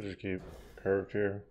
Just keep curved here.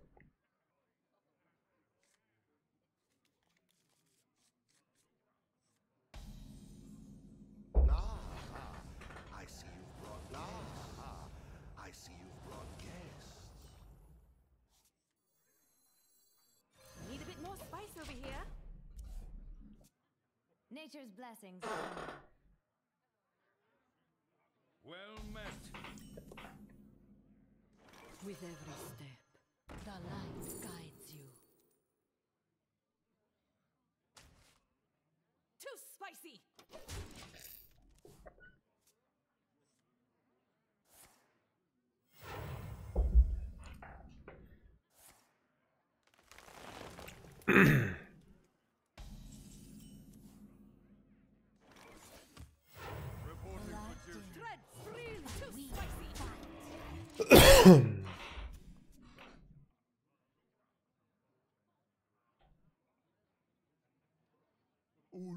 All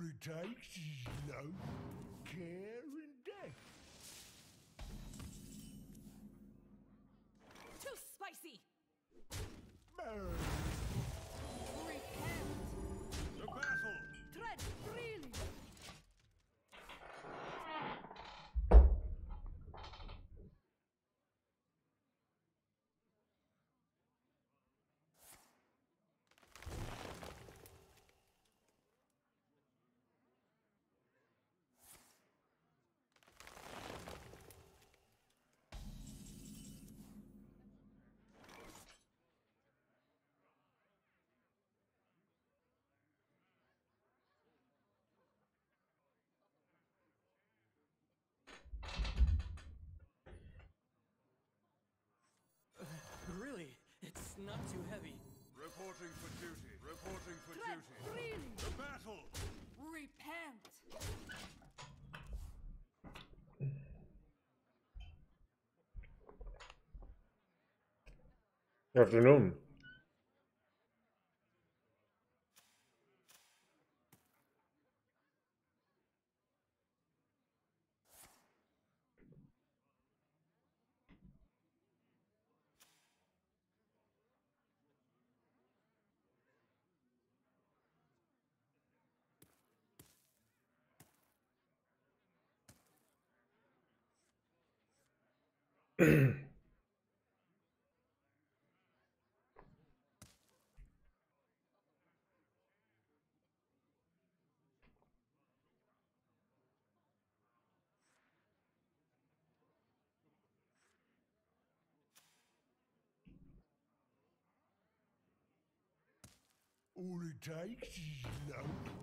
it takes is love, not too heavy. Reporting for duty. Reporting for Tread duty. freely! To battle. Repent! Afternoon.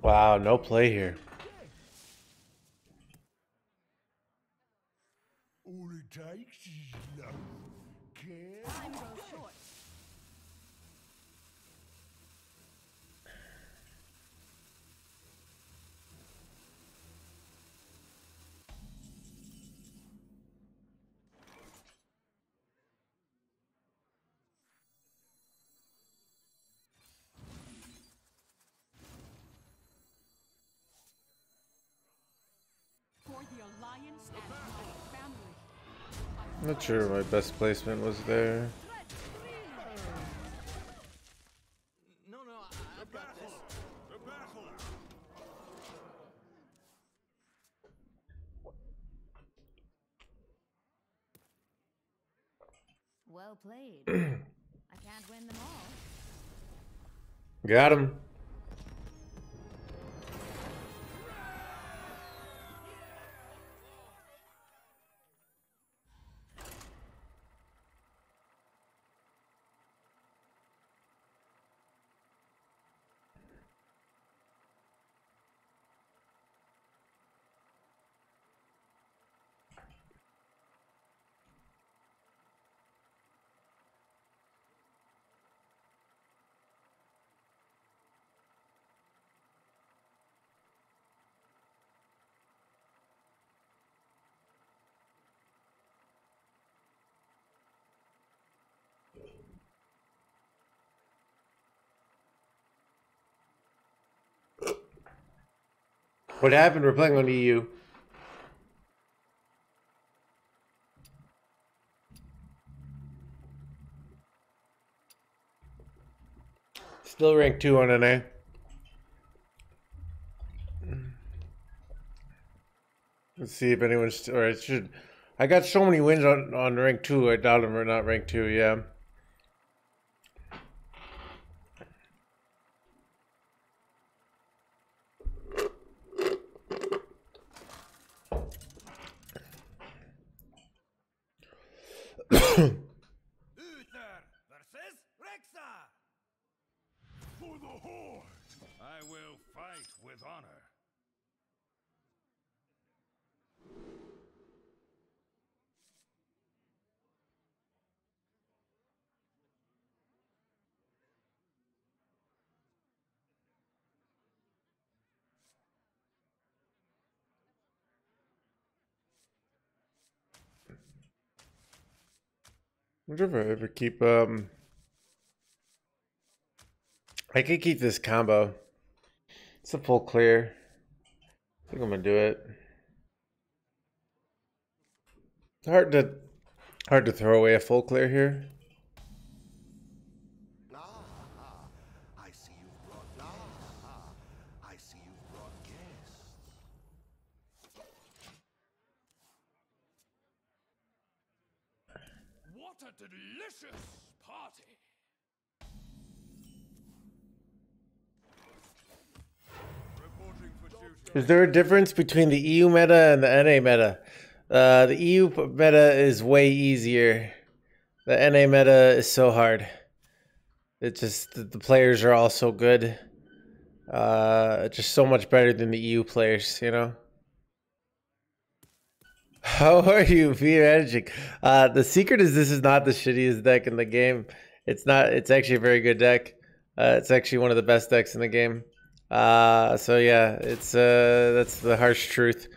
Wow, no play here. All it takes is love, care, Time grows short. For the Alliance and not sure my best placement was there. No, no, I, I've got this. Well played. I can't win them all. Got him. What happened? We're playing on EU. Still rank 2 on NA. Let's see if anyone's... Or I should... I got so many wins on, on rank 2, I doubt them are not rank 2, yeah. Wonder if I ever keep um. I could keep this combo. It's a full clear. I think I'm gonna do it. Hard to hard to throw away a full clear here. Is there a difference between the EU meta and the NA meta? Uh, the EU meta is way easier. The NA meta is so hard. It just the, players are all so good. Uh, just so much better than the EU players, you know. How are you, V Magic? Uh, the secret is this is not the shittiest deck in the game. It's not. It's actually a very good deck. Uh, it's actually one of the best decks in the game. Uh, so yeah, it's uh, that's the harsh truth.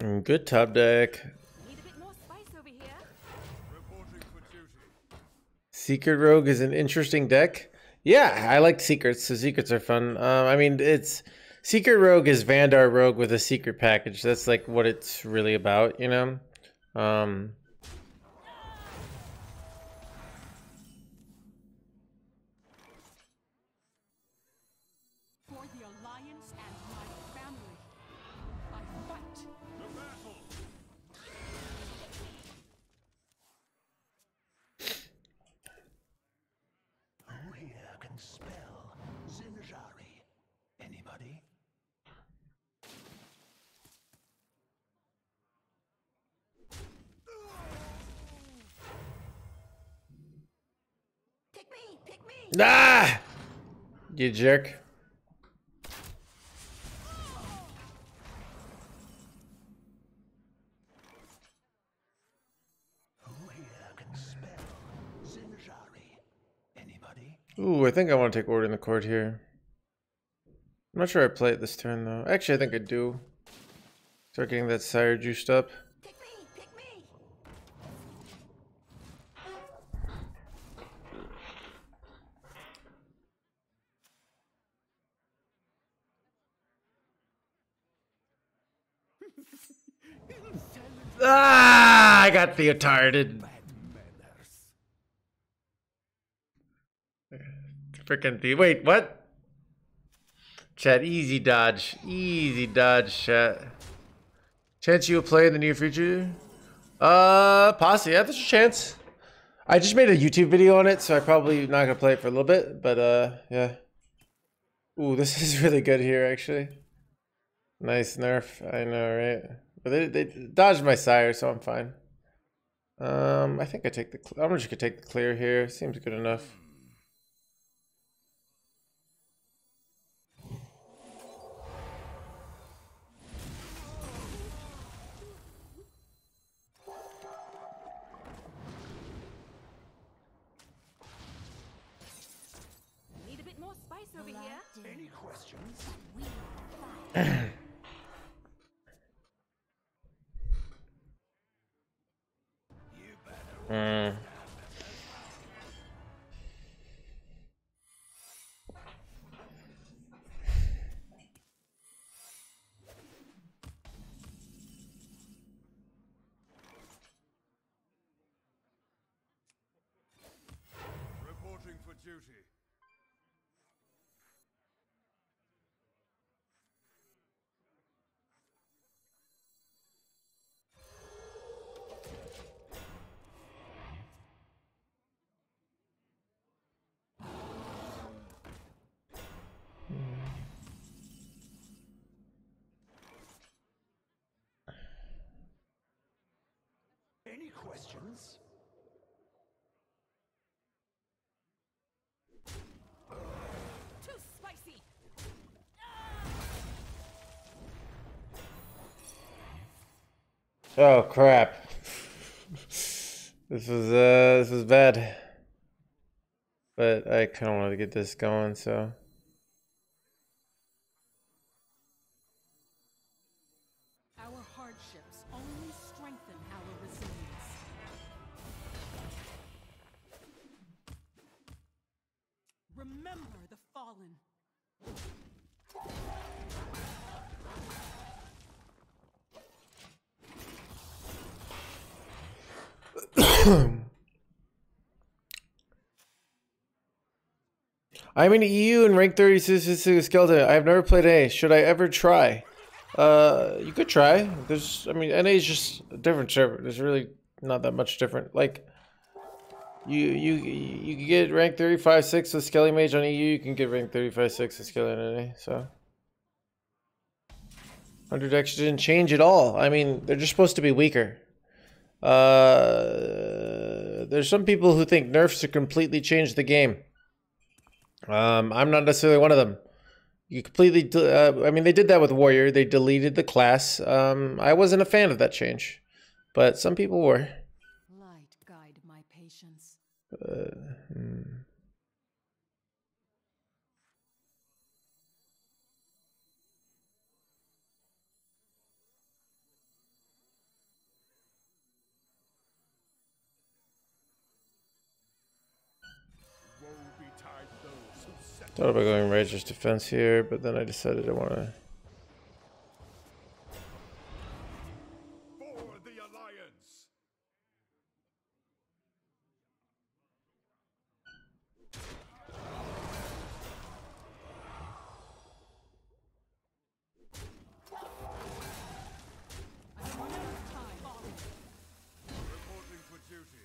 Mm, Good top deck. Need a bit more spice over here. Reporting for duty. Secret Rogue is an interesting deck. Yeah, I like secrets. So secrets are fun. Um, I mean, it's Secret Rogue is Vanndar Rogue with a secret package. That's like what it's really about, you know. Um, ah, you jerk. Ooh, I think I want to take Order in the Court here. I'm not sure I play it this turn though. Actually, I think I do. Start getting that sire juiced up. Pick me, pick me. Ah, I got the Theotarded. Freaking the wait, what? Chat, easy dodge, easy dodge, chat. Chance you will play in the near future? Uh, possibly. Yeah, there's a chance. I just made a YouTube video on it, so I probably not gonna play it for a little bit. But uh, yeah. Ooh, this is really good here, actually. Nice nerf. I know, right? But they, they dodged my sire, so I'm fine. Um, I think I take the. cl- I'm just gonna take the clear here. Seems good enough. Need a bit more spice over here. Any questions? Any questions? Too spicy. Oh crap. This was uh this was bad. But I kinda wanted to get this going, so I'm EU and rank 36 skeleton. I've never played A. Should I ever try? Uh, you could try. There's, I mean, NA is just a different server. There's really not that much different. Like, you you you can get rank 35 6 with Skelly Mage on EU. You can get rank 35 6 with Skelly NA. So, 100 extra didn't change at all. I mean, they're just supposed to be weaker. Uh, there's some people who think nerfs to completely change the game. Um, I'm not necessarily one of them. You completely, de- uh, I mean, they did that with Warrior. They deleted the class. Um, I wasn't a fan of that change, but some people were. Light guide my patience. Woe Thought about going Righteous Defense here, but then I decided I want to. for the alliance. I'm running out of time. Fallen. Reporting for duty.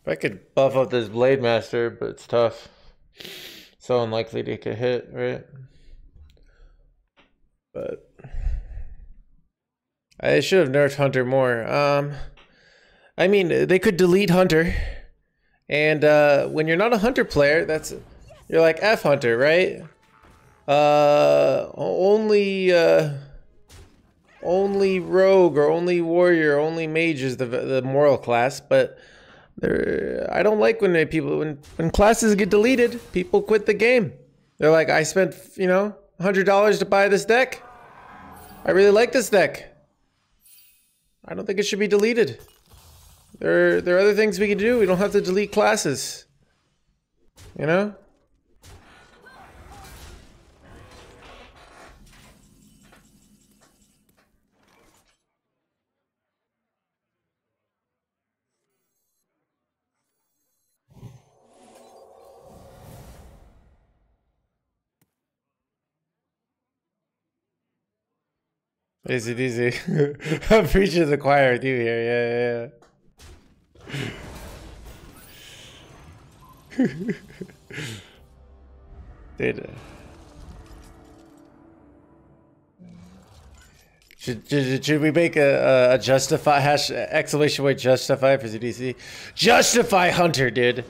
If I could buff up this Blade Master, but it's tough. So unlikely to get hit, right? But I should have nerfed Hunter more. Um, I mean, they could delete Hunter, and uh, when you're not a Hunter player, that's you're like F Hunter, right? Uh, only uh, only Rogue or only Warrior, only Mage is the the moral class, but. There, I don't like when they, people when when classes get deleted, people quit the game. They're like, I spent you know hundred dollars to buy this deck. I really like this deck. I don't think it should be deleted. There, there are other things we can do. We don't have to delete classes. You know. Easy, easy. I'm preaching the choir you here. Yeah, yeah, yeah. Dude. Should, should, should we make a, a, justify hash exclamation point justify for ZDC? Justify Hunter, dude.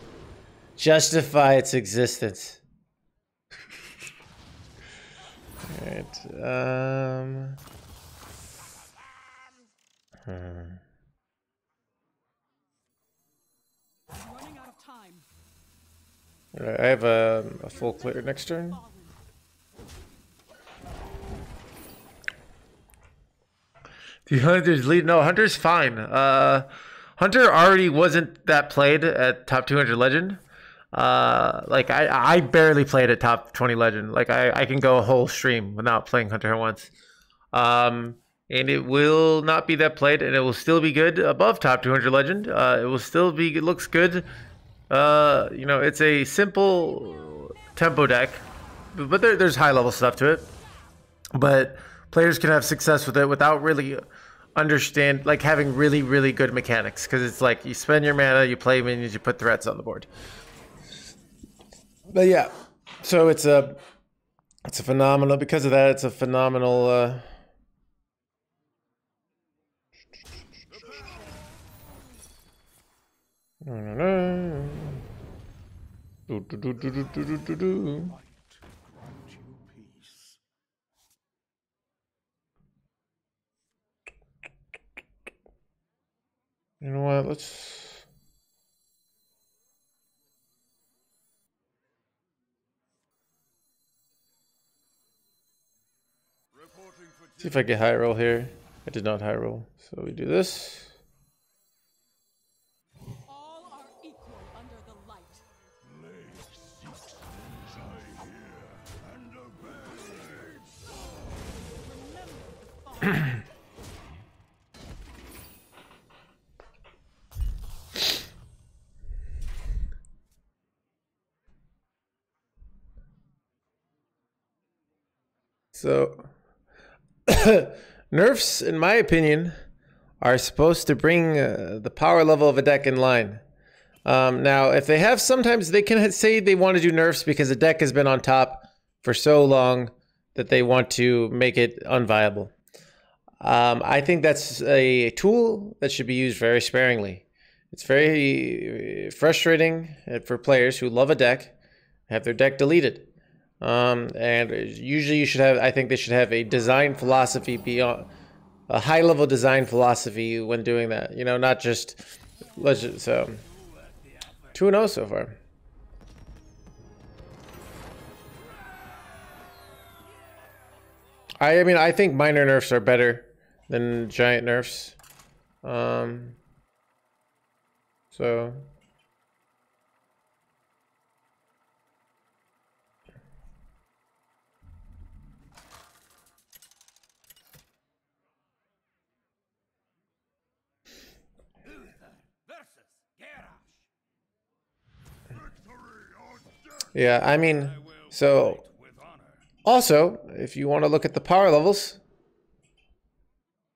Justify its existence. Alright, um. I have a, a full clear next turn. The Hunter's lead. No, Hunter's fine. Uh, Hunter already wasn't that played at top 200 legend. Uh, like I, I barely played at top 20 legend. Like I, I can go a whole stream without playing Hunter once. Um, and it will not be that played, and it will still be good above top 200 legend. Uh, it will still be. It looks good. Uh, you know, it's a simple tempo deck, but there, there's high level stuff to it. But players can have success with it without really understand like having really really good mechanics because it's like you spend your mana, you play minions, you put threats on the board. But yeah, so it's a it's a phenomenal because of that. It's a phenomenal. Uh, do, do, do, do, do, do, do, do. Grant you know what? Let's. See if I get high roll here. I did not high roll. So we do this. So, nerfs, in my opinion, are supposed to bring uh, the power level of a deck in line. Um, now, if they have, sometimes they can say they want to do nerfs because the deck has been on top for so long that they want to make it unviable. Um, I think that's a tool that should be used very sparingly. It's very uh, frustrating uh, for players who love a deck, have their deck deleted. Um, and usually you should have, I think they should have a design philosophy beyond, a high level design philosophy when doing that. You know, not just. So, 2 0 so far. I mean, I think minor nerfs are better than giant nerfs. Um, so, yeah, I mean, so Also, if you want to look at the power levels,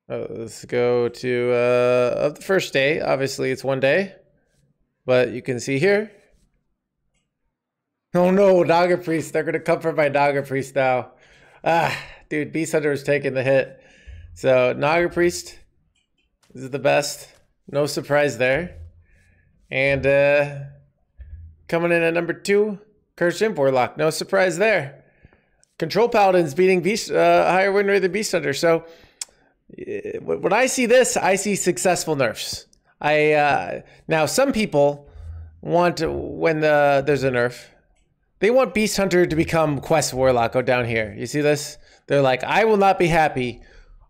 uh, let's go to uh, of the first day. Obviously, it's one day, but you can see here. Oh no, Naga Priest! They're gonna come for my Naga Priest now. Ah, dude, Beast Hunter is taking the hit. So Naga Priest is the best. No surprise there. And uh, coming in at number two, Cursed Warlock. No surprise there. Control Paladins beating Beast, uh, higher win rate than Beast Hunter. So when I see this, I see successful nerfs. I uh, now some people want when the, there's a nerf, they want Beast Hunter to become Quest Warlock. Go down here. You see this? They're like, I will not be happy.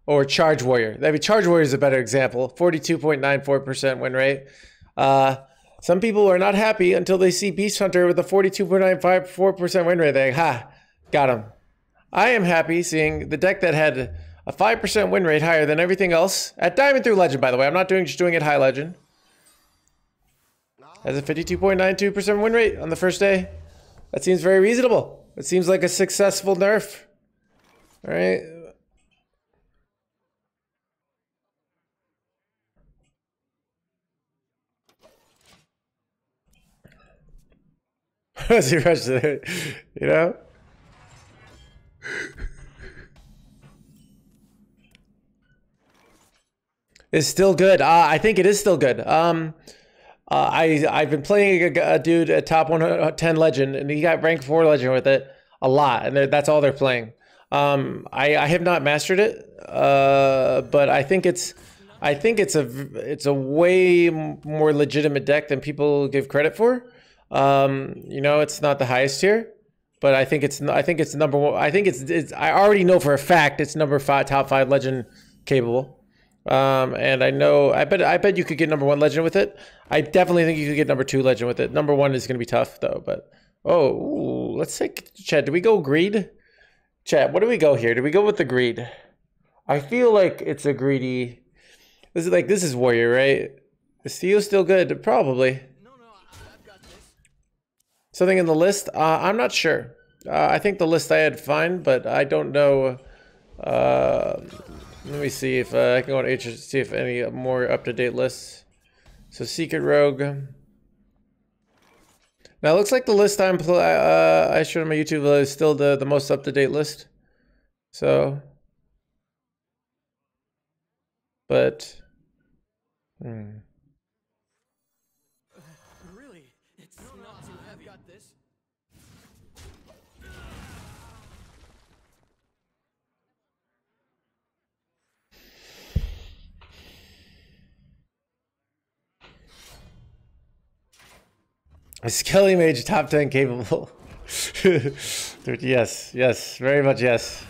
Or Charge Warrior. I mean, Charge Warrior is a better example. Forty-two point nine four percent win rate. Uh, some people are not happy until they see Beast Hunter with a forty-two point nine five four percent win rate. They ha, got him. I am happy seeing the deck that had a 5% win rate higher than everything else at Diamond through Legend, by the way. I'm not doing just doing it high Legend. Has a 52.92% win rate on the first day. That seems very reasonable. It seems like a successful nerf. All right. As he rushed it, you know? Is still good. Uh, I think it is still good. Um, uh, I I've been playing a, a dude at top 110 legend, and he got rank four legend with it a lot, and that's all they're playing. Um, I I have not mastered it, uh, but I think it's I think it's a it's a way more legitimate deck than people give credit for. Um, you know, it's not the highest tier, but I think it's I think it's number one. I think it's it's I already know for a fact it's number five top five legend capable. Um, and I know I bet I bet you could get number one legend with it. I definitely think you could get number two legend with it. Number one is going to be tough though. But oh, ooh, let's take Chad. Do we go greed? Chad, what do we go here? Do we go with the greed? I feel like it's a greedy. This is like this is warrior, right? Is Theo still good? Probably. No, no, I, I've got this. Something in the list? Uh, I'm not sure. Uh, I think the list I had fine, but I don't know. Uh, let me see if uh, I can go on H see if any more up to date lists. So Secret Rogue. Now it looks like the list I'm uh, I showed on my YouTube is still the the most up to date list. So, but. Hmm. Really? It's not too heavy. I've got this. Skelly Mage top 10 capable. Dude, yes, yes, very much yes.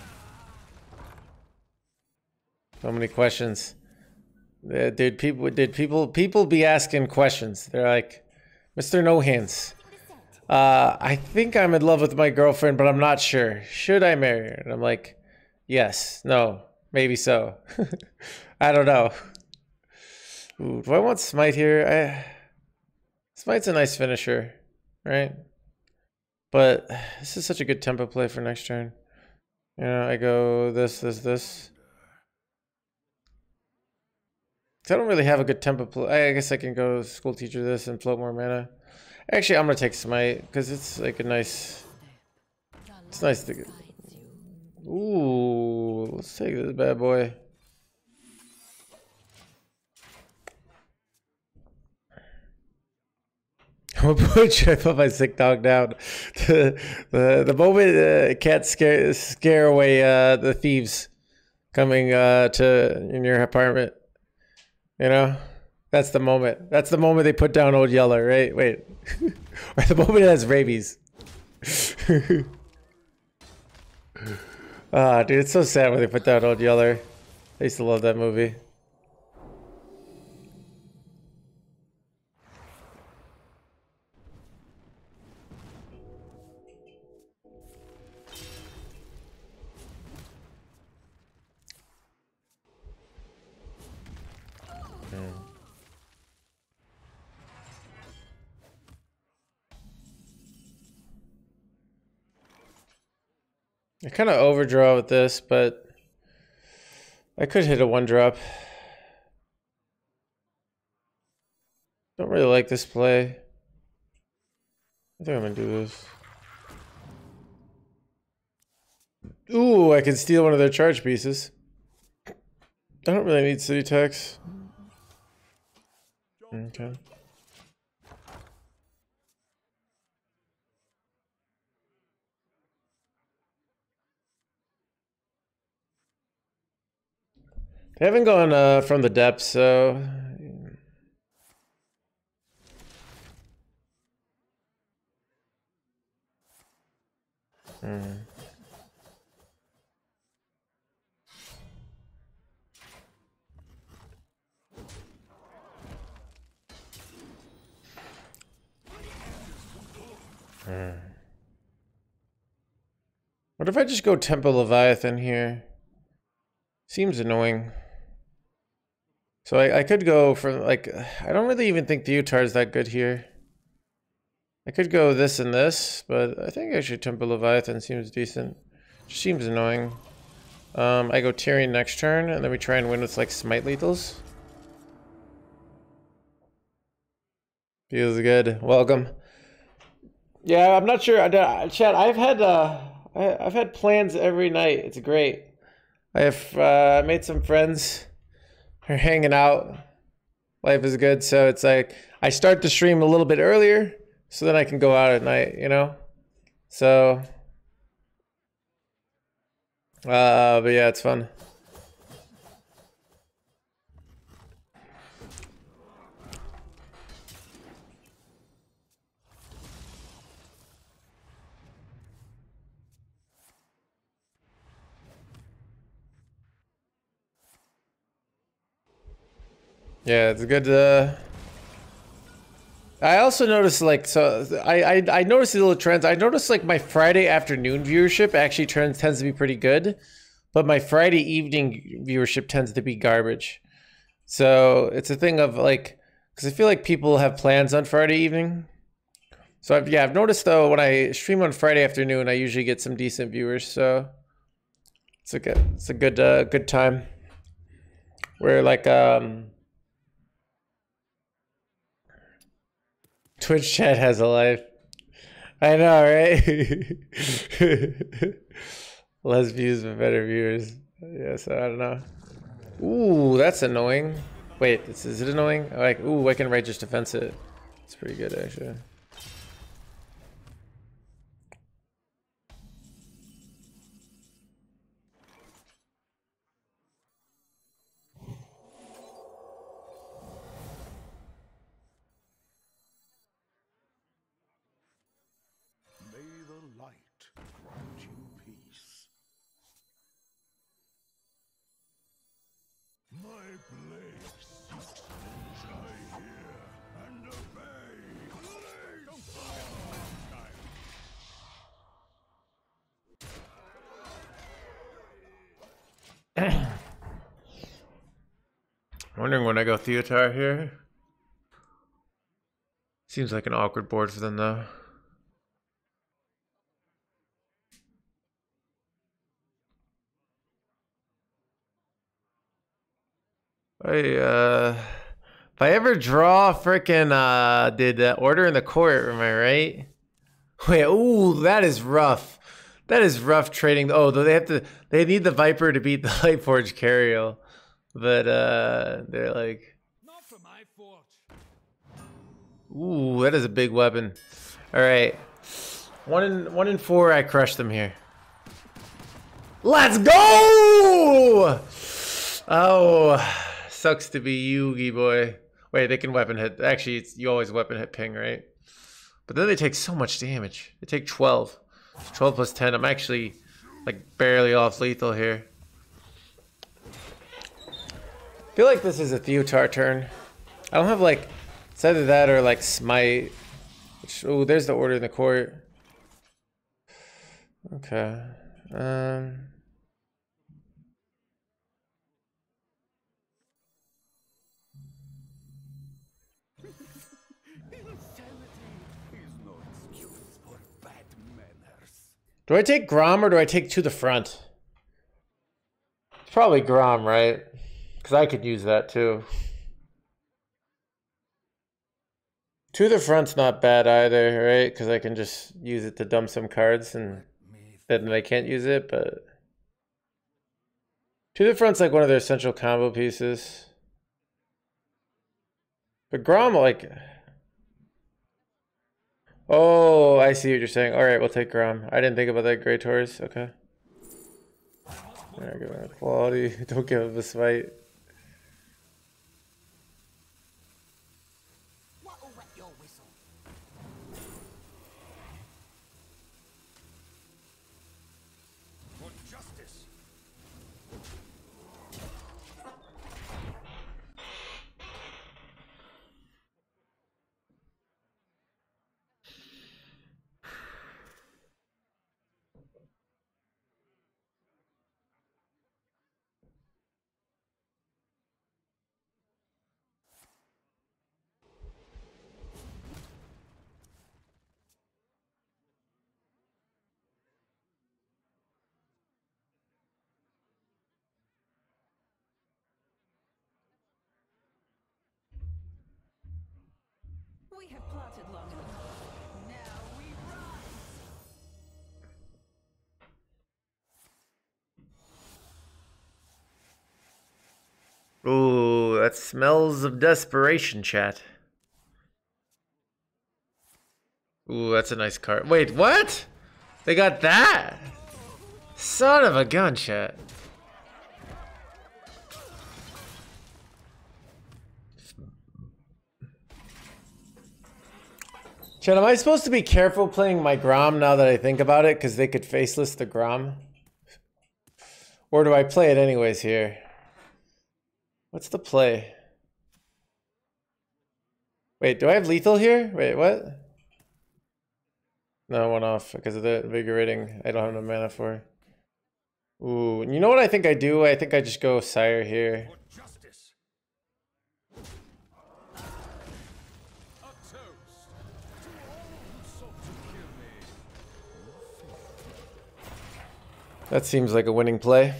So many questions. Uh, dude, people did people people be asking questions. They're like, Mr. No Hands. Uh, I think I'm in love with my girlfriend, but I'm not sure. Should I marry her? And I'm like, yes, no, maybe so. I don't know. Ooh, do I want Smite here? I Smite's a nice finisher, right? But this is such a good tempo play for next turn. You know, I go this, this, this. I don't really have a good tempo play. I guess I can go school teacher this and float more mana. Actually, I'm gonna take Smite because it's like a nice. It's nice to. Ooh, let's take this bad boy. I put my sick dog down? The the, the moment uh, can't scare scare away uh, the thieves coming uh, to in your apartment. You know, that's the moment. That's the moment they put down Old Yeller, right? Wait, or the moment it has rabies. Ah, dude, it's so sad when they put down Old Yeller. I used to love that movie. I kind of overdraw with this, but I could hit a one drop. Don't really like this play. I think I'm gonna do this. Ooh, I can steal one of their charge pieces. I don't really need city tax. Okay. They haven't gone uh, from the depths, so Hmm. Hmm. What if I just go Temple Leviathan here? Seems annoying. So I, I could go for like I don't really even think the Utah is that good here. I could go this and this, but I think actually Temple Leviathan seems decent. Just seems annoying. Um, I go Tirion next turn, and then we try and win with like Smite lethals. Feels good. Welcome. Yeah, I'm not sure. I, Chad, I've had uh, I, I've had plans every night. It's great. I have uh, made some friends. We're hanging out. Life is good. So it's like I start the stream a little bit earlier, so then I can go out at night. You know. So. Uh, but yeah, it's fun. Yeah, it's good. Uh, I also noticed like so I, I I noticed the little trends. I noticed like my Friday afternoon viewership actually trends tends to be pretty good, but my Friday evening viewership tends to be garbage. So it's a thing of like, because I feel like people have plans on Friday evening. So I've, yeah, I've noticed though when I stream on Friday afternoon, I usually get some decent viewers. So it's a good, it's a good, uh, good time. Where like um, Twitch chat has a life. I know, right? Less views but better viewers. Yeah, so I don't know. Ooh, that's annoying. Wait, is, is it annoying? Like, ooh, I can righteous defense it. It's pretty good actually. I'm wondering when I go Theotar here. Seems like an awkward board for them though. I uh if I ever draw frickin' uh did uh, order in the court, am I right? Wait, ooh, that is rough. That is rough trading. Oh, though they have to they need the Viper to beat the Lightforge Cariel. But uh they're like Not for my forge. Ooh, that is a big weapon. Alright. One in one in four I crushed them here. Let's go! Oh sucks to be Yugi boy. Wait, they can weapon hit. Actually, it's you always weapon hit ping, right? But then they take so much damage. They take 12. 12 plus 10. I'm actually like barely off lethal here. I feel like this is a Theotar turn. I don't have like it's either that or like smite. Oh, there's the order in the court. Okay. Um Do I take Grom or do I take to the front? It's probably Grom, right? Because I could use that too. To the front's not bad either, right? Because I can just use it to dump some cards and then I can't use it, but... To the front's like one of their essential combo pieces. But Grom, like... Oh, I see what you're saying. All right, we'll take Grom. I didn't think about that. Great Taurus. Okay. Give him a quality. Don't give him a smite. Smells of desperation, chat. Ooh, that's a nice card. Wait, what? They got that? Son of a gun, chat. Chat, am I supposed to be careful playing my Grom now that I think about it? Because they could faceless the Grom? Or do I play it anyways here? What's the play? Wait, do I have lethal here? Wait, what? No, one off because of the invigorating. I don't have no mana for. Ooh, you know what I think I do? I think I just go Sire here. That seems like a winning play.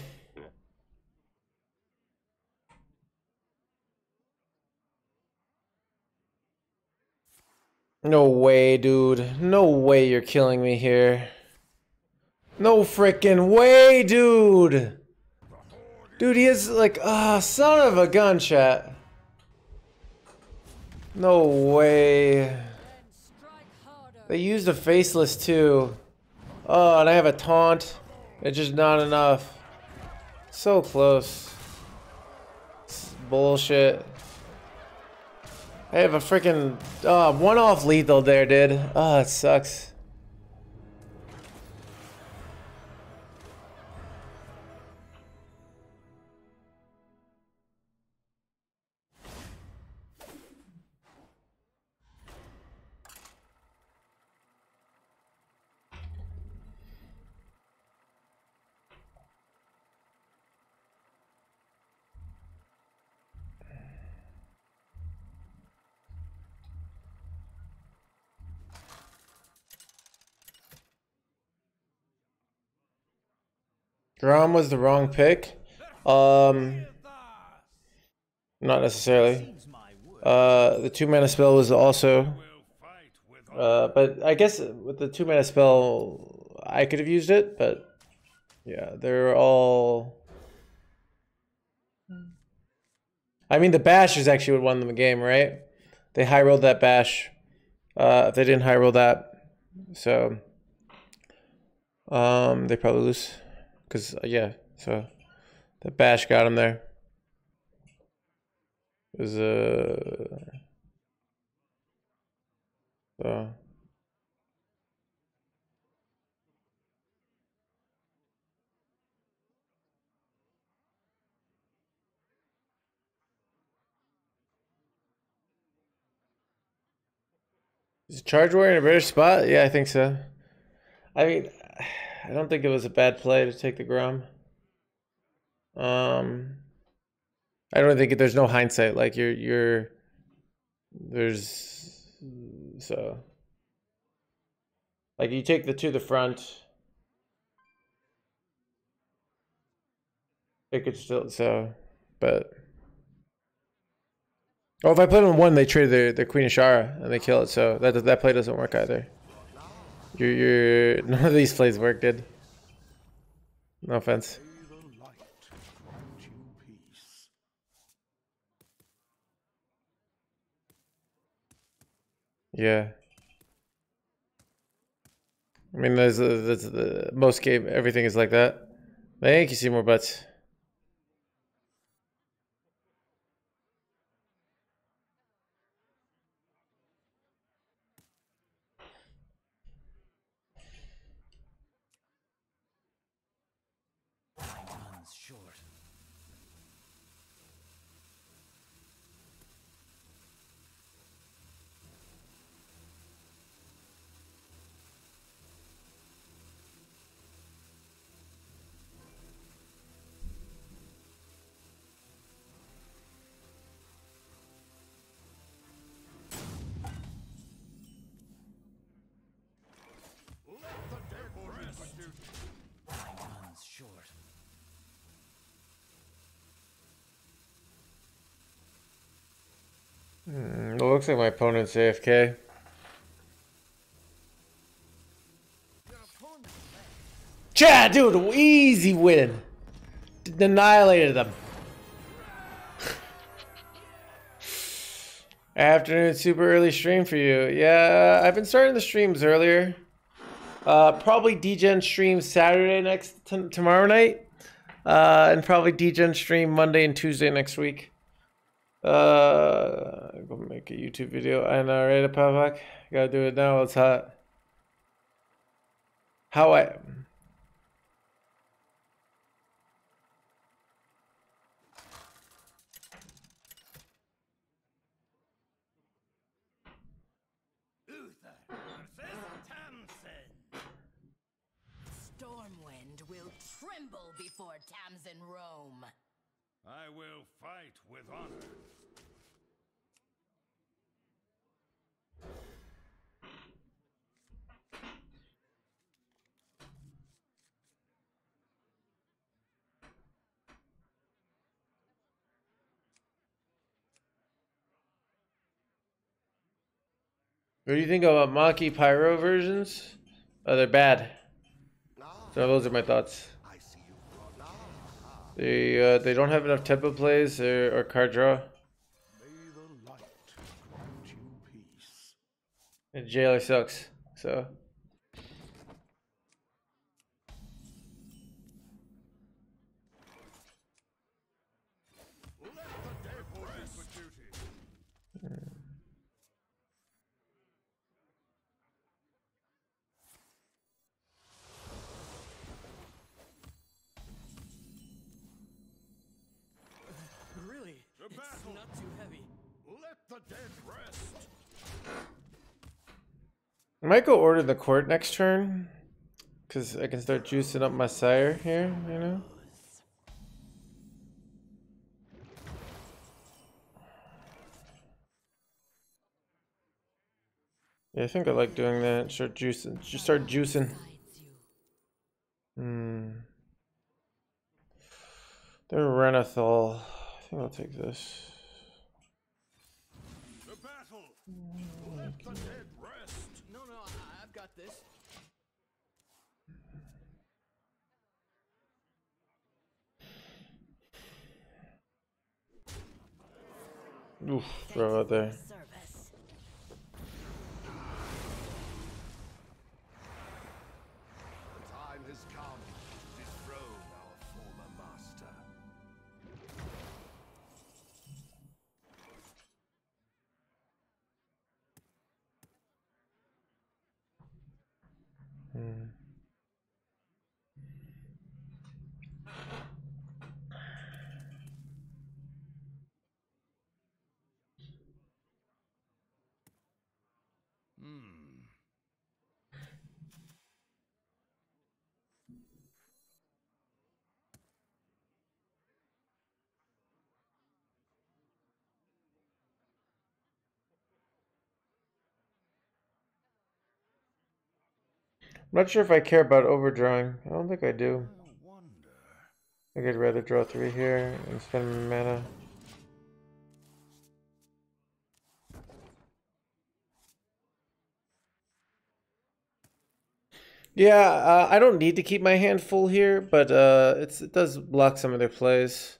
No way, dude. No way you're killing me here. No freaking way, dude. Dude, he is like, ah, son of a gun, chat. No way. They used a faceless too. Oh, and I have a taunt. It's just not enough. So close. It's bullshit. I have a freaking uh, one off lethal there, dude. Oh, it sucks. Grom was the wrong pick. Um, not necessarily. Uh, the two mana spell was also. Uh, but I guess with the two mana spell, I could have used it, but yeah, they're all. I mean, the bash is actually what won them the game, right? They high rolled that bash. Uh, if they didn't high roll that, so um, they probably lose. Cause uh, yeah, so the bash got him there. It was uh, so. Is Charge Warrior in a better spot? Yeah, I think so. I mean, I don't think it was a bad play to take the Grom. Um, I don't think there's no hindsight. Like you're, you're, there's, so, like you take the to the front. It could still so, but. Oh, if I put on one, they trade the the Queen Azshara and they kill it. So that that play doesn't work either. You're, you're none of these plays work, dude. No offense. The. Yeah. I mean, there's, a, there's the most game. Everything is like that. Thank you, Seymour Butts. Looks like my opponent's AFK. Chad, dude, easy win. D- Annihilated them. Afternoon, super early stream for you. Yeah, I've been starting the streams earlier. Uh, probably DGen stream Saturday next tomorrow night, uh, and probably DGen stream Monday and Tuesday next week. Uh, go make a YouTube video. I know, right, Pavak? Gotta do it now. It's hot. How I. Uther versus Tamsin. Stormwind. will tremble before Tamsin Roame. I will fight with honor. What do you think about Maki Pyro versions? Oh, they're bad. So those are my thoughts. They uh, they don't have enough tempo plays or, or card draw. And JLA sucks. So I might go order the court next turn. Cause I can start juicing up my sire here, you know? Yeah, I think I like doing that. Start juicing. Just start juicing. Hmm. The Renathal. I think I'll take this. To battle. Let the dead rest. No, no, I, I've got this. Oof, out there. I'm not sure if I care about overdrawing. I don't think I do. I think I'd rather draw three here and spend mana. Yeah, uh, I don't need to keep my hand full here, but uh, it does block some of their plays.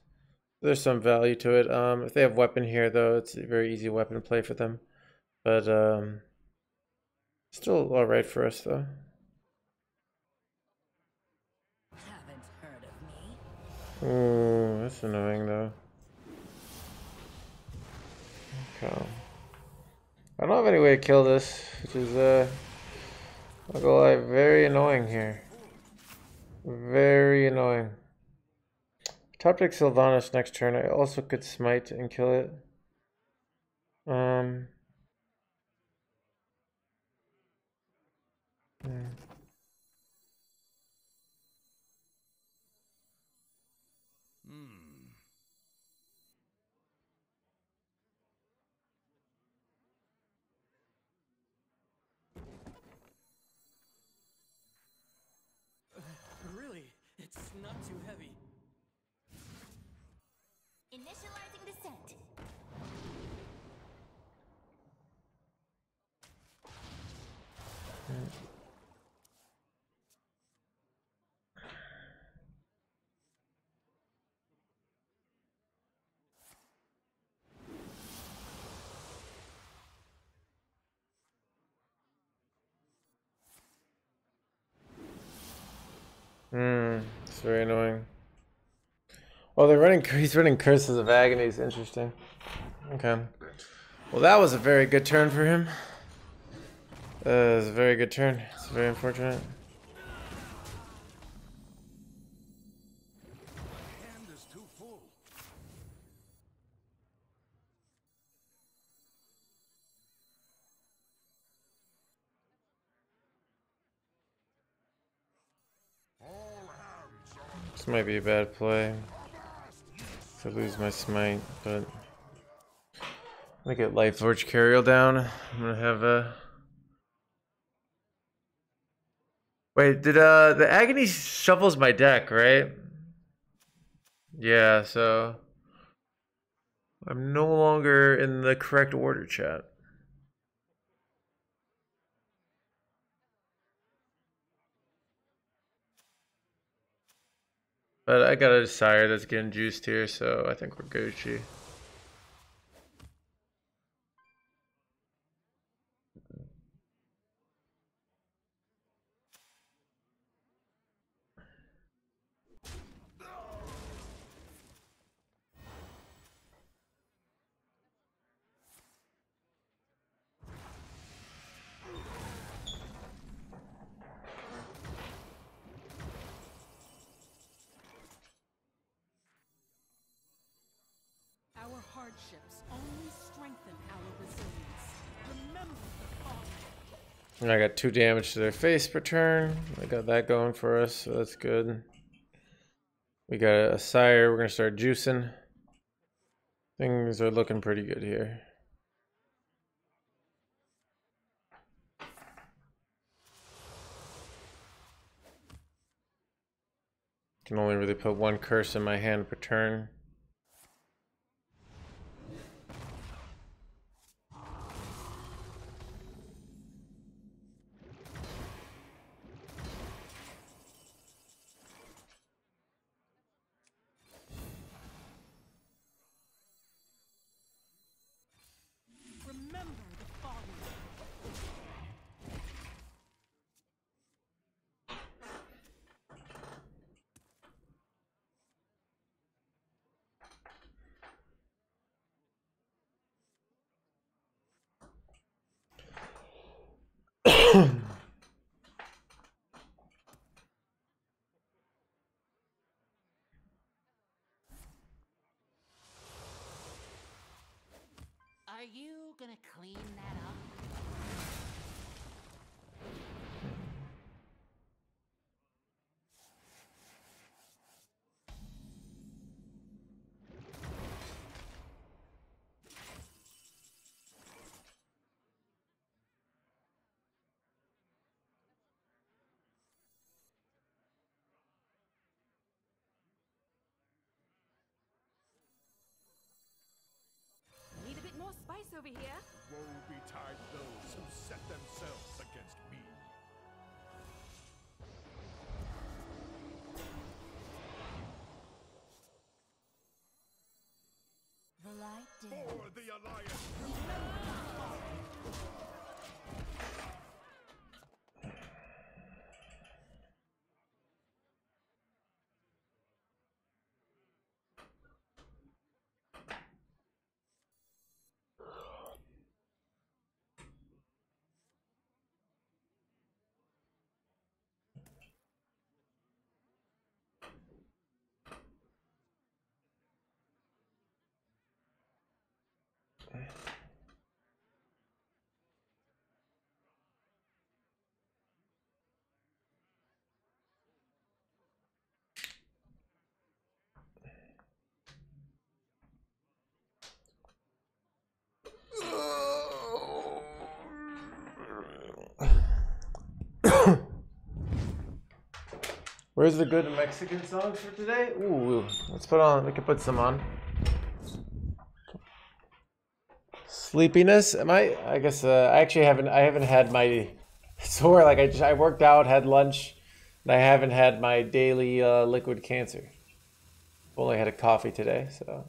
There's some value to it. Um, if they have weapon here, though, it's a very easy weapon play for them. But um, still all right for us, though. Haven't heard of me. Ooh, that's annoying though. Okay. I don't have any way to kill this, which is uh I'll go very annoying here. Very annoying. Top deck Sylvanas next turn. I also could smite and kill it. Um hmm. Hmm. Really? It's not too heavy. Initializing descent. Hmm, it's very annoying. Oh, they're running. He's running curses of Agony. agonies. Interesting. Okay. Well, that was a very good turn for him. Uh, it was a very good turn. It's very unfortunate. This might be a bad play. To lose my smite, but I'm gonna get Lightforged Cariel down. I'm gonna have a. Wait, did uh the Agony shuffles my deck, right? Yeah, so I'm no longer in the correct order, chat. But I got a Desire that's getting juiced here, so I think we're Gucci. Two damage to their face per turn. I got that going for us, so that's good. We got a sire. We're gonna start juicing. Things are looking pretty good here. Can only really put one curse in my hand per turn. Over here. Woe betide those who set themselves against me. The light dim. For the Alliance! Where's the good Mexican songs for today? Ooh, let's put on. We can put some on. Sleepiness? Am I? I guess uh, I actually haven't. I haven't had my sore. Like I just I worked out, had lunch, and I haven't had my daily uh, liquid cancer. Only had a coffee today, so.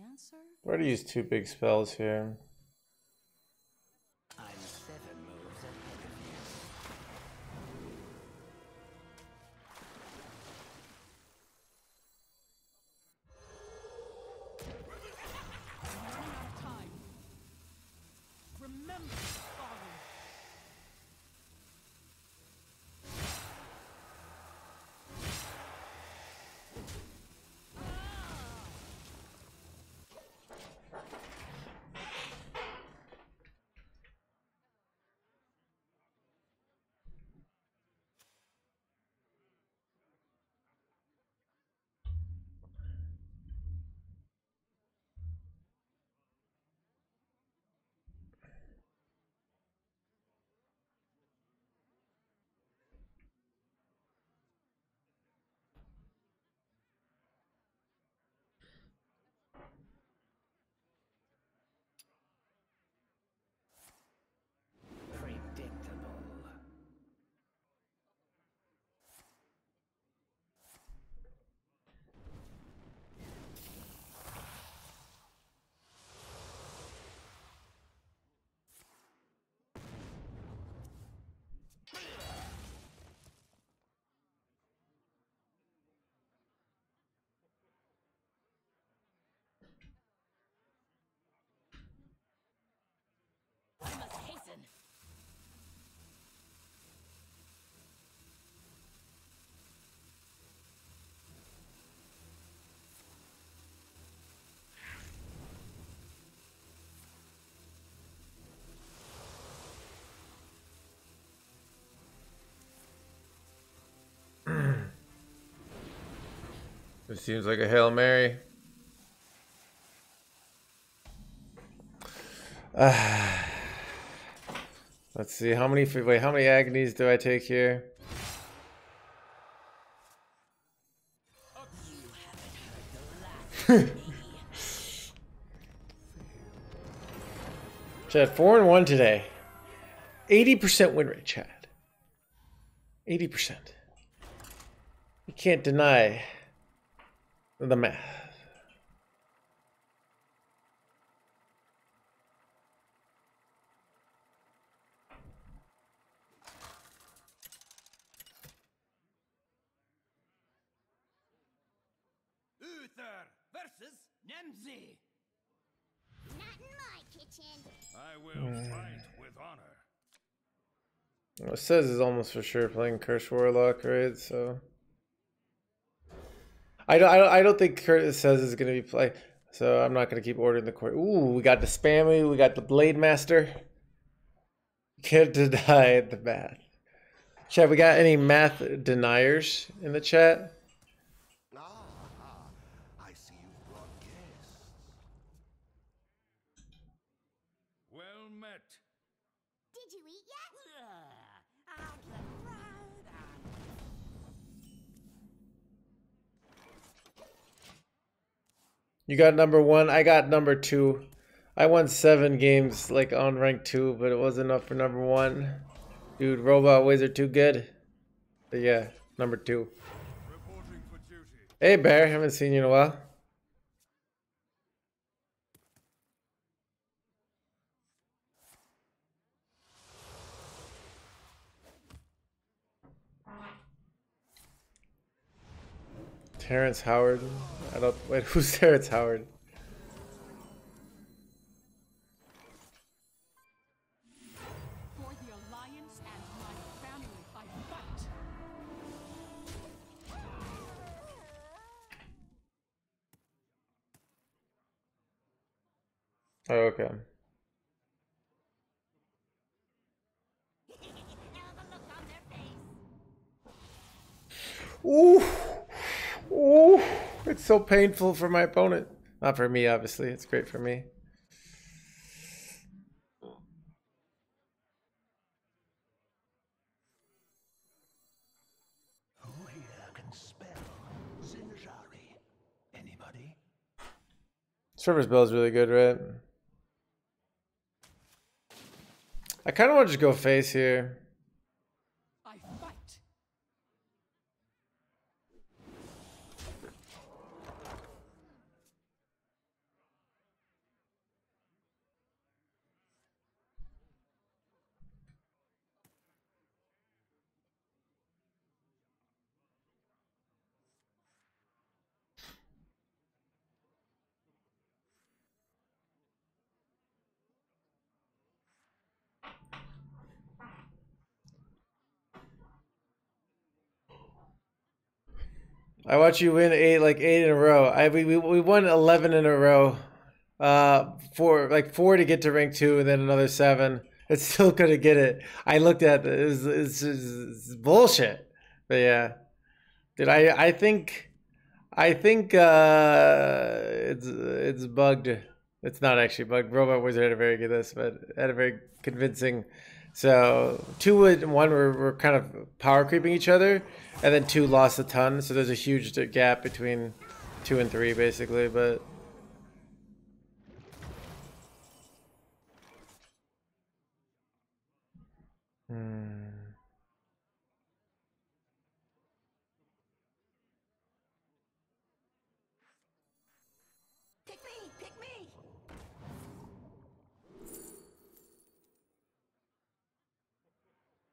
Answer? Where to use two big spells here? It seems like a Hail Mary. Ah. let's see, how many wait, how many agonies do I take here? Chad, four and one today. 80% win rate, Chad. 80%. You can't deny the math. Uther versus Nemsy. Not in my kitchen. I will hmm. fight with honor. Well, it says is almost for sure playing Curse Warlock, right? So I don't, I don't, I don't think Curtis says is going to be play. So I'm not going to keep ordering the court. Ooh, we got the spammy, we got the Blade Master. Can't deny the math. Chat, we got any math deniers in the chat? You got number one. I got number two. I won seven games like on rank two, but it wasn't enough for number one. Dude, robot ways are too good. But yeah, number two. Hey Bear, haven't seen you in a while. Terrence Howard. I don't wait, who's there? It's Howard? For the Alliance and my family, I fight. Oh, okay. Now the look on their face. Ooh, ooh, it's so painful for my opponent. Not for me, obviously. It's great for me. Server's Bell is really good, right? I kind of want to just go face here. I fight. I watch you win eight like eight in a row. I we we, we won eleven in a row. Uh, four like four to get to rank two, and then another seven. It's still gonna get it. I looked at it. It's, it's, it's bullshit. But yeah, dude, I I think I think uh, it's it's bugged. It's not actually bugged. Robot Wizard had a very good this, but had a very convincing. So two and one were, were kind of power creeping each other, and then two lost a ton. So there's a huge gap between two and three, basically. But hmm.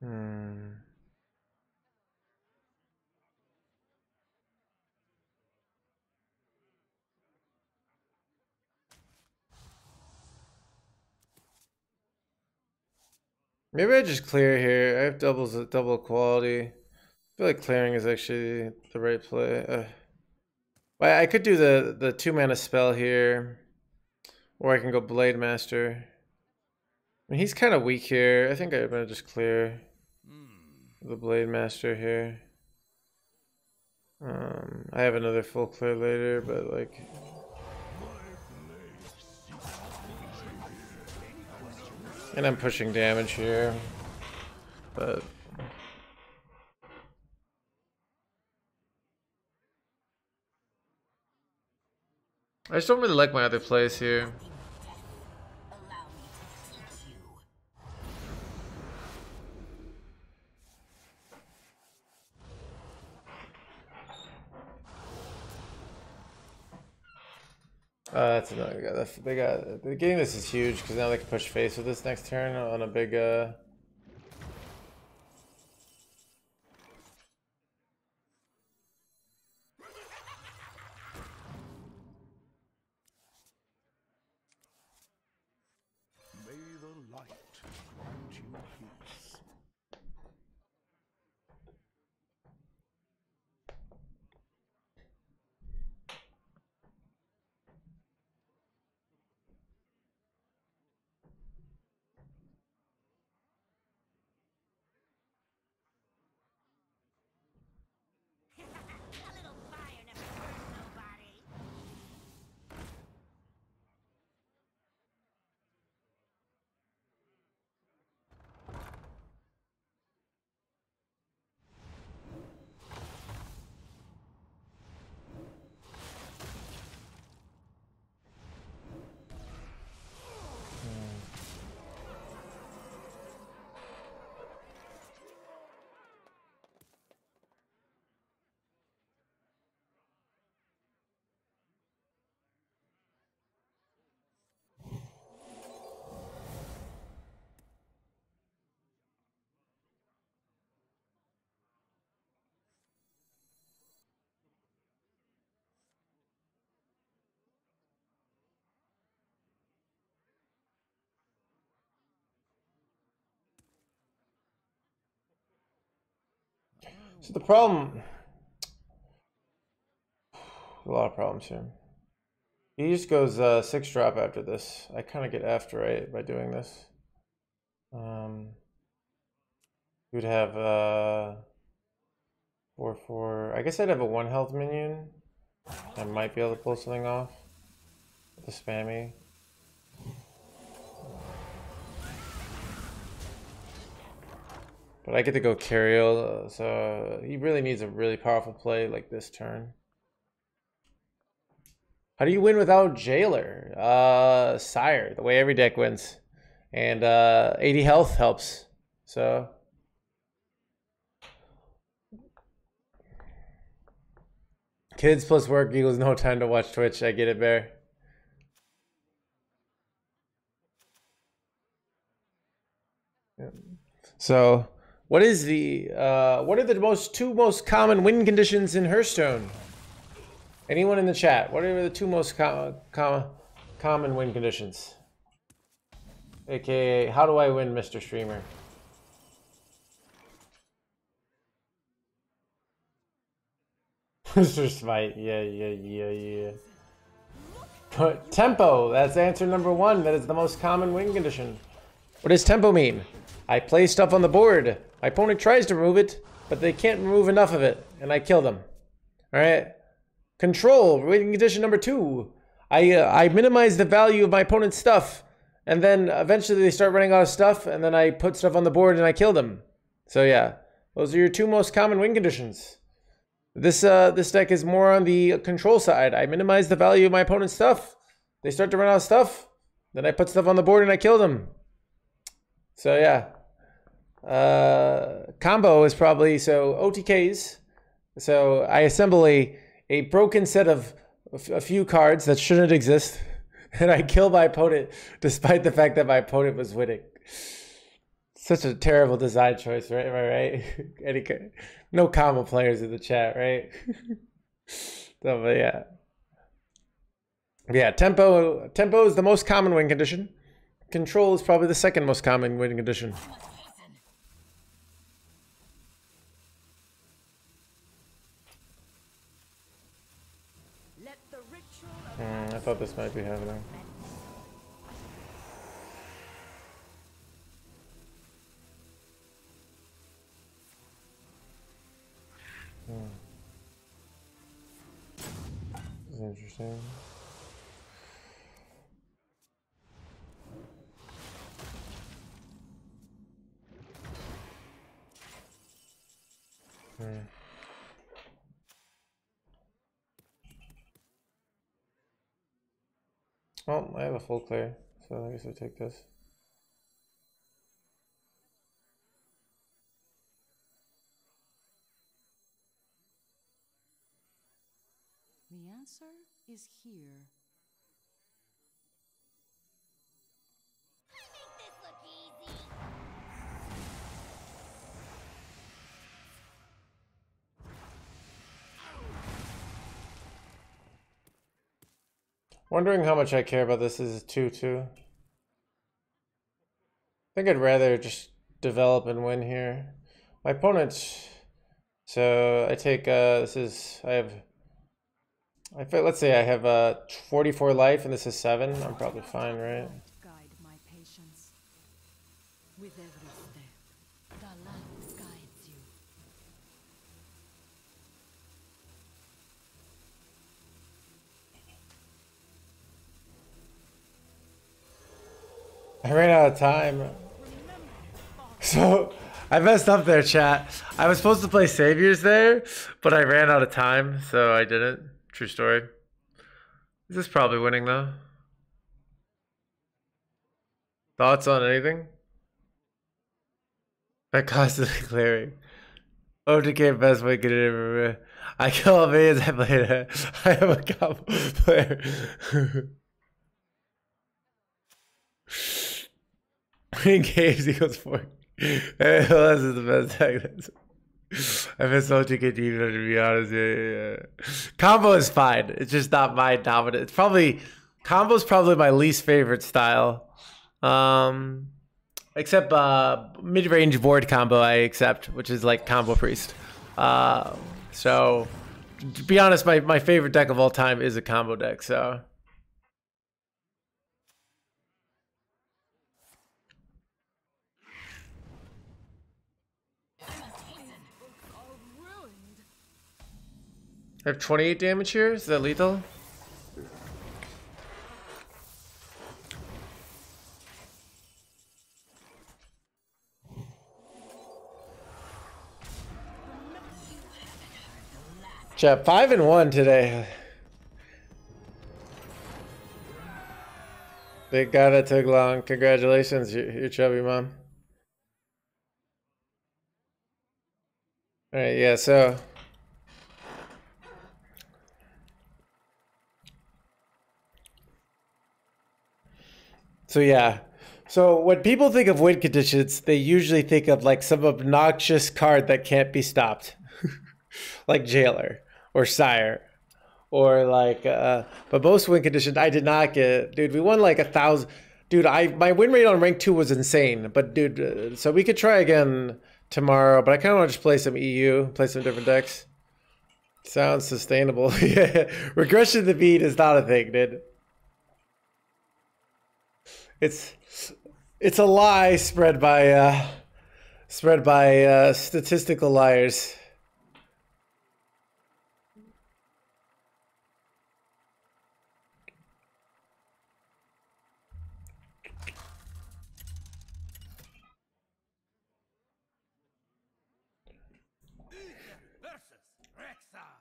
Hmm. Maybe I just clear here. I have doubles double quality. I feel like clearing is actually the right play. Uh, I could do the the two mana spell here, or I can go Blade Master. I mean, he's kind of weak here. I think I'm gonna just clear the Blade Master here. Um, I have another full clear later, but like. And I'm pushing damage here. But. I just don't really like my other plays here. Uh, that's another guy. They got the getting this is huge because now they can push face with this next turn on a big. Uh... May the light grant you peace. A little fire never hurt nobody. So the problem, a lot of problems here. He just goes uh, six drop after this. I kind of get after right by doing this. Um, you'd have uh, four four. I guess I'd have a one health minion. I might be able to pull something off. The spammy. But I get to go Cariel, uh, so he really needs a really powerful play like this turn. How do you win without Jailer? Uh, Sire, the way every deck wins. And uh, 80 health helps. So. Kids plus work equals no time to watch Twitch. I get it, Bear. So, what is the uh, what are the most two most common win conditions in Hearthstone? Anyone in the chat? What are the two most com com common win conditions? AKA, how do I win, Mr. Streamer? Mr. Smite. Yeah, yeah, yeah, yeah. But tempo. That's answer number one. That is the most common win condition. What does tempo mean? I play stuff on the board. My opponent tries to remove it, but they can't remove enough of it, and I kill them. All right. Control. Win condition number two. I uh, I minimize the value of my opponent's stuff, and then eventually they start running out of stuff, and then I put stuff on the board and I kill them. So yeah, those are your two most common win conditions. This uh this deck is more on the control side. I minimize the value of my opponent's stuff. They start to run out of stuff. Then I put stuff on the board and I kill them. So yeah. Uh combo is probably so OTKs. So I assemble a, a broken set of a few cards that shouldn't exist. And I kill my opponent despite the fact that my opponent was winning. Such a terrible design choice, right? Am I right? Any, no combo players in the chat, right? so, but yeah. Yeah, tempo tempo is the most common win condition. Control is probably the second most common win condition. Let the ritual of Hmm, I thought this might be happening. Hmm. Interesting. Hmm. Well, I have a full clear, so I guess I take this. The answer is here. Wondering how much I care about this is 2-2. I think I'd rather just develop and win here. My opponent, so I take, uh, this is, I have, I feel, let's say I have uh, 44 life and this is 7. I'm probably fine, right? I ran out of time. So I messed up there, chat. I was supposed to play Saviors there, but I ran out of time, so I didn't. True story. This is probably winning though. Thoughts on anything? By constantly clearing. OTK best way to get it. I kill all minions I play it. I am a combo player. Games equals four. this is the best tag. I miss OTK team, to be honest. Yeah, yeah, yeah. Combo is fine. It's just not my dominant. It's probably combo is probably my least favorite style. Um, except uh, mid range board combo I accept, which is like combo priest. Uh, so to be honest, my, my favorite deck of all time is a combo deck. So I have 28 damage here. Is that lethal? Chat five and one today. Thank God it took long. Congratulations, you chubby mom. All right, yeah. So So yeah. So when people think of win conditions, they usually think of like some obnoxious card that can't be stopped. like Jailer or Sire. Or like uh but most win conditions I did not get dude, we won like a thousand dude, I my win rate on rank two was insane. But dude, uh, so we could try again tomorrow, but I kinda wanna just play some EU, play some different decks. Sounds sustainable. yeah. Regression to the mean is not a thing, dude. It's it's a lie spread by uh spread by uh statistical liars. versus Rexxar.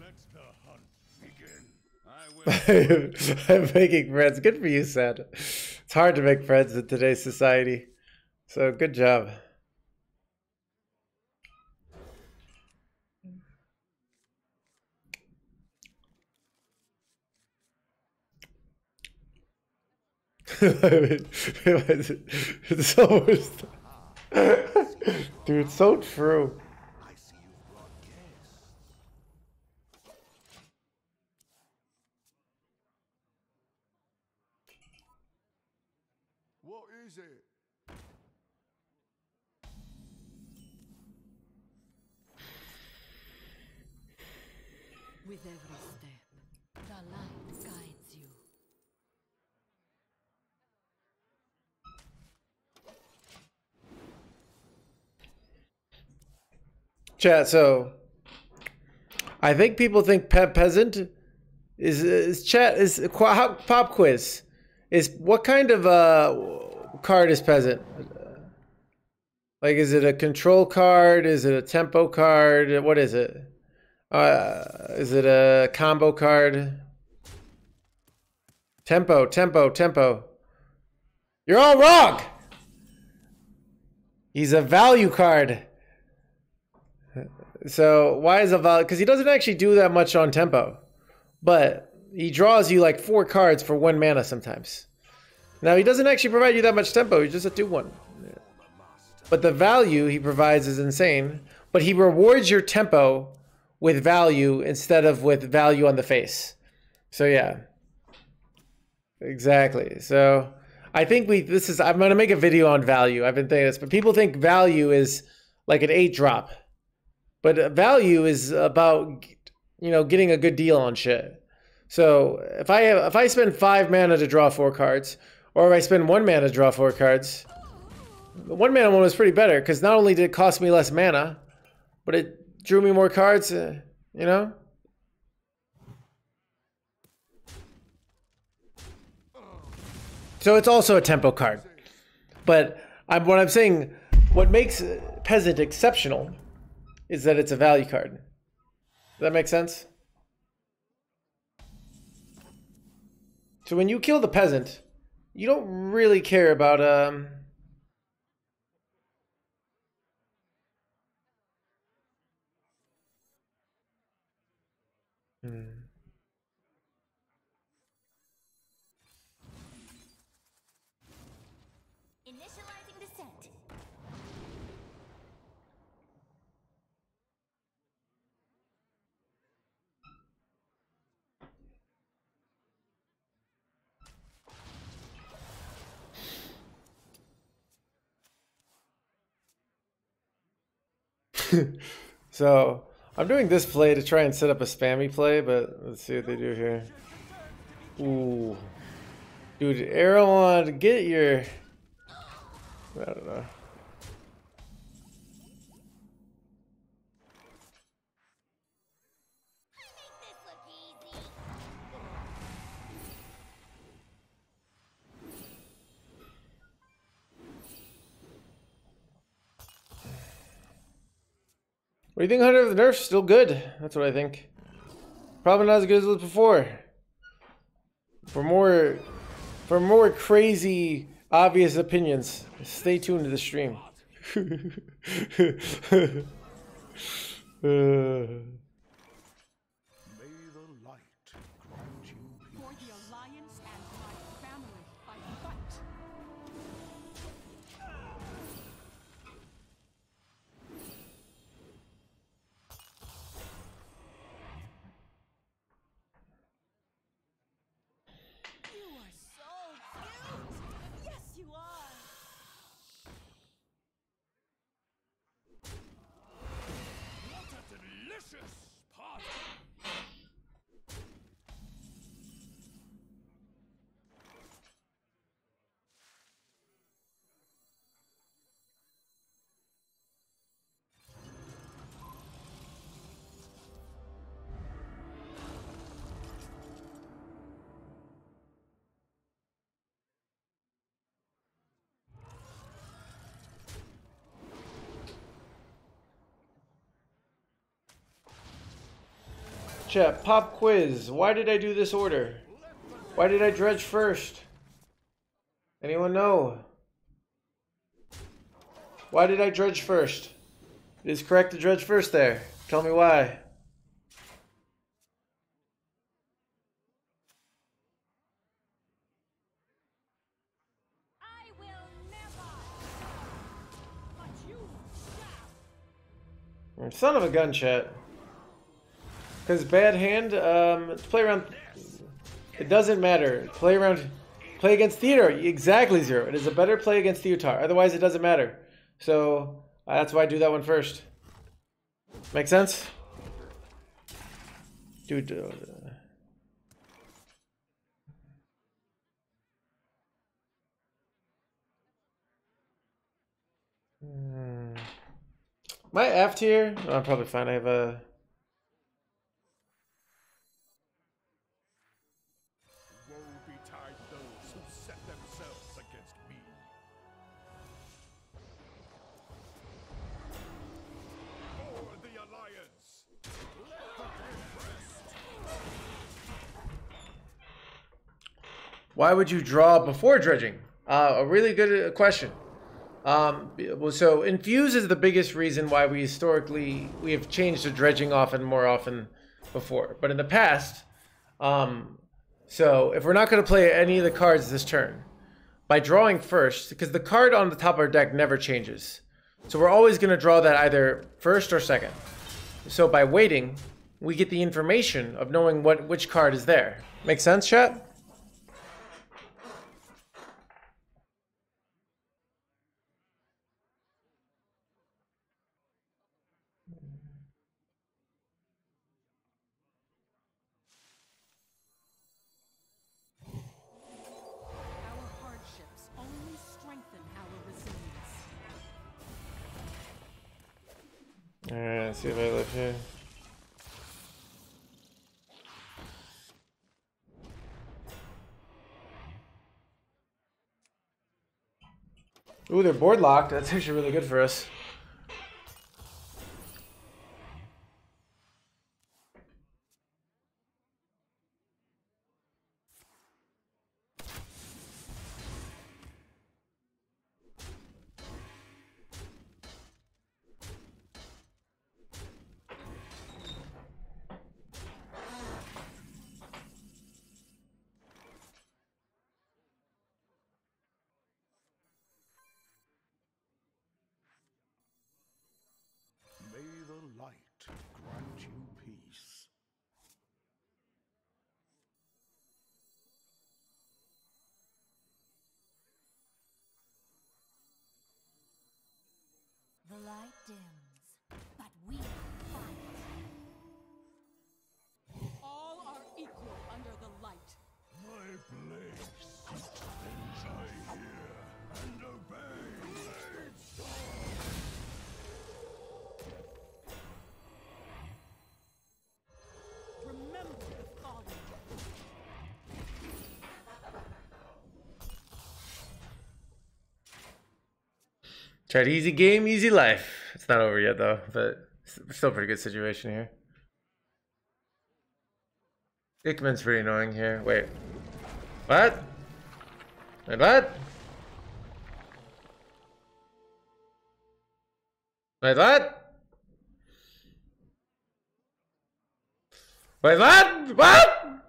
Let the hunt begin. I will. I'm making friends. Good for you, Sad. It's hard to make friends in today's society. So good job. it's almost dude, it's so true. I see you've brought guests. What is it? With every step, the light guides you. Chat. So, I think people think pe- peasant is is chat is pop quiz is what kind of uh card is peasant? Like, is it a control card? Is it a tempo card? What is it? Uh, is it a combo card? Tempo, tempo, tempo. You're all wrong. He's a value card. So why is a value? Because he doesn't actually do that much on tempo, but he draws you like four cards for one mana sometimes. Now he doesn't actually provide you that much tempo. He's just a two one. But the value he provides is insane. But he rewards your tempo with value instead of with value on the face. So yeah, exactly. So I think we this is I'm gonna make a video on value. I've been thinking this, but people think value is like an eight drop. But uh, value is about you know getting a good deal on shit. So if I have, if I spend five mana to draw four cards, or if I spend one mana to draw four cards, the one mana one was pretty better because not only did it cost me less mana, but it drew me more cards. Uh, you know. So it's also a tempo card, but I'm what I'm saying. What makes peasant exceptional is that it's a value card. Does that make sense? So when you kill the peasant, you don't really care about um hmm. Initializing descent. So I'm doing this play to try and set up a spammy play, but let's see what they do here. Ooh. Dude, Erewhon, get your I don't know. What do you think, Hunter of the Nerf? Still good. That's what I think. Probably not as good as it was before. For more, for more crazy, obvious opinions, stay tuned to the stream. Uh, Chat, pop quiz. Why did I do this order? Why did I dredge first? Anyone know? Why did I dredge first? It is correct to dredge first there. Tell me why. Never. But you shall. Son of a gun, chat. Because bad hand, um, play around. It doesn't matter. Play around. Play against Theotar. Exactly zero. It is a better play against Theotar. Otherwise, it doesn't matter. So uh, that's why I do that one first. Make sense? Dude. Uh, hmm. I F tier? No, I'm probably fine. I have a. Why would you draw before dredging? Uh, a really good uh, question. Um, so infuse is the biggest reason why we historically we have changed to dredging often more often before. But in the past, um, so if we're not going to play any of the cards this turn, by drawing first, because the card on the top of our deck never changes, so we're always going to draw that either first or second. So by waiting, we get the information of knowing what which card is there. Make sense, chat? See if I live here. Ooh, they're board locked. That's actually really good for us. Tried easy game, easy life. It's not over yet though, but still pretty good situation here. Ickman's pretty annoying here. Wait. What? Wait, what? Wait, what? Wait, what? What?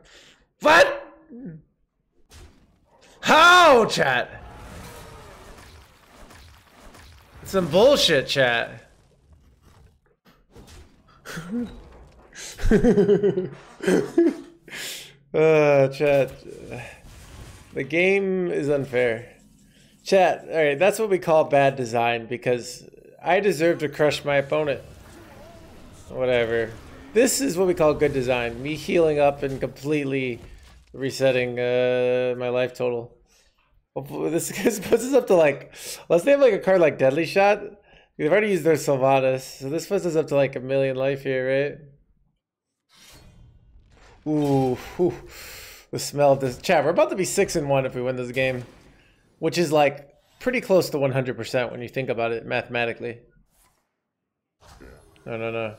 What? How, chat? Some bullshit, chat. uh, chat. The game is unfair. Chat, alright, that's what we call bad design because I deserve to crush my opponent. Whatever. This is what we call good design. Me healing up and completely resetting uh, my life total. Hopefully this this puts us up to like, unless they have like a card like Deadly Shot. They've already used their Sylvanas, so this puts us up to like a million life here, right? Ooh, whew. the smell of this. Chat, we're about to be six and one if we win this game, which is like pretty close to one hundred percent when you think about it mathematically. No, no, no.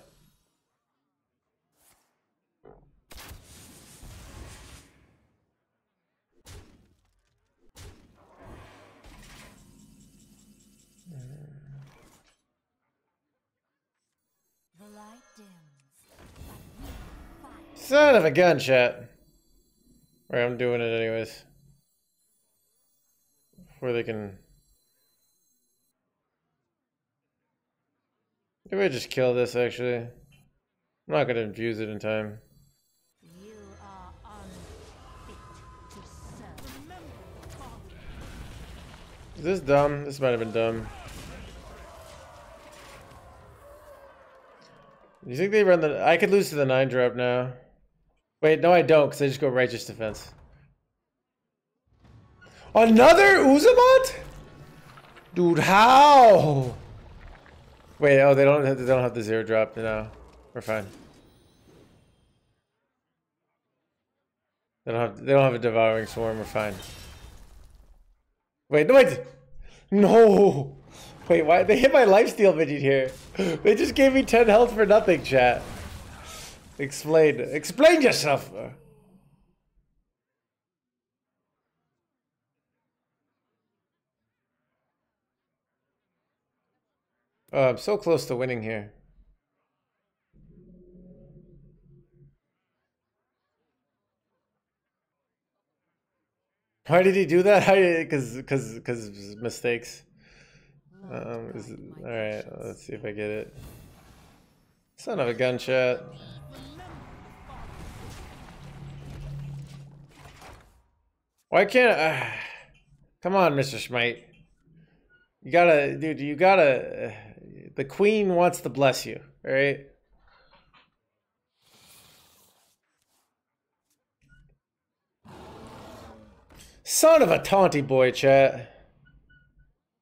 Son of a gun, chat. Or I'm doing it anyways. Where they can. Maybe I just kill this actually. I'm not gonna infuse it in time. You are unfit to serve. Remember the bond. Is this dumb? This might have been dumb. You think they run the? I could lose to the nine drop now. Wait, no, I don't, because I just go righteous defense. Another Uzumot? Dude, how? Wait, oh, they don't have, they don't have the zero drop. No, we're fine. They don't have they don't have a devouring swarm. We're fine. Wait, no, wait, no. Wait, why they hit my lifesteal midget here? They just gave me 10 health for nothing, chat. Explain. Explain yourself. Oh, I'm so close to winning here. Why did he do that? Because, because, because mistakes. Um, is all right, let's see if I get it. Son of a gun, chat. Why can't I? Ah, come on, Mr. Smite. You gotta, dude. You gotta. Uh, the queen wants to bless you. Right. Son of a taunty boy, chat.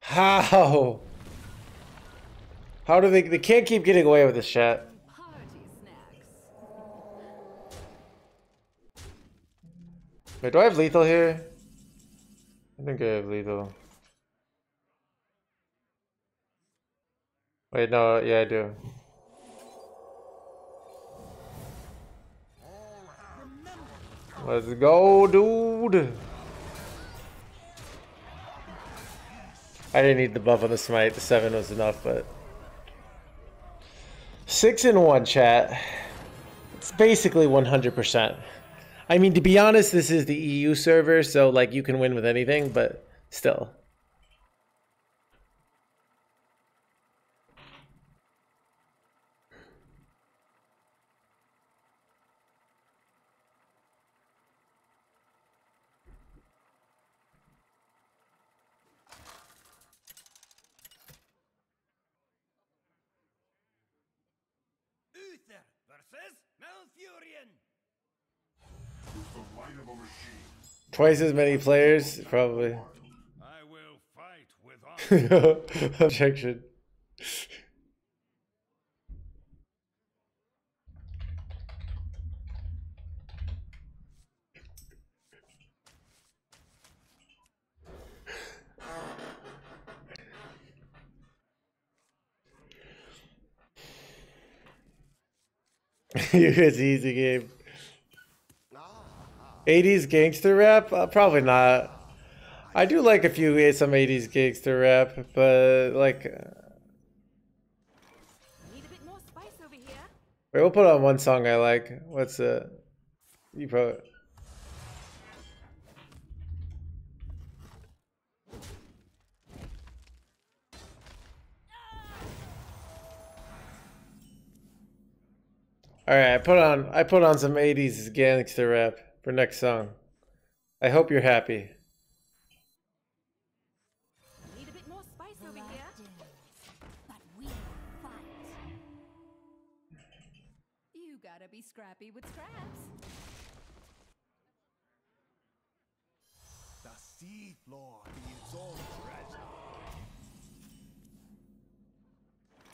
How? How do they? They can't keep getting away with this shit. Wait, do I have lethal here? I think I have lethal. Wait, no, yeah, I do. Let's go, dude. I didn't need the buff on the smite. The seven was enough, but six in one chat. It's basically one hundred percent. I mean, to be honest, this is the EU server, so like you can win with anything, but still. Uther versus Malfurion. Twice as many players, probably. I will fight with. Objection. it's easy game. 80s gangster rap? Uh, probably not. I do like a few eh, some 80s gangster rap, but like, uh, Need a bit more spice over here. wait, we'll put on one song I like. What's it? You probably. All right, I put on I put on some 80s gangster rap for next song. I hope you're happy. Need a bit more spice over here. but we fight. You gotta be scrappy with scraps. The sea floor is all treasure.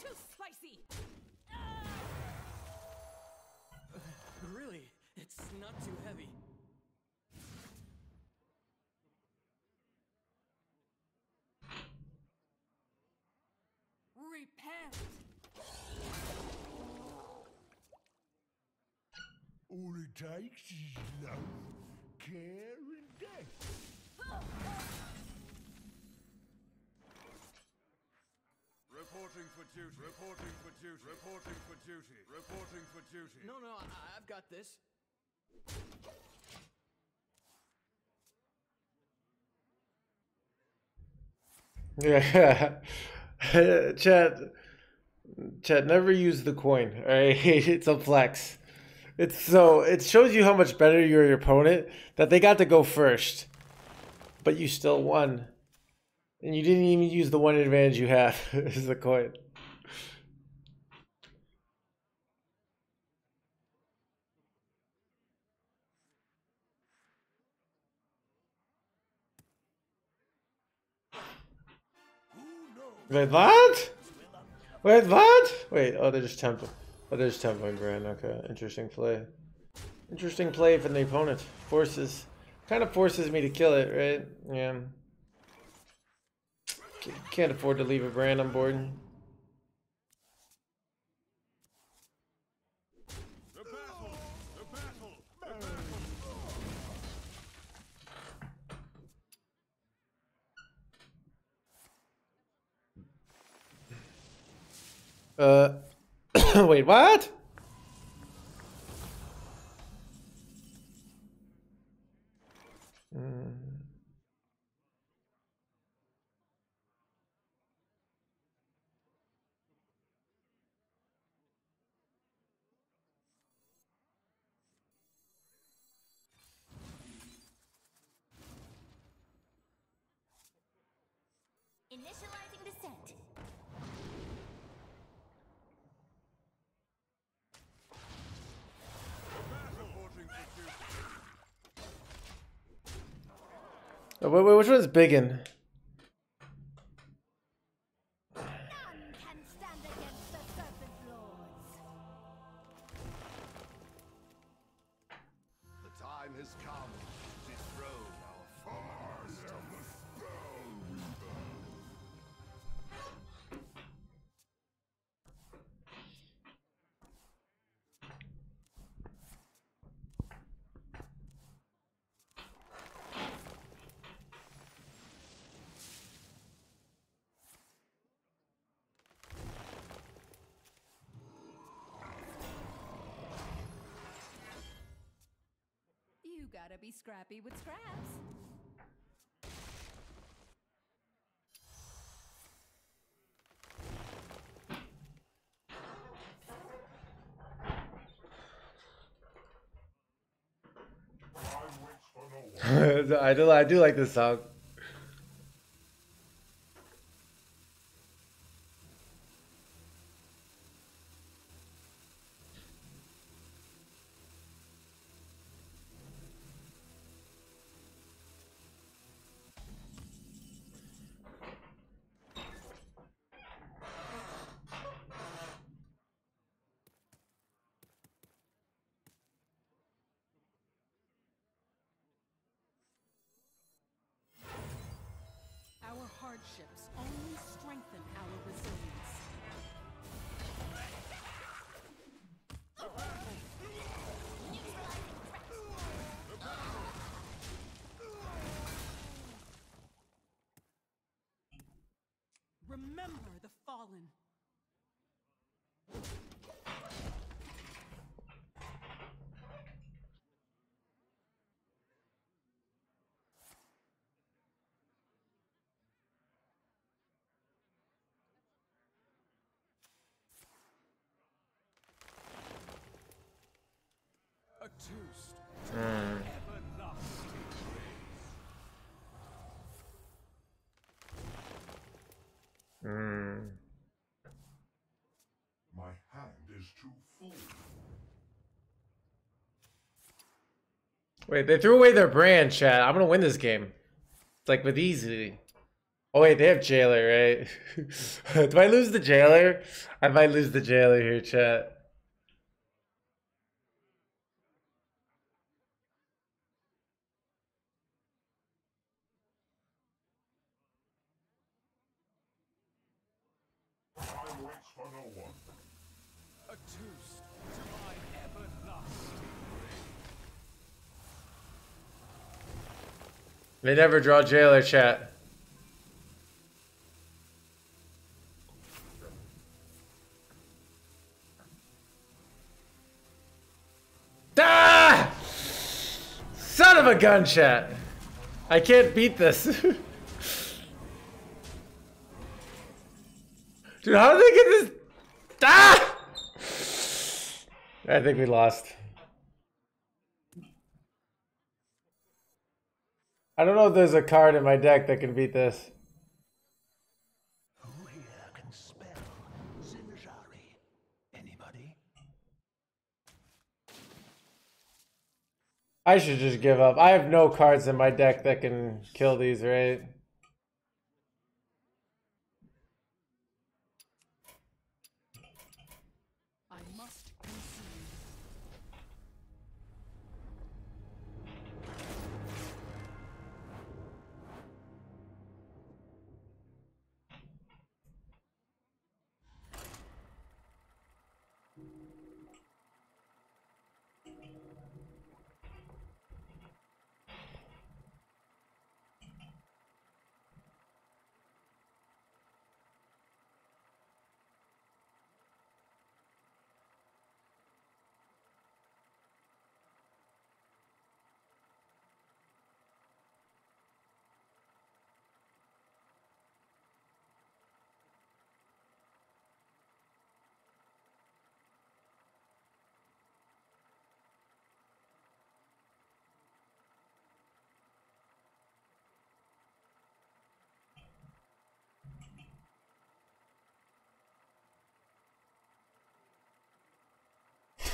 Too spicy. Really, it's not too heavy. Repent. All it takes is love, care, and death. Reporting for duty. Reporting for duty. Reporting for duty. Reporting for duty. No, no, I, I've got this. Yeah. Chat. Chat, never use the coin. Alright? It's a flex. It's so it shows you how much better you're your opponent that they got to go first. But you still won. And you didn't even use the one advantage you have is the coin. Wait, what? Wait, what? Wait, oh, they're just tempo. Oh, there's tempo Grand. Okay, interesting play. Interesting play from the opponent. Forces, kind of forces me to kill it, right? Yeah. Can't afford to leave a brand on board. The battle! The battle! The battle! Uh, wait, what? Which one's biggin? Gotta be scrappy with scraps. I do, I do like this song. Hardships only strengthen our resilience. Remember the fallen. My hand is too full. Wait, they threw away their brand, chat. I'm gonna win this game. It's like with easy. Oh wait, they have jailer, right? Do I lose the jailer? I might lose the jailer here, chat. They never draw jailer, chat. Ah! Son of a gun, chat. I can't beat this. Dude, how did they get this? Ah! I think we lost. I don't know if there's a card in my deck that can beat this. Who here can spell Zinjari? Anybody? I should just give up. I have no cards in my deck that can kill these, right?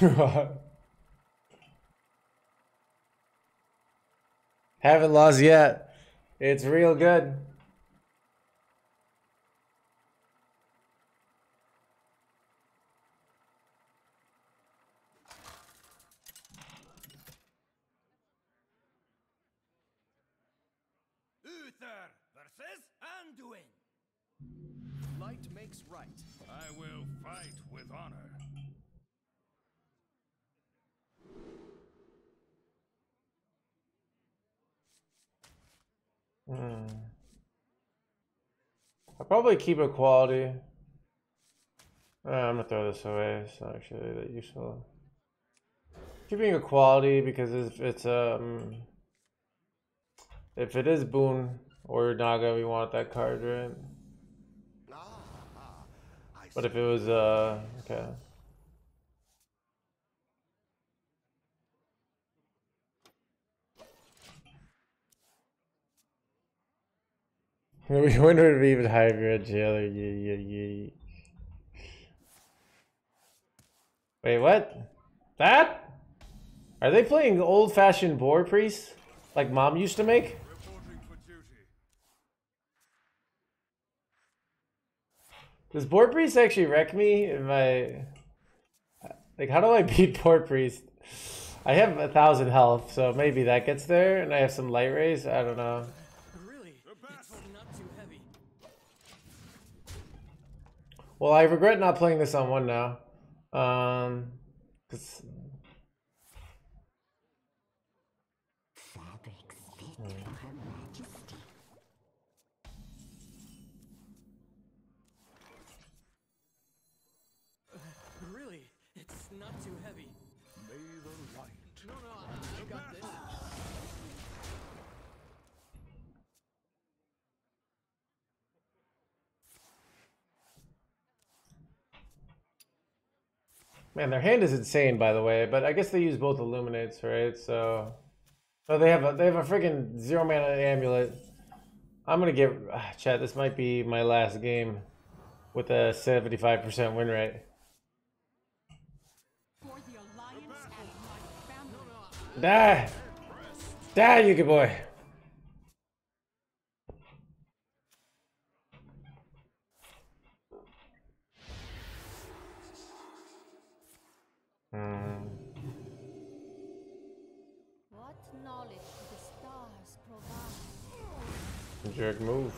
Haven't lost yet. It's real good. Hmm. I'll probably keep it quality. Uh, I'm gonna throw this away. It's not actually that useful. Keeping a quality because if it's um if it is Boon or Naga, we want that card, right? But if it was uh okay. We wonder if even hybrid jailer. Yeah, yeah, yeah. Wait, what? That? Are they playing old-fashioned boar priest like mom used to make? Does boar priest actually wreck me? Am I like how do I beat boar priest? I have a thousand health, so maybe that gets there, and I have some light rays. I don't know. Well, I regret not playing this on one now. Um, 'cause- man, their hand is insane, by the way. But I guess they use both illuminates, right? So, oh, they have a they have a freaking zero mana amulet. I'm gonna get ah, chat. This might be my last game with a 75% win rate. For the alliance and my family. Die, die, you good boy. Hmm. What knowledge do the stars provide? Jerk move.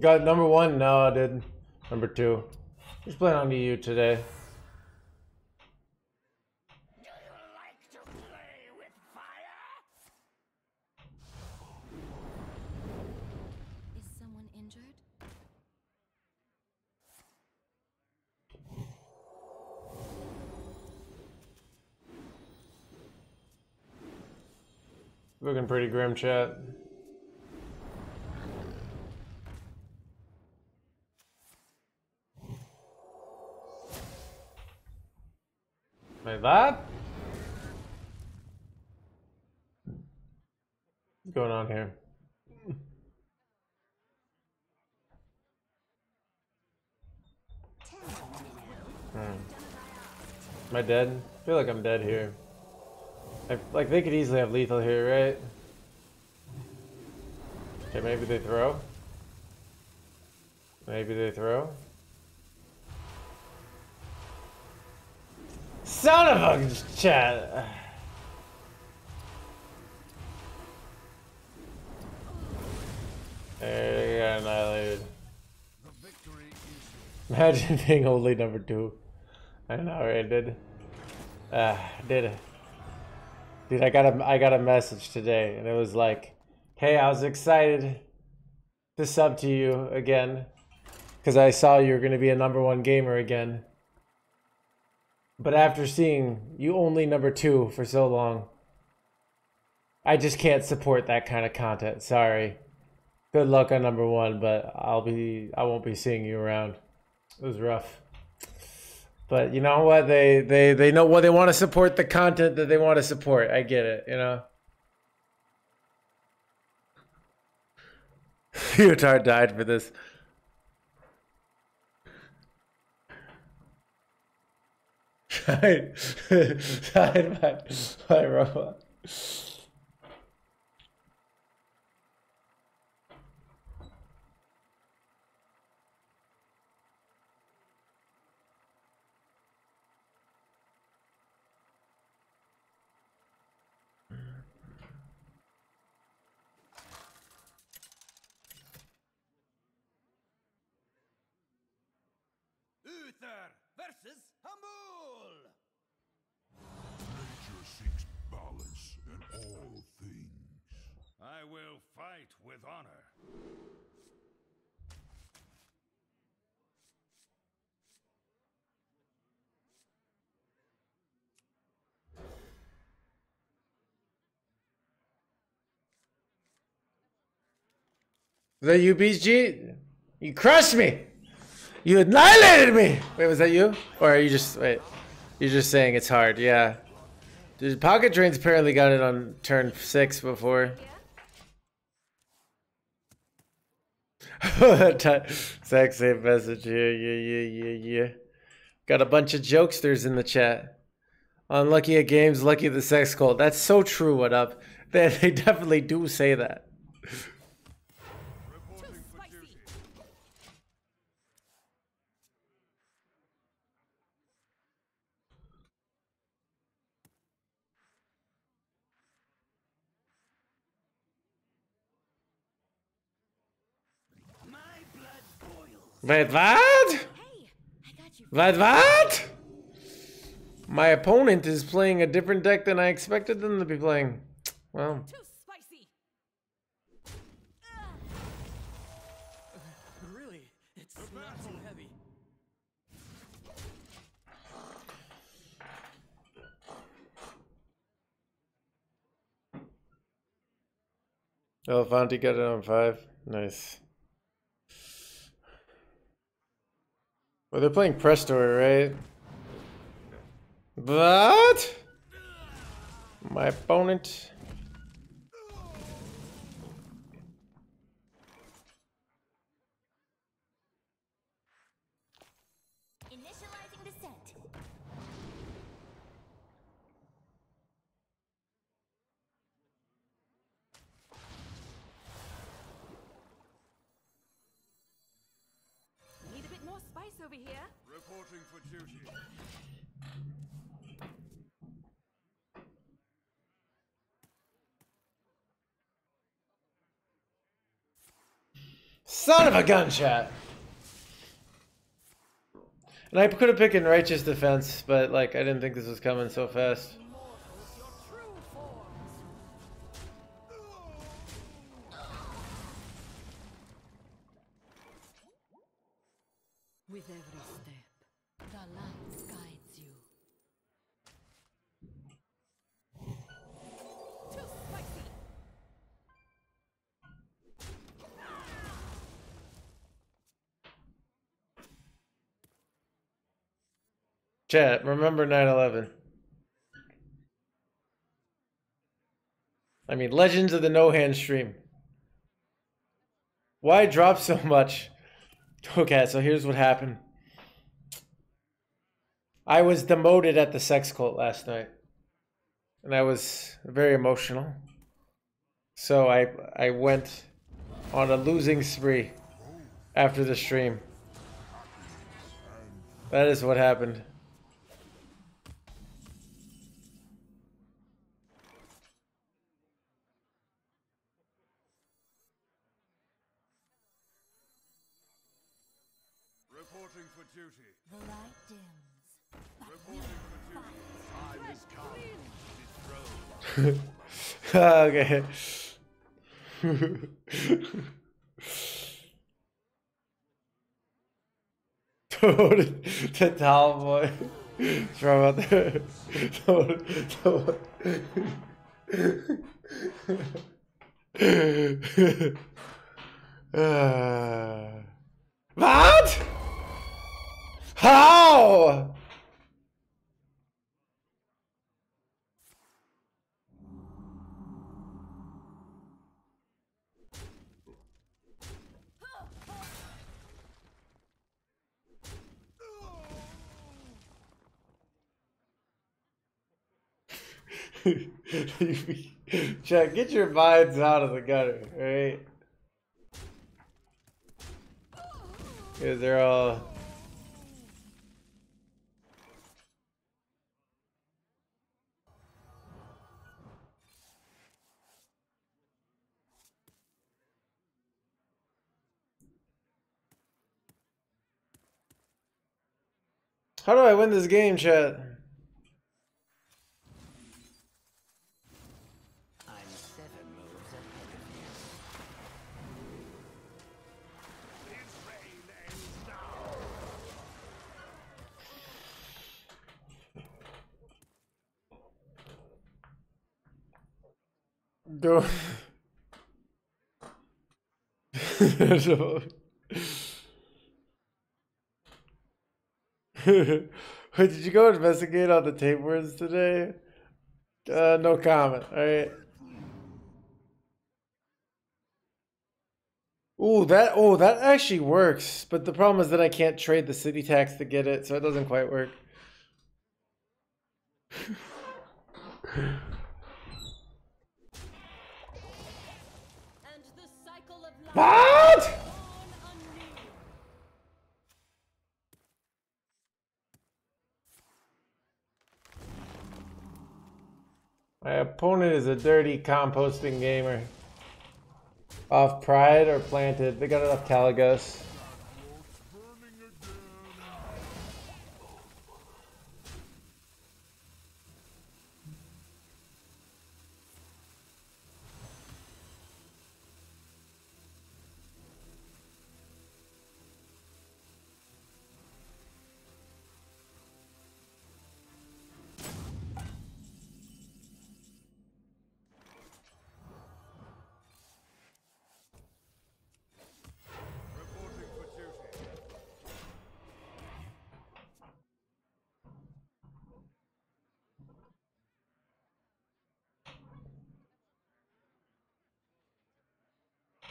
Got number one? No, I didn't. Number two. Just playing on EU today. Looking pretty grim, chat. That? What's going on here? Hmm. Am I dead? I feel like I'm dead here. I, like they could easily have lethal here, right? Okay, maybe they throw. Maybe they throw. Son of a chat. There got annihilated. Imagine being only number two. I know, right, dude? Uh, did it. Dude, I got a I got a message today, and it was like, "Hey, I was excited to sub to you again, because I saw you were gonna be a number one gamer again. But after seeing you only number two for so long, I just can't support that kind of content. Sorry. Good luck on number one, but I'll be I won't be seeing you around. It was rough. But you know what? They they they know what they want to support the content that they want to support. I get it, you know. Utah died for this. Died by, by robot. Uther versus Hamuul. Nature seeks balance in all things. I will fight with honor. That you, You crushed me. You annihilated me. Wait, was that you? Or are you just wait? You're just saying it's hard, yeah. Dude, Pocket Drains apparently got it on turn six before. Sexy message here, yeah, yeah, yeah, yeah. Got a bunch of jokesters in the chat. Unlucky at games, lucky at the sex cult. That's so true. What up? They, they definitely do say that. Reporting for duty. Wait, what? Hey, I got you. What? My opponent is playing a different deck than I expected them to be playing. Well, Too spicy. Really, it's not too heavy. Oh, Elefanti got it on five. Nice. Well, they're playing Prestory, right? But my opponent. Over here. Reporting for duty. Son of a gunshot! And I could have picked in righteous defense, but like I didn't think this was coming so fast. Chat, remember 9/11. I mean, Legends of the No Hand stream. Why drop so much? Okay, so here's what happened. I was demoted at the sex cult last night. And I was very emotional. So I I went on a losing spree after the stream. That is what happened. To dethrone. Dude, the towel boy. Throw out there. Uh, what? How? Chuck, get your minds out of the gutter, right? Yeah, they're all. How do I win this game, chat? Go. Wait, did you go investigate all the tape words today? Uh, no comment. All right. Ooh, that oh that actually works, but the problem is that I can't trade the city tax to get it, so it doesn't quite work. What? My opponent is a dirty composting gamer. Off pride or planted? They got off Caligus.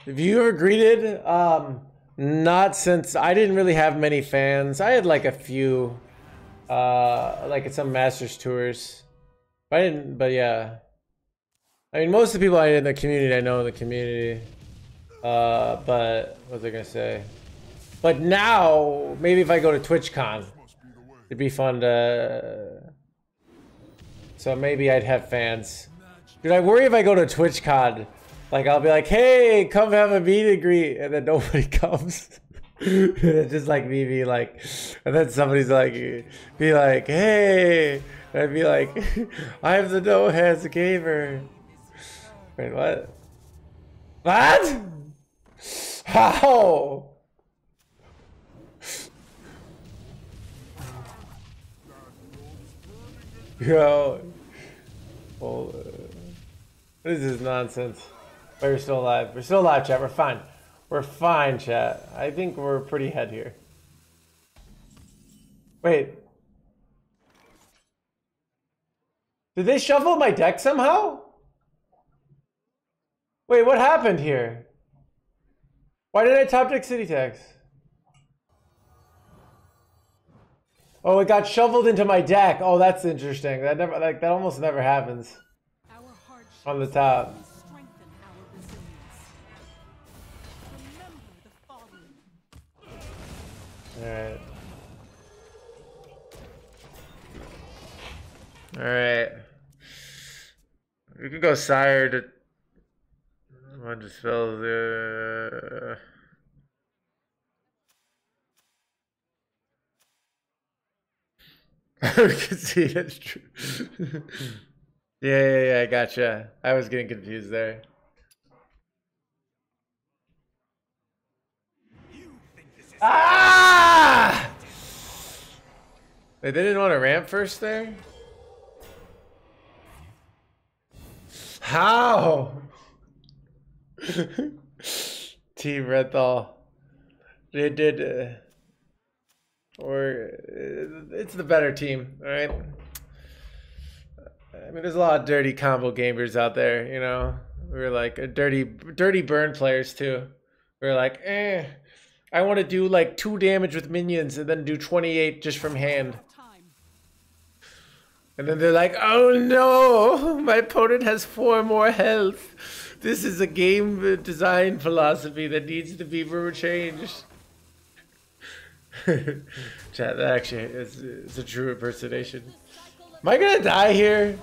Ever greeted? Um, not since I didn't really have many fans. I had like a few, uh, like at some Masters tours. but I didn't, but yeah. I mean, most of the people I in the community, I know in the community. Uh, but what was I gonna say? But now, maybe if I go to TwitchCon, it'd be fun to. So maybe I'd have fans. Dude, I worry if I go to TwitchCon Like I'll be like, "Hey, come have a meet and greet," and then nobody comes. Just like me be like, and then somebody's like, be like, "Hey," and I'd be like, "I'm the no hands gamer." Wait, what? What? How? Yo. Well, this is nonsense. But we're still alive. We're still alive, chat. We're fine. We're fine, chat. I think we're pretty head here. Wait. Did they shuffle my deck somehow? Wait, what happened here? Why did I top deck City Tax? Oh, it got shoveled into my deck. Oh, that's interesting. That never, like, that almost never happens on the top. The fallen. All right. All right. We can go sire to. One dispels the. I can see that's true. yeah, yeah, yeah. I gotcha. I was getting confused there. Ah! They didn't want to ramp first there? How? Team Renathal. They did. Uh, or uh, it's the better team, alright? I mean, there's a lot of dirty combo gamers out there, you know? We are like a dirty, dirty burn players too. We are like, eh, I want to do like two damage with minions and then do 28 just from hand. And then they're like, oh no, my opponent has four more health. This is a game design philosophy that needs to be changed. Chat, that actually is, is a true impersonation. Am I gonna die here?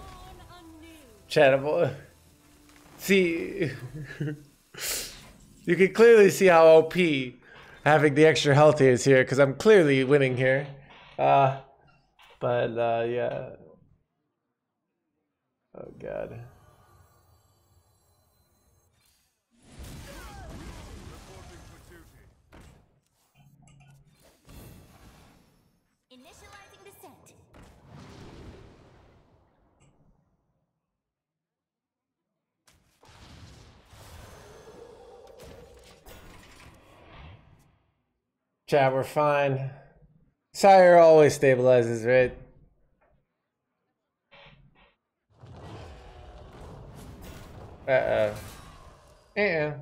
Chat, see, you can clearly see how OP having the extra health here is here because I'm clearly winning here. Uh, but uh, yeah. Oh god. Chat, we're fine. Sire always stabilizes, right? Uh-oh. Yeah.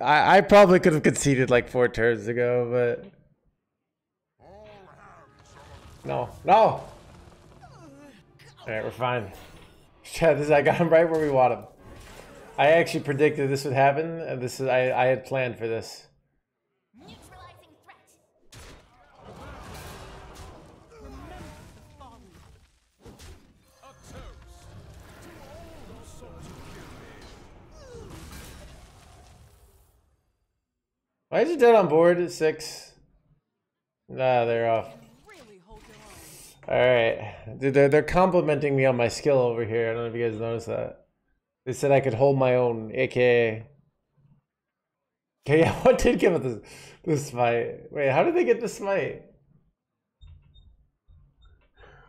I, I probably could have conceded like four turns ago, but no, no. All right, we're fine. Yeah, this I got him right where we want him. I actually predicted this would happen, and this is I I had planned for this. Neutralizing threat. Remember the fallen. A toast to all who sought to kill me. Why is he dead on board at six? Nah, they're off. Really hold your own. All right, they're they're complimenting me on my skill over here. I don't know if you guys noticed that. They said I could hold my own, aka. Okay, yeah, what did give it this this fight? Wait, how did they get this fight?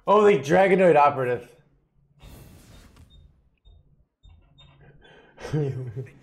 Oh, the Drakonid operative.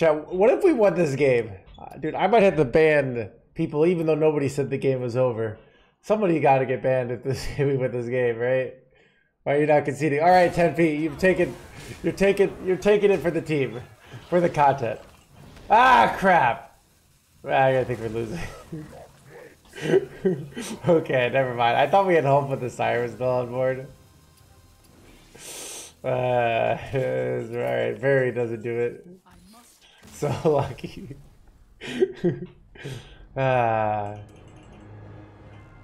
What if we won this game? Uh, dude, I might have to ban people even though nobody said the game was over. Somebody got to get banned if this if we win this game, right? Why are you not conceding? All right, 10p. You've taken, you're taking, you're taking it for the team, for the content. Ah, crap. Ah, I think we're losing. okay, never mind. I thought we had hope with the sirens still on board. Uh, all right, Barry doesn't do it. So lucky. ah.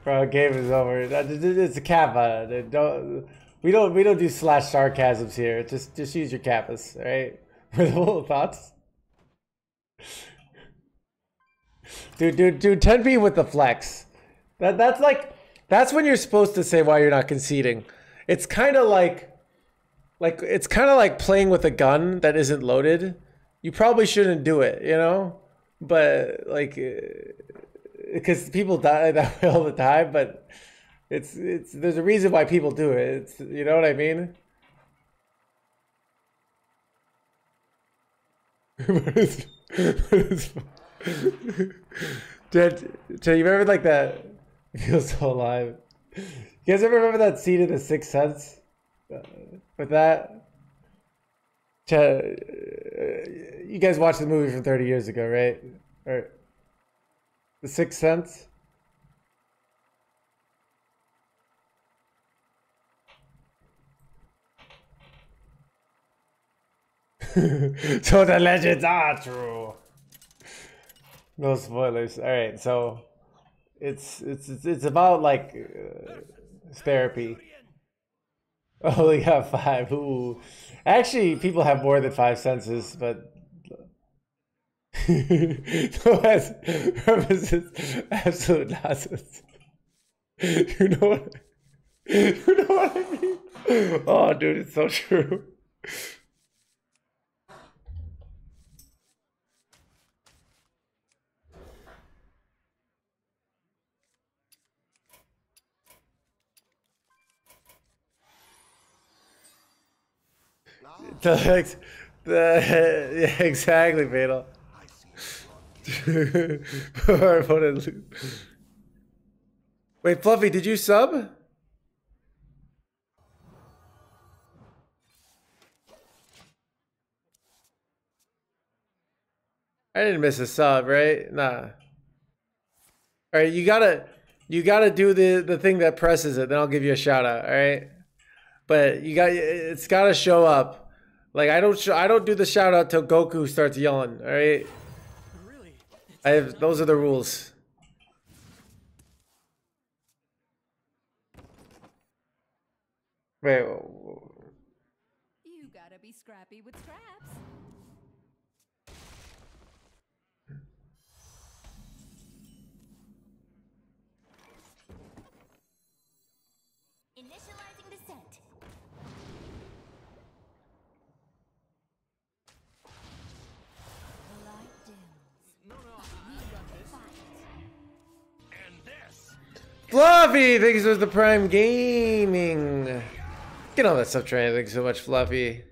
Bro, game is over. That- It's a kappa. Don't we don't we don't do slash sarcasms here. Just just use your kappas, right? Reasonable thoughts. Dude, dude, dude, 10p with the flex. That that's like that's when you're supposed to say why you're not conceding. It's kind of like like it's kind of like playing with a gun that isn't loaded. You probably shouldn't do it, you know? But like because people die that way all the time, but it's it's there's a reason why people do it. It's you know what I mean? Did, do you remember like that? Feels so alive. You guys ever remember that scene in The Sixth Sense? Uh, with that? Ch- uh, You guys watched the movie from 30 years ago, right? Or The Sixth Sense? so the legends are true. No spoilers. All right, so it's it's it's, it's about like uh, therapy. Oh, we got five. Ooh, actually, people have more than five senses, but no, purposes absolute nonsense. You know what? You know what I mean? Oh, dude, it's so true. The, the yeah, exactly, Fatal. Wait, Fluffy, did you sub? I didn't miss a sub, right? Nah. All right, you gotta, you gotta do the the thing that presses it. Then I'll give you a shout out. All right, but you got it's gotta show up. Like I don't, sh- I don't do the shout out till Goku starts yelling. All right, Really? I have those are the rules. Wait, Fluffy, thanks for the Prime Gaming. Get all that sub train. Thanks so much, Fluffy.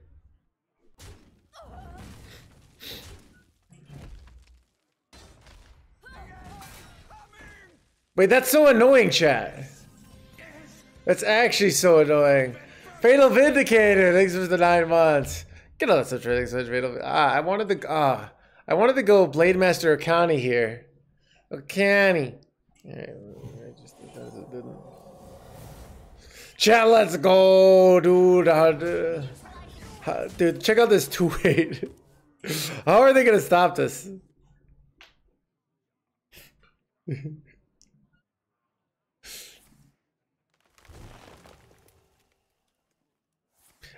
Wait, that's so annoying, chat. That's actually so annoying. Fatal Vindicator, thanks for the nine months. Get all that sub train. Thanks so much, Fatal. Ah, I wanted to. Ah, I wanted to go Blademaster Okani here. Okani. Alright, I Chat, let's go, dude. Do- how- dude, check out this two eight. How are they gonna stop this?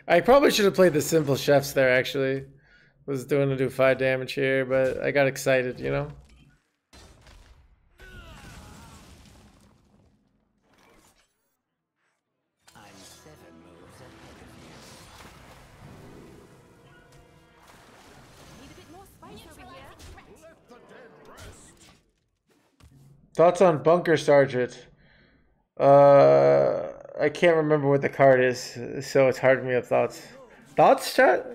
I probably should have played the simple chefs there. Actually, was doing to do five damage here, but I got excited, you know. Thoughts on Bunker Sergeant? Uh, I can't remember what the card is, so it's hard for me to have thoughts. Thoughts, chat?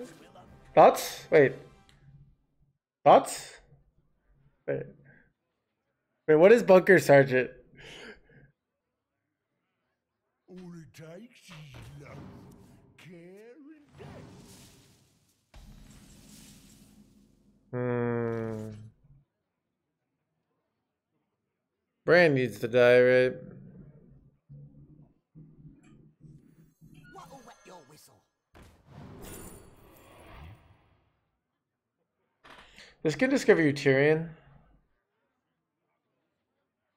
Thoughts? Wait. Thoughts? Wait. Wait, what is Bunker Sergeant? Hmm. Brand needs to die, right? This can discover you Tirion.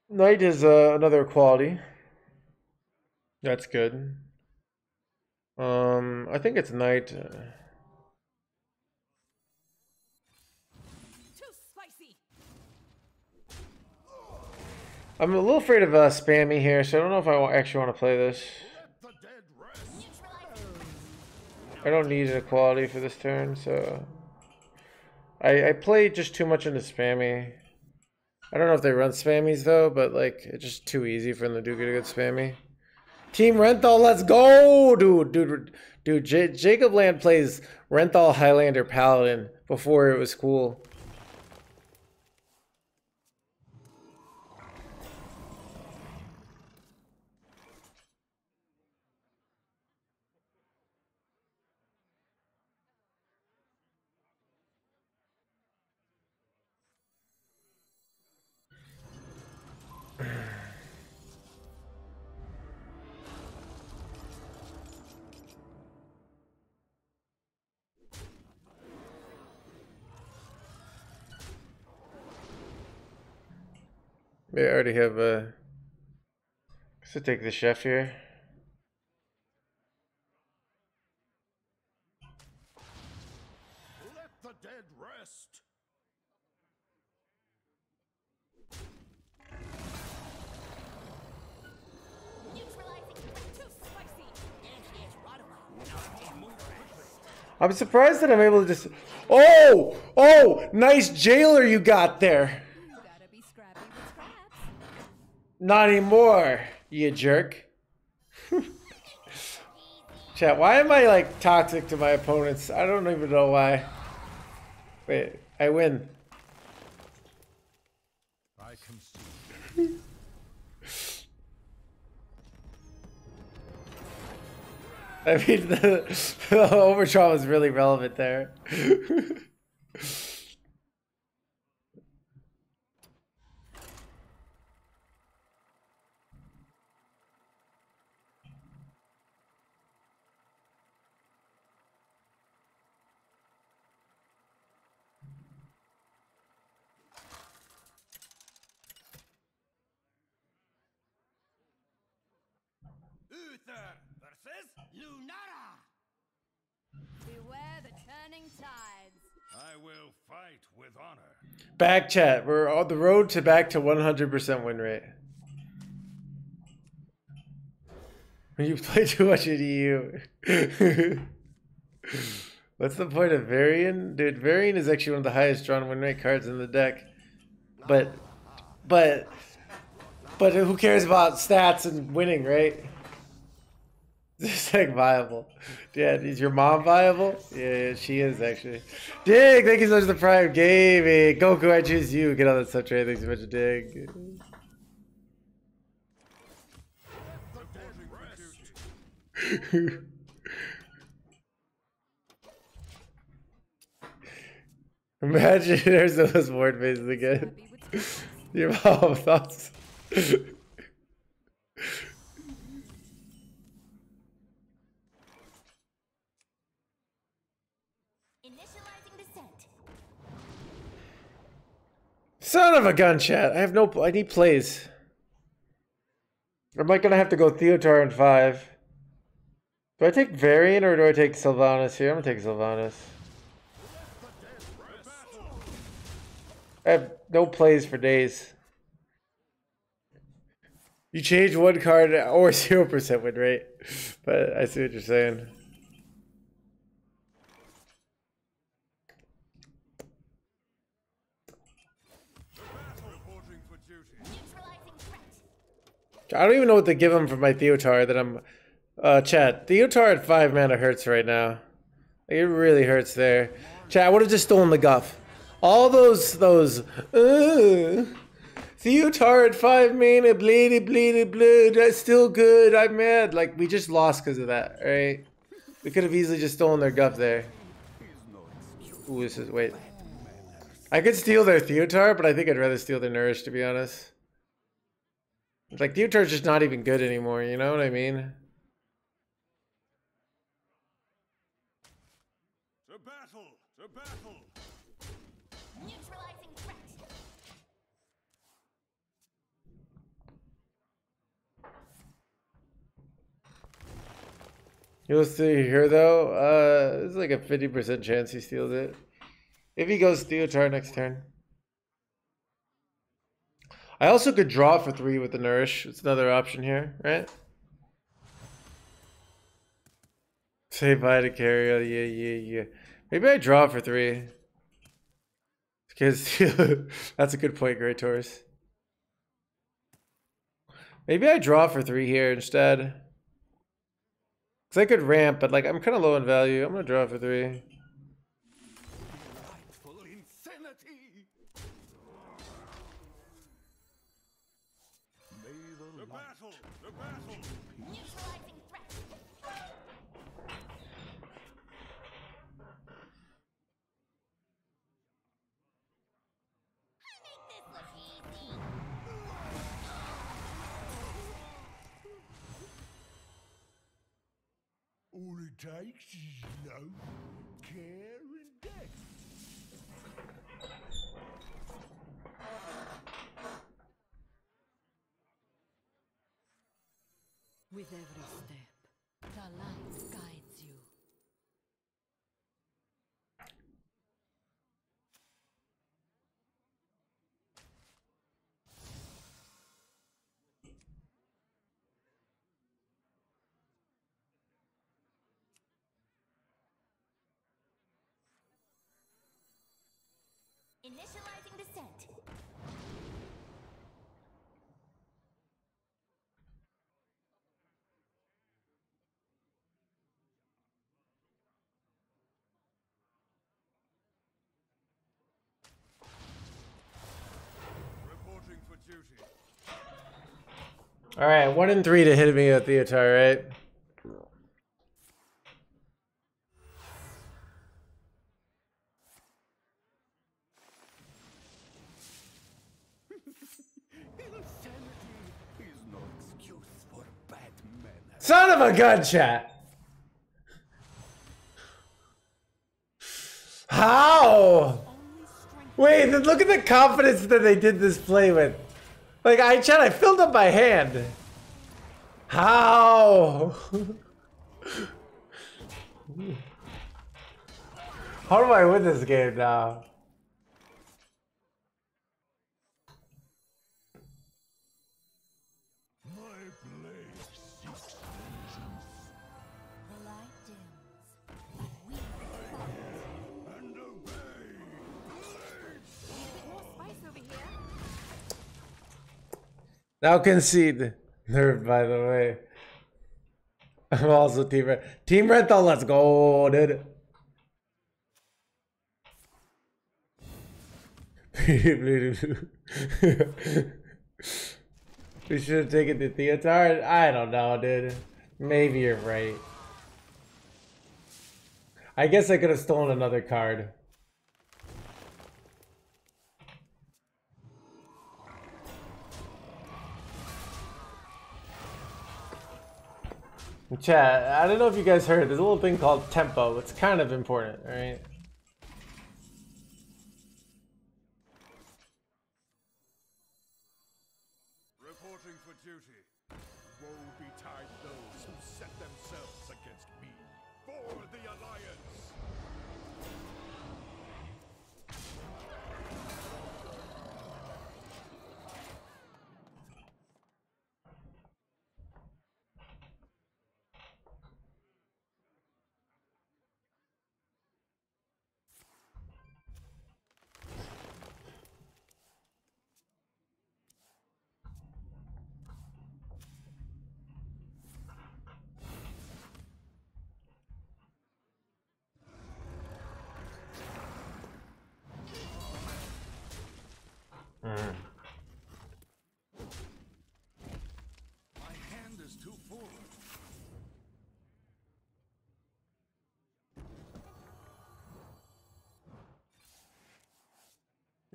Knight is uh, another quality. That's good. Um, I think it's Knight. uh, Too spicy. I'm a little afraid of uh, spammy here, so I don't know if I actually want to play this. I don't need an equality for this turn, so I I play just too much into spammy. I don't know if they run spammies though, but like it's just too easy for them to do good, good spammy. Team Renathal, let's go, dude, dude, dude. J- Jacob Land plays Renathal Highlander Paladin before it was cool. Already have uh, a. So take the chef here. Let the dead rest. Neutralizing. Too spicy. Yes, yes, right away. I'm surprised that I'm able to just. Oh, oh, nice jailer you got there. You gotta be scrappy with scraps. Not anymore, you jerk. Chat, why am I like toxic to my opponents? I don't even know why. Wait, I win. I. I mean, the, the overdraw was really relevant there. Uther versus Lunara! Beware the turning tides. I will fight with honor. Back chat, we're on the road to back to 100% win rate. When you play too much in EU. What's the point of Varian? Dude, Varian is actually one of the highest drawn win rate cards in the deck. But, but, but who cares about stats and winning, right? This deck viable. Yeah, is your mom viable? Yeah, she is actually. Dig, thank you so much for the prime gaming. Goku, I choose you. Get on that sub trade. Thanks so much, Dig. The dead rest. Imagine there's those word bases again. Your mom thoughts. Son of a gun, chat. I have no. I need plays. Am I gonna have to go Theotar in five? Do I take Varian or do I take Sylvanas here? I'm gonna take Sylvanas. I have no plays for days. You change one card or zero percent win rate, but I see what you're saying. I don't even know what to give him for my Theotar that I'm. Uh, chat. Theotar at five mana hurts right now. It really hurts there. Chat. I would have just stolen the guff. All those those. Uh, Theotar at five mana, bleedy bleedy blue. That's still good. I'm mad. Like we just lost because of that, right? We could have easily just stolen their guff there. Ooh, this is wait. I could steal their Theotar, but I think I'd rather steal their Nourish to be honest. Like Theotar's just not even good anymore, you know what I mean? To battle! To battle! Neutralizing threat. You'll see here though, uh it's like a 50% chance he steals it. If he goes Theotar next turn. I also could draw for three with the Nourish. It's another option here, right? Say bye to Cariel. Yeah, yeah, yeah. Maybe I draw for three. Because that's a good point, Great Taurus. Maybe I draw for three here instead. Because I could ramp, but like I'm kind of low in value. I'm going to draw for three. Takes is love, care, and death. With every step, the light guides you. Initializing descent. Reporting for duty. All right, one in three to hit me at Theotar, right? Son of a gun, chat. How? Wait, look at the confidence that they did this play with. Like I chat, I filled up my hand. How? How do I win this game now? Now concede. Nerve, by the way. I'm also team Red. Team Renathal, let's go, dude. we should have taken the Theotar. I don't know, dude. Maybe you're right. I guess I could have stolen another card. Chat, I don't know if you guys heard, there's a little thing called tempo. It's kind of important, right?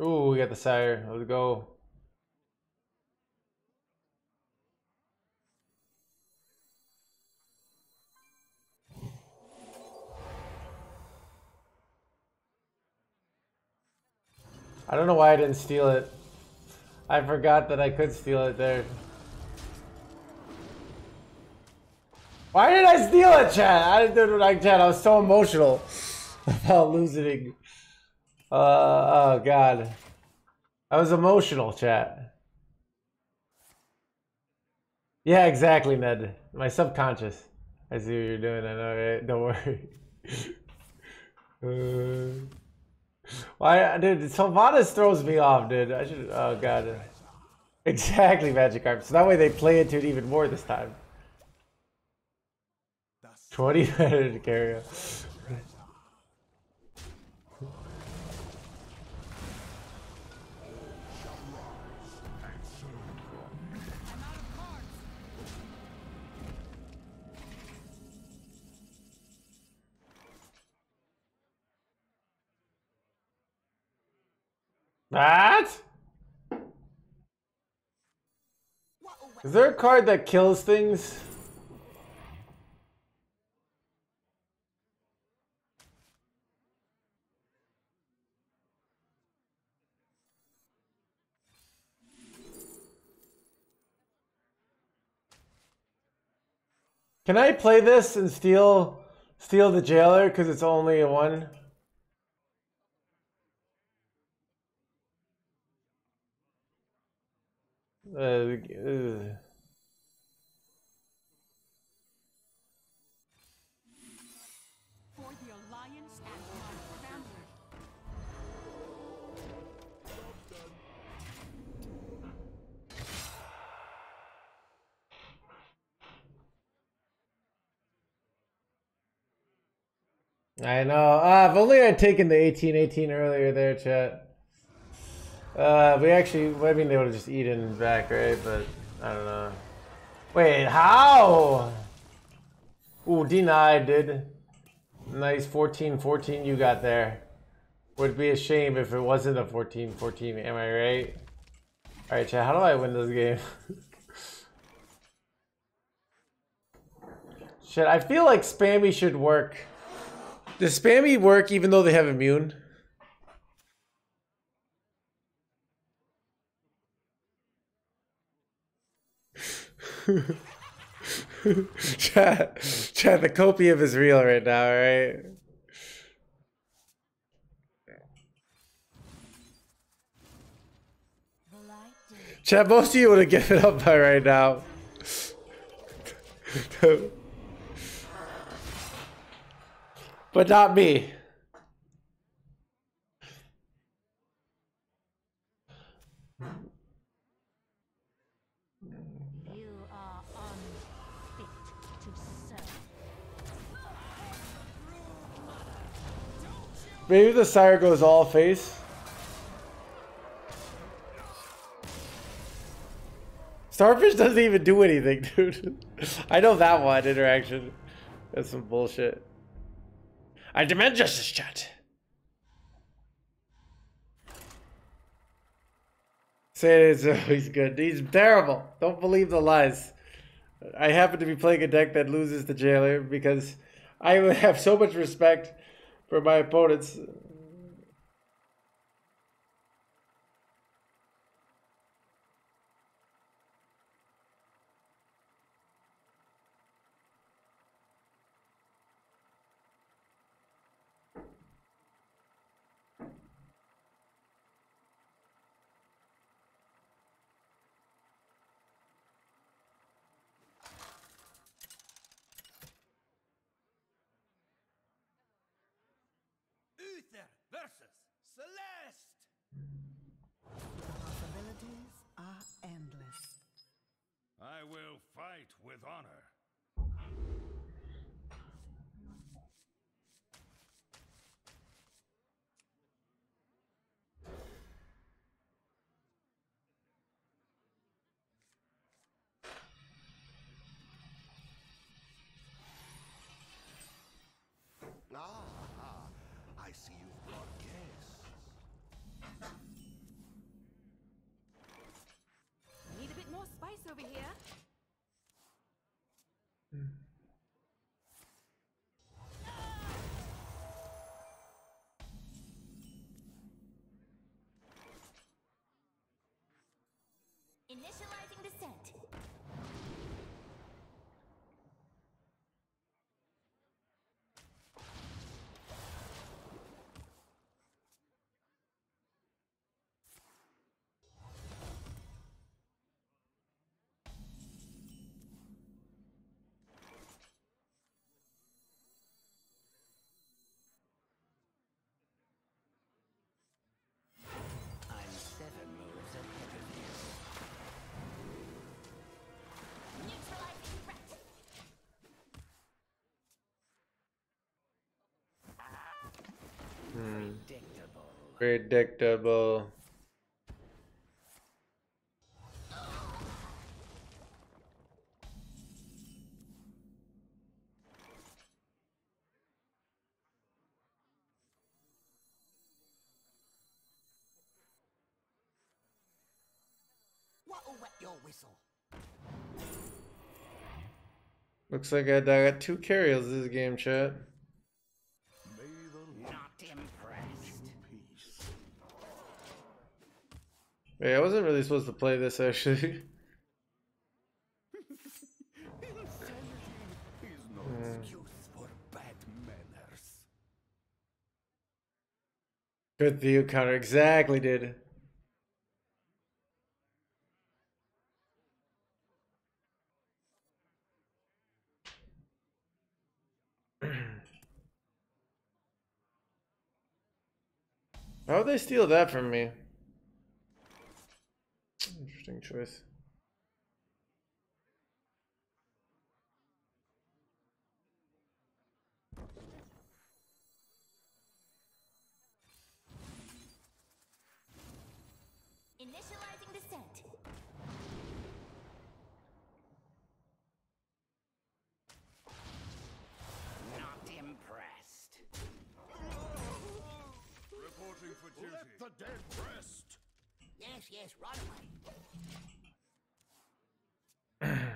Ooh, we got the sire. Let's go. I don't know why I didn't steal it. I forgot that I could steal it there. Why did I steal it, Chad? I didn't do it, Chad. I was so emotional about losing. Uh, oh god. I was emotional, chat. Yeah, exactly, Ned. My subconscious. I see what you're doing. I know, right? Don't worry. uh, why, dude? Sylvanas throws me off, dude. I should. Oh god. Exactly, magic Magikarp. So that way they play into it even more this time. 20 better to carry. What? Is there a card that kills things? Can I play this and steal steal the jailer because it's only a one? For the Alliance and. I know. Ah, if only I'd taken the 18-18 earlier there, chat. Uh, we actually, I mean, they would have just eaten back, right? But, I don't know. Wait, how? Ooh, denied, dude. Nice 14-14 you got there. Would be a shame if it wasn't a 14-14, am I right? Alright, chat, how do I win this game? Shit, I feel like spammy should work. Does spammy work even though they have immune? Chat, chat, the copium is real right now, right? Chat, most of you would have given up by right now. but not me. You are unfit to serve. Maybe the sire goes all face. Starfish doesn't even do anything, dude. I know that one interaction. That's some bullshit. I demand justice, chat. Say it is, oh, he's good. He's terrible. Don't believe the lies. I happen to be playing a deck that loses the jailer because I have so much respect for my opponents. Over here. Whistle? Looks like I, I got two Cariels this game, chat. Wait, I wasn't really supposed to play this actually. Good view counter. Exactly, dude. How would they steal that from me? Interesting choice. Initializing descent. Not impressed. Reporting for duty. Let the dead rest. Yes, yes, right away.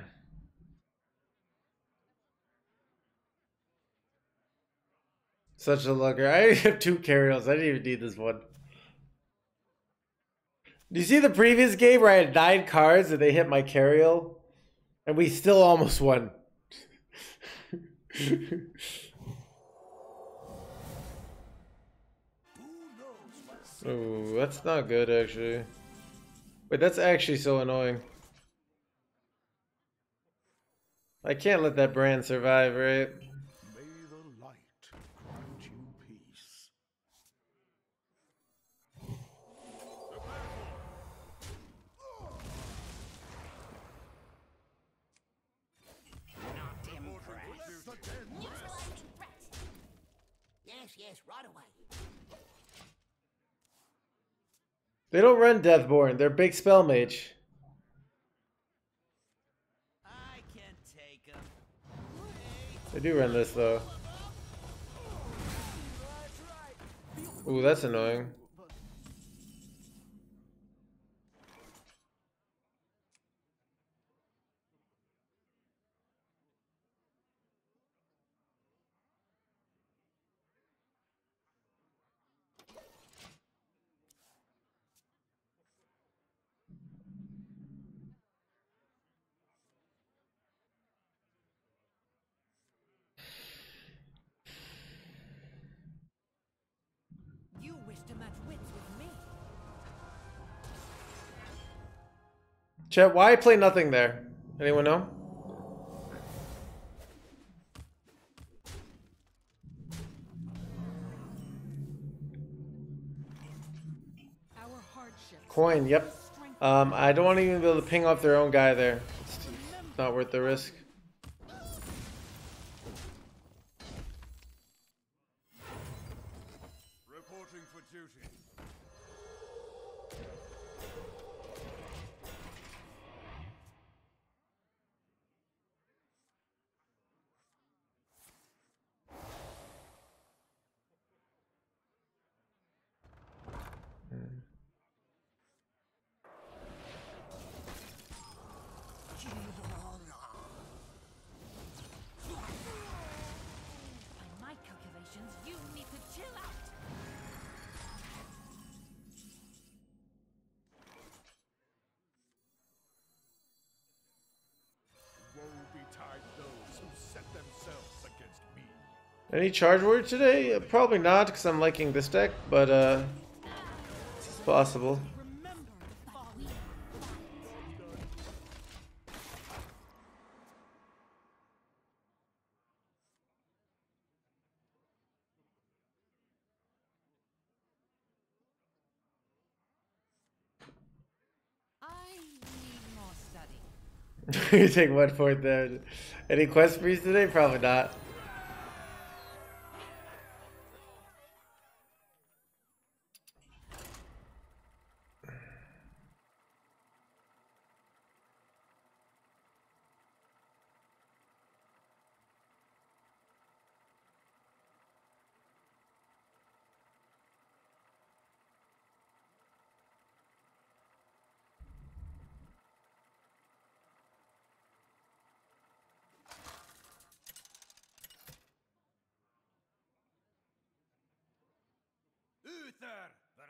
Such a lugger. I have two carryouts. I didn't even need this one. Do you see the previous game where I had nine cards and they hit my Cariel? And we still almost won. Ooh, that's not good actually. Wait, that's actually so annoying. I can't let that brand survive, right? They don't run Deathborne. They're big spell mage. They do run this though. Ooh, that's annoying. Chat, why play nothing there? Anyone know? Coin, yep. Um, I don't want to even be able to ping off their own guy there. It's it's not worth the risk. Any charge word today? Uh, Probably not, because I'm liking this deck, but uh, it's possible. You take one for it there. Any quest freeze today? Probably not.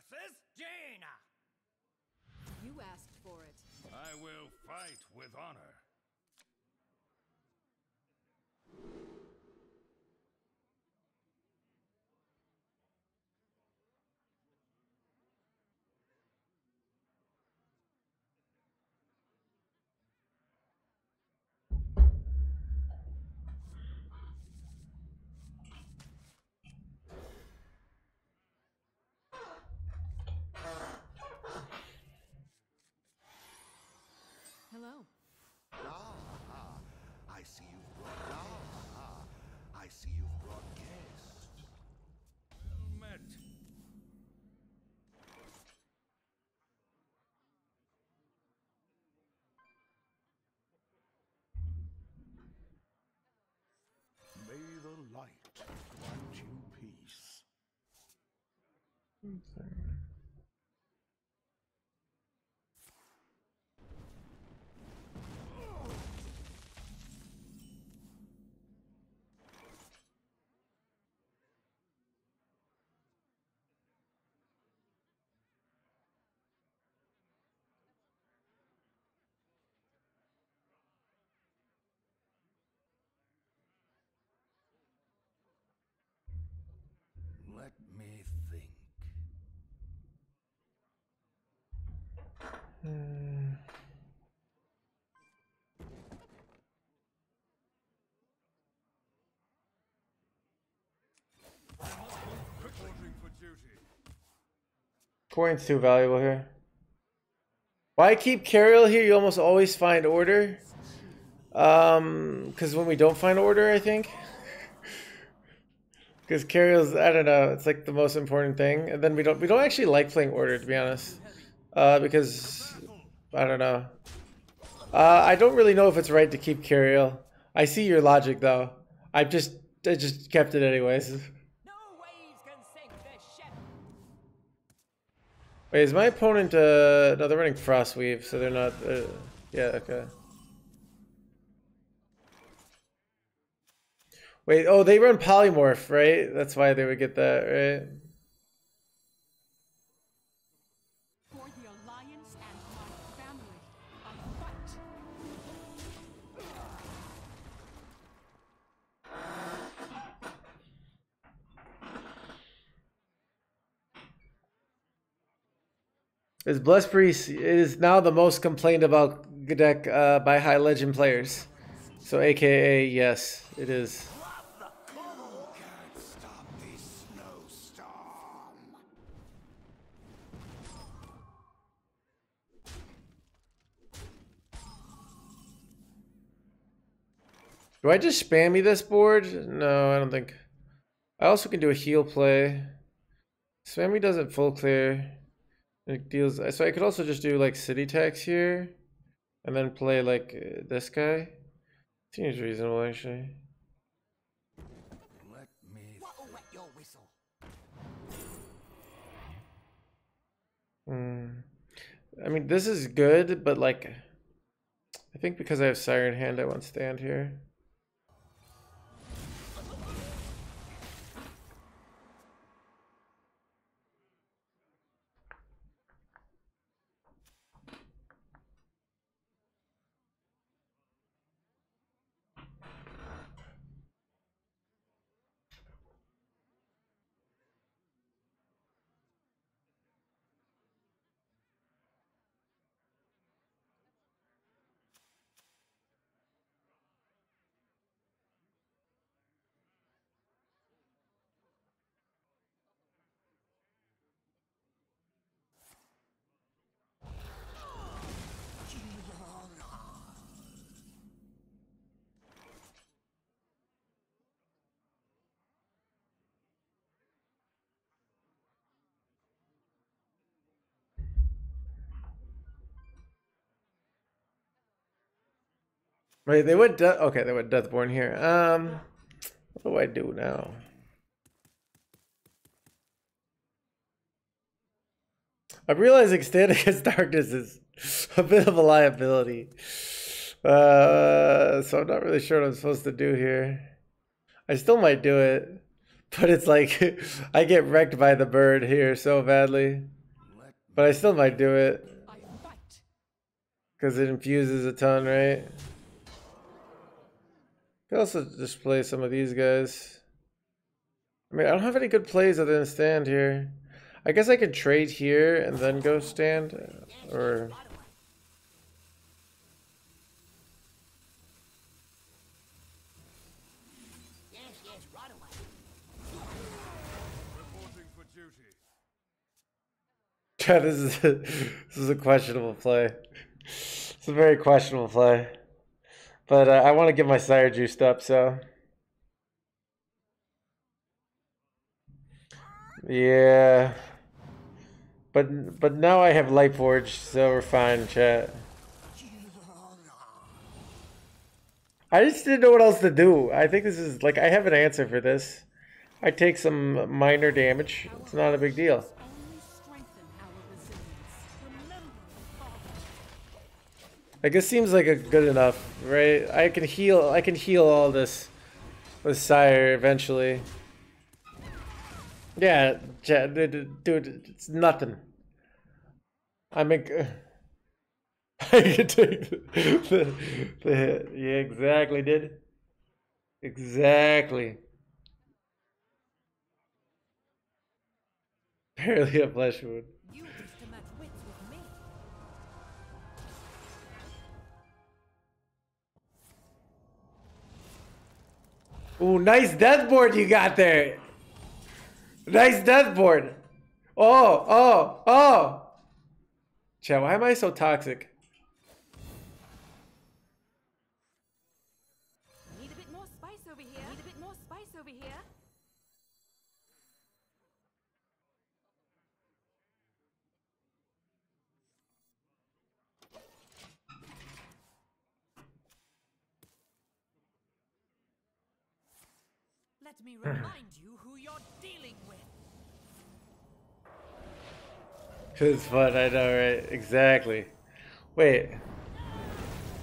Princess Jaina! You asked for it. I will fight with honor. Hello. Ah, I see you've brought. Ah, I see you've brought guests. Well met. May the light grant you peace. Let me think. Reporting. Coin's too valuable here. Why keep Cariel here? You almost always find order. Um, because when we don't find order, I think. Because Cariel's, I don't know, it's like the most important thing. And then we don't, we don't actually like playing order, to be honest. Uh, because, I don't know. Uh, I don't really know if it's right to keep Cariel. I see your logic, though. I just, I just kept it anyways. No waves can sink this ship! Wait, is my opponent, uh, no, they're running Frostweave, so they're not, uh, yeah, okay. Wait, oh, they run Polymorph, right? That's why they would get that, right? Is Blessed Priest is now the most complained about deck uh, by high legend players. So AKA, yes, it is. Do I just spam me this board? No, I don't think. I also can do a heal play. Spammy doesn't full clear. It deals. So I could also just do like city tax here, and then play like uh, this guy. Seems reasonable actually. Let me wet your whistle? Hmm. I mean, this is good, but like, I think because I have Siren Hand, I won't stand here. Wait, they went. Okay, they went Deathborne here. Um, what do I do now? I'm realizing standing against darkness is a bit of a liability. Uh, so I'm not really sure what I'm supposed to do here. I still might do it, but it's like I get wrecked by the bird here so badly. But I still might do it. Because it infuses a ton, right? Could also just play some of these guys. I mean, I don't have any good plays other than stand here. I guess I could trade here and then go stand, uh, or for duty. Yeah, this is a, this is a questionable play. It's a very questionable play, but uh, I want to get my sire juiced up. So yeah, but but now I have light forge, so we're fine, chat. I just didn't know what else to do. I think this is like I have an answer for this. I take some minor damage. It's not a big deal. Like it seems like a good enough, right? I can heal. I can heal all this with Sire eventually. Yeah, dude, it's nothing. I make. I can take the, the, the hit. Yeah, exactly, dude. Exactly. Barely a flesh wound. Ooh, nice death board you got there. Nice death board. Oh, oh, oh. Chat, why am I so toxic? Let me remind you who you're dealing with. It's fun, I know, right? Exactly. Wait.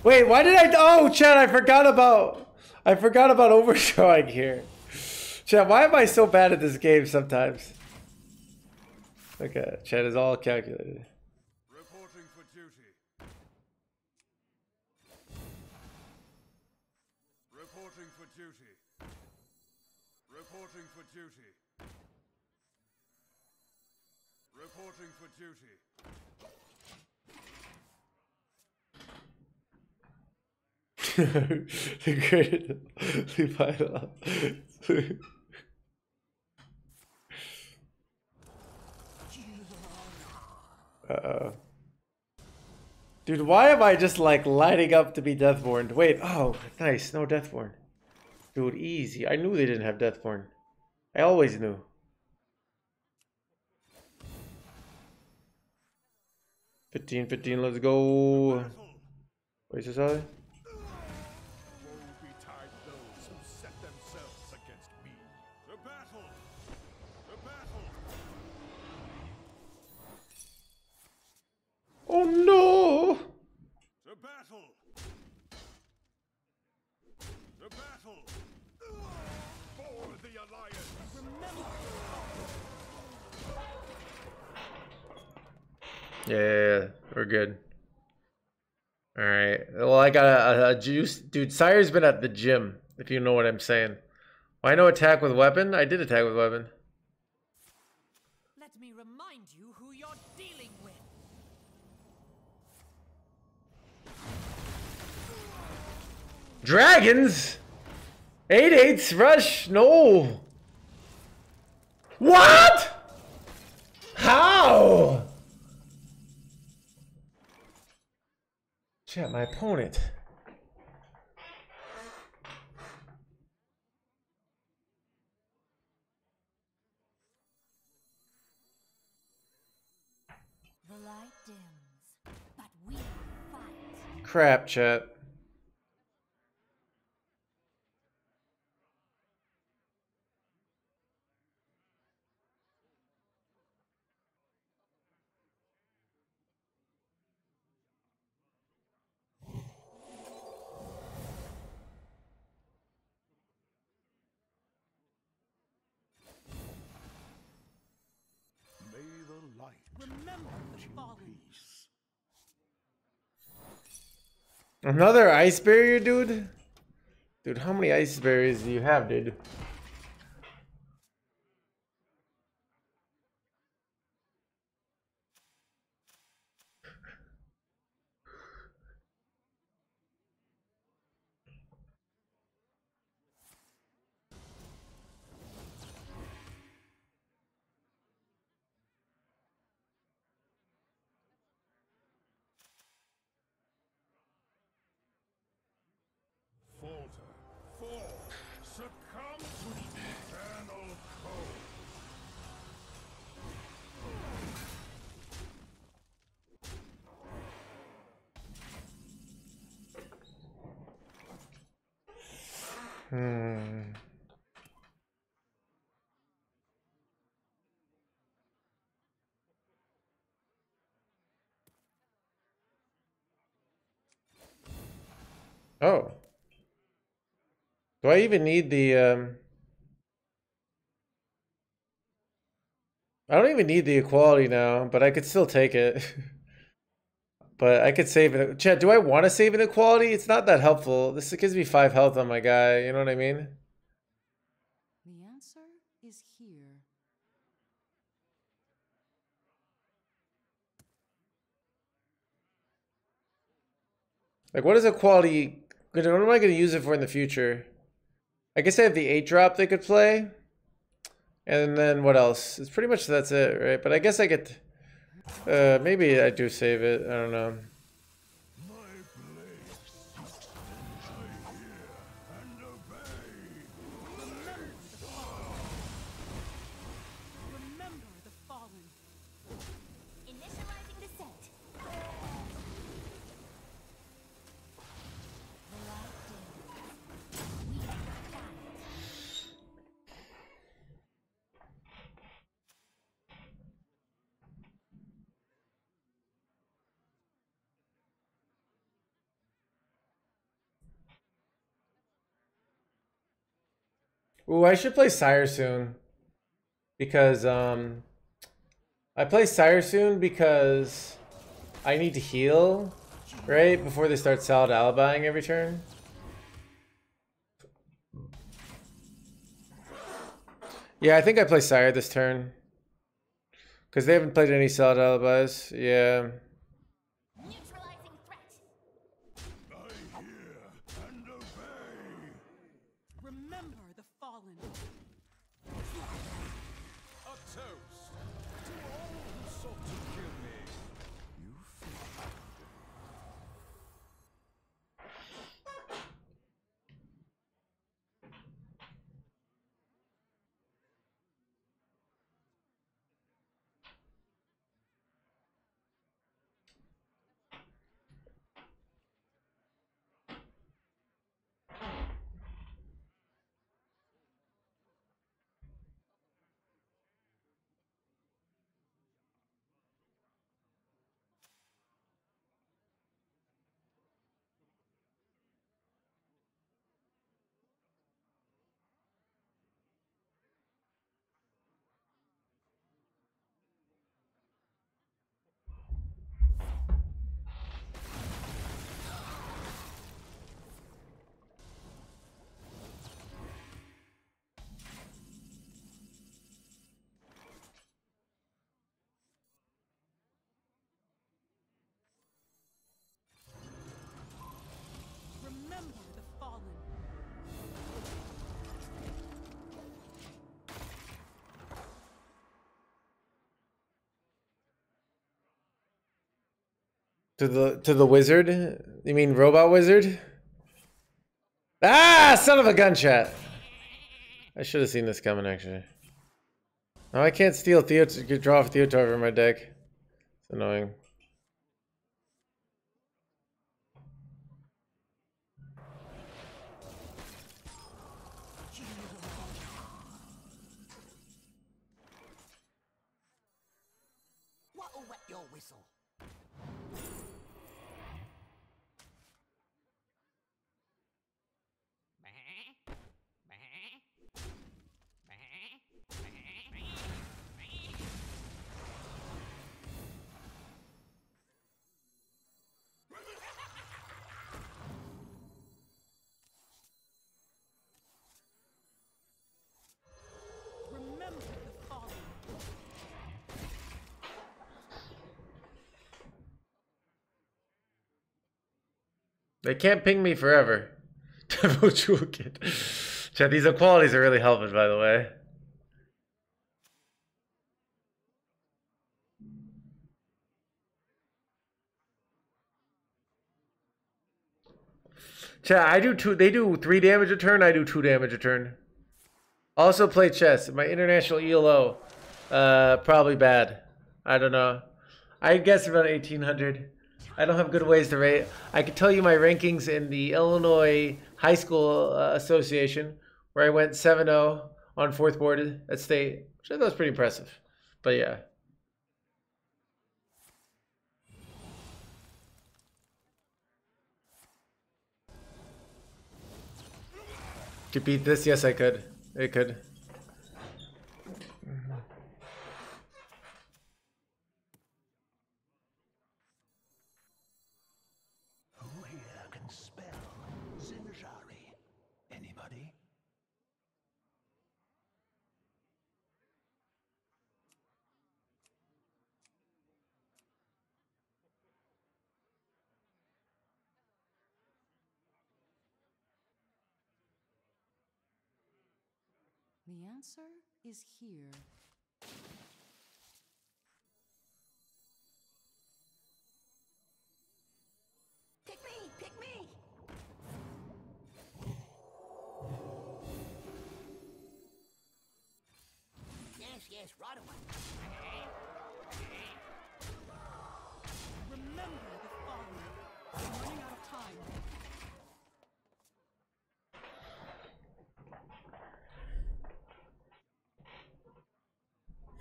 Wait, why did I? Oh, Chad, I forgot about. I forgot about overshowing here. Chad, why am I so bad at this game sometimes? Okay, Chad is all calculated. Reporting for duty. the great final. Uh-oh. Dude, why am I just like lighting up to be Deathborne? Wait, oh, nice, no Deathborne. Dude, easy. I knew they didn't have Deathborne. I always knew. Fifteen, fifteen. Let's go. Wait, is this how? Dude. Sire's been at the gym. If you know what I'm saying. Why no attack with weapon? I did attack with weapon. Let me remind you who you're dealing with. Dragons? Eight eights rush? No. What? How? Chat, my opponent. The light dims, but we fight. Crap, chat. May the light Remember Remember the fallen. Peace. Another ice barrier, dude? Dude, how many ice barriers do you have, dude? Falter, fall, succumb to the eternal cold. Hmm. Oh. Do I even need the um I don't even need the equality now, but I could still take it. but I could save it. Chad, do I want to save an equality? It's not that helpful. This gives me five health on my guy. You know what I mean? The answer is here. Like, what is equality? What am I going to use it for in the future? I guess I have the eight drop they could play, and then what else? It's pretty much that's it, right? But I guess I get. Uh, maybe I do save it. I don't know. Ooh, I should play Sire soon. Because, um... I play Sire soon because I need to heal, right? Before they start salad alibiing every turn. Yeah, I think I play Sire this turn. Because they haven't played any Solid Alibis. Yeah. To the to the wizard? You mean robot wizard? Ah, son of a gun chat. I should have seen this coming actually. No, I can't steal Theo draw off Theotar from my deck. It's annoying. They can't ping me forever. Devo toolkit. Chat, these equalities are really helping, by the way. Chat, I do two. They do three damage a turn. I do two damage a turn. Also play chess. My international ELO, uh, probably bad. I don't know. I guess about 1800. I don't have good ways to rate. I could tell you my rankings in the Illinois High School uh, Association, where I went 7-0 on fourth board at state. Which I thought was pretty impressive. But yeah. Could beat this? Yes, I could. I could. Who here can spell Zinjari? Anybody? The answer is here.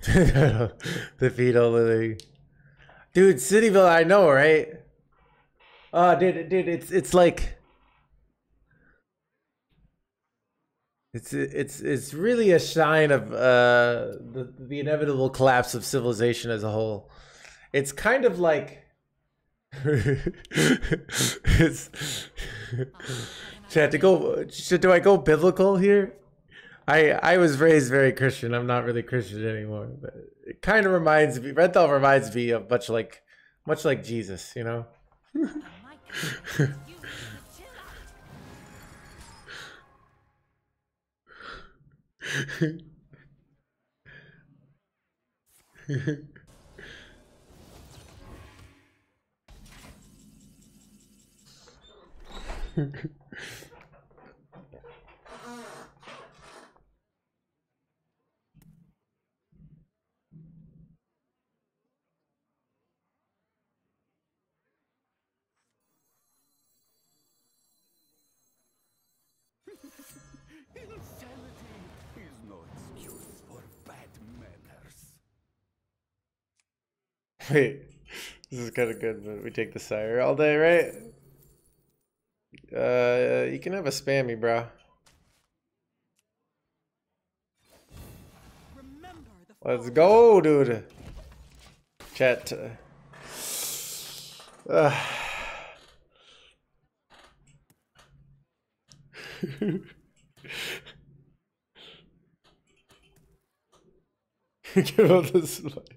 the fetal lily. Dude, Cityville, I know, right? Oh, dude, dude, it's it's like it's it's it's really a sign of uh the the inevitable collapse of civilization as a whole. It's kind of like it's Chat, to go should do I go biblical here? I I was raised very Christian. I'm not really Christian anymore, but it kind of reminds me. Red Renathal reminds me of much like much like Jesus, you know. Wait, this is kind of good, but we take the sire all day, right? Uh, you can have a spammy, bro. Let's go, dude. Chat. Uh, Give up this light.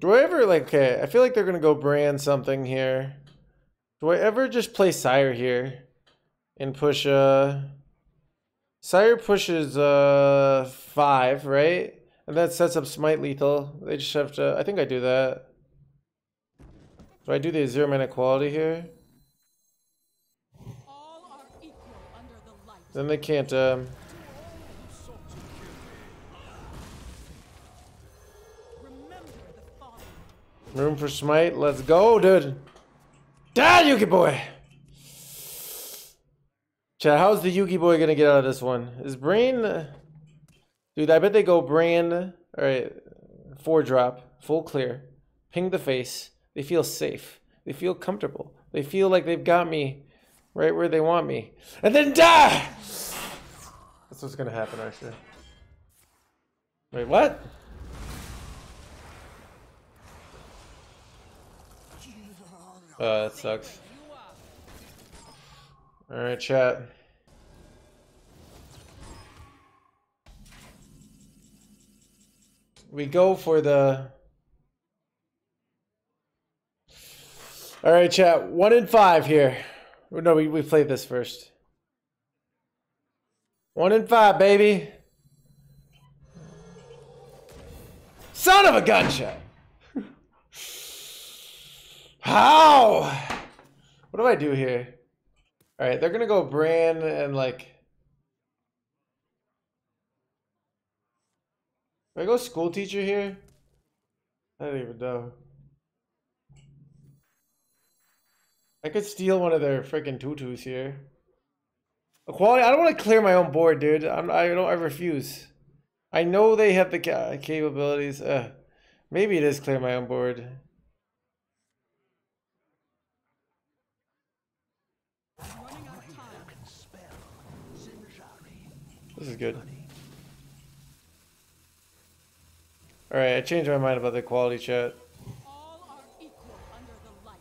Do I ever like? Okay, I feel like they're gonna go brand something here. Do I ever just play Sire here and push? Uh, Sire pushes uh five, right? And that sets up Smite lethal. They just have to. I think I do that. Do I do the zero mana quality here? All are equal under the light. Then they can't. Um, room for Smite. Let's go, dude. Die, Yuki boy. Chat, how's the Yuki boy gonna get out of this one? Is Brain. Dude, I bet they go Brain. Alright. Four drop. Full clear. Ping the face. They feel safe. They feel comfortable. They feel like they've got me right where they want me. And then die! That's what's gonna happen, actually. Wait, what? Uh, that sucks. All right, chat. We go for the. All right, chat. One in five here. No, we, we played this first. One in five, baby. Son of a gunshot. How? What do I do here? All right, they're gonna go Bran and like. Do I go school teacher here? I don't even know. I could steal one of their freaking tutus here. Equality. I don't want to clear my own board, dude. I'm, I don't. I refuse. I know they have the ca capabilities. Uh, maybe it is clear my own board. This is good. All right, I changed my mind about the quality chat. All are equal under the light.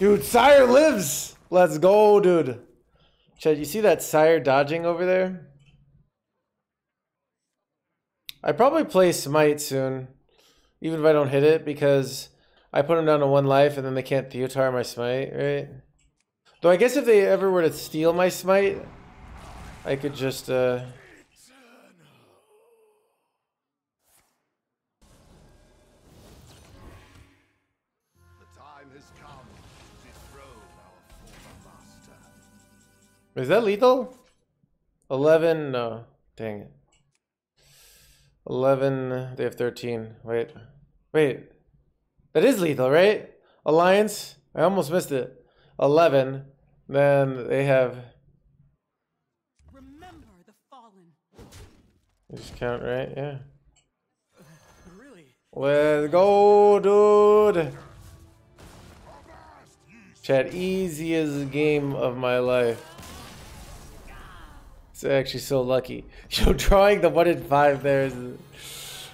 Dude, Sire lives. Let's go, dude. Chad, you see that Sire dodging over there? I probably play Smite soon, even if I don't hit it, because I put him down to one life and then they can't Theotar my Smite, right? Though I guess if they ever were to steal my Smite, I could just, uh... Is that lethal? 11, no. Dang it. 11, they have 13. Wait. Wait. That is lethal, right? Alliance? I almost missed it. 11. Then they have. Remember the fallen. Just count, right? Yeah. Really? Let's go, dude. Chat, easiest game of my life. It's actually so lucky. Yo, drawing the one in five there is.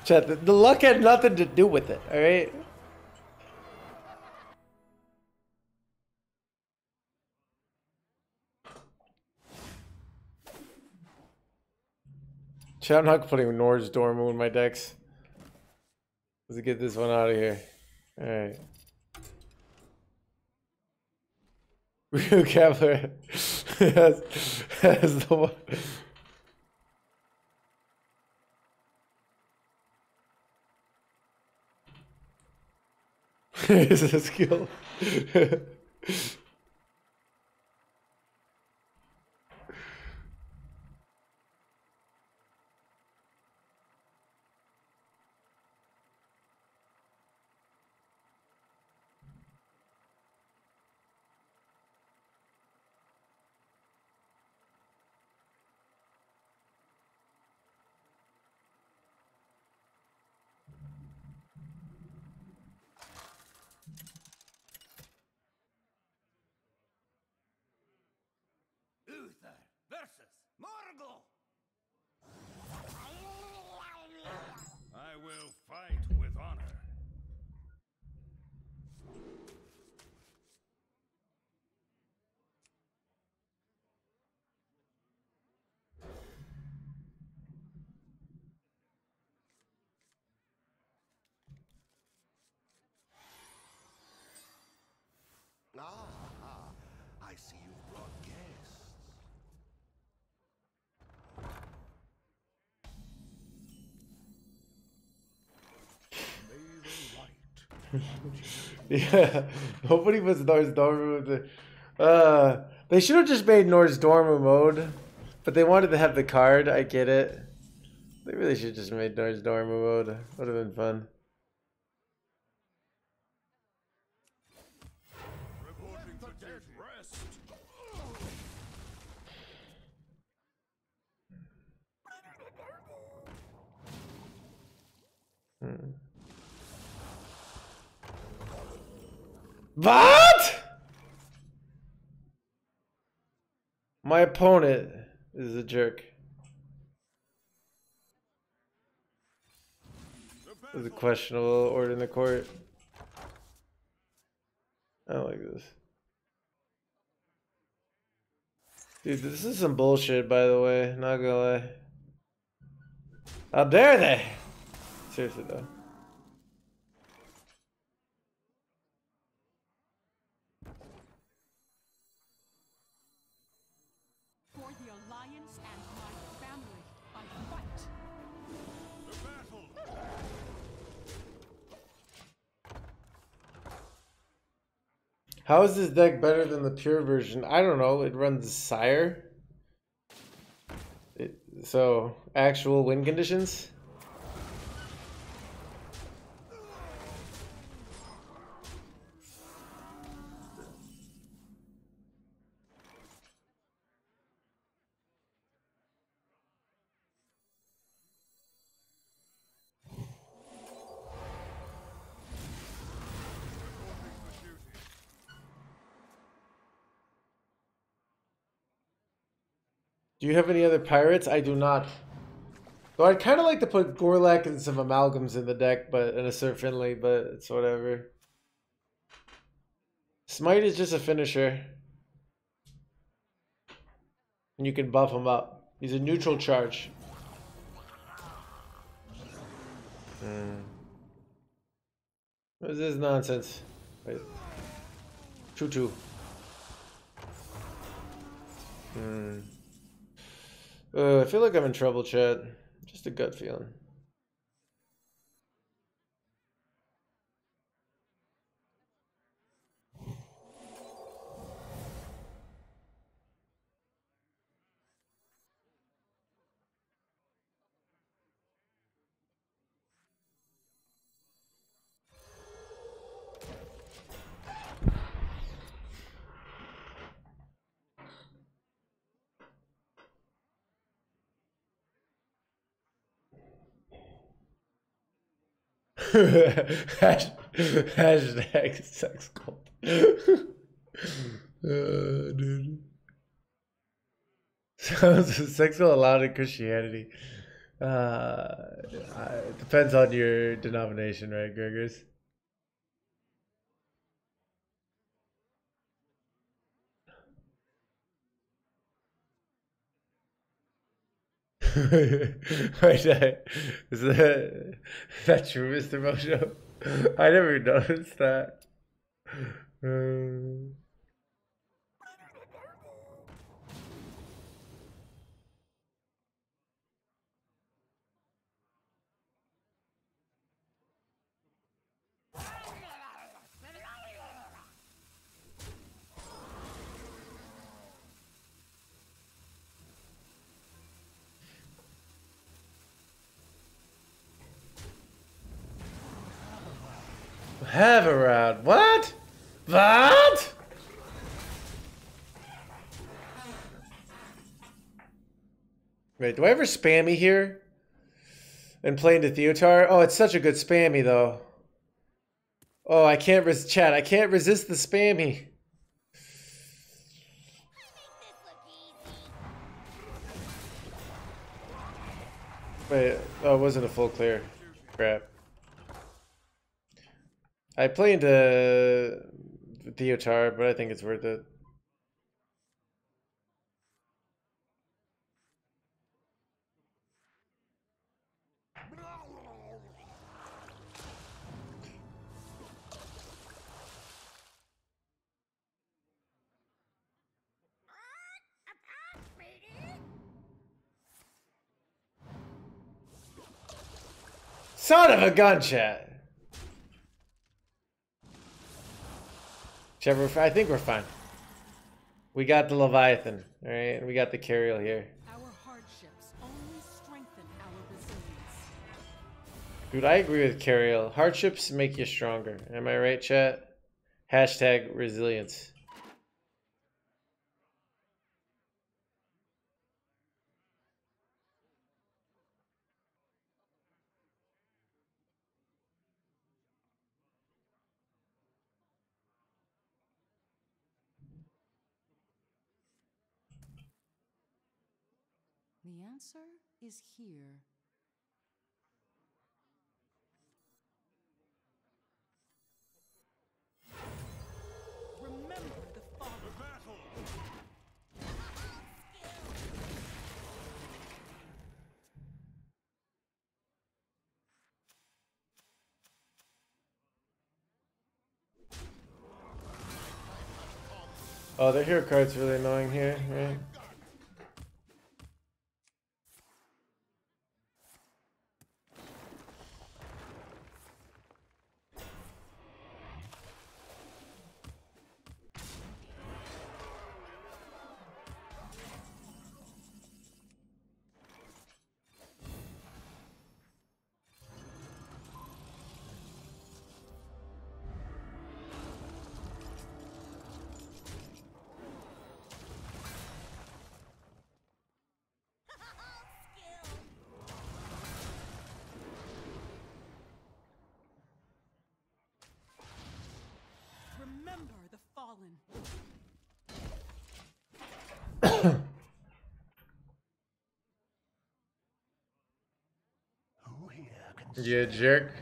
Chat, the, the luck had nothing to do with it, alright? Chat, I'm not putting Nozdormu in my decks. Let's get this one out of here. Alright. Ryu Kepler has the one. is a skill. Uther versus Morgl. I will fight with honor. Ah, ah, I see you've brought guests. May the light Yeah, nobody was Nozdormu. with Uh, they should have just made Nozdormu mode, but they wanted to have the card. I get it. They really should have just made Nozdormu mode. Would have been fun. reporting for dead rest. What? My opponent is a jerk. Is a questionable order in the court. I don't like this. Dude, this is some bullshit, by the way. Not gonna lie. How dare they? Seriously, though. How is this deck better than the pure version? I don't know. It runs Sire. It, so, actual win conditions? Do you have any other pirates? I do not. Though I'd kind of like to put Gorloc and some amalgams in the deck, but and a Sir Finley, but it's whatever. Smite is just a finisher. And you can buff him up. He's a neutral charge. Hmm. What is this nonsense? Wait. Choo choo. Hmm. Uh, I feel like I'm in trouble, chat. Just a gut feeling. Hashtag sex cult. uh, dude. Sounds sex cult allowed in Christianity. Uh, it depends on your denomination, right, Gregors? Wait, I- is that, is that true, Mr. Mojo? I never noticed that. Um, have a round. What? What? Wait, do I ever spammy here? And play into Theotar? Oh, it's such a good spammy though. Oh, I can't res chat. I can't resist the spammy. Wait, oh, it wasn't a full clear. Crap. I play into Theotar, but I think it's worth it. Son of a gun, chat. I think we're fine. We got the Leviathan, all right, and we got the Cariel here. Our hardships only strengthen our resilience. Dude, I agree with Cariel. Hardships make you stronger. Am I right, chat? Hashtag resilience. answer is here. Remember the fall. The battle! Oh, the hero card's really annoying here, right? You jerk.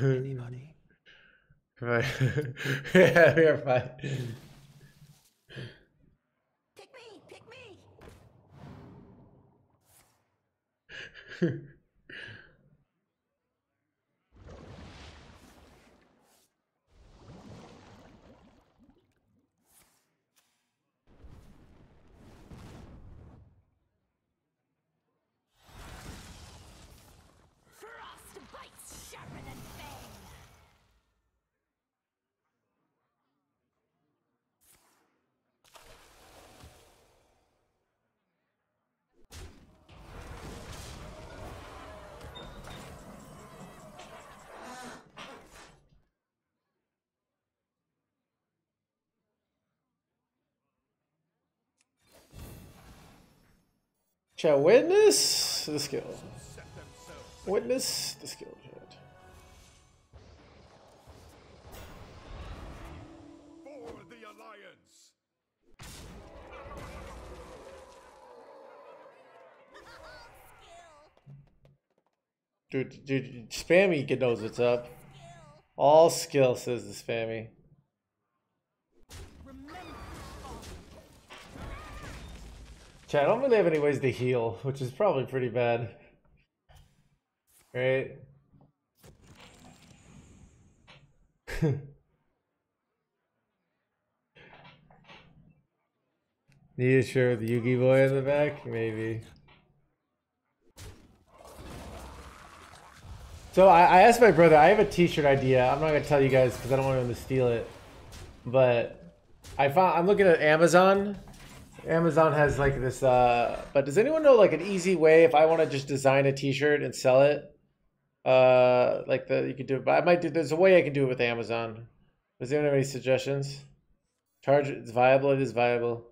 anybody? Yeah, you're fine. Pick me! Pick me! Chat, witness the skill. Witness the skill! Dude, dude, Spammy knows what's up. All skill says the Spammy. Remember the fallen. Chat, I don't really have any ways to heal, which is probably pretty bad. Right? Need a shirt with Yugi Boy in the back? Maybe. So I, I asked my brother, I have a t-shirt idea. I'm not gonna tell you guys because I don't want him to steal it. But I found I'm looking at Amazon. Amazon has like this uh but does anyone know like an easy way if I want to just design a t-shirt and sell it? Uh like the you could do it, but I might do there's a way I can do it with Amazon. Does anyone have any suggestions? Charge it's viable, it is viable.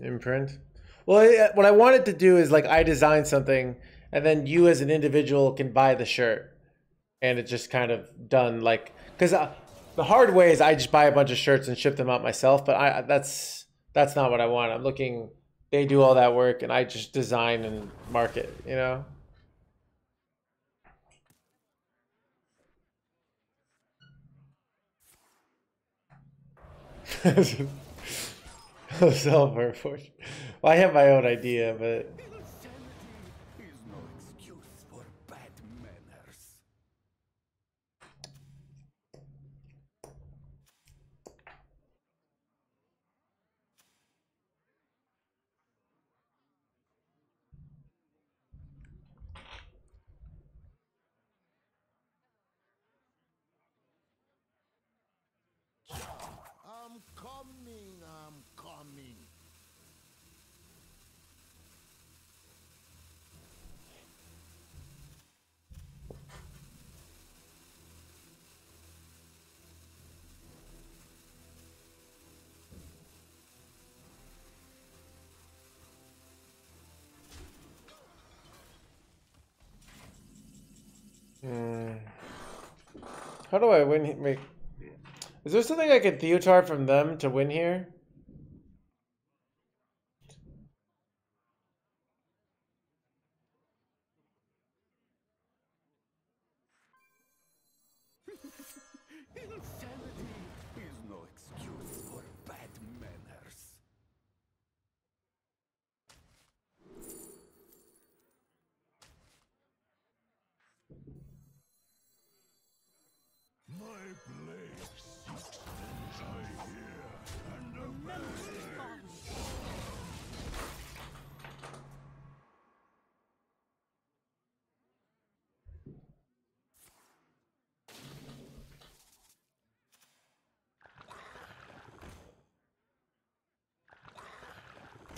Imprint. Well, what I wanted to do is like I design something, and then you as an individual can buy the shirt, and it's just kind of done like because uh, the hard way is I just buy a bunch of shirts and ship them out myself. But I that's that's not what I want. I'm looking. They do all that work, and I just design and market. You know. Sell for. Well, I have my own idea, but how do I win? is there something I can Theotard from them to win here?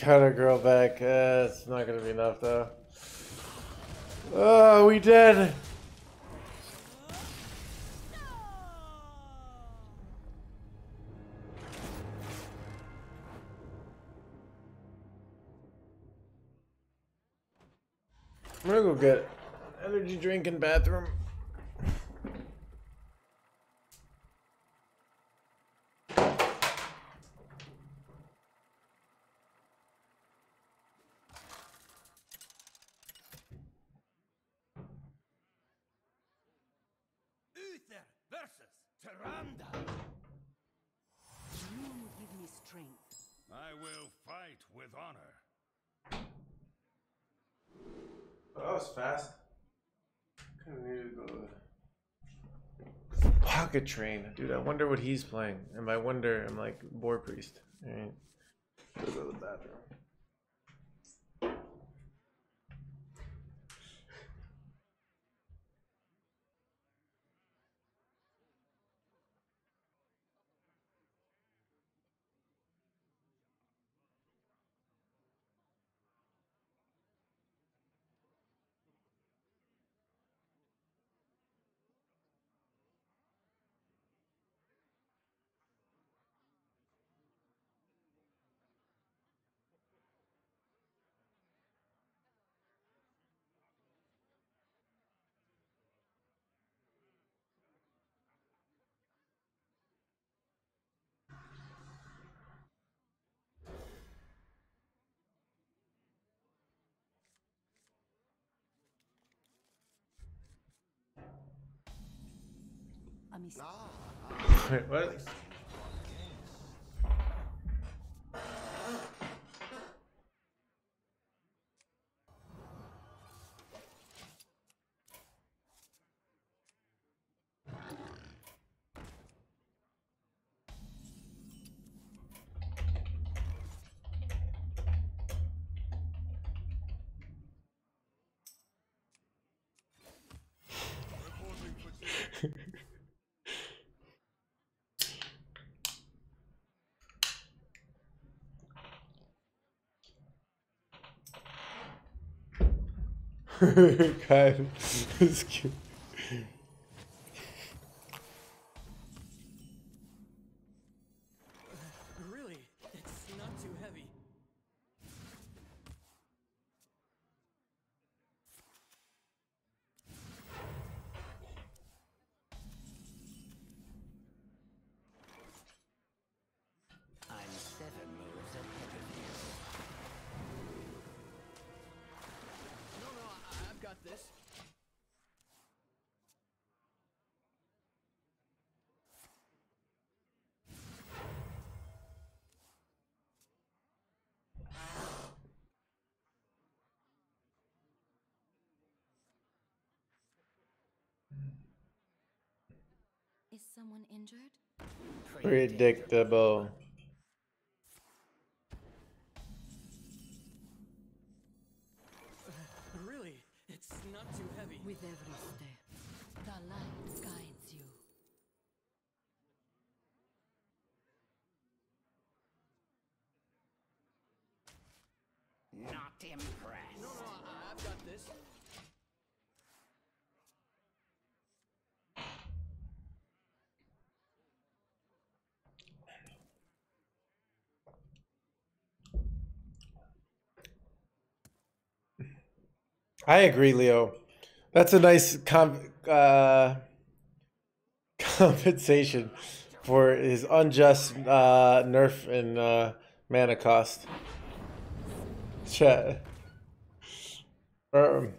Got our girl back. Uh, it's not gonna be enough though. Oh, we dead. I'm gonna go get energy drink in bathroom. Uther versus Tyrande. You give me strength. I will fight with honor. Oh, that was fast. Kinda needed to go to- Pocket train, dude. I wonder what he's playing. And by wonder, I'm like boar priest. All right, go to the bathroom. A. Wait, what? God, it's cute. Someone injured? Predictable. Really, it's not too heavy. With every step, the light guides you. Not impressed. I agree, Leo. That's a nice uh, compensation for his unjust uh, nerf and uh, mana cost. Chat. Um.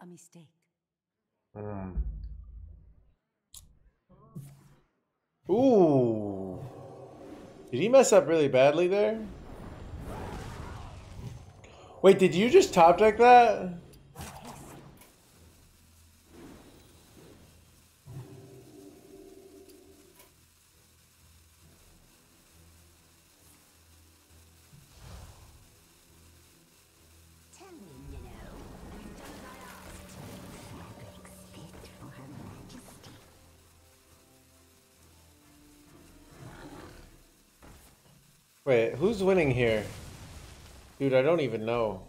A mistake. Mm. Ooh. Did he mess up really badly there? Wait, did you just top deck that? Wait, who's winning here? Dude, I don't even know.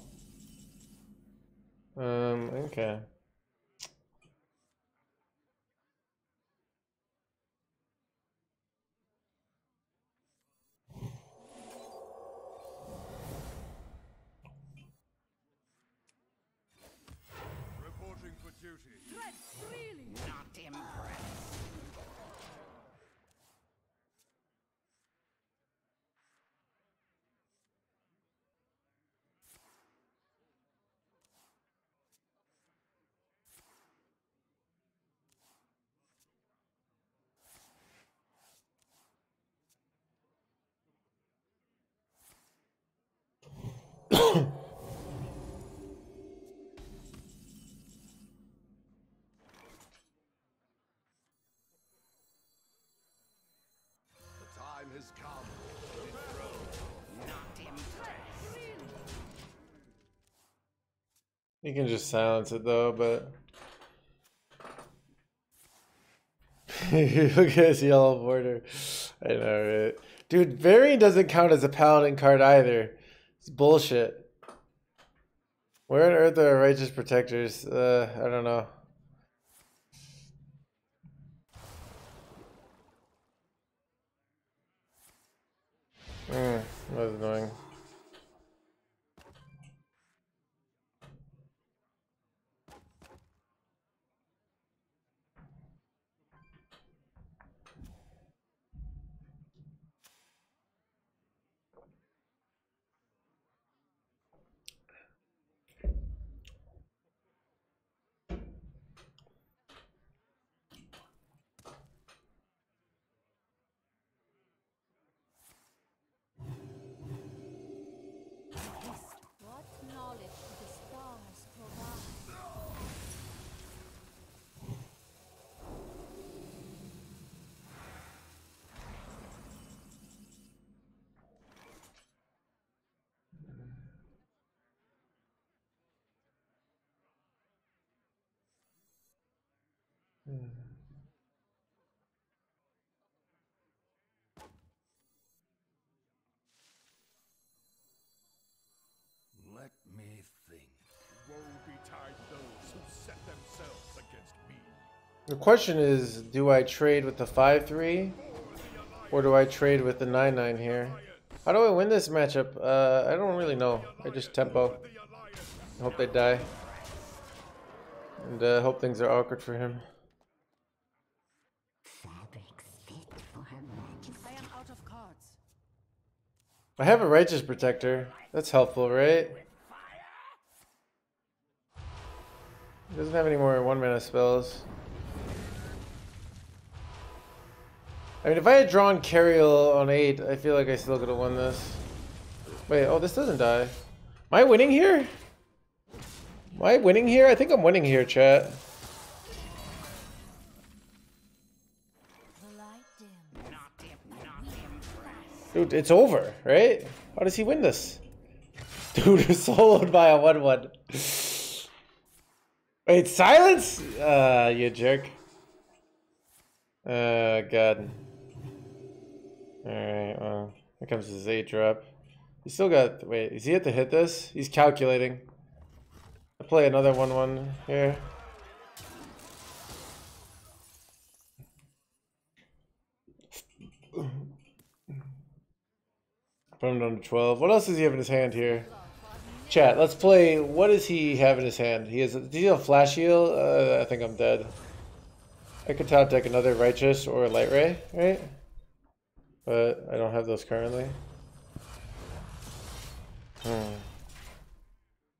Um, okay. You can just silence it though, but look at his yellow border. I know, right? Dude, Varian doesn't count as a paladin card either. It's bullshit. Where on earth are righteous protectors? Uh, I don't know. Hmm, that was annoying. What knowledge do the stars provide? Let me think. Woe betide those who set themselves against me. The question is, do I trade with the 5-3? Or do I trade with the 9-9 here? How do I win this matchup? Uh, I don't really know. I just tempo. The Alliance. Hope they die. And uh, hope things are awkward for him. Fabrics fit for Her Majesty. I am out of cards. I have a Righteous Protector. That's helpful, right? He doesn't have any more one mana spells. I mean, if I had drawn Cariel on 8, I feel like I still could have won this. Wait, oh, this doesn't die. Am I winning here? Am I winning here? I think I'm winning here, chat. Dude, it's over, right? How does he win this? Dude, is soloed by a 1 1. Wait, silence? Uh, you jerk. Uh, God. Alright, well, here comes his 8 drop. He still got. Wait, is he at to hit this? He's calculating. I play another 1 1 here. Put down to 12. What else does he have in his hand here? Chat, let's play. What does he have in his hand? He has. Does he have a flash heal? Uh, I think I'm dead. I could top deck another righteous or a light ray, right? But I don't have those currently. Hmm.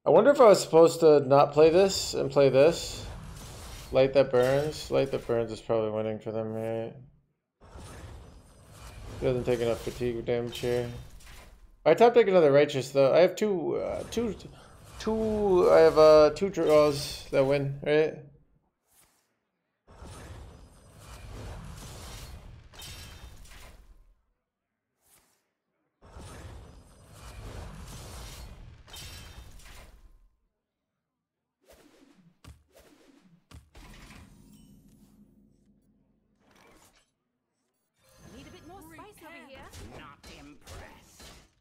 I wonder if I was supposed to not play this and play this. Light that burns. Light that burns is probably winning for them, right? Doesn't take enough fatigue damage here. I top take another righteous though. I have two, uh, two, two. I have uh two draws that win, right?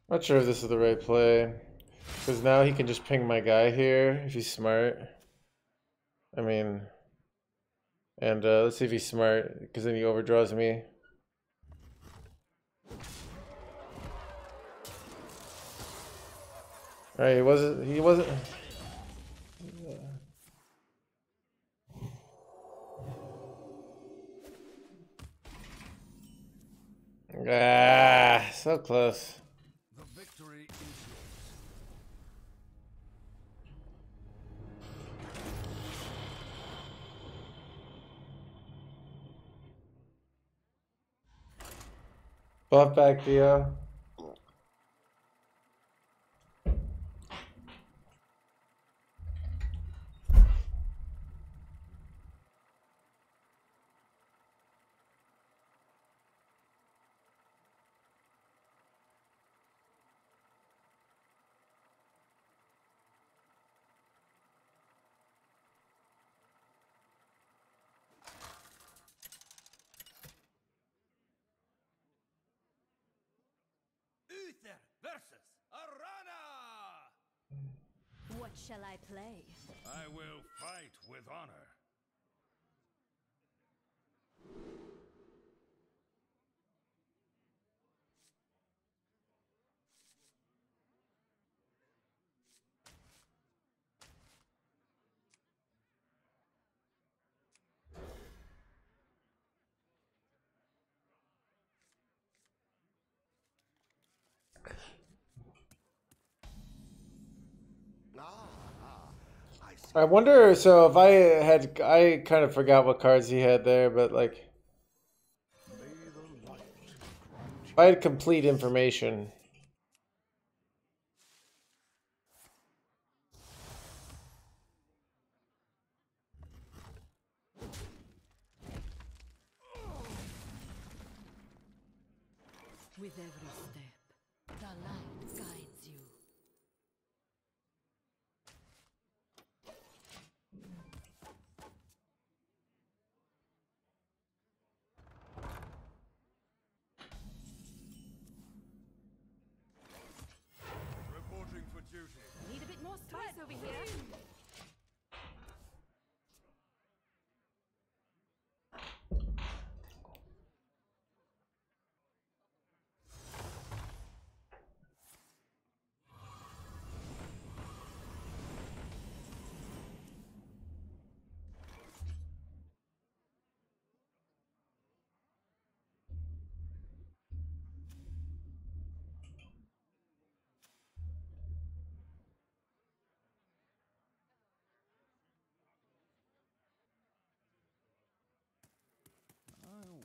Not sure if this is the right play. Because now he can just ping my guy here if he's smart. I mean, and uh, let's see if he's smart, because then he overdraws me. Alright, he wasn't, he wasn't. Ah, so close. The victory is yours. Buff back, Theo. Uther versus Arana! What shall I play? I will fight with honor. Ah, ah, I wonder, so if I had, I kind of forgot what cards he had there, but like, if I had complete information.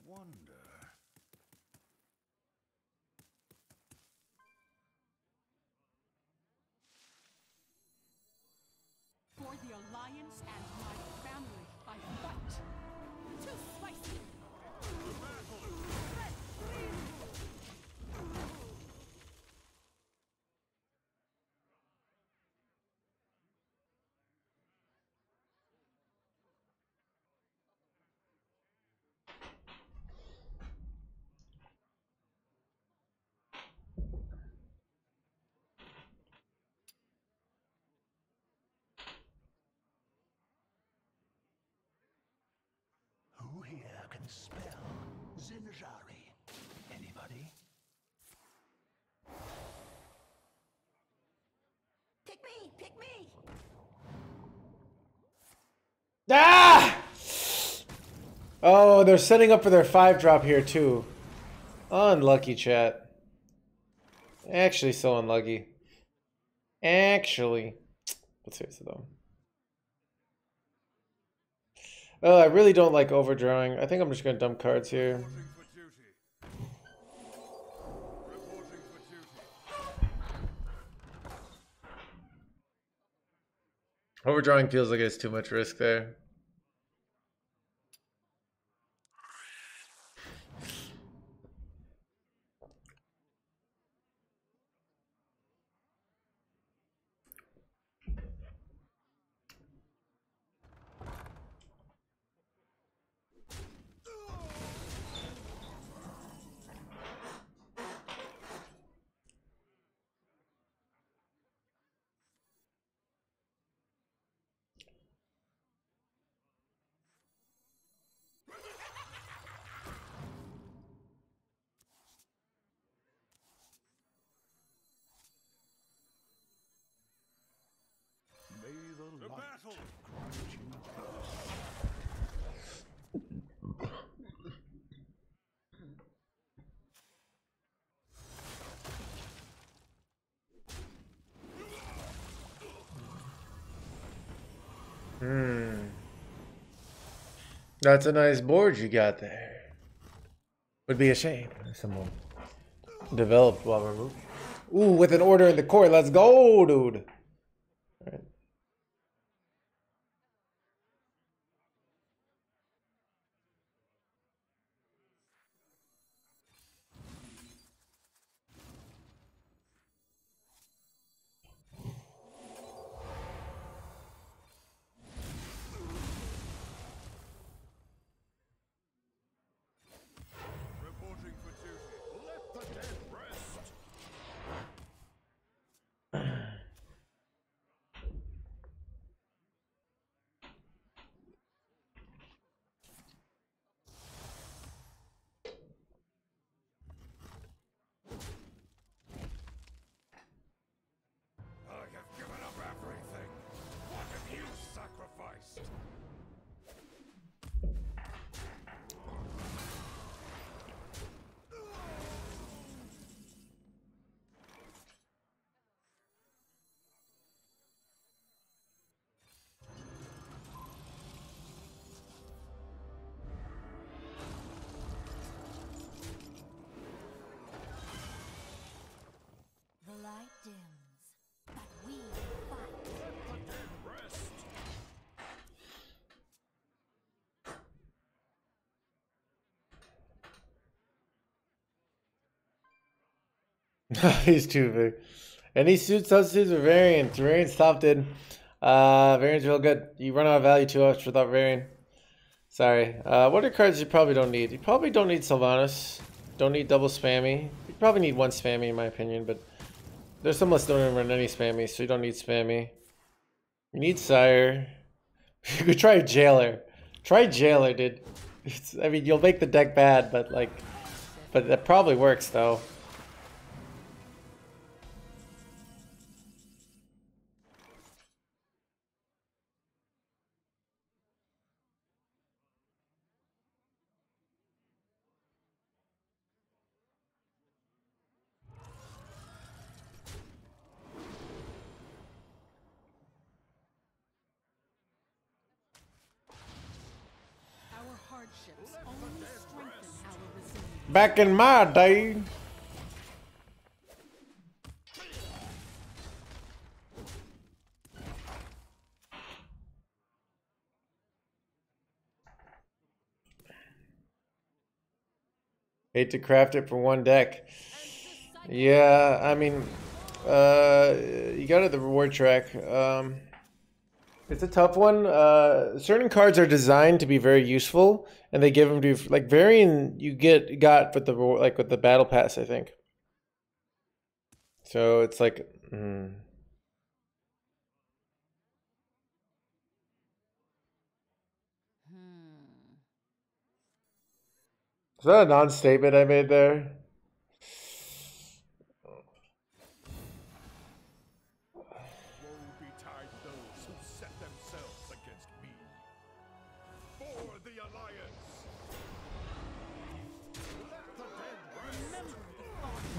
Wonder. For the Alliance and here can spell Zinjari? Anybody? Pick me! Pick me! Ah! Oh, they're setting up for their five drop here too. Unlucky chat. Actually, so unlucky. Actually. But seriously though. Oh, I really don't like overdrawing. I think I'm just gonna dump cards here. Overdrawing feels like it's too much risk there. May the To light battle! grant you peace. Hmm. That's a nice board you got there. Would be a shame if someone developed while removed. Ooh, with an order in the court. Let's go, dude. He's too big. And Any suit substitutes or Varian's? Varian's top did. Uh, Varian's real good. You run out of value too much without Varian. Sorry. Uh, what are cards you probably don't need? You probably don't need Sylvanas. Don't need double spammy. You probably need one spammy in my opinion, but there's some that don't run any spammy, so you don't need spammy. You need Sire. You could try Jailer. Try Jailer, dude. It's, I mean, you'll make the deck bad, but like, but that probably works though. Back in my day. Hate to craft it for one deck. Yeah, I mean, uh, you got it the reward track. Um, it's a tough one. Uh, certain cards are designed to be very useful, and they give them to you. like Varian. You get got with the like with the battle pass, I think. So it's like, mm. Is that a non-statement I made there?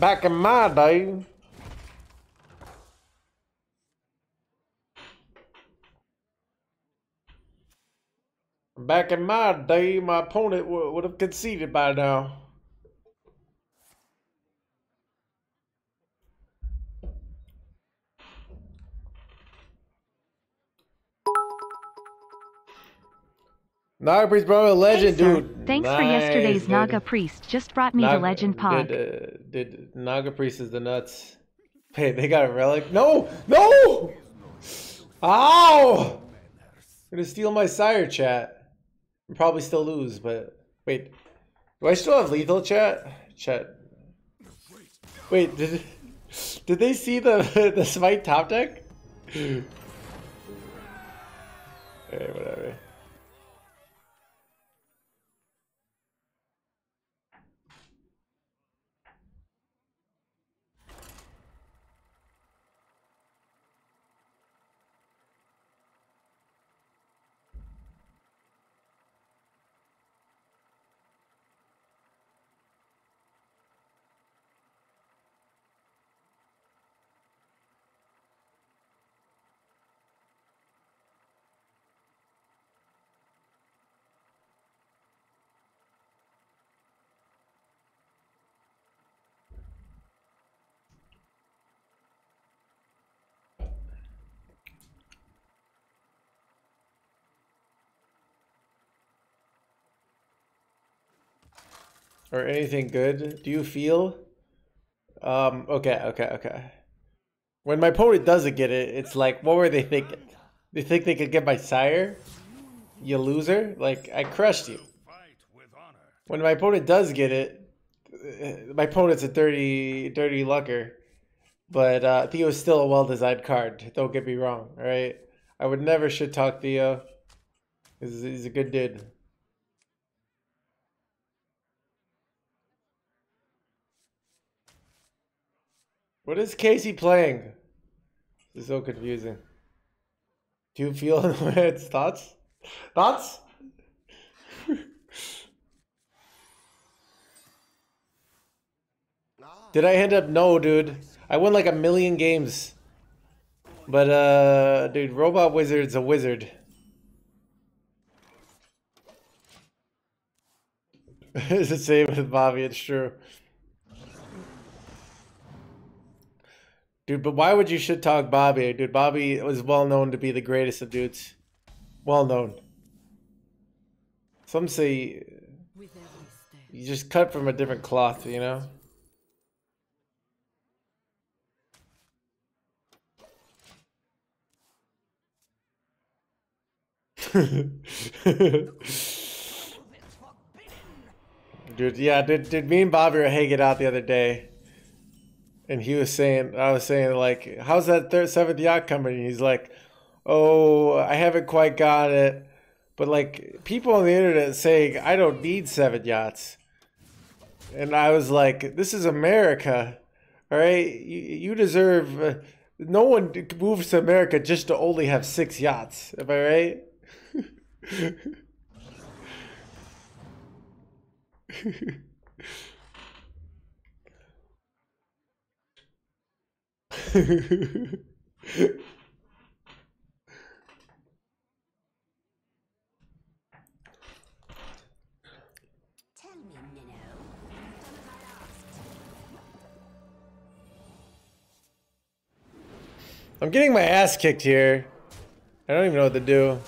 back in my day. Back in my day, my opponent would have conceded by now. Naga Priest, brought me a legend, hey, dude. Thanks for yesterday's dude. Naga Priest. Just brought me the Legend Pog. Did, uh, did Naga Priest is the nuts. Hey, they got a relic. No! No! Ow! I'm gonna steal my sire chat. I'll probably still lose, but wait. Do I still have lethal chat? Chat. Wait, did did they see the the smite top deck? hey, whatever. Or anything good? Do you feel? Um okay okay okay. When my opponent doesn't get it it's like what were they thinking they think they could get my sire? You loser? Like i crushed you. When my opponent does get it uh, my opponent's a dirty dirty lucker but uh theo's still a well-designed card don't get me wrong all right? I would never shit talk theo. He's a good dude What is Casey playing? This is so confusing. Do you feel its thoughts? Thoughts? Did I end up? No, dude. I won like a million games. But, uh, dude, Robot Wizard's a wizard. it's the same with Bobby, it's true. Dude, but why would you shit talk Bobby? Dude, Bobby was well known to be the greatest of dudes. Well known. Some say you just cut from a different cloth, you know? dude, yeah, did, dude, me and Bobby were hanging out the other day. And he was saying, I was saying, like, how's that third, seventh yacht coming? And he's like, oh, I haven't quite got it. But, like, people on the internet saying, I don't need seven yachts. And I was like, this is America. All right? You, you deserve. Uh, no one moves to America just to only have six yachts. Am I right? Tell me, Minnow. You've done as I asked. I'm getting my ass kicked here. I don't even know what to do.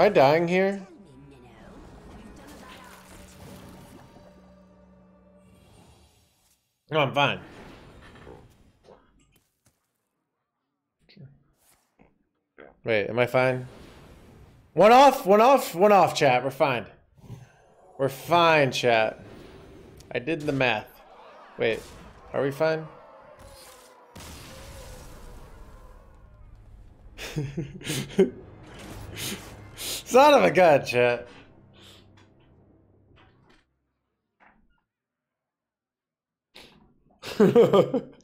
I dying here? No, I'm fine. Wait, am I fine? One off, one off, one off, chat. We're fine. We're fine, chat. I did the math. Wait, are we fine? Son of a gun, chat.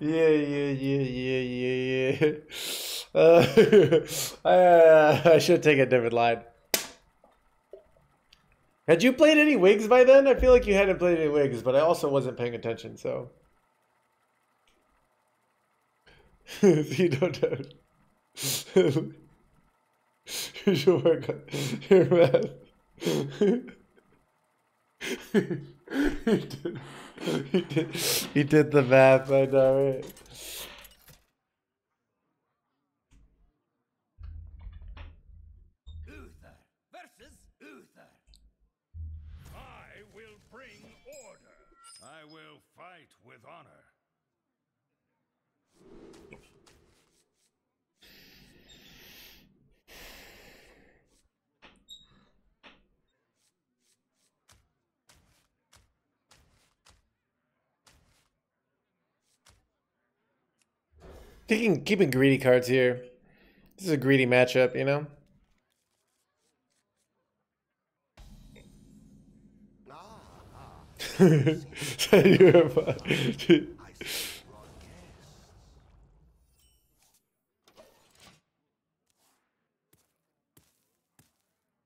Yeah, yeah, yeah, yeah, yeah, yeah. Uh, I, uh, I should take a different line. Had you played any wigs by then? I feel like you hadn't played any wigs, but I also wasn't paying attention, so. You don't have. you should work on your math. he, did, he, did, he did the math, I know it. Uther versus Uther. I will bring order. I will fight with honor. Taking, keeping greedy cards here. This is a greedy matchup, you know?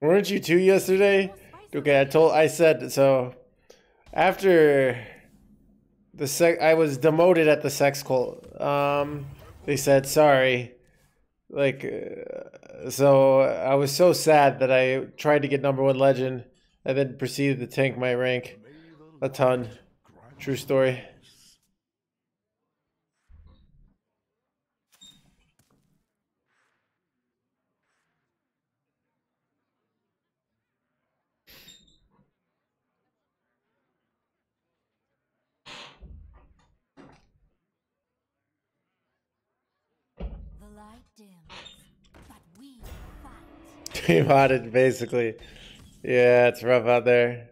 Weren't you two yesterday? Okay, I told I said so after the sec I was demoted at the sex cult. Um they said sorry. Like uh, so I was so sad that I tried to get number 1 legend and then proceeded to tank my rank a ton. True story. The light dims, but we fight. Team modded basically. Yeah, it's rough out there.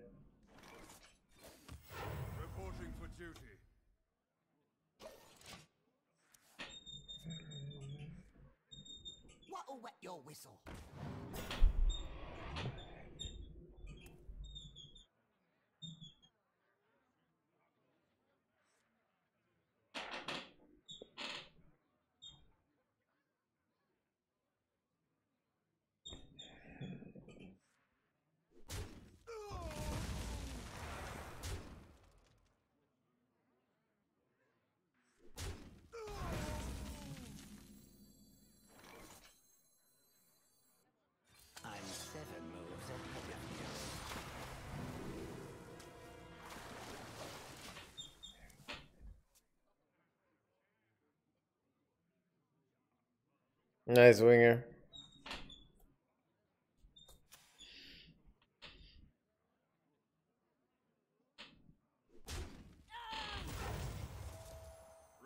Nice winger.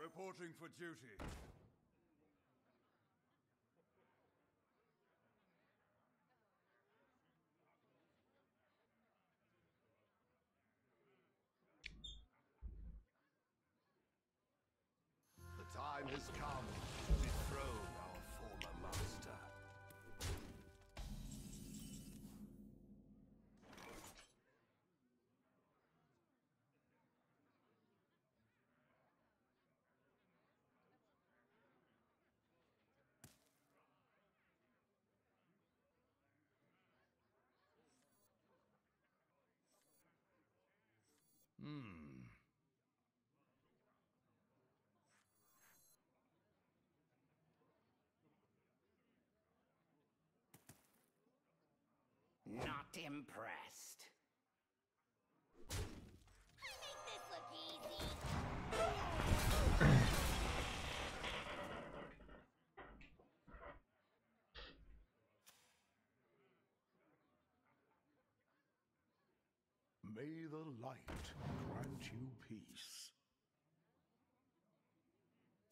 Reporting for duty. Hmm. Not impressed. May the light grant you peace.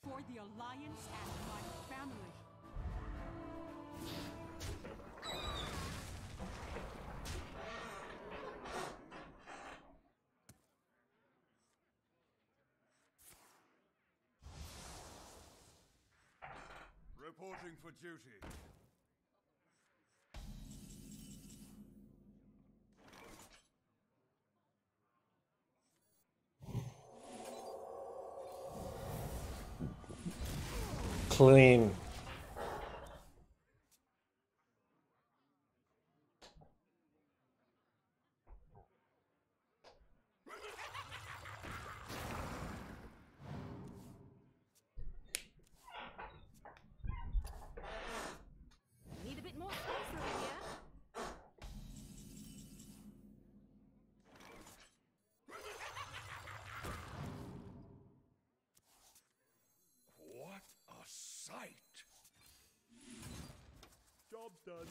For the Alliance and my family. Reporting for duty. Clean. Need a bit more space over here. What a sight! Done.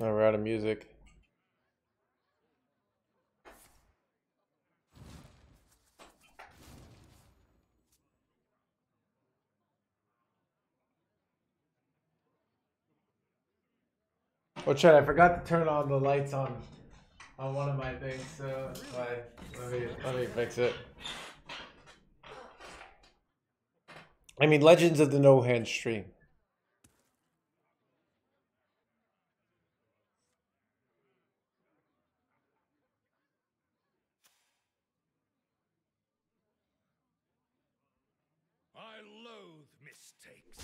Oh, we're out of music. Oh, Chad, I forgot to turn on the lights on on one of my things, so. Let me let me fix it. I mean, Legends of the No Hand stream. I loathe mistakes.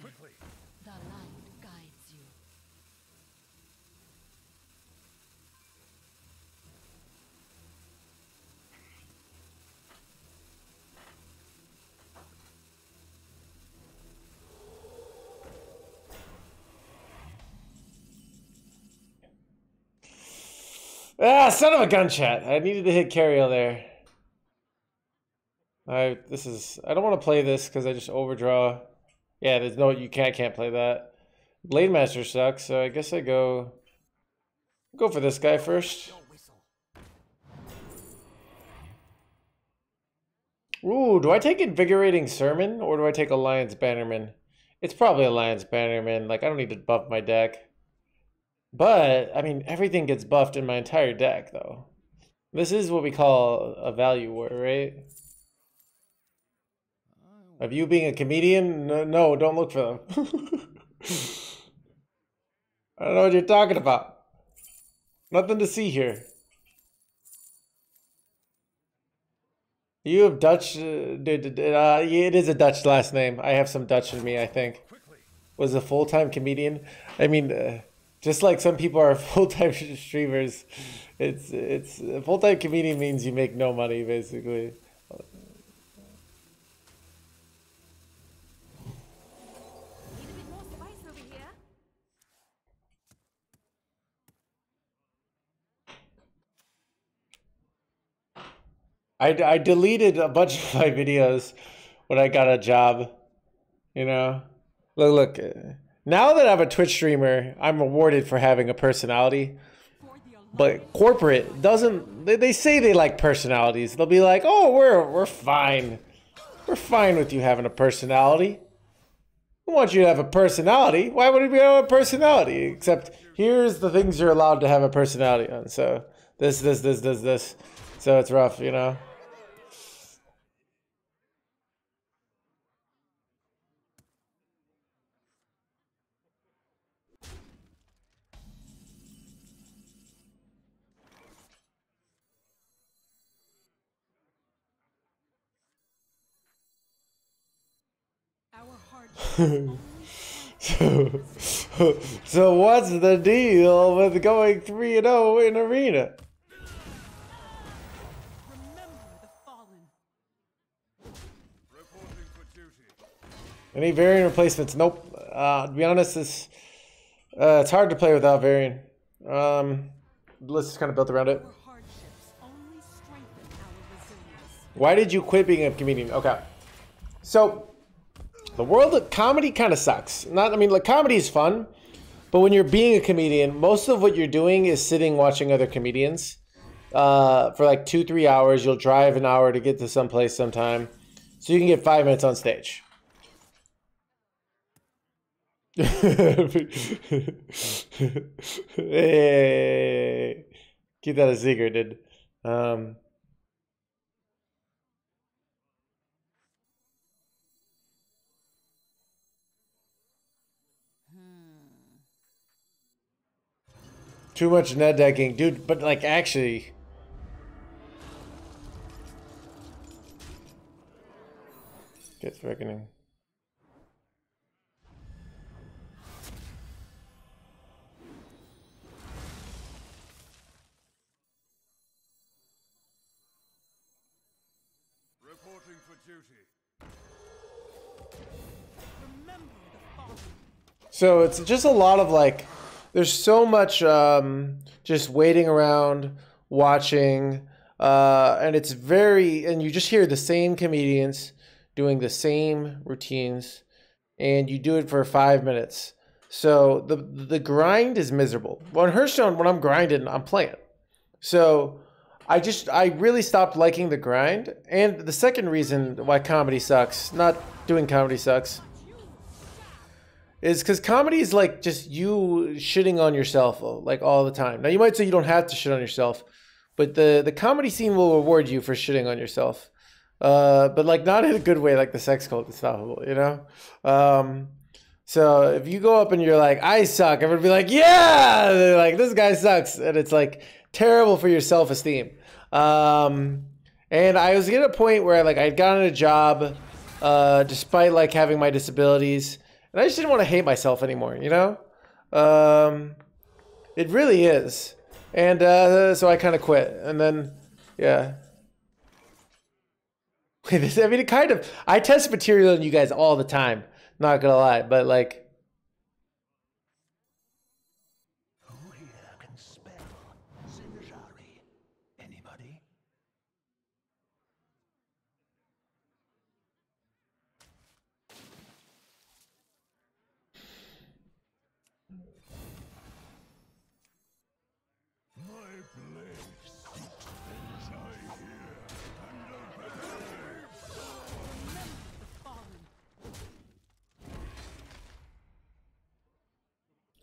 Quickly. The light guides you. Ah, son of a gun chat. I needed to hit Cariel there. I this is I don't want to play this because I just overdraw. Yeah, there's no you can't can't play that. Blademaster sucks, so I guess I go go for this guy first. Ooh, do I take Invigorating Sermon or do I take Alliance Bannerman? It's probably Alliance Bannerman. Like I don't need to buff my deck. But I mean, everything gets buffed in my entire deck, though. This is what we call a value war, right? Of you being a comedian? No, no don't look for them. I don't know what you're talking about. Nothing to see here. You have Dutch, uh, dude, uh, it is a Dutch last name. I have some Dutch in me, I think. Was a full time comedian. I mean, uh, just like some people are full time streamers, it's it's a full time comedian means you make no money basically. I, I deleted a bunch of my videos when I got a job. You know, look, look. Now that I'm a Twitch streamer, I'm rewarded for having a personality. But corporate doesn't. They, they say they like personalities. They'll be like, "Oh, we're we're fine. We're fine with you having a personality. We want you to have a personality. Why would we have a personality? Except here's the things you're allowed to have a personality on. So this, this, this, this, this. So it's rough, you know. Our heart so, so what's the deal with going 3 and 0 in arena? Any Varian replacements? Nope. Uh, to be honest, it's uh, it's hard to play without Varian. Um, let's just kind of built around it. Why did you quit being a comedian? Okay. So the world of comedy kind of sucks. Not I mean like comedy is fun, but when you're being a comedian, most of what you're doing is sitting watching other comedians. Uh, for like two, three hours, you'll drive an hour to get to some place sometime. So you can get five minutes on stage. hey, keep that a secret, dude. Um, too much net decking, dude. But like, actually, gets reckoning. Reporting for duty. Remember the. So it's just a lot of like, there's so much um, just waiting around, watching, uh, and it's very, and you just hear the same comedians doing the same routines, and you do it for five minutes. So the the grind is miserable. Well, on Hearthstone, when I'm grinding, I'm playing. So I just I really stopped liking the grind. And the second reason why comedy sucks, not doing comedy sucks, is because comedy is like just you shitting on yourself like all the time. Now you might say you don't have to shit on yourself, but the the comedy scene will reward you for shitting on yourself. Uh, but like not in a good way, like the sex cult is stoppable, you know. Um, so if you go up and you're like, I suck, everyone be like, yeah, They're like this guy sucks, and it's like terrible for your self esteem. Um, and I was at a point where like I'd gotten a job, uh, despite like having my disabilities, and I just didn't want to hate myself anymore, you know. Um, it really is, and uh, so I kind of quit, and then yeah. I mean, it kind of. I test material on you guys all the time. Not gonna lie, but like,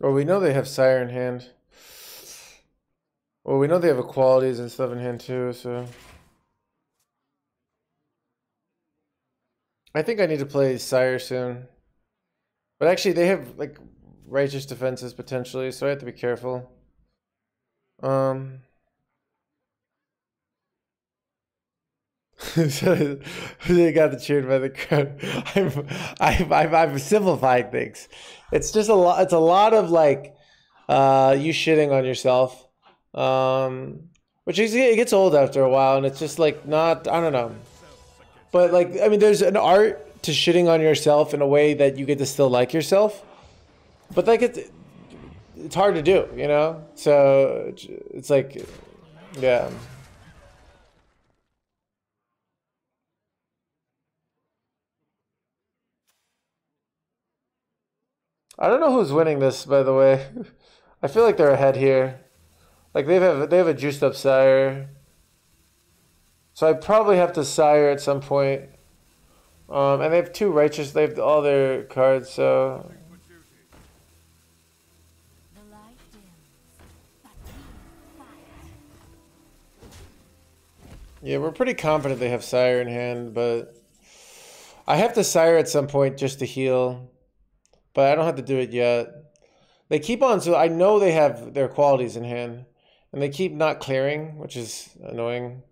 well, we know they have Sire in hand. Well, we know they have equalities and stuff in hand too. So, I think I need to play Sire soon. But actually, they have like righteous defenses potentially, so I have to be careful. Um. So they got the cheered by the crowd. I'm, I'm, I'm, I'm simplifying things. It's just a lot. It's a lot of like, uh, you shitting on yourself, um, which is it gets old after a while, and it's just like not. I don't know. But like, I mean, there's an art to shitting on yourself in a way that you get to still like yourself. But like it's it's hard to do, you know. So it's like, yeah. I don't know who's winning this, by the way. I feel like they're ahead here. Like they have they have a juiced up sire. So I probably have to sire at some point. Um, and they have two righteous. They have all their cards. So yeah, we're pretty confident they have sire in hand, but I have to sire at some point just to heal. But I don't have to do it yet. They keep on, so I know they have their qualities in hand, and they keep not clearing, which is annoying.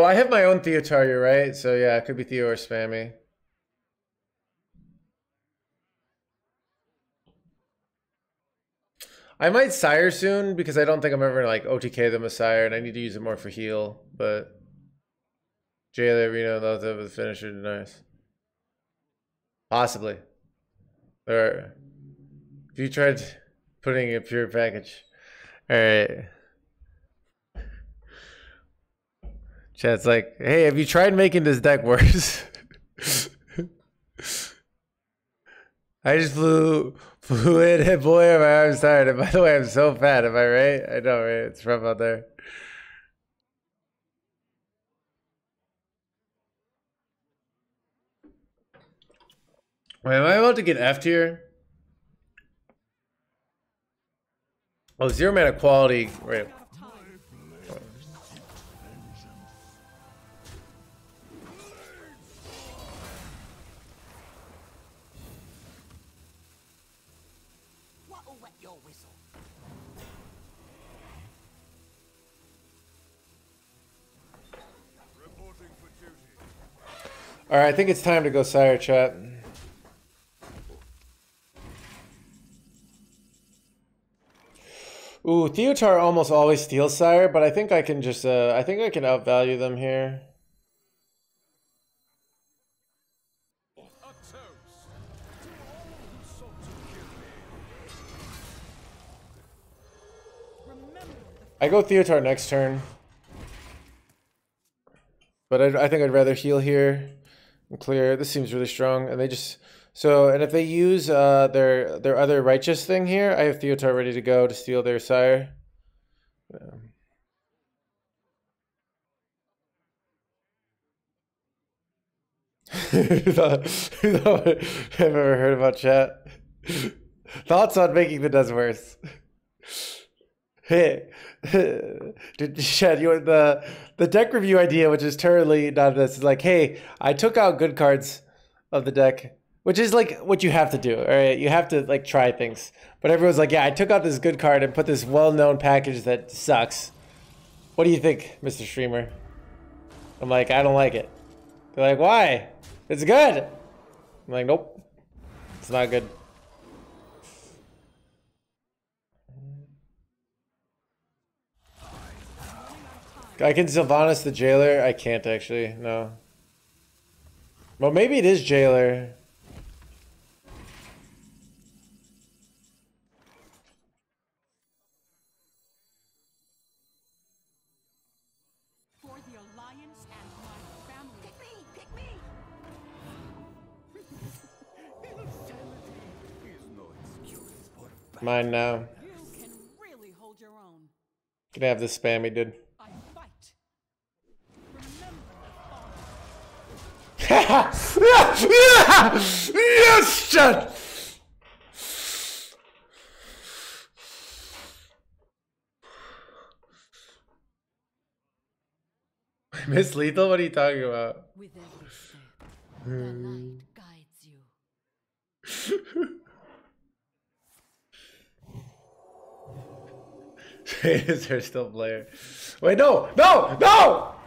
Oh, I have my own you're right. So yeah, it could be Theo or Spammy. I might Sire soon because I don't think I'm ever like OTK them a Sire and I need to use it more for heal, but Jailer, Reno, those of the finisher, nice. Possibly. Or if you tried putting a pure package. Alright. Chat's like, hey, have you tried making this deck worse? I just flew flew in and boy my arm's tired. And by the way, I'm so fat, am I right? I know, right? It's rough out there. Wait, am I about to get F tier? Oh, zero mana quality. Wait. All right, I think it's time to go Sire chat. Ooh, Theotar almost always steals Sire, but I think I can just, uh, I think I can outvalue them here. I go Theotar next turn. But I, I think I'd rather heal here clear. This seems really strong. And they just so and if they use uh, their their other righteous thing here, I have Theotar ready to go to steal their sire. Um, I've ever heard about chat? Thoughts on making the does worse. Hey, did Chad, you the the deck review idea, which is totally not this, is like, hey, I took out good cards of the deck, which is like what you have to do. All right, you have to like try things. But everyone's like, yeah, I took out this good card and put this well-known package that sucks. What do you think, Mr. Streamer? I'm like, I don't like it. They're like, why? It's good. I'm like, nope, it's not good. I can Sylvanas the jailer. I can't actually. No. Well, maybe it is jailer. for the alliance and my family. pick me, pick me. is no excuse for bad Mine now. You can really hold your own. Gonna have this spammy dude. I fight. Remember the father. Yes, Chad. Miss Lethal, what are you talking about? With every step, the hmm. light guides you. is there still Blair? Wait, no, no! no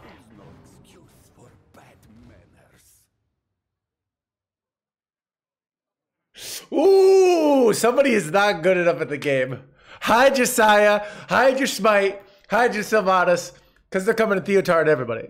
Ooh, somebody is not good enough at the game. Hide your Sire, hide your Smite, hide your Sylvanas, because they're coming to Theotard and everybody.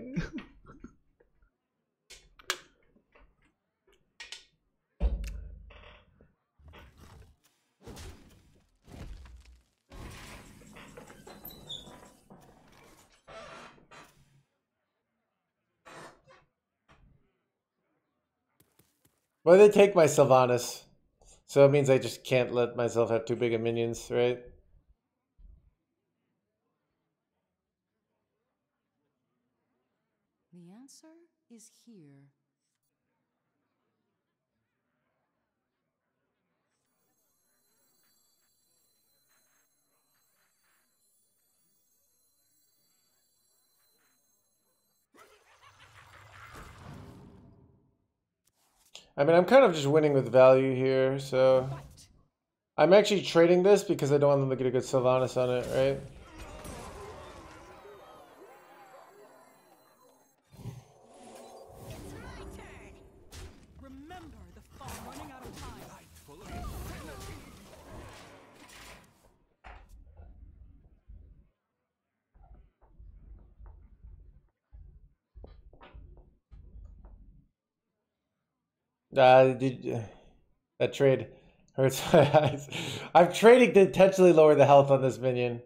Well, they take my Sylvanas. So it means I just can't let myself have too big of minions, right? The answer is here. I mean, I'm kind of just winning with value here, so I'm actually trading this because I don't want them to get a good Sylvanas on it, right? Uh, did that trade hurts my eyes. I'm trading to intentionally lower the health on this minion.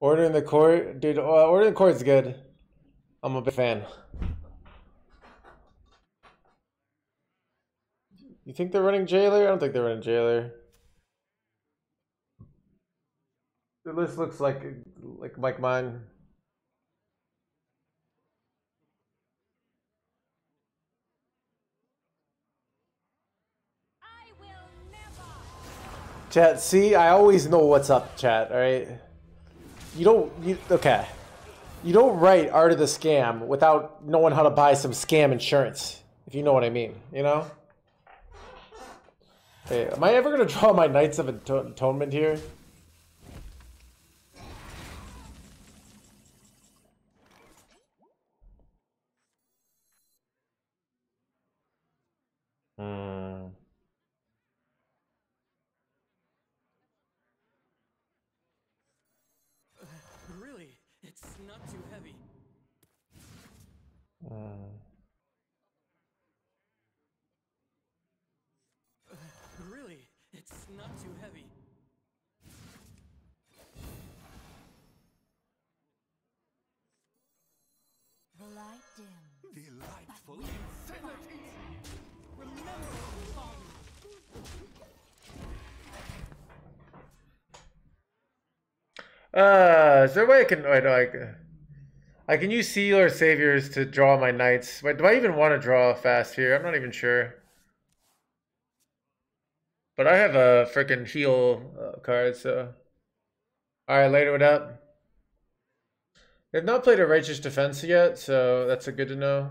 Order in the court, dude. Uh, order in the court is good. I'm a big fan. You think they're running jailer? I don't think they're running jailer. The list looks like like like mine. Chat, see, I always know what's up, chat, alright? You don't, you, okay. You don't write Art of the Scam without knowing how to buy some scam insurance, if you know what I mean, you know? Hey, am I ever gonna draw my Knights of Ato- Anointment here? Uh, is there a way I can, wait, no, I, can- I can use Seal or Saviors to draw my Knights. Wait, do I even want to draw fast here? I'm not even sure. But I have a freaking heal uh, card, so. Alright, later it up. They've not played a Righteous Defense yet, so that's a good to know.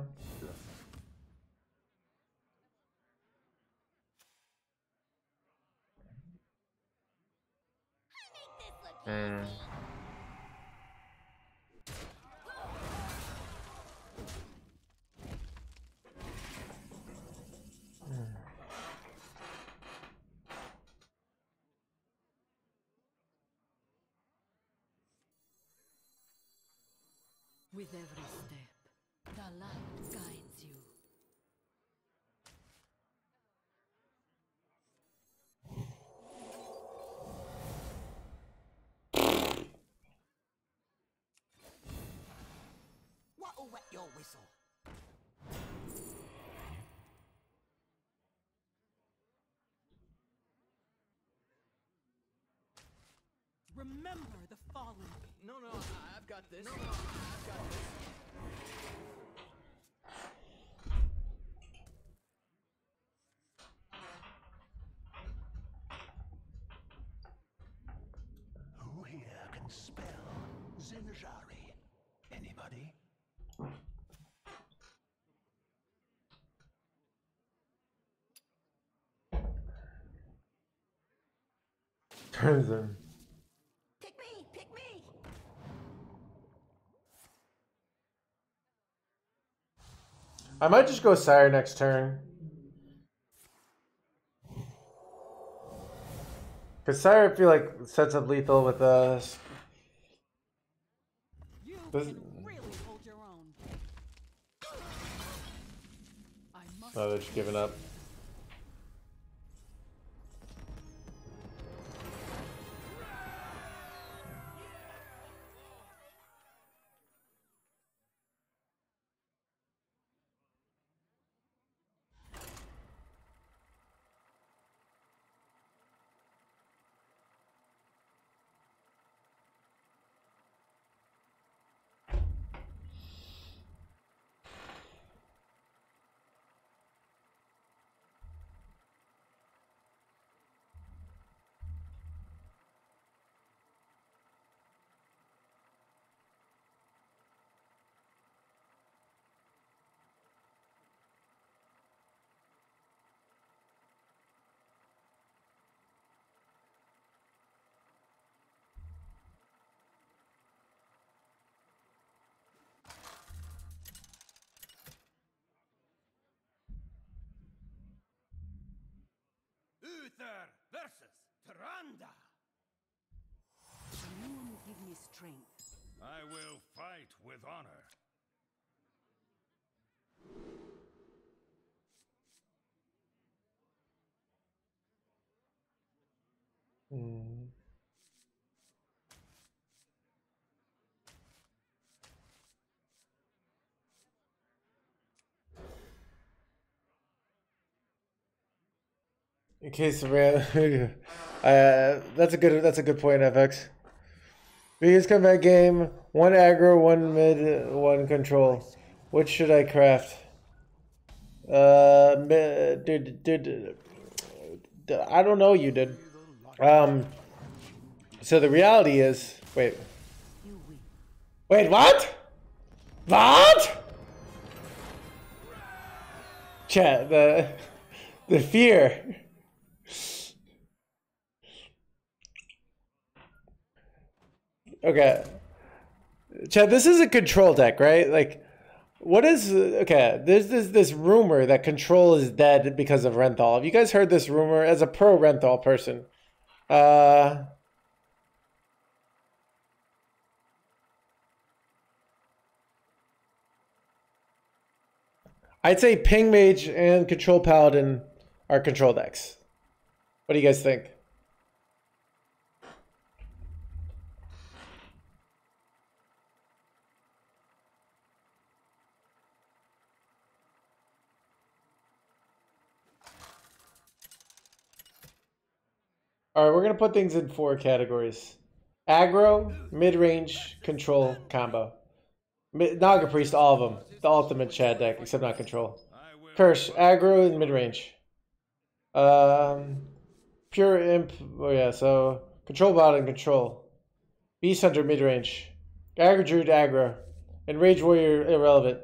Hmm. With every step, the light guides you. What'll wet your whistle? Remember the fallen. No, no, I- I've got this. No, no, I've got this. Who here can spell Zinjari? Anybody? Turns in. Pick me! Pick me! I might just go Sire next turn. Cause Sire I feel like sets up lethal with us. This- really hold your own. Oh, I Uther versus Tyrande. Moon, give me strength. I will fight with honor. Hmm. In case of ran, uh, that's a good that's a good point, FX. Biggest comeback game: one aggro, one mid, one control. Which should I craft? Uh, mid, dude, dude, I don't know. You did. Um. So the reality is, wait, wait, what? What? Chat the the fear. Okay. Chad, this is a control deck, right? Like, what is okay? There's this this rumor that control is dead because of Renathal. Have you guys heard this rumor? As a pro Renathal person, uh, I'd say Ping Mage and Control Paladin are control decks. What do you guys think? All right, we're gonna put things in four categories: aggro, mid-range, control, combo. Naga Priest, all of them, the ultimate Chad deck, except not control. Curse, aggro, and mid-range. Um, pure imp. Oh yeah, so control bot and control. Beast Hunter mid-range. Aggro Druid aggro, and Rage Warrior irrelevant.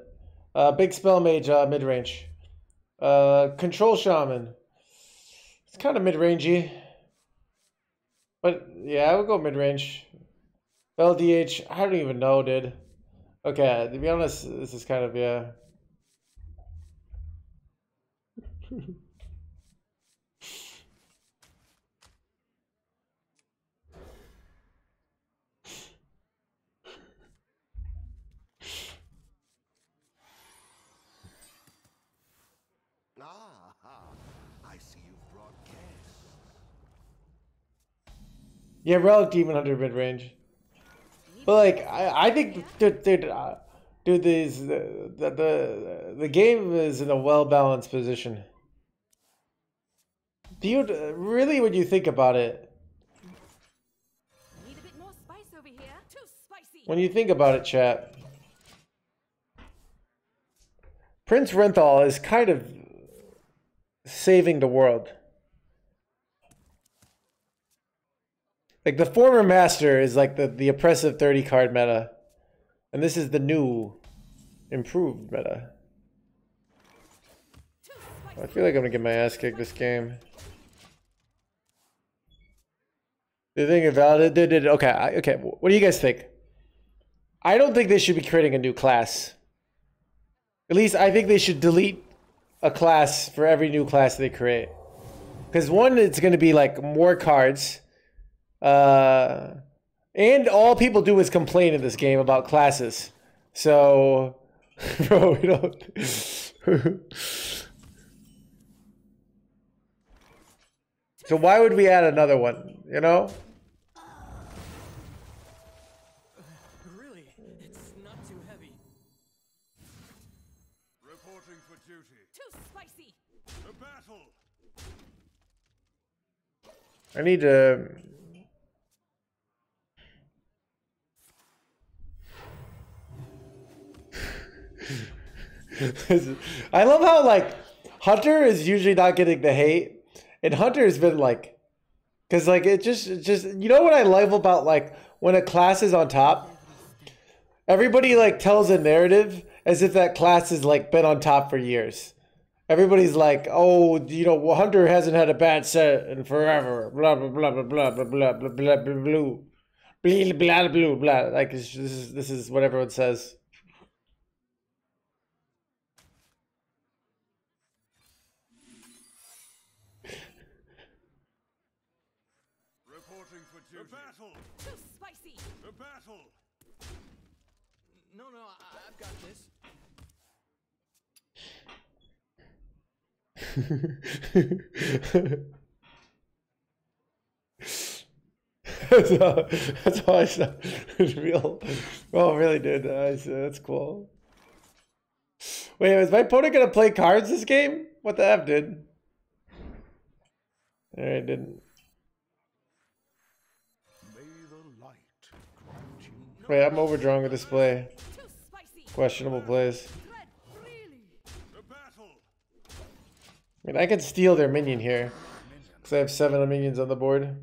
Uh, big spell mage uh, mid-range. Uh, control shaman. It's kind of mid-rangey. Yeah, I would go mid range. LDH, I don't even know, dude. Okay, to be honest, this is kind of yeah. Ah, I see you've brought guests. Yeah, Relic Demon Hunter mid range. But like, I, I think, dude, dude, uh, dude, these the, the the the game is in a well balanced position. Do you really, when you think about it, Need a bit more spice over here. Too spicy. when you think about it, chat, Prince Renathal is kind of saving the world. Like the former master is like the, the oppressive 30 card meta. And this is the new improved meta. I feel like I'm gonna get my ass kicked this game. The thing about it, it, okay, okay. What do you guys think? I don't think they should be creating a new class. At least I think they should delete a class for every new class they create. Because one, it's going to be like more cards, uh, and all people do is complain in this game about classes. So, bro, we don't. so why would we add another one? You know? Really, it's not too heavy. reporting for duty. Too spicy. To battle. I need to. I love how like Hunter is usually not getting the hate, and Hunter has been like, because like it just just you know what I love about like when a class is on top, everybody like tells a narrative as if that class has like been on top for years. Everybody's like, oh, you know, Hunter hasn't had a bad set in forever. Blah blah blah blah blah blah blah blah blah blah blah blah blah blah blah. Like this is this is what everyone says. Reporting for duty. To battle. Too spicy! To battle! No, no, I, I've got this. That's, all I saw. It's real. Oh, really, dude. That's, that's cool. Wait, is my opponent gonna play cards this game? What the F, dude? Alright, didn't. Wait, I'm overdrawing a display. Questionable plays. Tread freely! To battle! I mean, I could steal their minion here. Because I have seven minions on the board.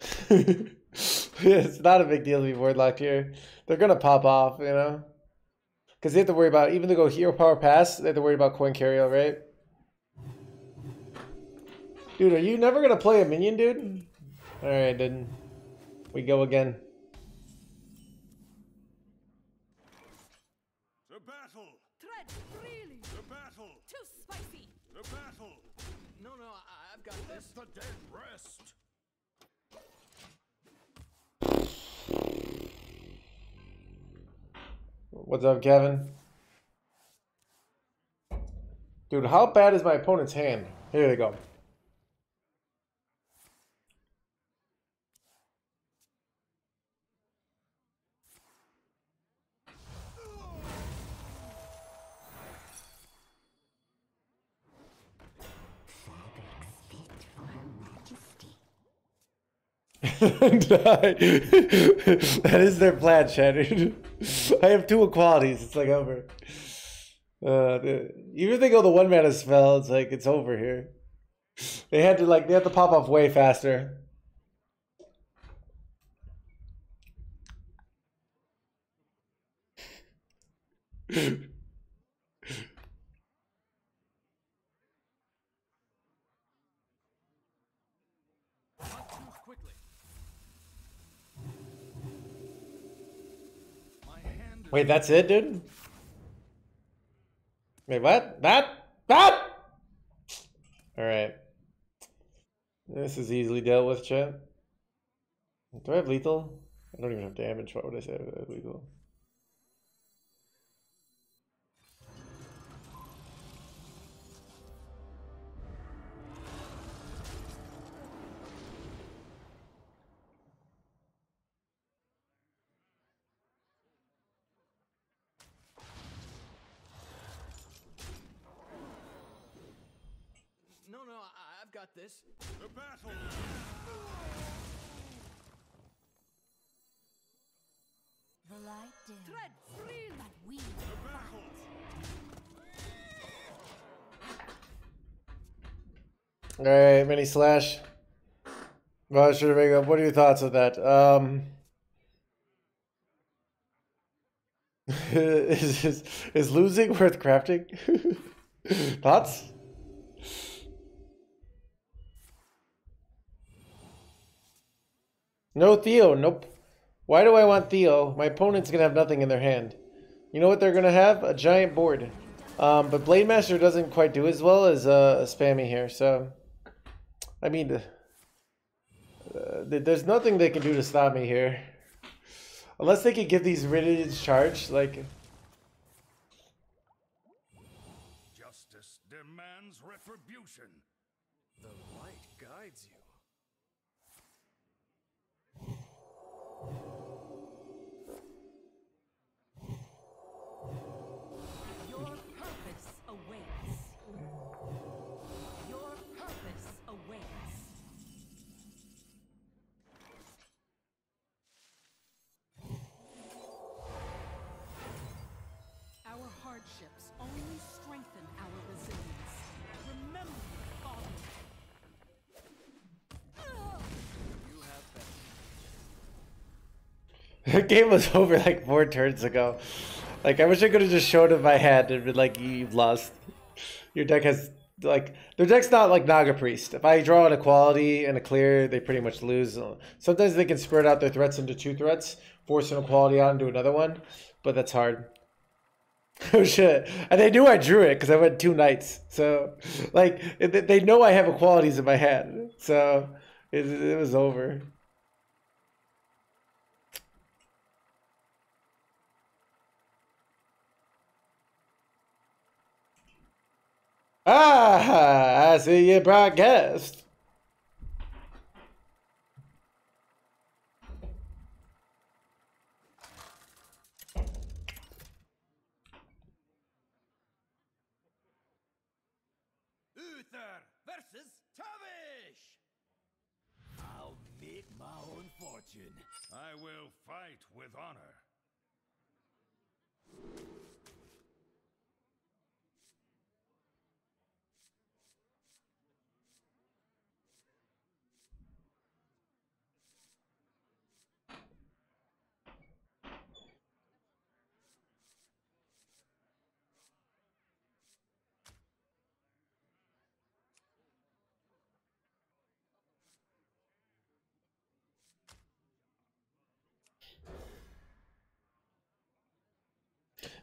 it's not a big deal to be board locked here. They're going to pop off, you know? Because they have to worry about, even to go hero power pass, they have to worry about coin carry, right? Dude, are you never going to play a minion, dude? Alright, then. We go again. What's up, Kevin? Dude, how bad is my opponent's hand? Here they go. That is their plan, Shannon. I have two equalities. It's like over. Uh, even if they go the one mana spell, it's like it's over here. They had to like they have to pop off way faster. Not too quickly. My hand is Wait, that's it, dude. Wait, what? That? That? All right. This is easily dealt with, chat. Do I have lethal? I don't even have damage. Why would I say I have lethal? All right, mini slash. Vega. What are your thoughts of that? Um, is, is is losing worth crafting? thoughts? No Theo. Nope. Why do I want Theo? My opponent's gonna have nothing in their hand. You know what they're gonna have? A giant board. Um, but Blademaster doesn't quite do as well as uh, Spammy here, so I mean, uh, there's nothing they can do to stop me here, unless they could give these Riddids charge. Like, the game was over like four turns ago. Like, I wish I could have just showed him my hand and been like, "You've lost. Your deck has like their deck's not like Naga Priest. If I draw an equality and a clear, they pretty much lose. Sometimes they can spread out their threats into two threats, force an equality out into another one, but that's hard. Oh shit! And they knew I drew it because I went two knights. So, like, they know I have equalities in my hand. So, it, it was over. Ah, I see you broadcast. Uther versus Tavish! I'll make my own fortune. I will fight with honor.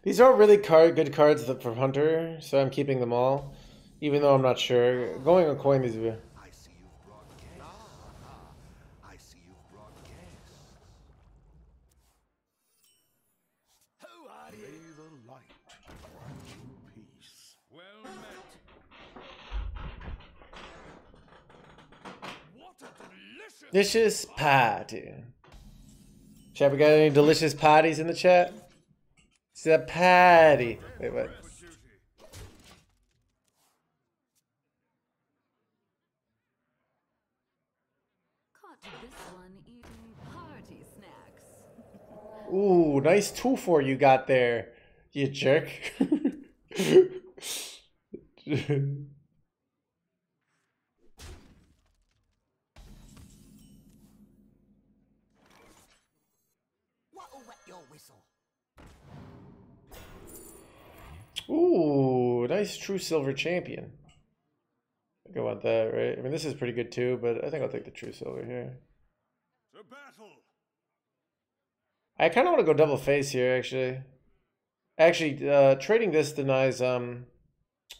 These are really card good cards that- for Hunter, so I'm keeping them all, even though I'm not sure. Going on coin these. are- I see you've brought guests. I see you've brought guests. Who are May the light grant you peace. Well met. What a delicious Delicious party. Chat, we got any delicious patties in the chat? It's a patty. Wait, what? Ooh, nice two for you got there, you jerk. Ooh, nice Truesilver champion. I think I want that, right? I mean, this is pretty good too, but I think I'll take the Truesilver here. To battle! I kind of want to go double face here, actually. Actually, uh, trading this denies um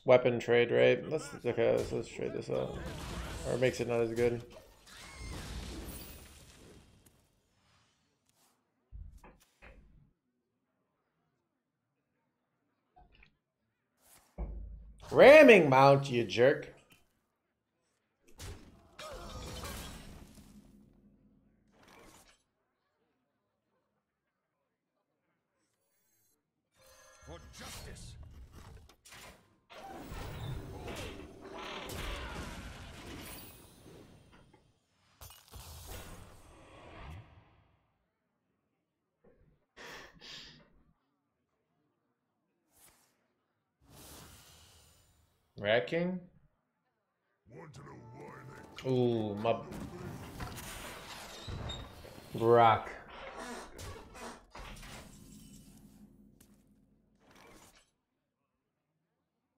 weapon trade, right? Let's okay. Let's, let's trade this out, or makes it not as good. Ramming mount, you jerk. Rat King. Want to know why they Ooh, my Brock.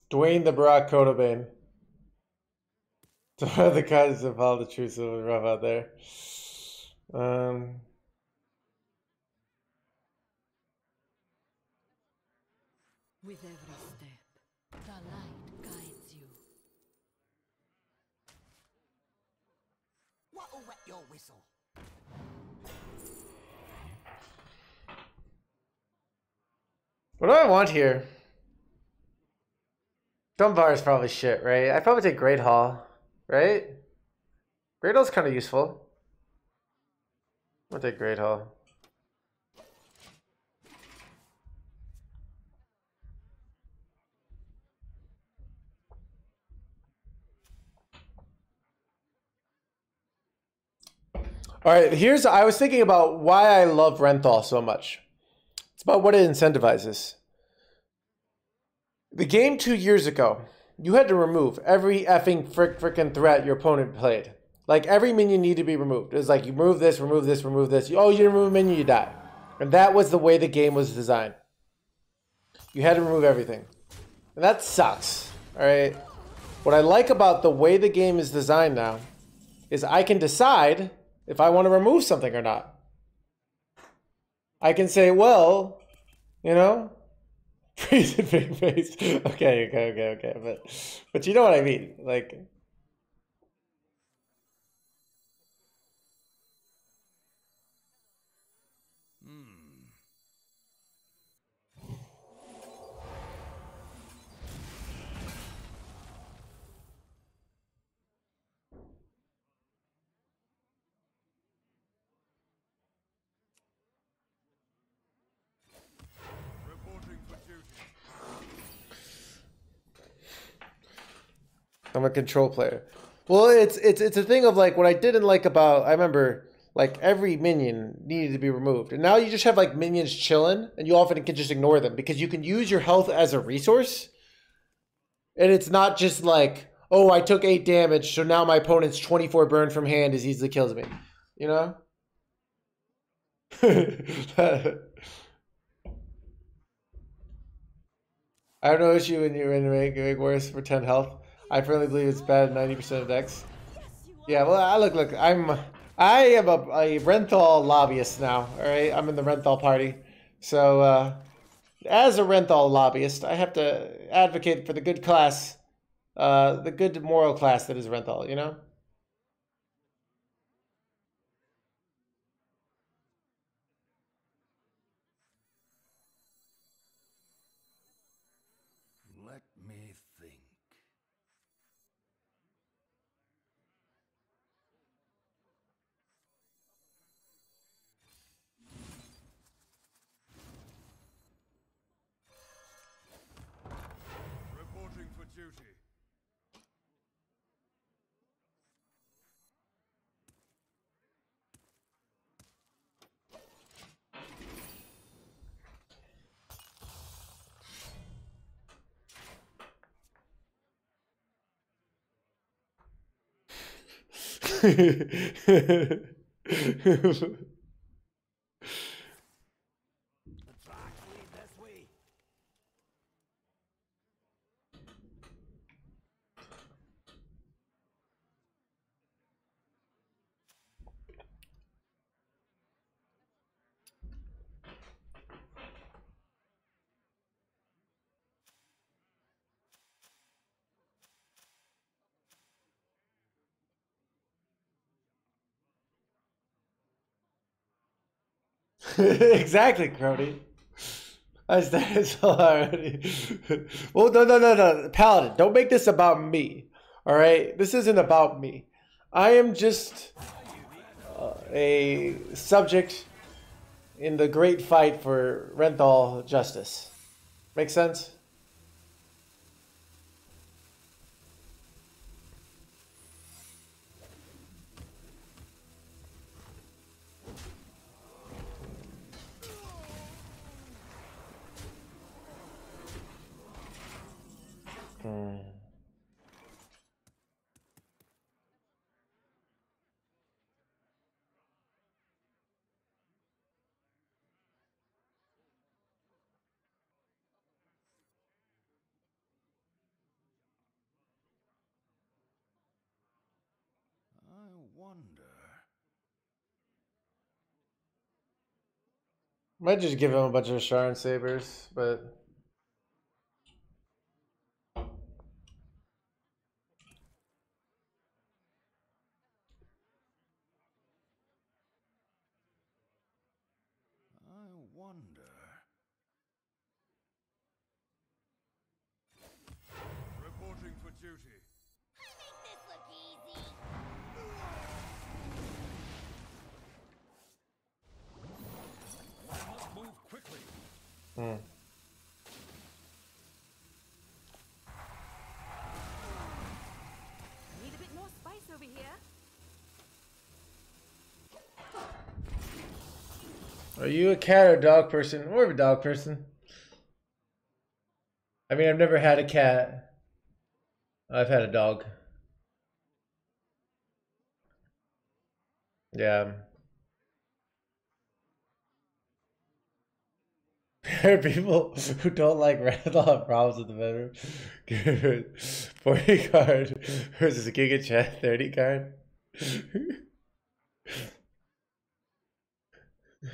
Dwayne the Brock Codabane. the guys of all the Truesilver rough out there. Um, With every step, the light guides you. What'll wet your whistle? what do I want here? Dunbar is probably shit, right? I'd probably take Great Hall, right? Great Hall's kind of useful. I'll take Great Hall. All right, here's I was thinking about why I love Renathal so much. It's about what it incentivizes. The game two years ago, you had to remove every effing frick frickin' threat your opponent played. Like every minion needed to be removed. It was like you remove this, remove this, remove this. Oh, you remove a minion, you die. And that was the way the game was designed. You had to remove everything. And that sucks. Alright. What I like about the way the game is designed now is I can decide if I want to remove something or not. I can say, well, you know, freeze it big face. Okay, okay, okay, okay. But but you know what I mean. Like I'm a control player. Well, it's it's it's a thing of like what I didn't like about. I remember like every minion needed to be removed, and now you just have like minions chilling, and you often can just ignore them because you can use your health as a resource, and it's not just like oh I took eight damage, so now my opponent's 24 burn from hand as easily kills me, you know. I have no issue when you're in to make, make worse for 10 health. I firmly believe it's bad 90% of decks. Yeah, well, I look, look, I'm, I am a, a Renathal lobbyist now, alright? I'm in the Renathal party. So, uh, as a Renathal lobbyist, I have to advocate for the good class, uh, the good moral class that is Renathal, you know? Let me think. Reporting for duty. exactly, Crony. I said it's already. well, no, no, no, no, Paladin. Don't make this about me. All right, this isn't about me. I am just uh, a subject in the great fight for Renathal justice. Make sense? Hmm. I wonder. Might just give him a bunch of Sharon Sabers, but Are you a cat or a dog person? More of a dog person. I mean, I've never had a cat. I've had a dog. Yeah. There are people who don't like Randall have problems with the bedroom. Good. 40 card versus a Giga Chat 30 card.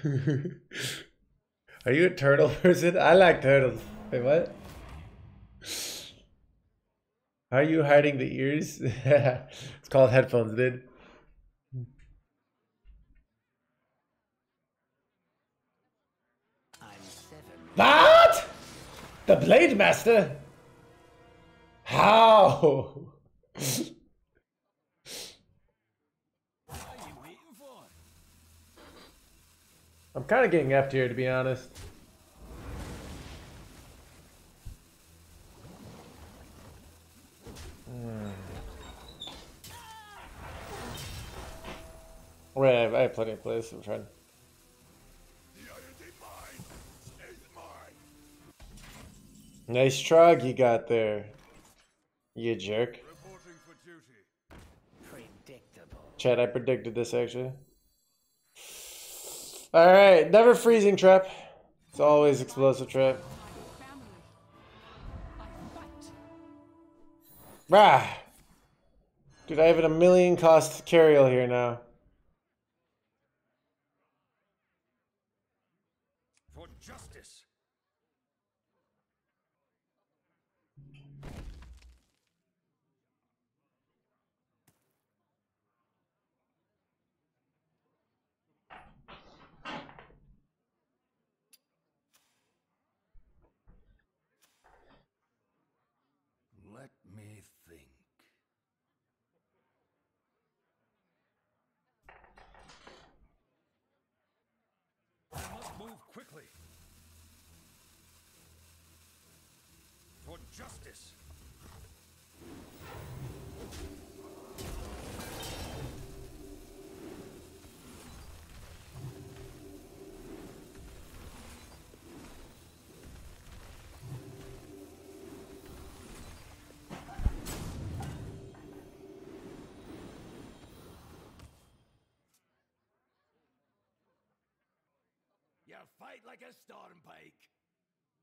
Are you a turtle person? I like turtles. Wait, what? How are you hiding the ears? it's called headphones, dude. I'm seven. What? The Blademaster? How? I'm kind of getting effed here, to be honest. Hmm. I have, I have plenty of plays. I'm trying. Nice trog you got there, you jerk. Chad, I predicted this actually. Alright, never freezing trap. It's always explosive trap. Rah! Dude, I have a million cost Cariel here now. For justice. Let me think. I must move quickly. For justice. You fight like a storm pike.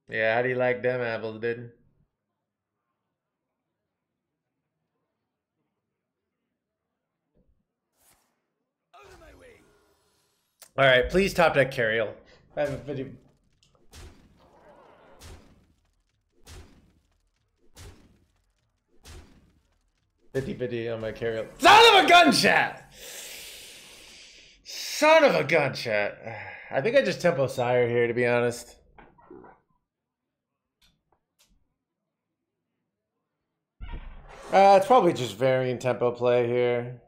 Yeah, how do you like them apples, dude? Out of my way. Alright, please top deck Cariel. I have a video. Fifty fifty on my Cariel. Son of a gun chat! Son of a gun chat. I think I just tempo sire here to be honest. Uh, it's probably just varying tempo play here.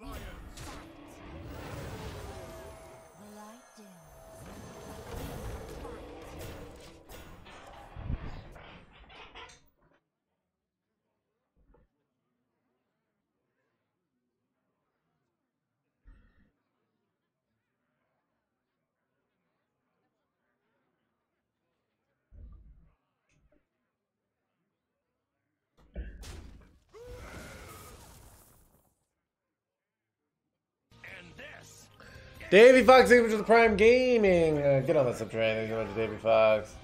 Alliance! Davey Fox, you for the Prime Gaming. Uh, get on that subtrain. Thank you so much, Davey Fox.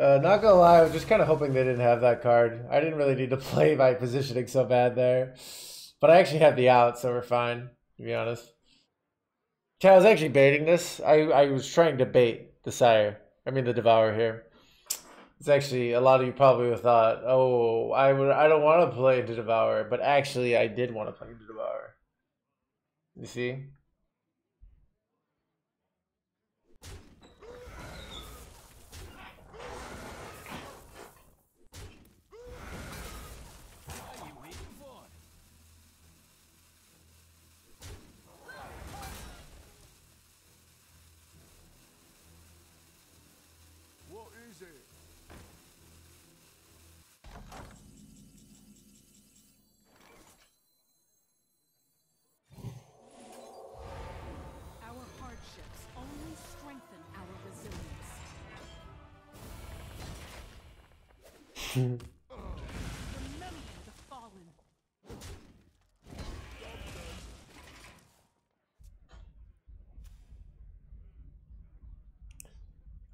Uh, not gonna lie, I was just kind of hoping they didn't have that card. I didn't really need to play my positioning so bad there. But I actually have the out, so we're fine, to be honest. Chad, I was actually baiting this. I, I was trying to bait the Sire. I mean, the Devourer here. It's actually, a lot of you probably thought, oh, I, would, I don't want to play into Devourer. But actually, I did want to play into Devourer. You see?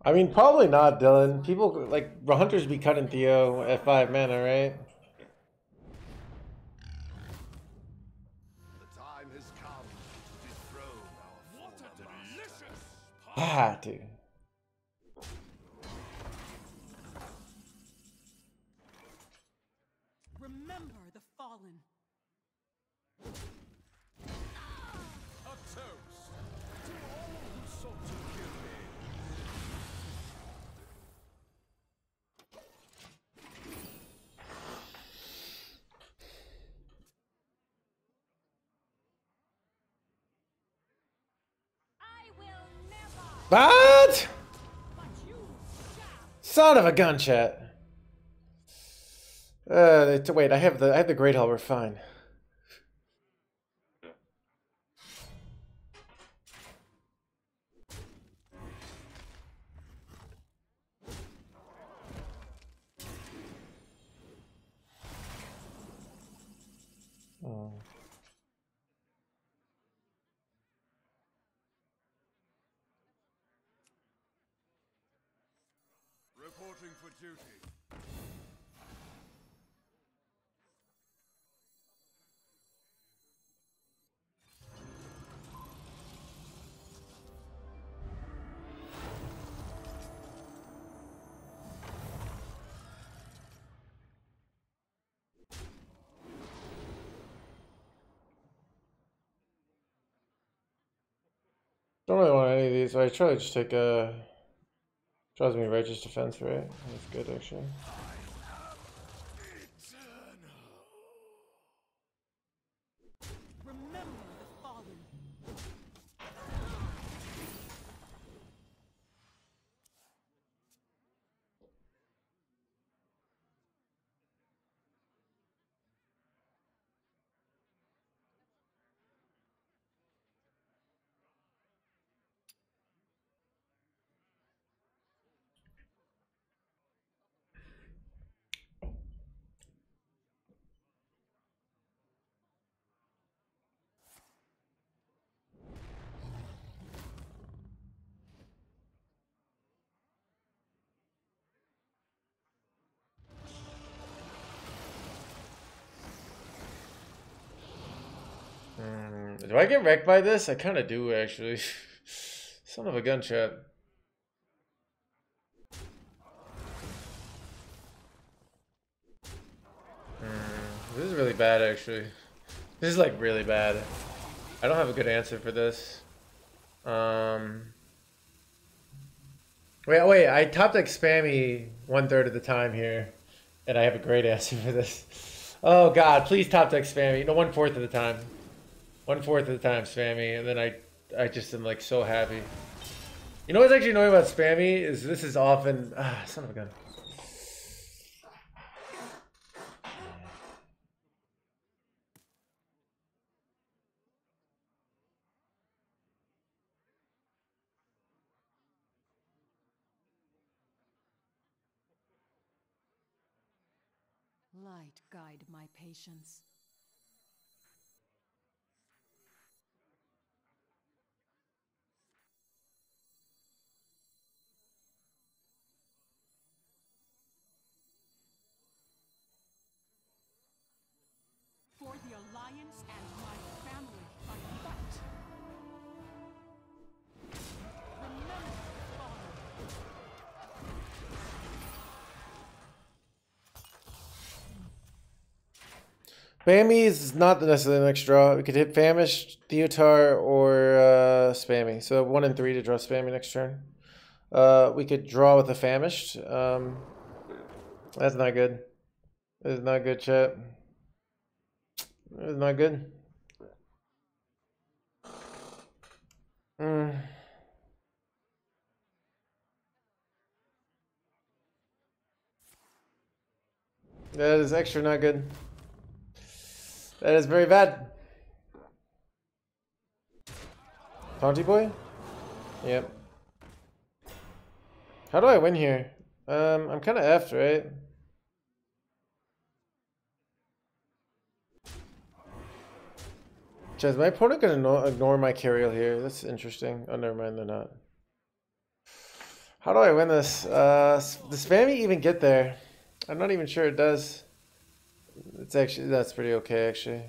I mean, probably not, Dylan. People like hunters be cutting Theo at five mana, right? The time Son of a gun, chat. Uh, wait, I have the I have the Great Hall. We're fine. These. I just take a. Draws me righteous defense, right? That's good, actually. Remember the fallen. Mm, do I get wrecked by this? I kind of do, actually. Son of a gunshot. Mm, this is really bad, actually. This is like really bad. I don't have a good answer for this. Um. Wait, wait. I top deck spammy one third of the time here, and I have a great answer for this. Oh God, please top deck spammy. No, one fourth of the time. One fourth of the time spammy, and then I, I just am like so happy. You know what's actually annoying about spammy is this is often ah son of a gun. Light guide my patience. For the Alliance and my family, fight. Spammy is not necessarily the next draw. We could hit Famished, Theotar, or uh, Spammy. So one and three to draw Spammy next turn. Uh, we could draw with a Famished. Um, that's not good. It's not good, chat. It's not good. Mm. That is extra not good. That is very bad. Taunty boy? Yep. How do I win here? Um, I'm kind of effed, right? Is my opponent going to ignore my carry here? That's interesting. Oh, never mind, they're not. How do I win this? Uh, does Spammy even get there? I'm not even sure it does. It's actually, that's pretty okay, actually.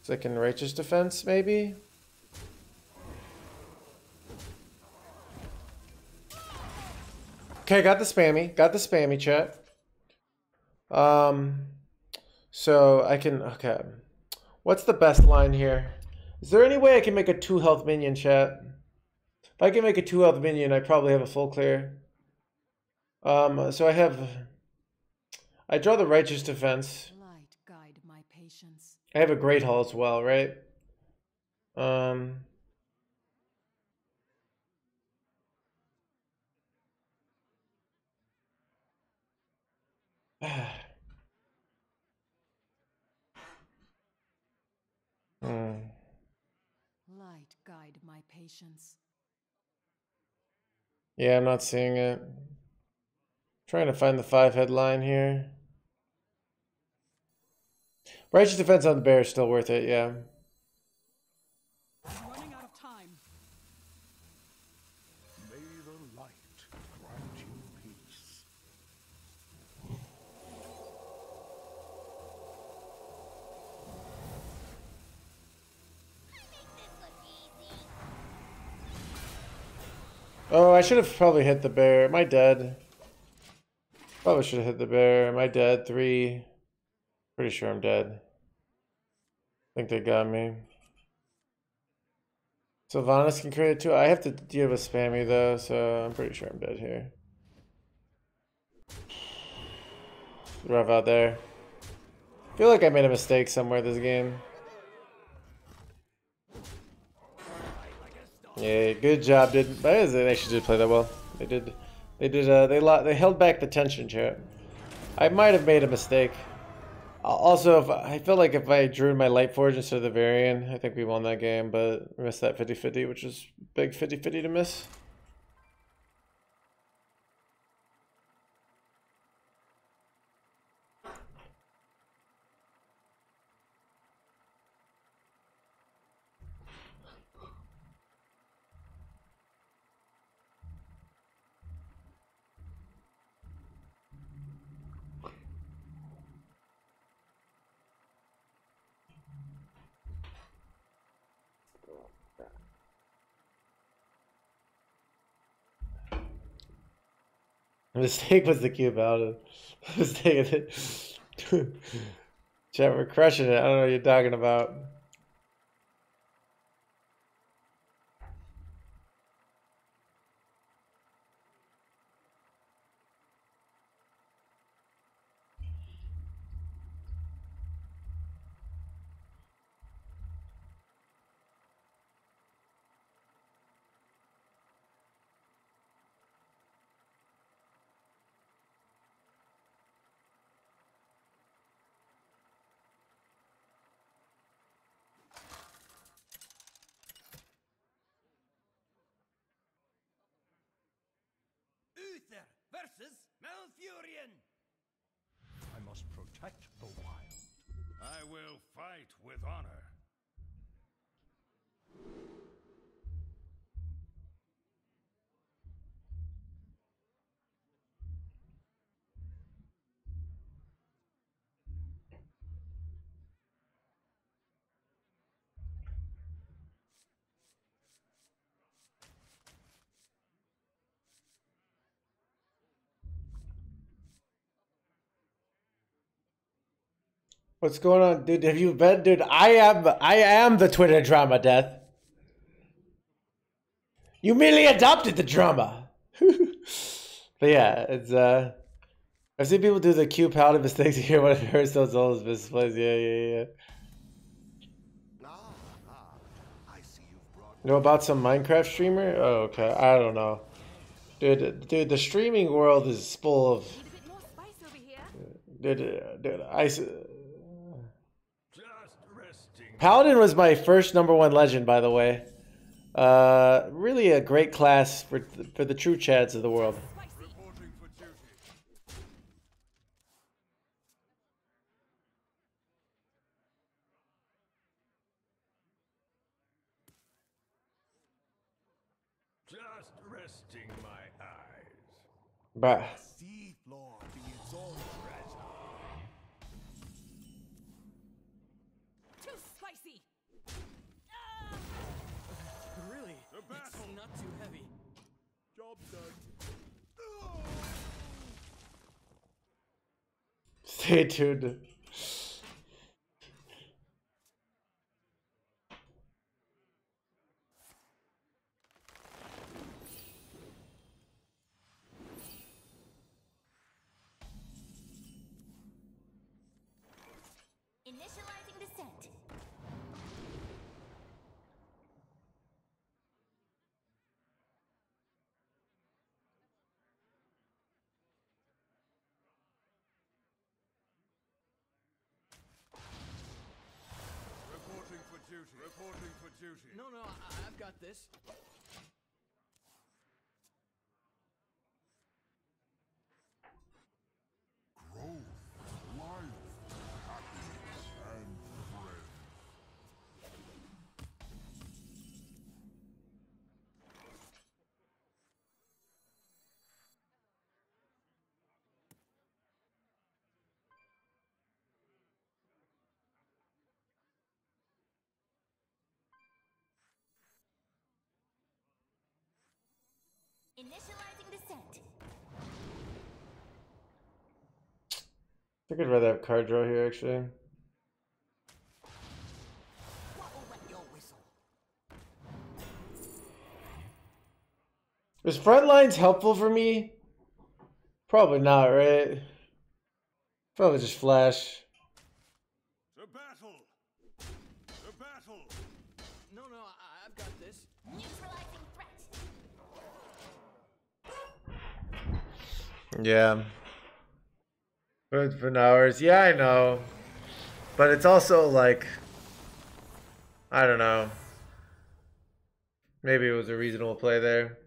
It's like in Righteous Defense, maybe? Okay, got the Spammy. Got the Spammy, chat. Um, so I can, okay what's the best line here? Is there any way I can make a two health minion chat? If I can make a two health minion, I probably have a full clear. Um, so I have. I draw the righteous defense. Light guide my patience. I have a great Hall as well, right? Um. Hmm. Light guide my patience. Yeah, I'm not seeing it. Trying to find the five headline here. Righteous defense on the bear is still worth it, yeah. Oh, I should have probably hit the bear. Am I dead? Probably should have hit the bear. Am I dead? Three. Pretty sure I'm dead. I think they got me. Sylvanas can create it too. I have to deal with spammy though, so I'm pretty sure I'm dead here. Rough out there. feel like I made a mistake somewhere this game. Yeah, good job, Did they actually did play that well. They did. They did. Uh, they They held back the tension, chat. I might have made a mistake. Also, if I feel like if I drew my Light Forge instead of the Varian, I think we won that game, but missed that 50-50, which is big 50-50 to miss. The mistake was the cube out of mistake. Chat, we're crushing it. I don't know what you're talking about. Uther versus Malfurion. I must protect the wild. I will fight with honor. What's going on, dude? Have you been, dude? I am, I am the Twitter drama, death. You merely adopted the drama. but yeah, it's uh, I've seen people do the Q paladin mistakes here when it hurts those old misplays. Yeah, yeah, yeah. Ah, ah, you've Know about some Minecraft streamer? Oh, okay. I don't know, dude. Dude, the streaming world is full of, Need a bit more spice over here. dude. Dude, I. s- Just resting. Paladin was my first number one legend, by the way. Uh, really a great class for for the true chads of the world. Spicy. Reporting for duty. Just resting my eyes. Stay tuned. This. Initializing descent. I think I'd rather have card draw here actually. What will wet your whistle? Is front lines helpful for me? Probably not, right? Probably just flash. To battle. To battle. No, no, I, I've got this. Neutralizing threat. Yeah. But for hours. Yeah, I know. But it's also like I don't know. Maybe it was a reasonable play there.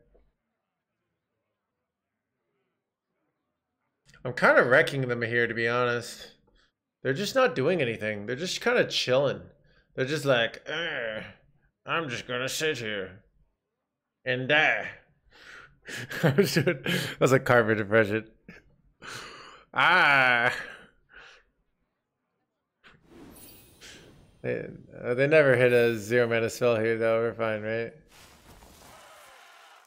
I'm kind of wrecking them here to be honest. They're just not doing anything. They're just kind of chilling. They're just like, "Eh, I'm just gonna sit here and die. That's a Carver depression. Ah. They, uh, they never hit a zero mana spell here though. We're fine, right?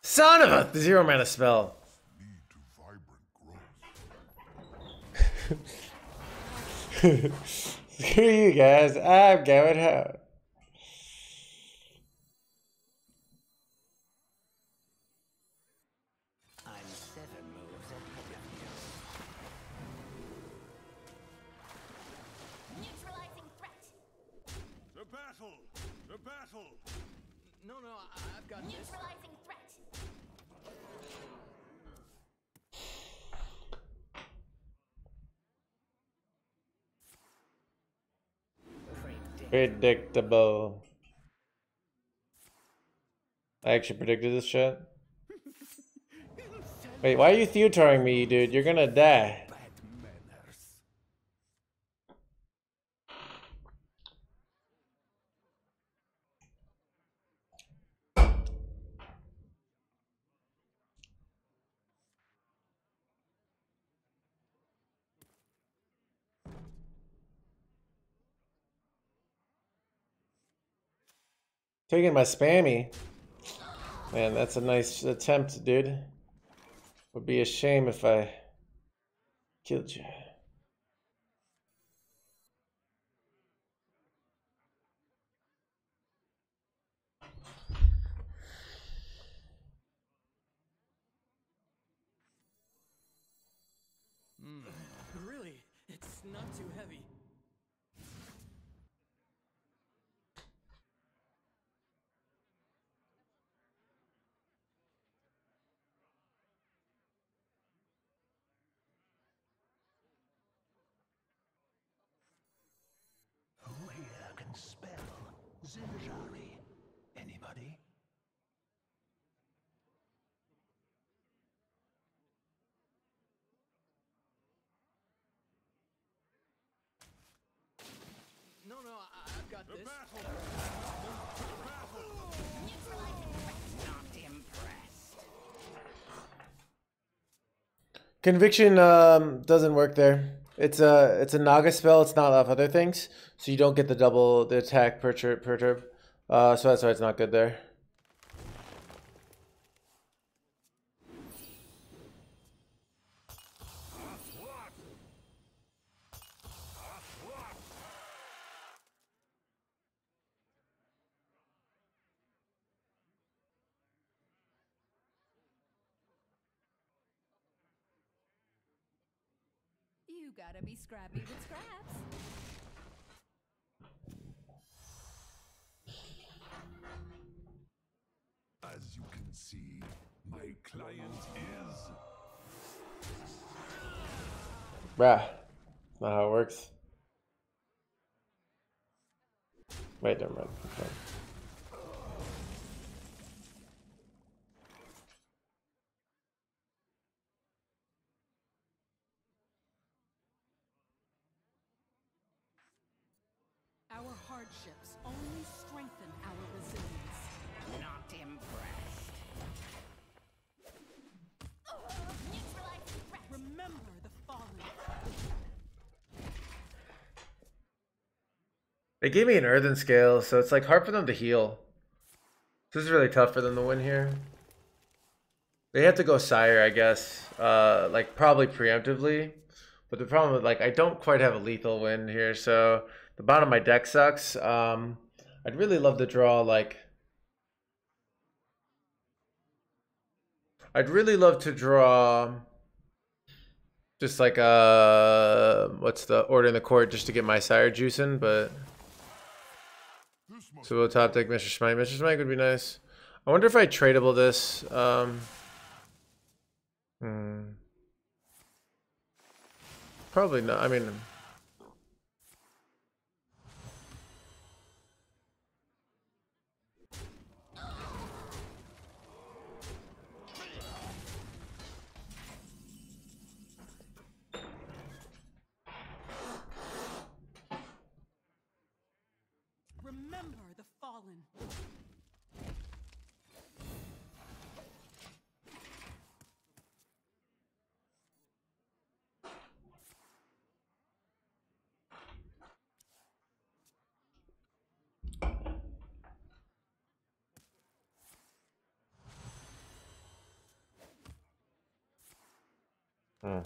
Son of a zero mana spell. Screw you guys. I'm going home. Predictable. I actually predicted this shit. Wait, why are you theotoring me, dude? You're gonna die. Bad manners. Taking my spammy. Man, that's a nice attempt, dude. Would be a shame if I killed you. Really, it's not too heavy. Who here can spell Zinjari? Anybody? No, no, I, I've got To this. battle. Neutralizing threat. Not impressed. Conviction um, doesn't work there. It's a it's a Naga spell. It's not off other things, so you don't get the double the attack perturb perturb. Uh, so that's why it's not good there. You gotta be scrappy They gave me an earthen scale, so it's like hard for them to heal. This is really tough for them to win here. They have to go sire, I guess. Uh, like probably preemptively. But the problem like I don't quite have a lethal win here, so the bottom of my deck sucks. Um, I'd really love to draw like. I'd really love to draw. Just like uh, what's the order in the court, just to get my sire juicing, but. So we'll top deck Mr. Smite. Mr. Smite would be nice. I wonder if I tradable this. Um, hmm. Probably not. I mean, Remember the fallen. hmm.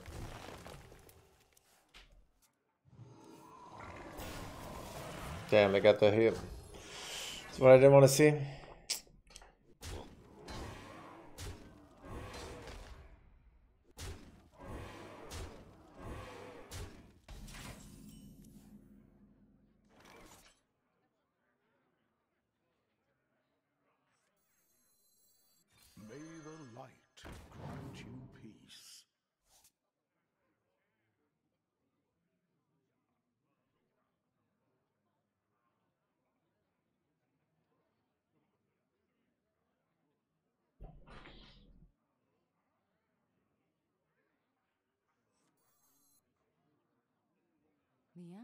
Damn, they got the hit. That's what I didn't want to see.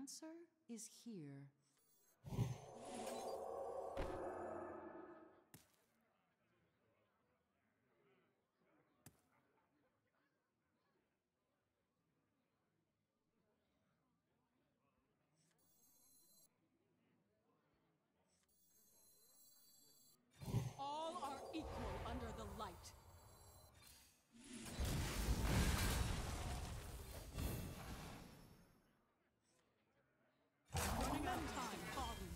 Answer is here. All are equal under the light. Time fallen.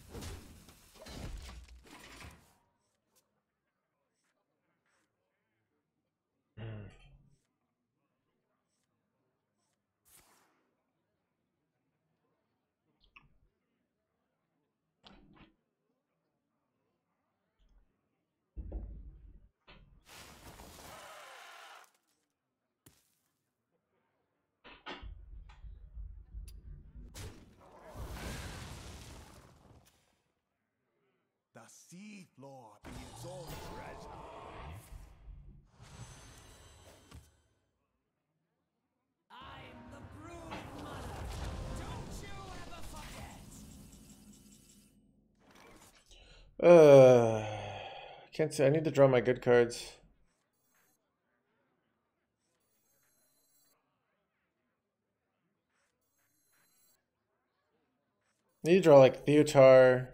The sea floor be its own treasure. I'm the brood mother. Don't you ever forget. Uh, can't say. I need to draw my good cards. Need to draw like Theotar.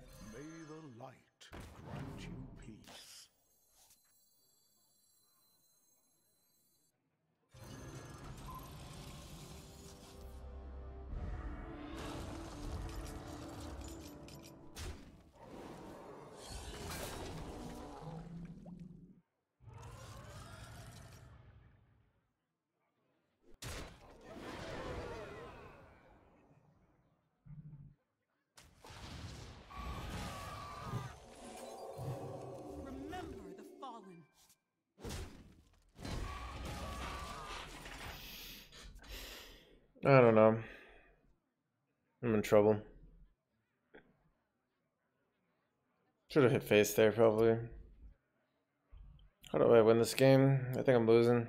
Trouble. Should have hit face there, probably. How do I win this game? I think I'm losing.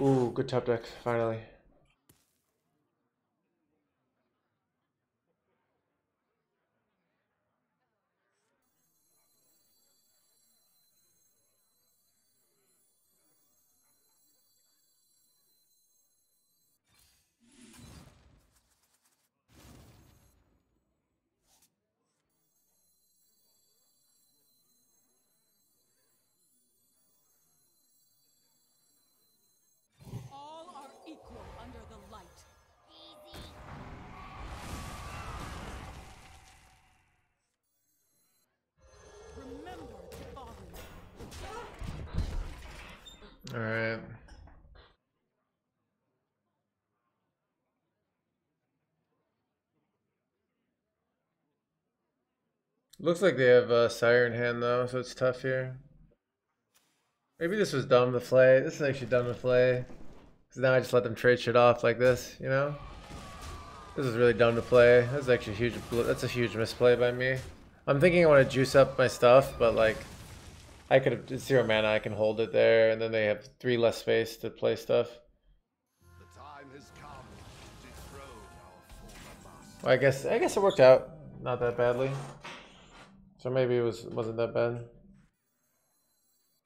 Ooh, good top deck, finally. Looks like they have uh, Sire in hand though, so it's tough here. Maybe this was dumb to play. This is actually dumb to play. Because now I just let them trade shit off like this, you know? This is really dumb to play. That's actually a huge. That's a huge misplay by me. I'm thinking I want to juice up my stuff, but like, I could have zero mana. I can hold it there, and then they have three less space to play stuff. The time has come to our. Well, I guess I guess it worked out not that badly. So maybe it was wasn't that bad.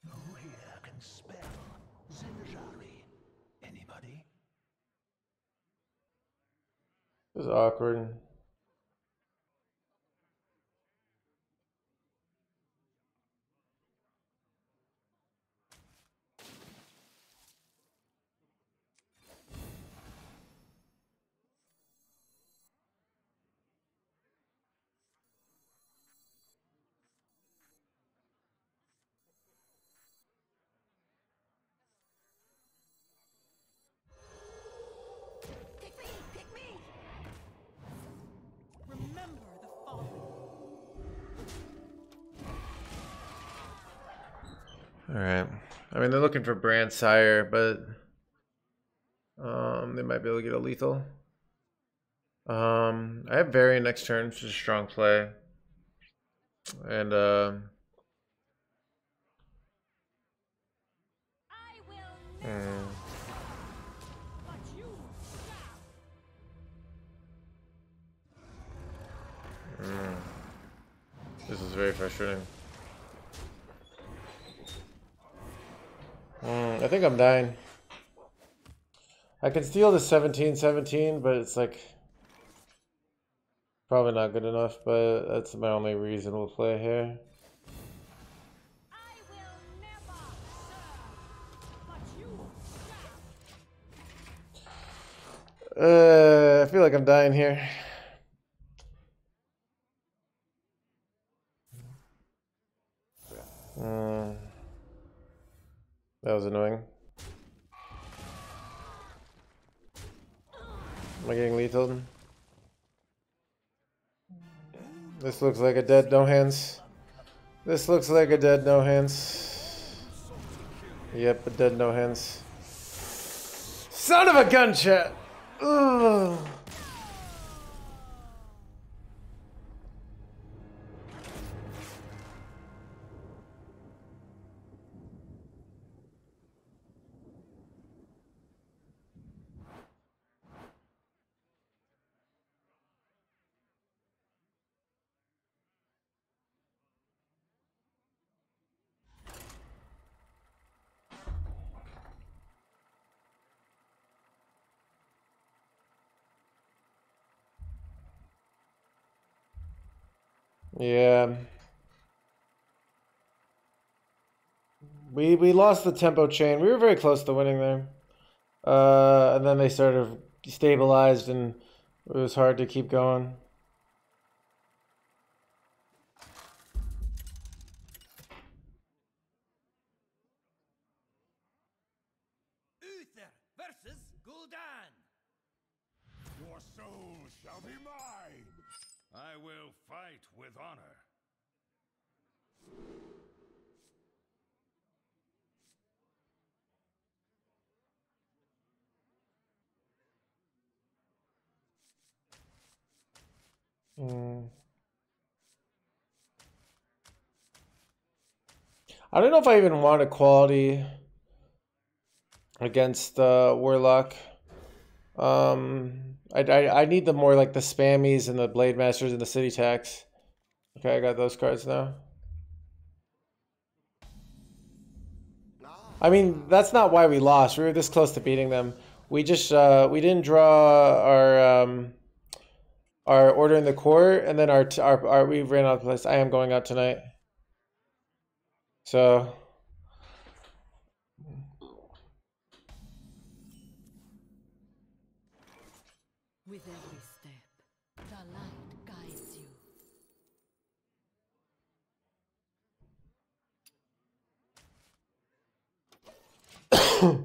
Who here can spell Zinjari? Anybody? It was awkward. Mean, they're looking for Brand Sire, but um, they might be able to get a lethal. Um, I have Varian next turn, which is a strong play, and. I will never. But you shall. Mm. This is very frustrating. Mm, I think I'm dying. I can steal the 17-17, but it's like probably not good enough, but that's my only reasonable play here. I will never serve. Uh, I feel like I'm dying here. That was annoying. Am I getting lethal? This looks like a dead no hands. This looks like a dead no hands. Yep, a dead no hands. Son of a gun chat! Ugh. Yeah. We we lost the tempo chain. We were very close to winning there. Uh, and then they sort of stabilized and it was hard to keep going. With honor. Hmm. I don't know if I even want equality against uh, Warlock. Um, I, I, I need the more like the spammies and the Blademasters and the City Tax. Okay, I got those cards now. I mean, that's not why we lost. We were this close to beating them. We just uh, we didn't draw our um, our order in the court, and then our, our our we ran out of place. I am going out tonight, so to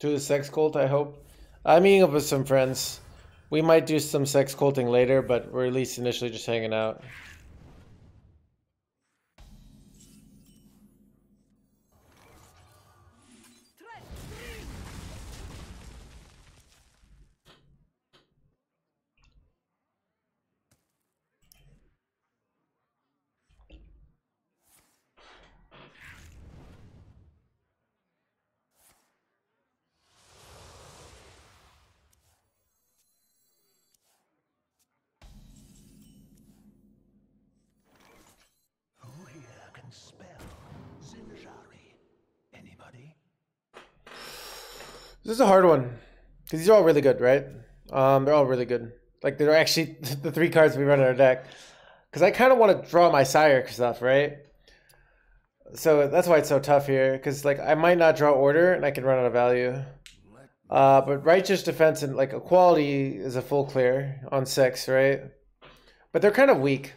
the sex cult. I hope. I'm meeting up with some friends. We might do some sex culting later, but we're at least initially just hanging out. Hard one because these are all really good, right? Um, they're all really good. Like they're actually the three cards we run in our deck. Because I kind of want to draw my sire stuff, right? So that's why it's so tough here. Because like I might not draw order and I can run out of value. Uh, but righteous defense and like equality is a full clear on six, right? But they're kind of weak,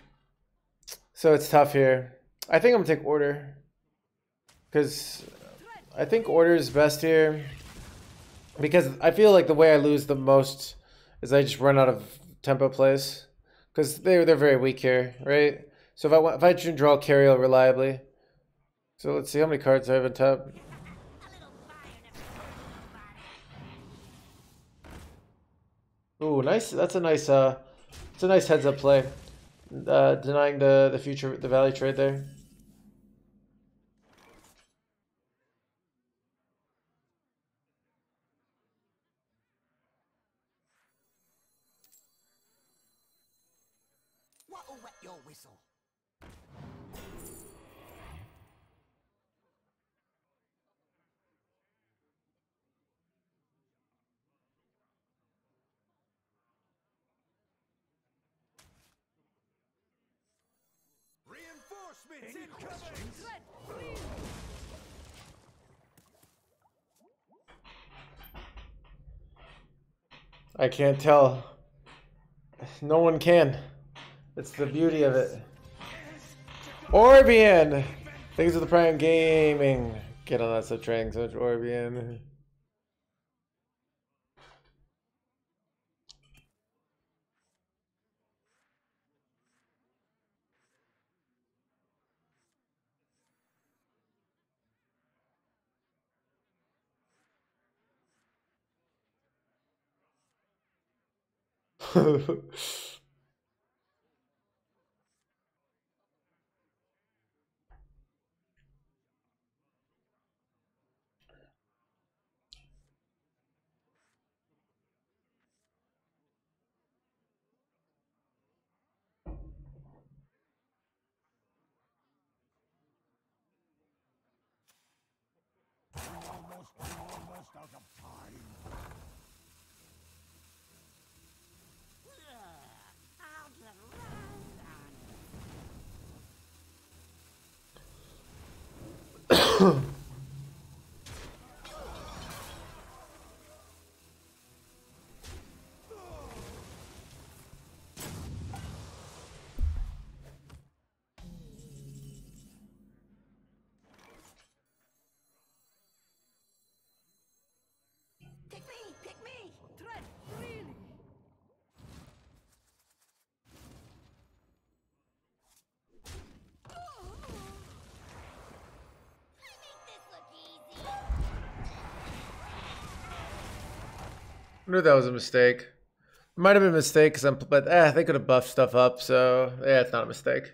so it's tough here. I think I'm gonna take order because I think order is best here because I feel like the way I lose the most is I just run out of tempo plays because they they're very weak here, right? So if I if I draw Cariel reliably, so let's see how many cards I have in top. Ooh, nice. That's a nice. Uh, it's a nice heads up play. Uh, denying the the future the value trade there. Reinforcements incoming! I can't tell. No one can. It's the beauty of it. Orbian! Thanks for the Prime Gaming. Get on that sub train, so much Orbian. Get right it. knew that was a mistake. Might have been a mistake because I'm, but eh, they could have buffed stuff up. So yeah, it's not a mistake.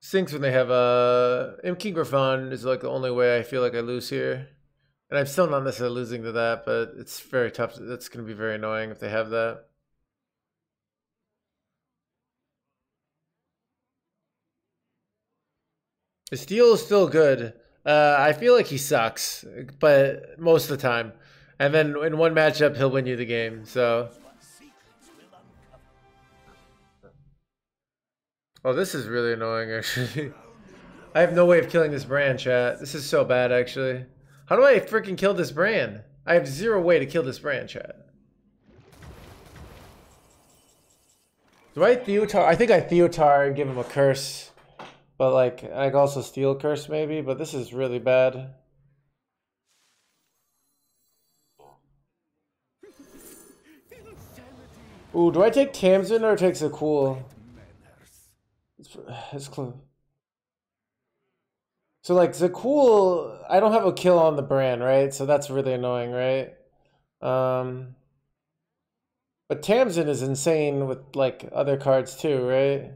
Sinks when they have uh, Imp King Rafaam is like the only way I feel like I lose here, and I'm still not necessarily losing to that, but it's very tough. That's going to be very annoying if they have that. The steel is still good. Uh, I feel like he sucks, but most of the time. And then in one matchup, he'll win you the game. So. Oh, this is really annoying, actually. I have no way of killing this brand, chat. This is so bad, actually. How do I freaking kill this brand? I have zero way to kill this brand, chat. Do I Theotar? I think I Theotar and give him a curse. But like, I also steal curse maybe, but this is really bad. Ooh, do I take Tamsin or take Zakul? It's, close. So like Zakul, I don't have a kill on the brand, right? So that's really annoying, right? Um, but Tamsin is insane with like other cards too, right?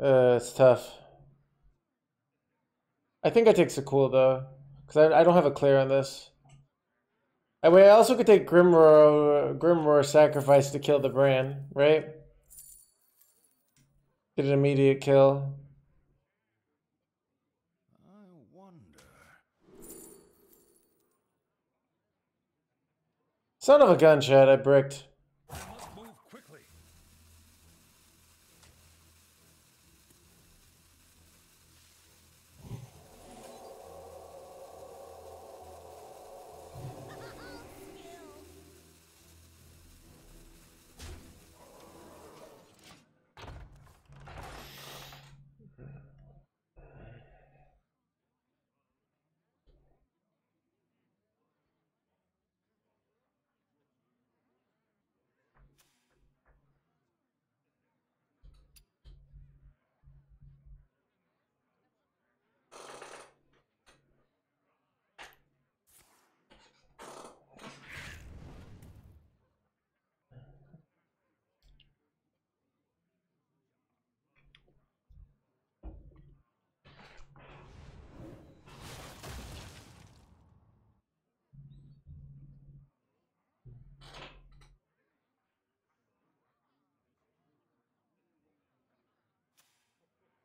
Uh, it's tough. I think I take Zakul though, because I, I don't have a clear on this. I mean, I also could take Grimoire, Grimoire Sacrifice to kill the brand, right? Get an immediate kill. I wonder. Son of a gun, Chad, I bricked. I must move quickly.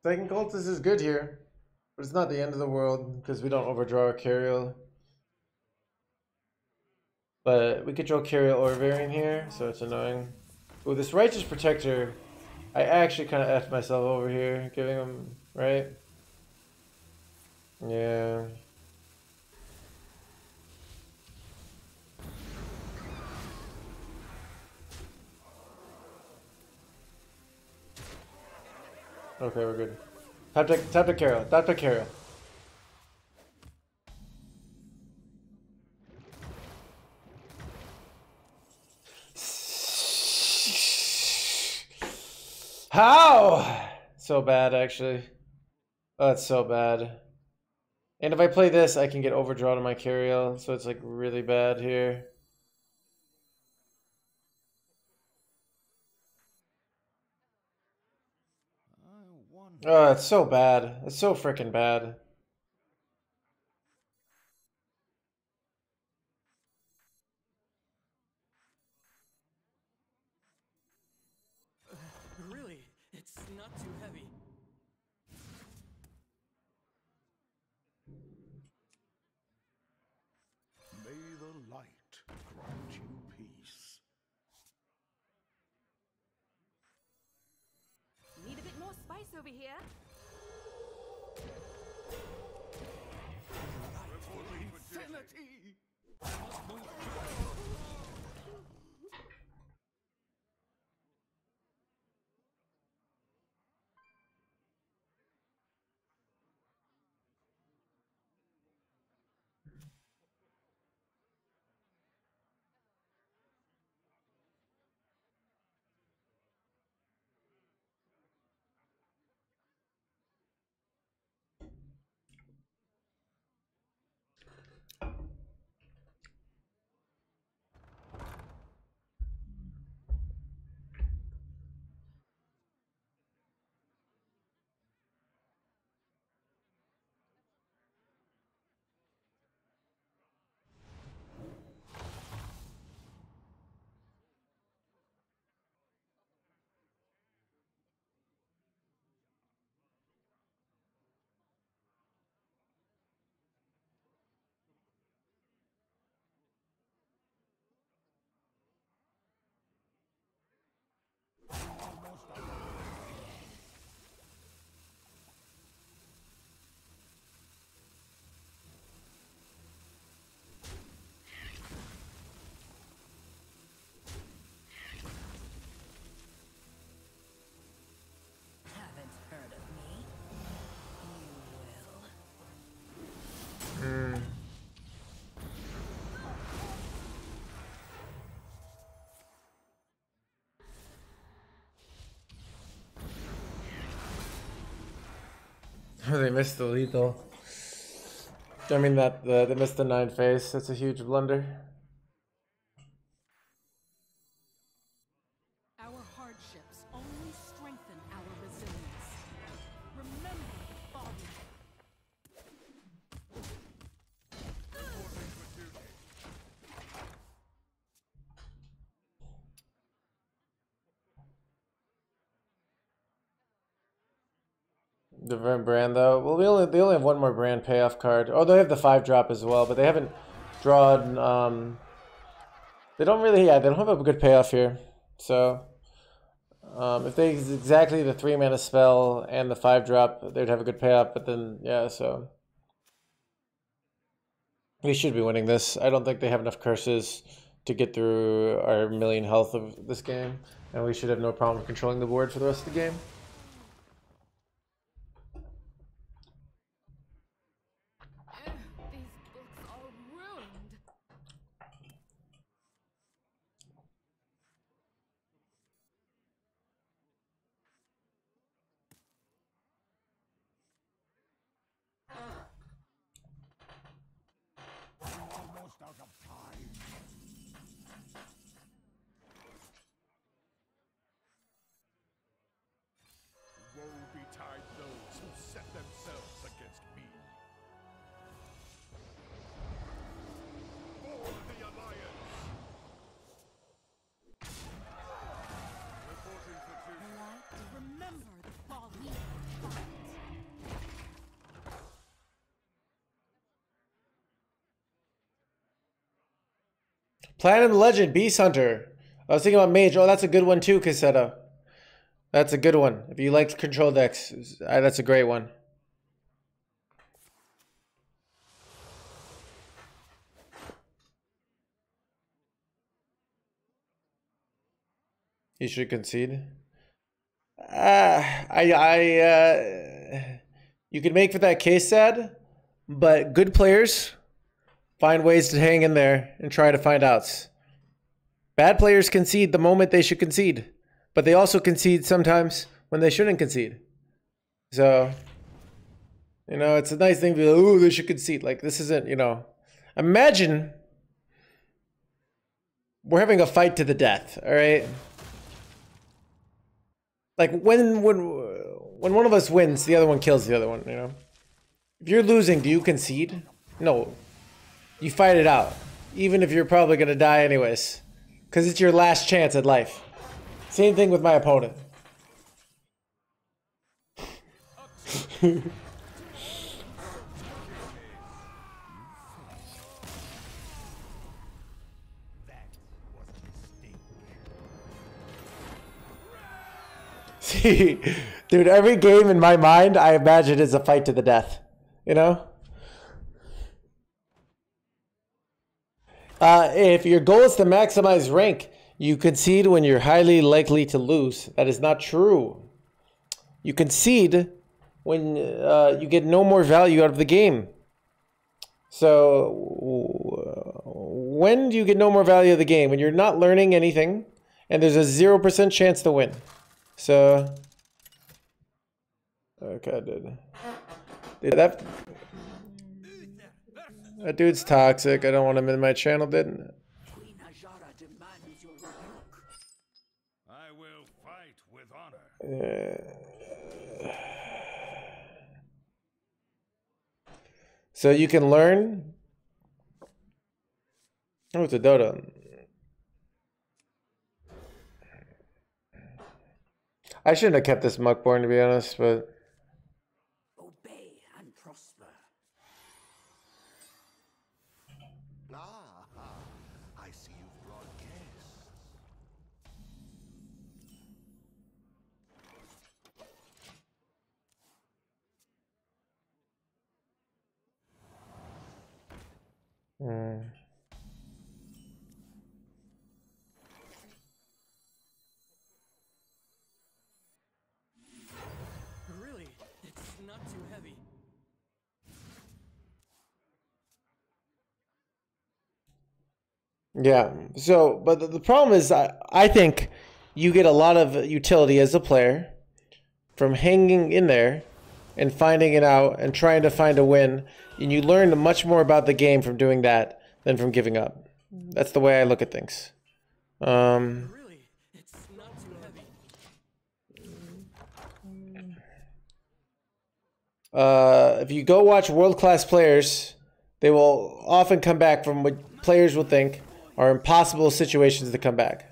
Second Cultist is good here, but it's not the end of the world because we don't overdraw our Cariel. But we could draw Cariel or Varian here, so it's annoying. Ooh, this Righteous Protector, I actually kind of effed myself over here, giving him, right? Yeah. Okay, we're good. Tap to, tap to Carol. Tap to Carol. How? So bad, actually. Oh, that's so bad. And if I play this, I can get overdrawn on my Cariel, so it's like really bad here. Oh, it's so bad. It's so freaking bad. Really, it's not too heavy. May the light grant you peace. Need a bit more spice over here? they missed the lethal. I mean that the, they missed the nine face. That's a huge blunder. One more brand payoff card. Oh, they have the five drop as well, but they haven't drawn. Um, they don't really. Yeah, they don't have a good payoff here. So, um, if they exactly the three mana spell and the five drop, they'd have a good payoff. But then, yeah, so we should be winning this. I don't think they have enough curses to get through our million health of this game, and we should have no problem controlling the board for the rest of the game. Platinum Legend, Beast Hunter. I was thinking about Mage. Oh, that's a good one too, Casetta. That's a good one. If you like control decks, uh, that's a great one. You should concede. Uh, I, I, uh, you can make for that case sad, but good players find ways to hang in there and try to find outs. Bad players concede the moment they should concede, but they also concede sometimes when they shouldn't concede. So, you know, it's a nice thing to be like, oh, they should concede. Like, this isn't, you know, imagine we're having a fight to the death, all right? Like, when, when, when one of us wins, the other one kills the other one, you know? If you're losing, do you concede? No, you fight it out, even if you're probably gonna die anyways, because it's your last chance at life. Same thing with my opponent. See, dude, every game in my mind, I imagine is a fight to the death. You know? Uh, if your goal is to maximize rank, you concede when you're highly likely to lose. That is not true. You concede when uh, you get no more value out of the game. So, when do you get no more value of the game? When you're not learning anything and there's a 0% chance to win. So, okay, dude. Dude, that that dude's toxic. I don't want him in my channel, didn't Queen Azshara demands your rebuke. I will fight with honor. So you can learn. Oh, it's a Dota. I shouldn't have kept this Muckborn to be honest, but Obey and prosper. Ah, I see you've brought guests. Mm. Really, it's not too heavy. yeah. So, but the, the problem is, I, I think you get a lot of utility as a player from hanging in there and finding it out and trying to find a win. And you learn much more about the game from doing that than from giving up. That's the way I look at things. Um, uh, if you go watch world class players, they will often come back from what players will think are impossible situations to come back.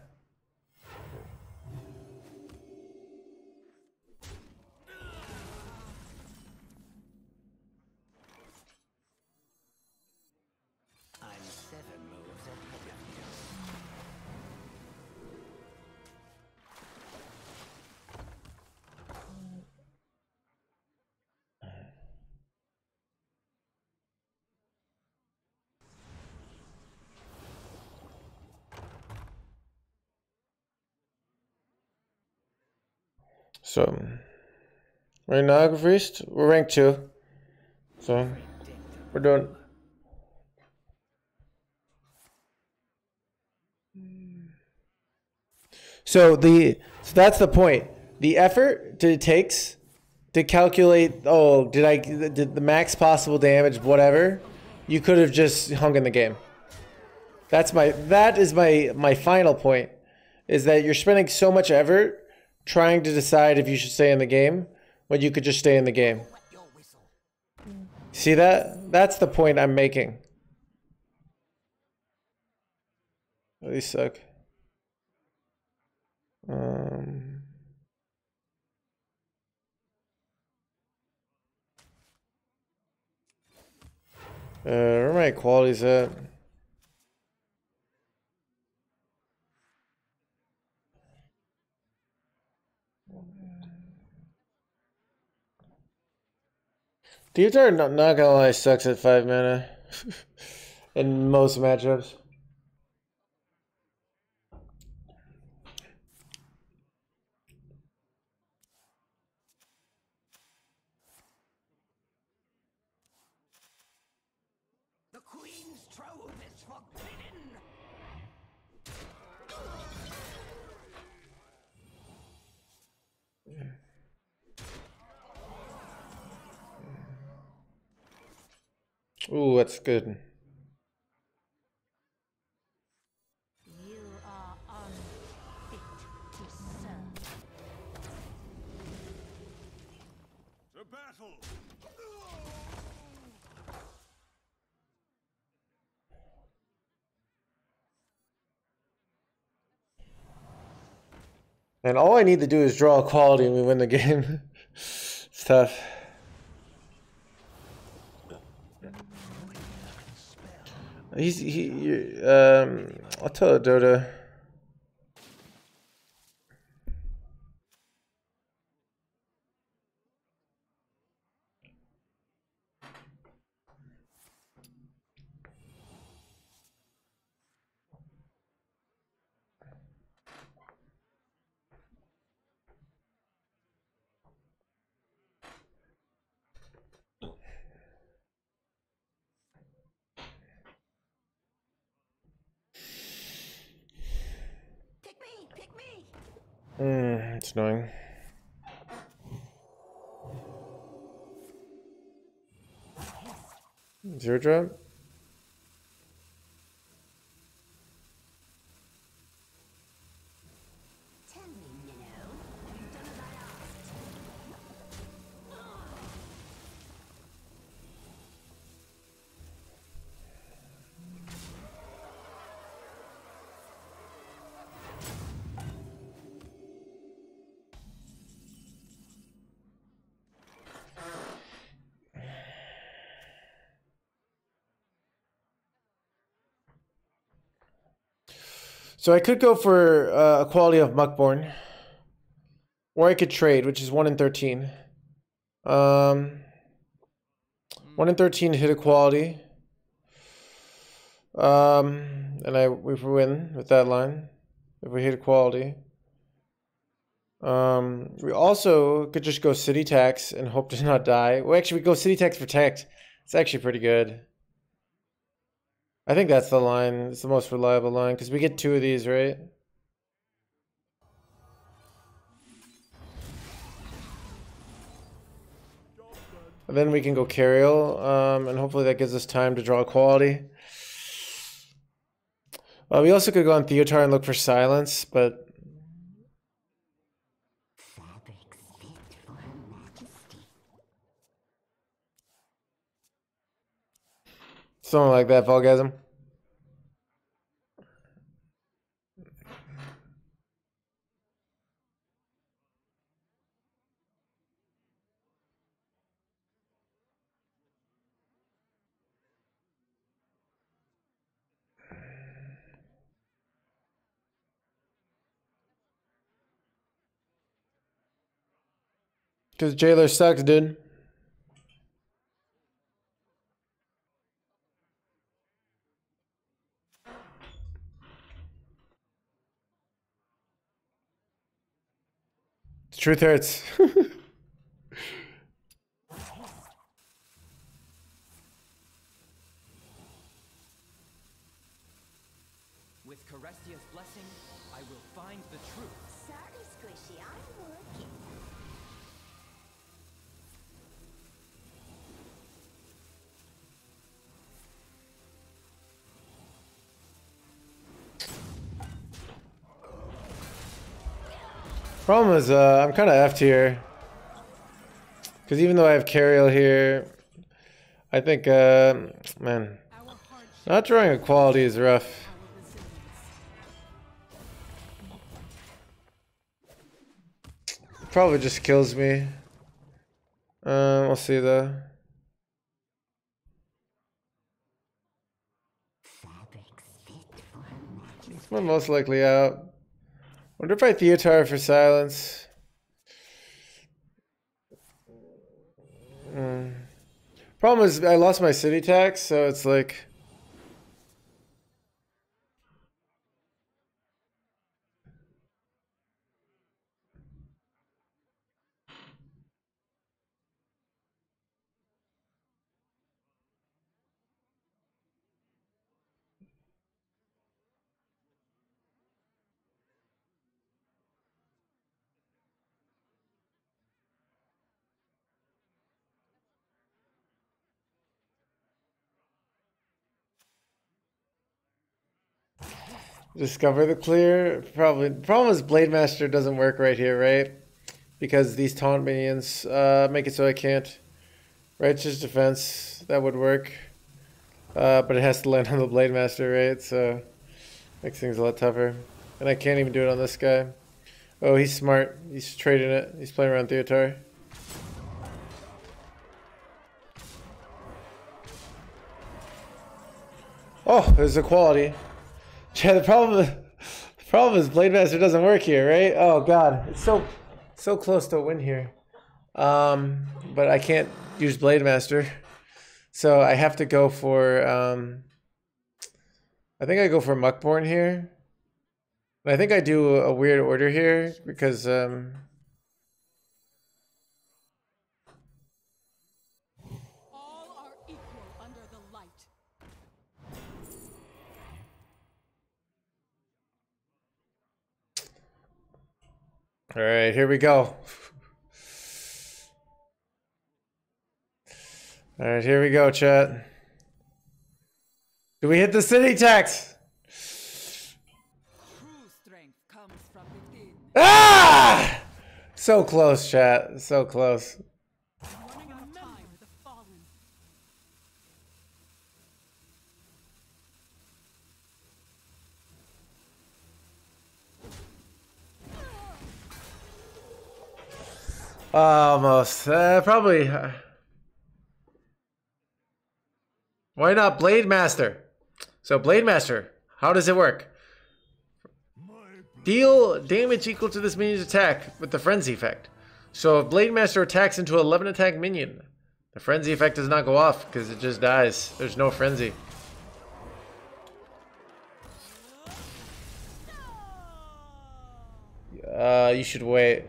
So, Priest, we're ranked two. So, we're doing. So the so that's the point. The effort that it takes to calculate. Oh, did I did the max possible damage? Whatever. You could have just hung in the game. That's my that is my my final point. Is that you're spending so much effort trying to decide if you should stay in the game when you could just stay in the game. See that? That's the point I'm making. Oh, these suck. Um, uh, where my qualities at? Theotar, not, not gonna lie, sucks at 5 mana in most matchups. The Queen's trove is forbidden! Ooh, that's good. And all I need to do is draw a quality and we win the game. it's tough. He's he. Um, I'll tell Dota. Pick me! Pick me! Hmm, it's annoying. Zero So I could go for uh, a quality of Muckborn, or I could trade, which is one in thirteen. Um, one in thirteen hit equality. Um, and I we win with that line if we hit equality. Um, we also could just go city tax and hope to not die. Well, actually, we go city tax protect. It's actually pretty good. I think that's the line. It's the most reliable line because we get two of these, right? And then we can go Cariel, um, and hopefully that gives us time to draw quality. Uh, we also could go on Theotar and look for silence, but Fabrics fit for her majesty. Something like that, Volgasm. Because Jailer sucks, dude. Truth hurts. Problem is, uh, I'm kind of F here. Because even though I have Cariel here, I think, uh, man, not drawing a quality is rough. Probably just kills me. Um, we'll see though. My most likely out. Wonder if I Theotar for silence. Hmm. Problem is, I lost my city tax, so it's like. Discover the clear. Probably. Problem is, Blademaster doesn't work right here, right? Because these taunt minions uh, make it so I can't. Righteous defense that would work, uh, but it has to land on the Blademaster, right? So makes things a lot tougher. And I can't even do it on this guy. Oh, he's smart. He's trading it. He's playing around Theotar. Oh, there's equality. Yeah, the problem, the problem is Blademaster doesn't work here, right? Oh god, it's so, so close to a win here. Um, but I can't use Blademaster, so I have to go for. Um, I think I go for Muckborn here. And I think I do a weird order here because um, All are equal under the light. All right, here we go. All right, here we go, chat. Do we hit the city tax? Ah! So close, chat. So close. Running out of time. The fallen. Almost. Uh, probably. uh, Why not Blademaster? So Blademaster, how does it work? Deal damage equal to this minion's attack with the Frenzy effect. So if Blademaster attacks into 11 attack minion, the Frenzy effect does not go off because it just dies. There's no Frenzy. Uh, you should wait.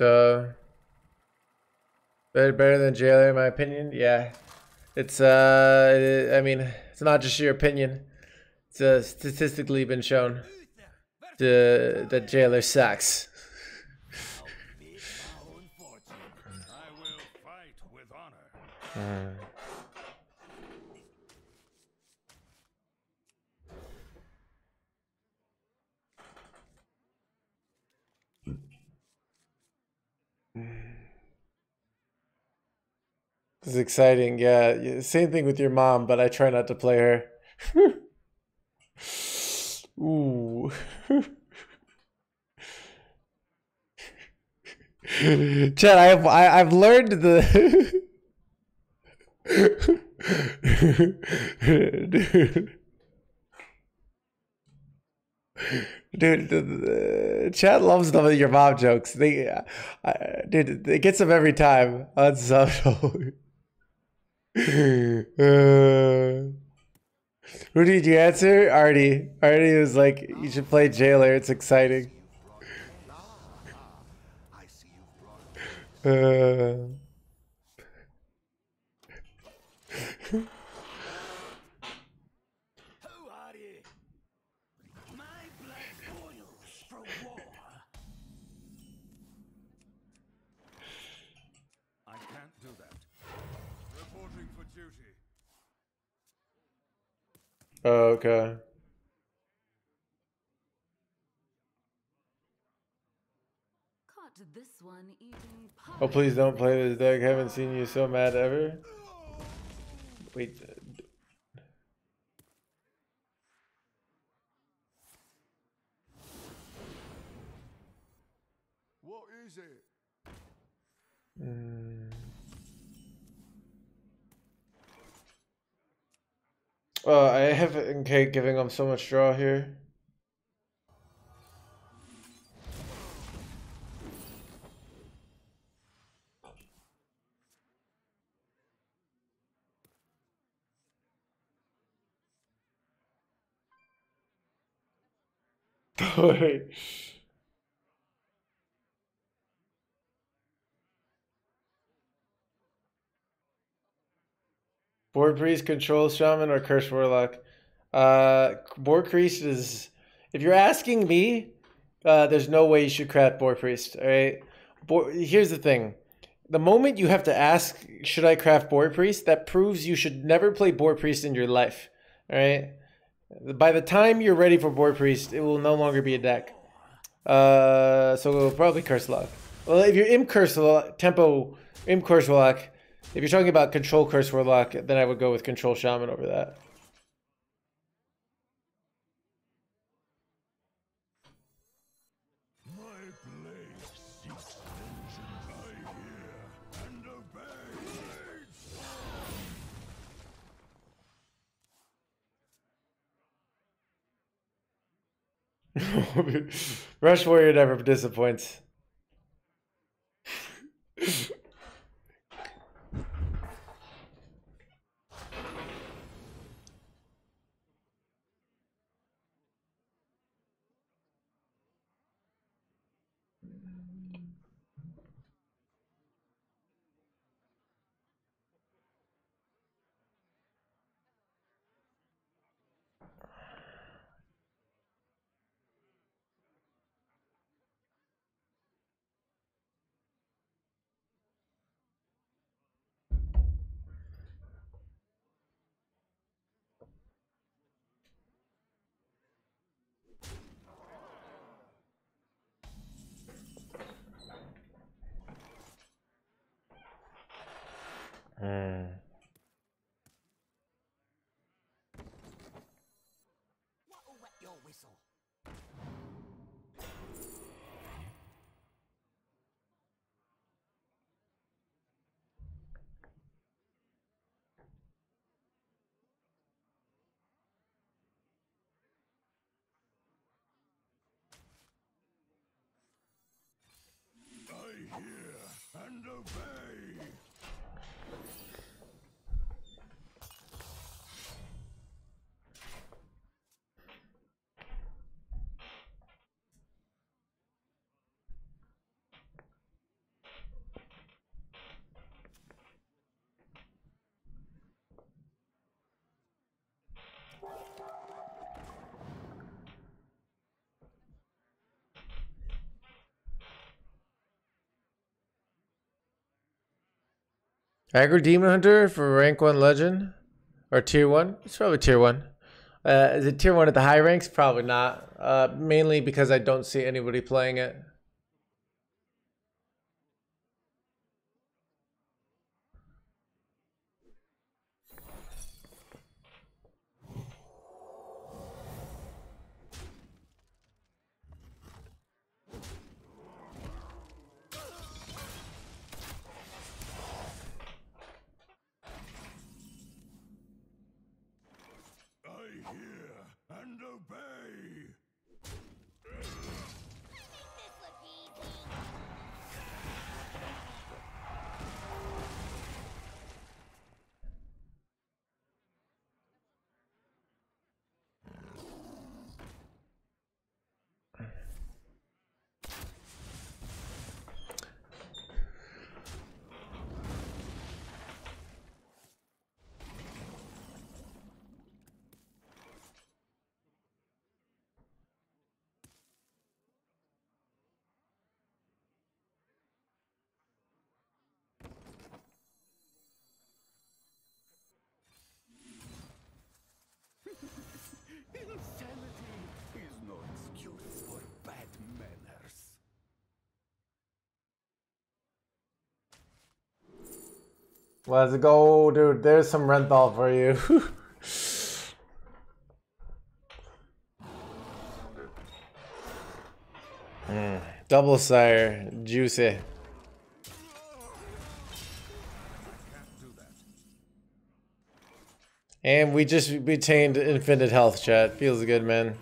So better better than jailer in my opinion. Yeah. It's uh I mean, it's not just your opinion. It's uh, statistically been shown the that jailer sucks. I This is exciting. Yeah, same thing with your mom, but I try not to play her. Ooh. Chad, I have I, I've learned the dude. Dude, the, the, Chad loves the your mom jokes. They, uh, dude, it gets them every time. Unsubtle. Uh, who did you answer? Artie. Artie was like, you should play Jailer. It's exciting. Uh, oh, okay. This one eating. Oh, please don't play this deck. Haven't seen you so mad ever. Wait. uh, What is it? mm. Oh, I have okay giving them so much draw here. Wait. Boar Priest, Control Shaman, or Curse Warlock? Uh, Boar Priest is. If you're asking me, uh, there's no way you should craft Boar Priest. All right. Here's the thing: the moment you have to ask, "Should I craft Boar Priest?" That proves you should never play Boar Priest in your life. All right. By the time you're ready for Boar Priest, it will no longer be a deck. Uh, so probably Curse Lock. Well, if you're in Curse Lock, Tempo, in Curse Warlock, if you're talking about Control Curse Warlock, then I would go with Control Shaman over that. Rush Warrior never disappoints. and obey. Aggro Demon Hunter for rank 1 legend? Or tier 1? It's probably tier 1. Uh, is it tier 1 at the high ranks? Probably not. Uh, mainly because I don't see anybody playing it. I hear and obey. Insanity is no excuse for bad manners. Let's go, dude. There's some Renathal for you. Mm, Double sire, juicy. And we just retained infinite health, chat. Feels good, man.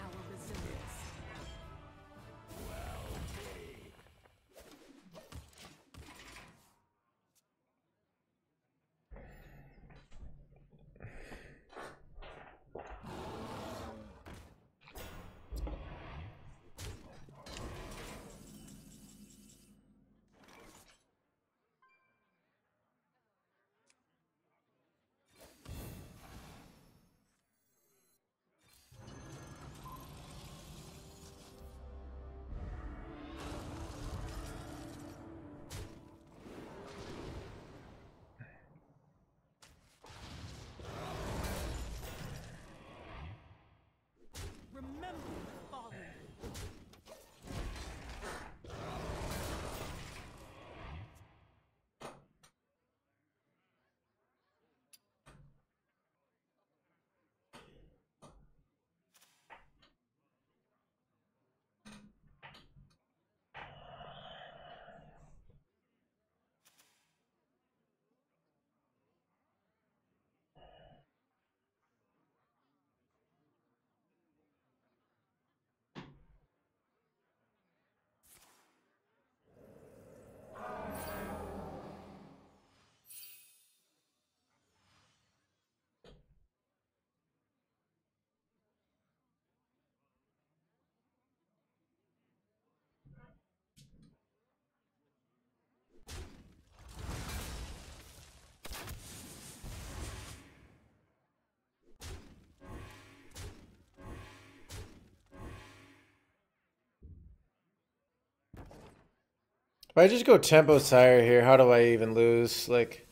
If I just go tempo sire here, how do I even lose? Like,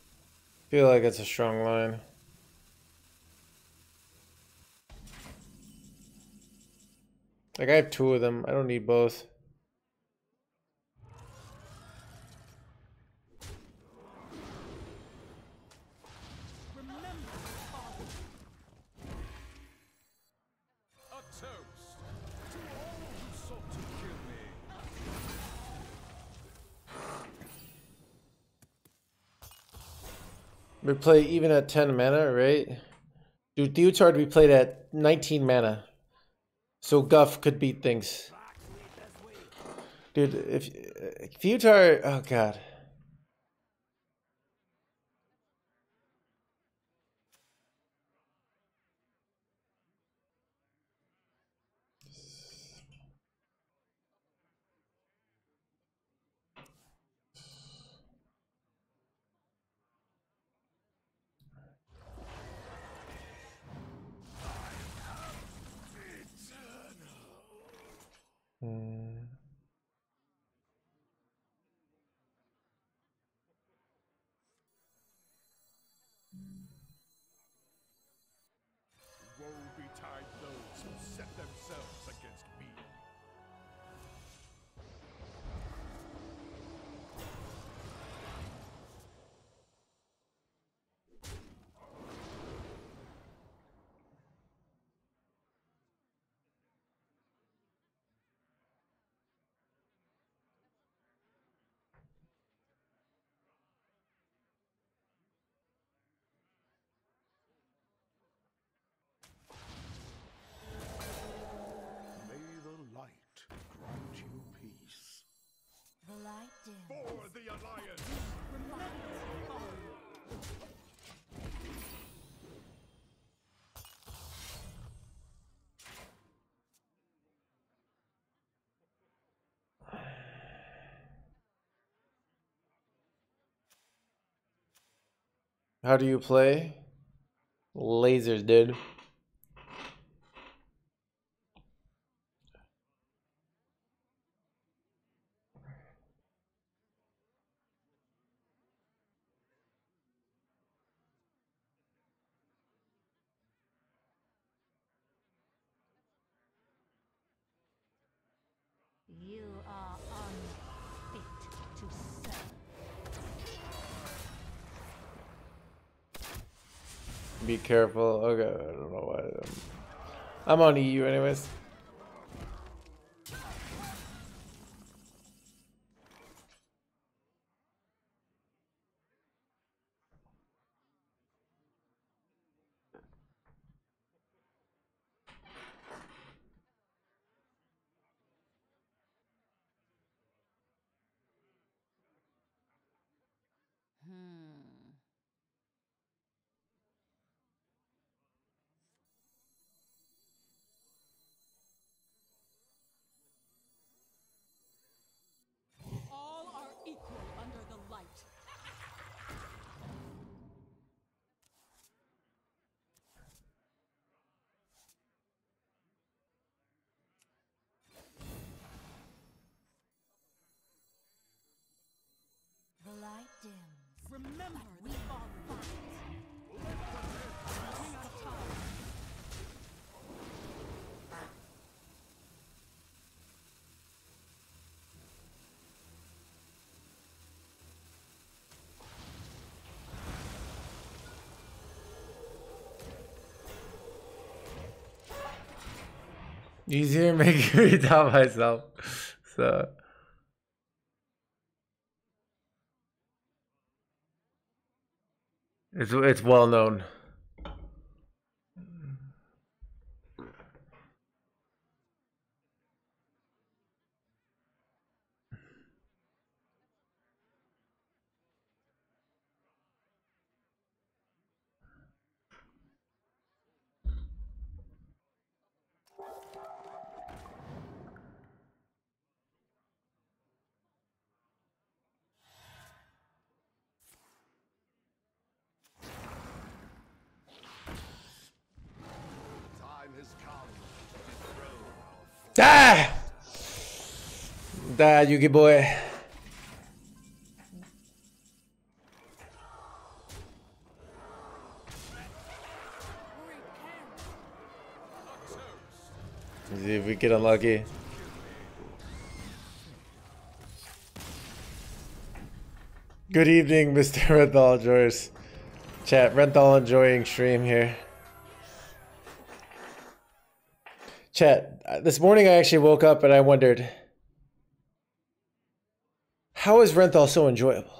feel like it's a strong line. Like I have two of them. I don't need both. We play even at 10 mana, right? Dude, Theotar we played at 19 mana. So Guff could beat things. Dude, if Theotar, oh god. For the Alliance! How do you play? Lasers, dude. You are unfit to serve. Be careful. Okay, I don't know why. I'm, I'm on EU anyways. Easier making me doubt myself. So it's it's well known. Yugi boy. See if we get unlucky. Good evening, Mr. Renathal Joyce. Chat, Renathal enjoying stream here. Chat, uh, this morning I actually woke up and I wondered, how is Renathal so enjoyable? yeah,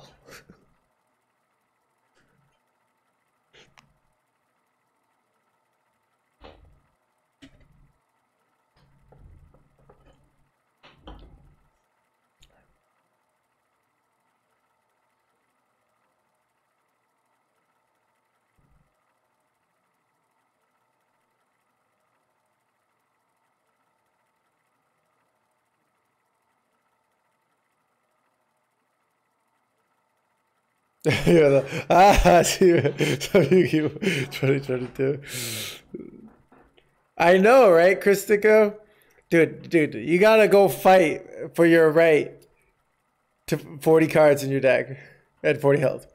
the, ah, see, WQ 2022. I know, right, Christico? dude, dude, you gotta go fight for your right to 40 cards in your deck at 40 health.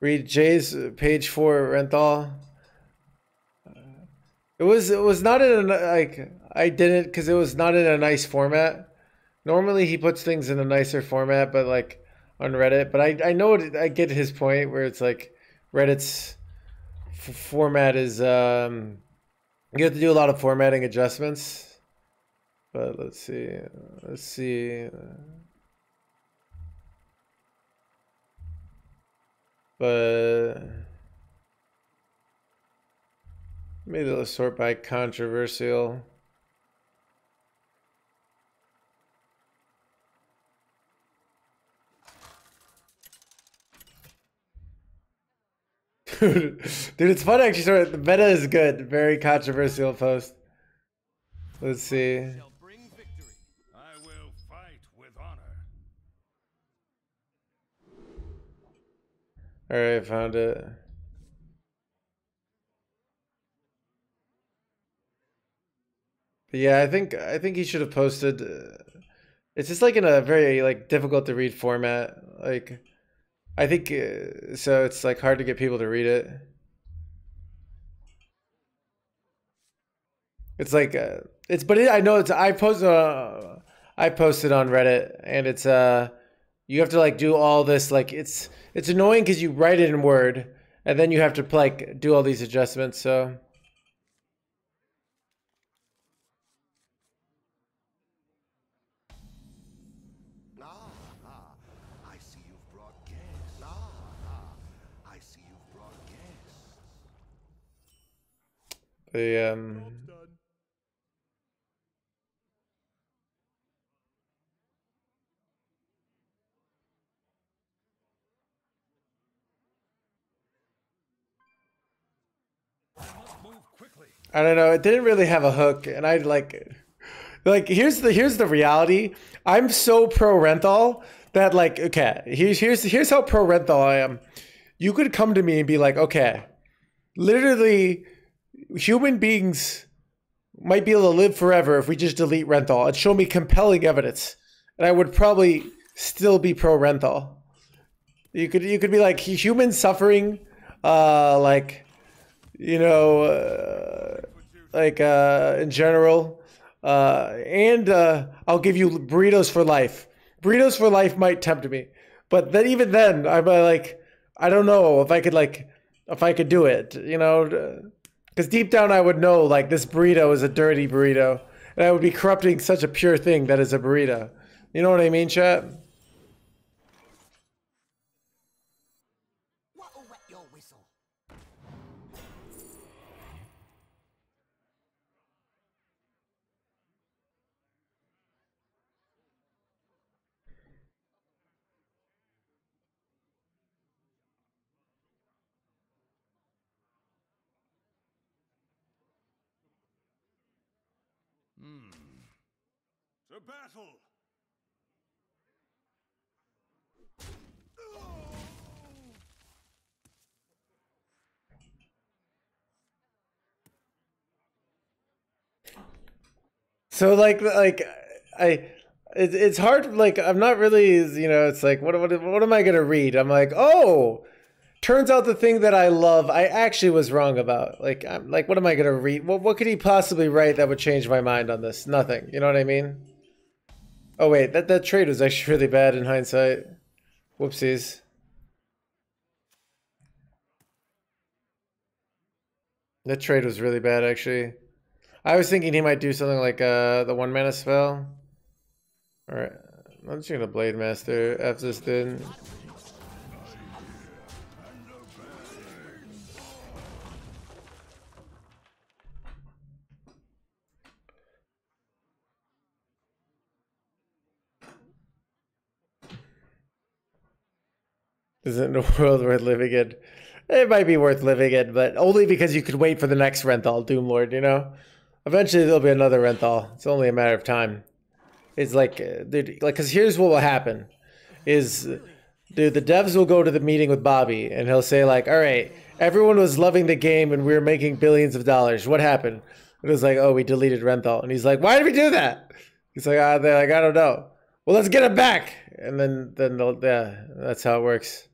Read Jay's page four Renathal. It was it was not in a like I didn't because it was not in a nice format. Normally he puts things in a nicer format, but like on Reddit. But I I know it, I get his point where it's like Reddit's f- format is um you have to do a lot of formatting adjustments. But let's see, let's see. But maybe they'll sort by controversial. Dude, it's fun actually. Sort of, the meta is good. Very controversial post. Let's see. Shall bring victory. I will fight with honor. All right, found it. But yeah, I think I think he should have posted. Uh, it's just like in a very like difficult to read format. Like, I think uh, so. It's like hard to get people to read it. It's like uh, it's, but it, I know it's. I posted. Uh, I posted on Reddit, and it's uh, you have to like do all this. Like it's it's annoying because you write it in Word, and then you have to like do all these adjustments. So. The um I don't know, it didn't really have a hook and I like like here's the here's the reality. I'm so pro Renathal that like okay, here's here's here's how pro Renathal I am. You could come to me and be like, "Okay, literally human beings might be able to live forever if we just delete Renathal and show me compelling evidence." And I would probably still be pro Renathal. You could you could be like human suffering uh like you know, uh, like uh, in general. Uh, and uh, I'll give you burritos for life. Burritos for life might tempt me, but then even then, I'm like, I don't know if I could like, if I could do it, you know, because deep down I would know like this burrito is a dirty burrito, and I would be corrupting such a pure thing that is a burrito. You know what I mean, chat? So like like I it, it's hard like I'm not really you know it's like what what what am I going to read? I'm like, "Oh, turns out the thing that I love I actually was wrong about." Like I'm like what am I going to read? What what could he possibly write that would change my mind on this? Nothing. You know what I mean? Oh wait, that that trade was actually really bad in hindsight. Whoopsies. That trade was really bad actually. I was thinking he might do something like uh the one mana spell. Alright. I'm just gonna Blademaster F this dude. Isn't a world worth living in? It might be worth living in, but only because you could wait for the next Renathal Doomlord, you know? Eventually there'll be another Renathal. It's only a matter of time. It's like, uh, dude, like, cause here's what will happen: is, dude, the devs will go to the meeting with Bobby, and he'll say like, "All right, everyone was loving the game, and we were making billions of dollars. What happened? It was like, oh, we deleted Renathal. And he's like, why did we do that? He's like, ah, they're like, I don't know. Well, let's get it back. And then, then, they'll- yeah, that's how it works.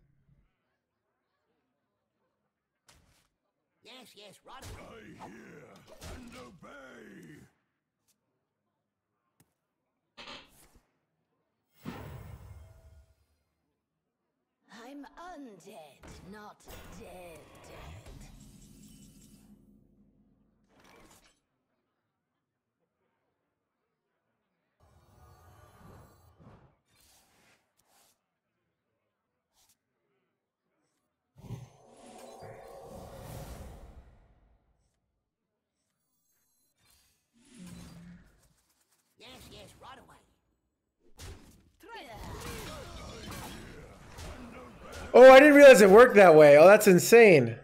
Oh, I didn't realize it worked that way. Oh, that's insane.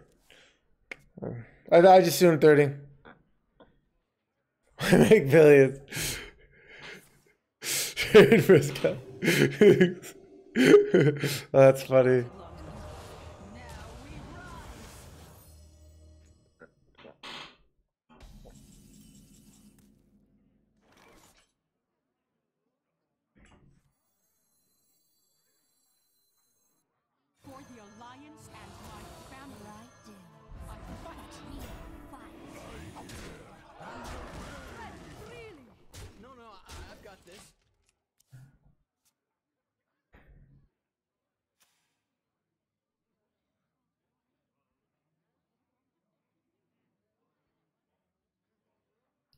I, I just assumed 30. I make billions. Trade for Scott. Oh, that's funny.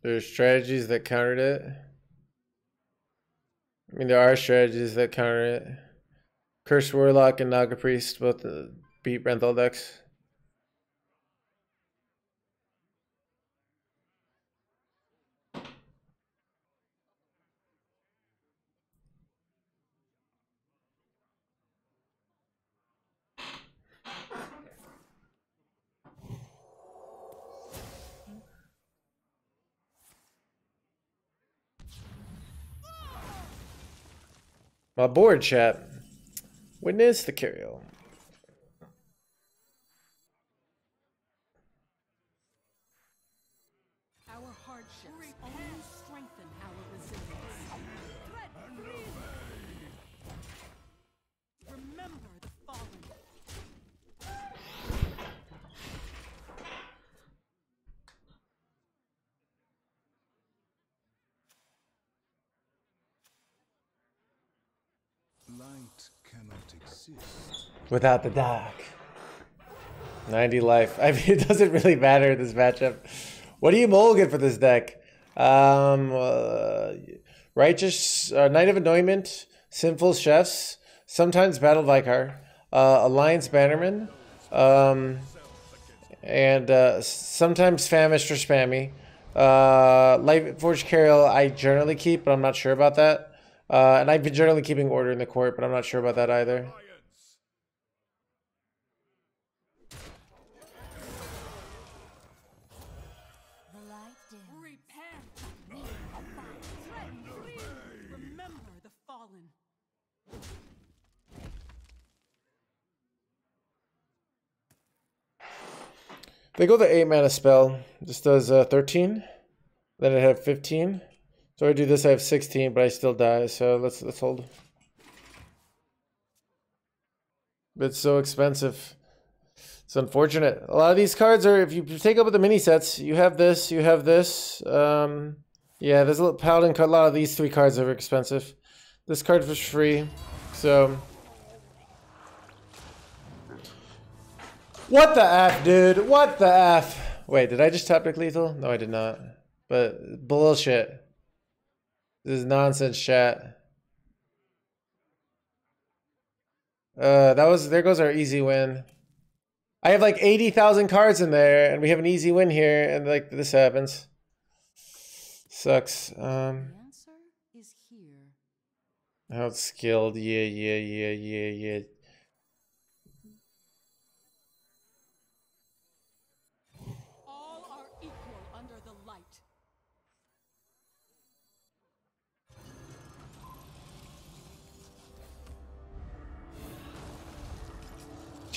There's strategies that countered it. I mean, there are strategies that counter it. Curse Warlock and Naga Priest both beat Renathal decks. My board chat. Witness the carry-on. Without the dark. 90 life. I mean, it doesn't really matter this matchup. What do you mulligan for this deck? Um, uh, Righteous, uh, Knight of Anointment, Sinful Chefs, sometimes Battle Vicar, uh, Alliance Bannerman, um, and uh, sometimes Famished or Spammy. Uh, Lightforged Cariel I generally keep, but I'm not sure about that. Uh, and I've been generally keeping order in the court, but I'm not sure about that either. They go the 8 mana spell. This does uh, 13. Then I have 15. So I do this, I have 16, but I still die. So let's let's hold. It's so expensive. It's unfortunate. A lot of these cards are, if you take up with the mini sets, you have this, you have this. Um, yeah, there's a little paladin card. A lot of these three cards are expensive. This card was free. So. What the F, dude? What the F? Wait, did I just tap Lethal? No, I did not. But bullshit. This is nonsense, chat. Uh, that was there goes our easy win. I have like eighty thousand cards in there, and we have an easy win here, and like this happens. Sucks. Um, The is here. how skilled? Yeah, yeah, yeah, yeah, yeah.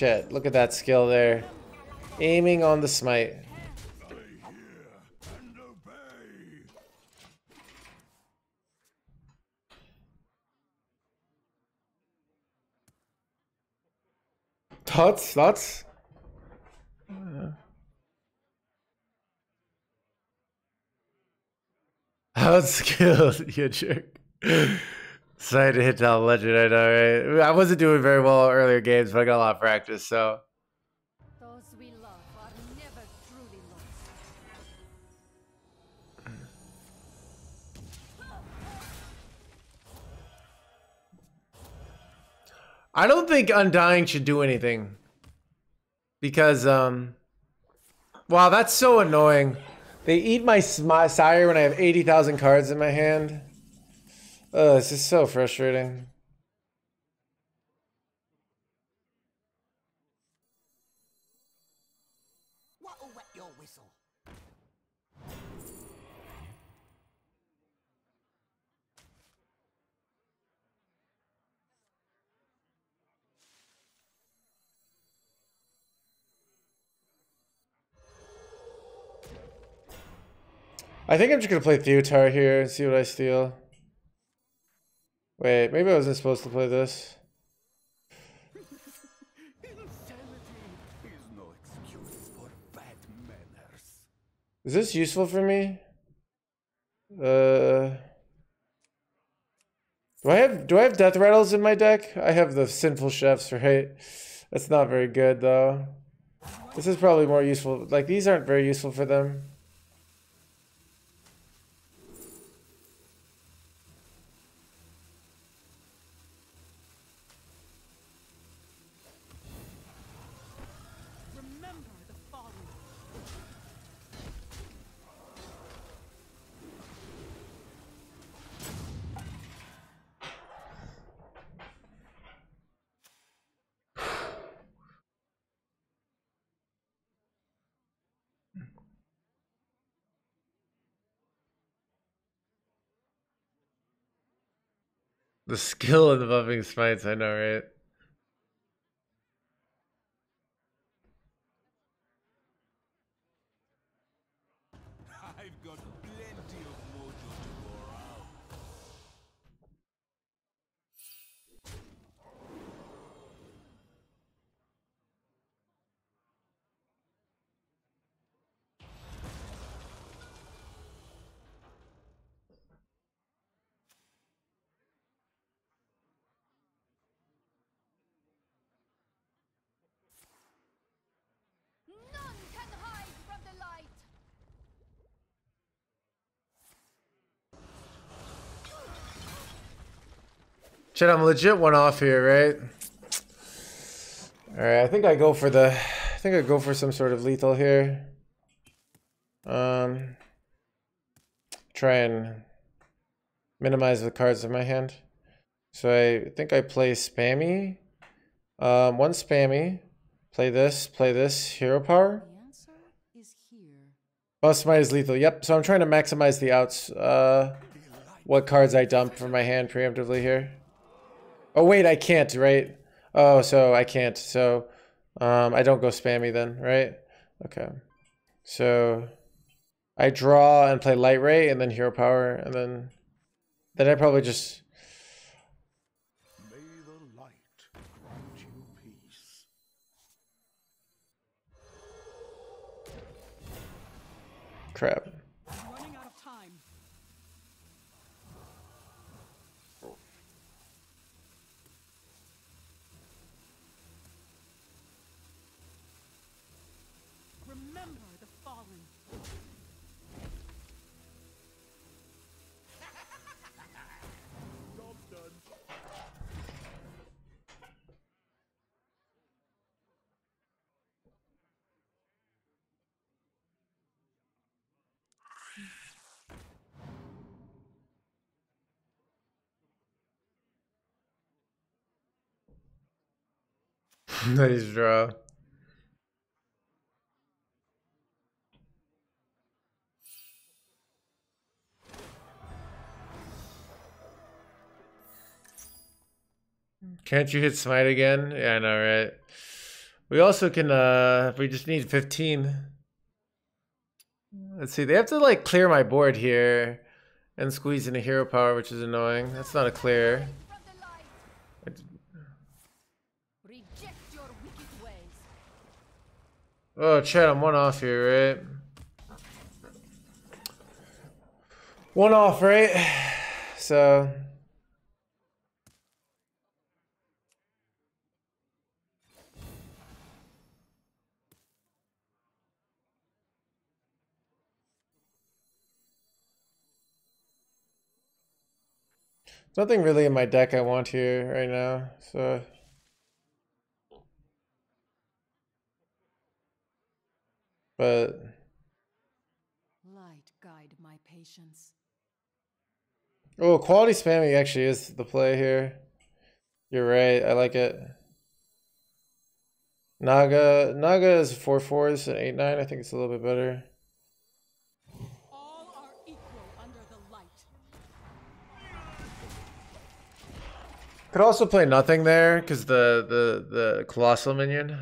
Chet, look at that skill there. Aiming on the smite. That's that's. Outskilled, you jerk. Sorry to hit down legend, I know, right? I wasn't doing very well earlier games, but I got a lot of practice, so. Those we love are never truly lost. I don't think Undying should do anything. Because, um... Wow, that's so annoying. They eat my, my sire when I have 80,000 cards in my hand. Oh, this is so frustrating. I think I'm just gonna play Theotar here and see what I steal. Wait, maybe I wasn't supposed to play this. Is this useful for me? Uh, do I have do I have death rattles in my deck? I have the sinful chefs, right? That's not very good though. This is probably more useful. Like these aren't very useful for them. The skill of the buffing smites, I know, right? I've got plenty of mojo to go around. None can hide from the light. Shit, I'm legit one off here, right? All right, I think I go for the, I think I go for some sort of lethal here. Um, try and minimize the cards in my hand. So I think I play spammy. Um, one spammy. Play this. Play this. Hero power. Oh, smite is lethal. Yep. So I'm trying to maximize the outs. Uh, what cards I dump from my hand preemptively here. Oh wait, I can't, right? Oh, so I can't. So um, I don't go spammy then, right? Okay. So I draw and play light ray and then hero power and then then I probably just May the light grant you peace. crap. nice draw. Can't you hit smite again? Yeah, I know, right? We also can, uh, we just need 15. Let's see, they have to like clear my board here and squeeze in a hero power, which is annoying. That's not a clear. From the light. I d- Reject your wicked ways. Oh, Chad, I'm one off here, right? One off, right? So. Nothing really in my deck I want here right now, so. But Light guide my patience. oh, quality spamming actually is the play here. You're right. I like it. Naga Naga is four fours and eight nine. I think it's a little bit better. All are equal under the light. Could also play nothing there because the the the colossal minion.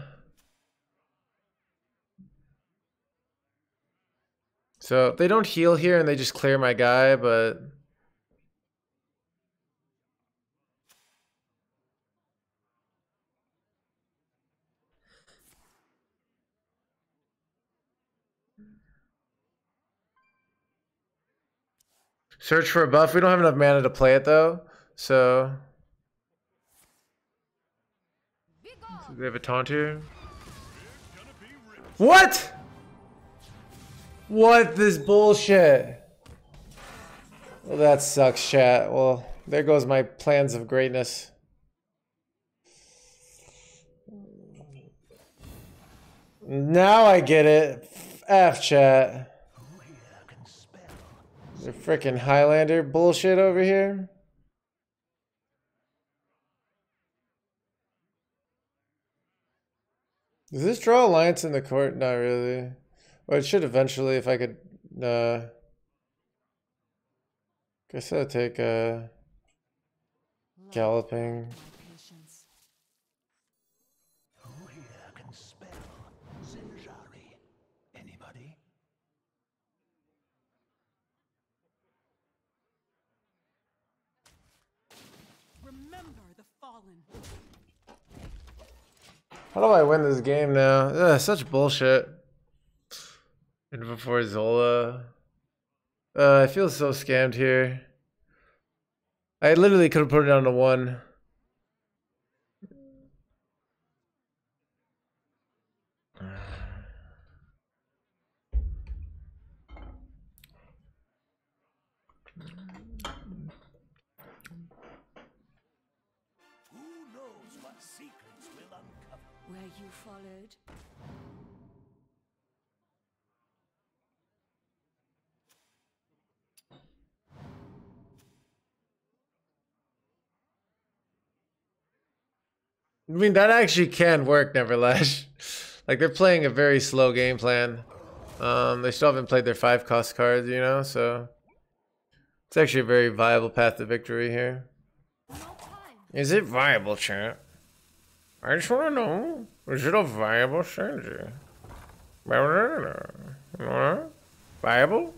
So they don't heal here and they just clear my guy, but search for a buff. We don't have enough mana to play it though, so Do they have a taunt here. What? What this bullshit? Well, that sucks, chat. Well, there goes my plans of greatness. Now I get it. F chat. The freaking Highlander bullshit over here. Does this draw alliance in the court? Not really. Well, it should eventually if I could. Uh, guess I'll take uh, galloping. How do I win this game now? Ugh, such bullshit. And before Zola. Uh, I feel so scammed here. I literally could have put it down to one. I mean, that actually can work, Neverlash. like, they're playing a very slow game plan. Um, they still haven't played their five cost cards, you know, so. It's actually a very viable path to victory here. Is it viable, chat? I just want to know. Is it a viable strategy? Viable?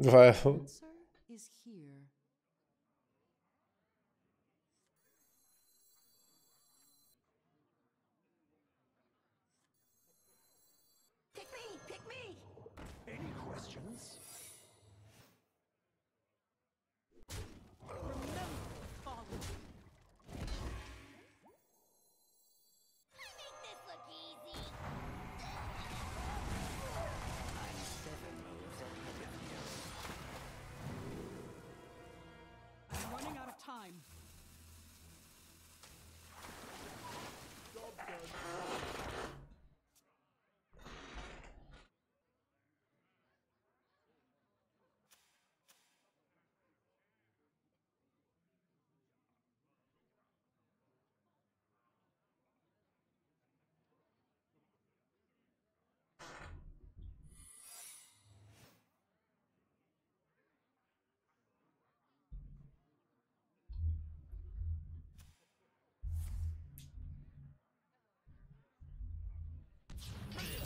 Viable. Come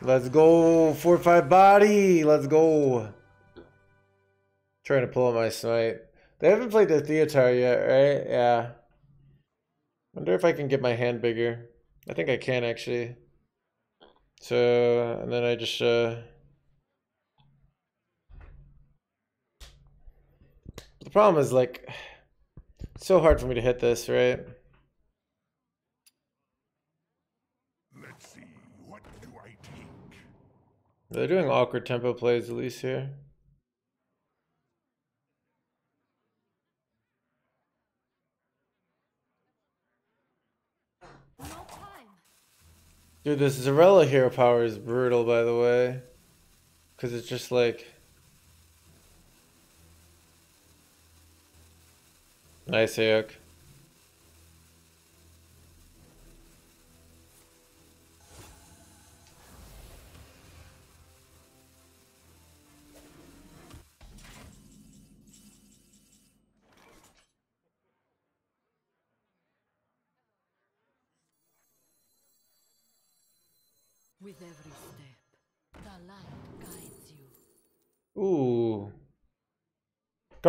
Let's go. Four five body. Let's go. Trying to pull up my smite. They haven't played the Theotar yet, right? Yeah. Wonder if I can get my hand bigger. I think I can actually. So, and then I just, uh... The problem is, like, so hard for me to hit this, right? Let's see, what do I take? They're doing awkward tempo plays, at least here. Dude, this Zarella hero power is brutal, by the way. Because it's just like... Nice, Ayuk.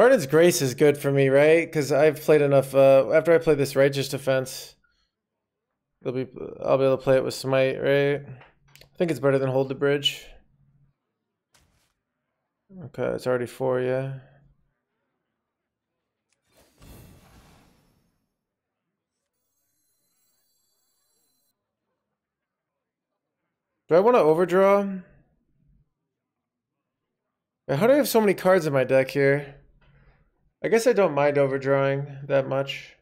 Garden's Grace is good for me, right? Because I've played enough. Uh, after I play this Righteous Defense, it'll be, I'll be able to play it with Smite, right? I think it's better than Hold the Bridge. Okay, it's already four, yeah. Do I want to overdraw? How do I have so many cards in my deck here? I guess I don't mind overdrawing that much.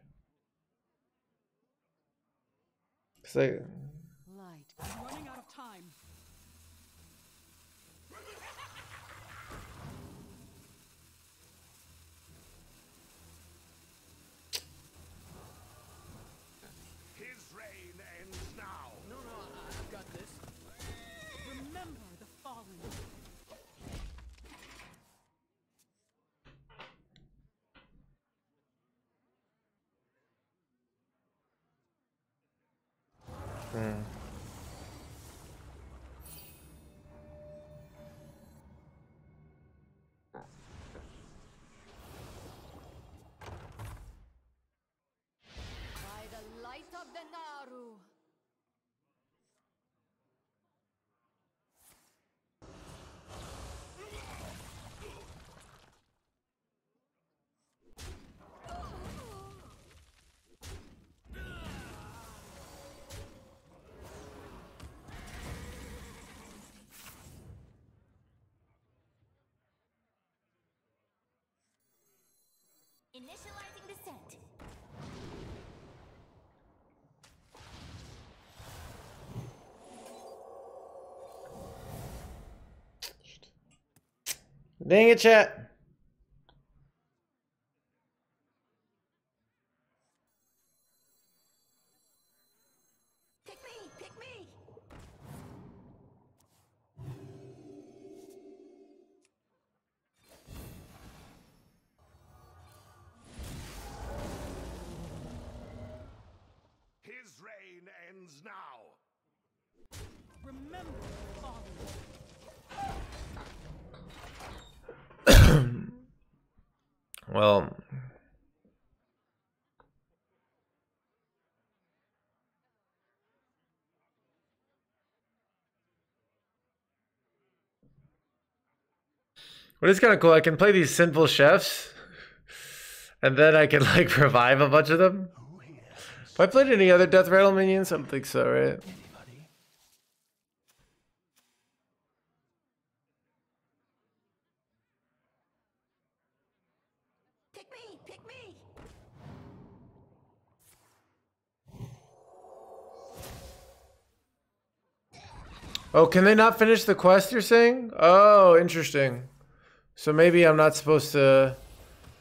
Cause I, hmm. Initializing descent. Dang it, chat. What is kind of cool, I can play these sinful chefs, and then I can like revive a bunch of them. Have I played any other Death Rattle minions? I don't think so, right? Pick me, pick me. Oh, can they not finish the quest you're saying? Oh, interesting. So maybe I'm not supposed to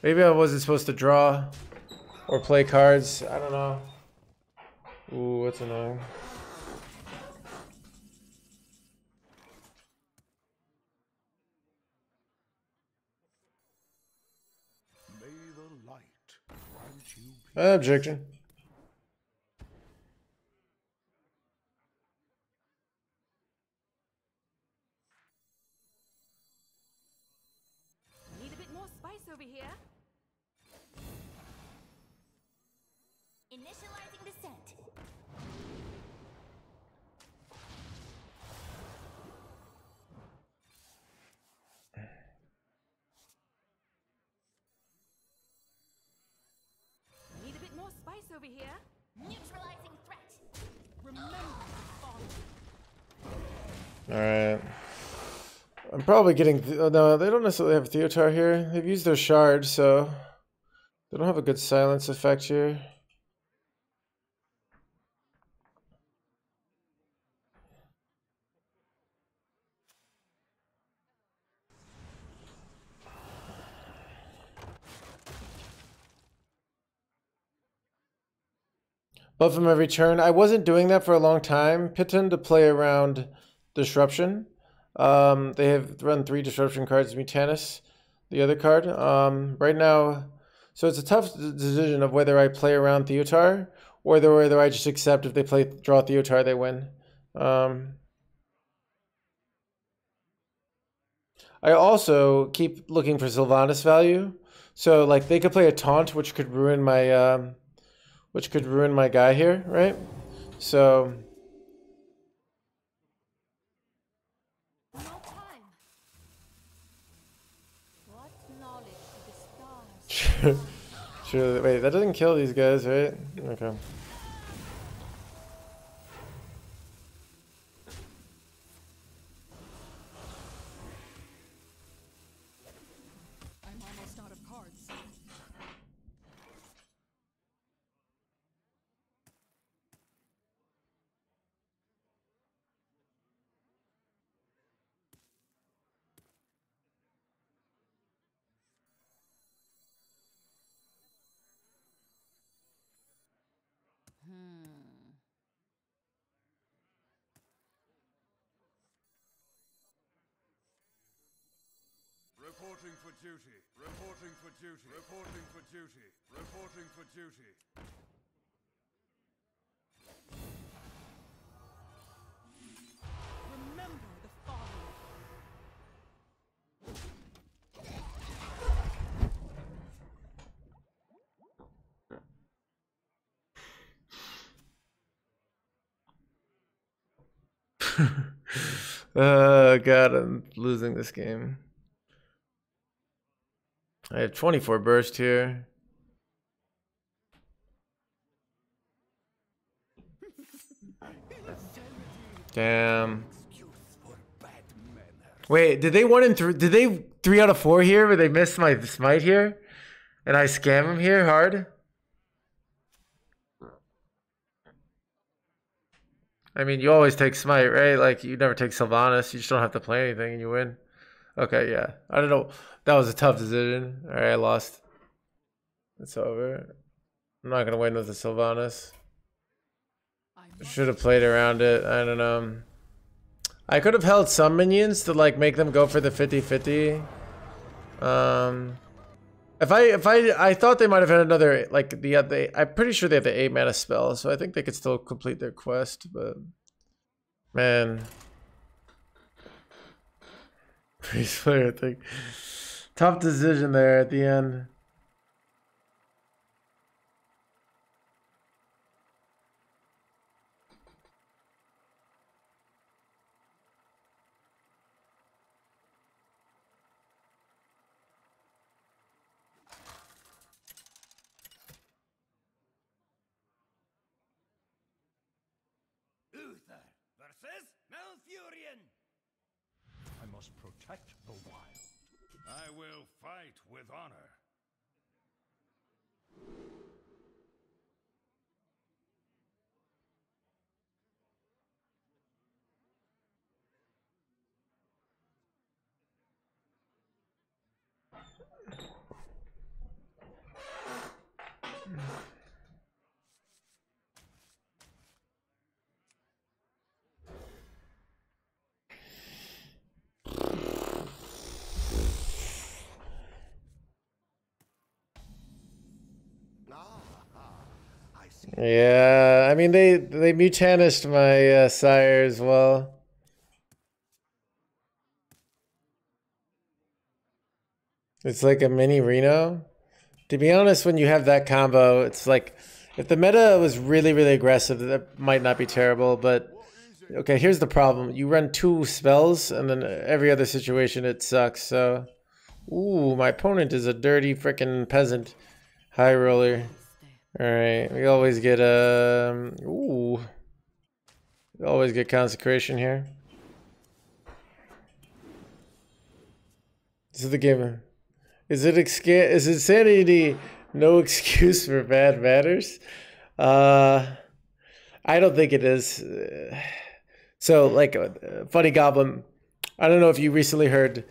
maybe I wasn't supposed to draw or play cards. I don't know. Ooh, what's annoying? May the light grant you peace. Objection. Over here. Neutralizing threat. Remember the fallen. Alright. I'm probably getting. Th- oh, no, they don't necessarily have Theotar here. They've used their shard, so. They don't have a good silence effect here. Buff him every turn. I wasn't doing that for a long time. Piton to play around disruption. Um, they have run three disruption cards. Mutanus, the other card. Um, right now, so it's a tough decision of whether I play around Theotar or whether I just accept if they play draw Theotar, they win. Um, I also keep looking for Sylvanas value. So like they could play a taunt, which could ruin my um, which could ruin my guy here, right? So No time. What knowledge do the stars Sure. Sure. Wait, that doesn't kill these guys, right? Okay. I'm almost out of cards. Reporting for duty. Reporting for duty. Reporting for duty. Reporting for duty. Remember the fallen. Oh god, I'm losing this game. I have 24 burst here. Damn. Wait, did they one in three? Did they three out of four here? Where they missed my smite here, and I scam them here hard? I mean, you always take smite, right? Like you never take Sylvanas. You just don't have to play anything and you win. Okay, yeah. I don't know. That was a tough decision. All right, I lost. It's over. I'm not gonna win with the Sylvanas. Should have played around it. I don't know. I could have held some minions to like make them go for the 50-50. Um, if I if I I thought they might have had another like the other. I'm pretty sure they have the eight mana spell, so I think they could still complete their quest. But man, priest player thing. Tough decision there at the end. Uther versus Malfurion. I must protect the wild. I will fight with honor. Ah, ah, I see. Yeah, I mean they they mutanished my uh, sire as well. It's like a mini Reno. To be honest, when you have that combo, it's like if the meta was really, really aggressive, that might not be terrible. But okay, here's the problem: you run two spells, and then every other situation it sucks. So, ooh, my opponent is a dirty freaking peasant, high roller. All right, we always get a um, ooh, we always get consecration here. This is the game. Is it is insanity no excuse for bad manners? Uh, I don't think it is. So, like, uh, funny goblin. I don't know if you recently heard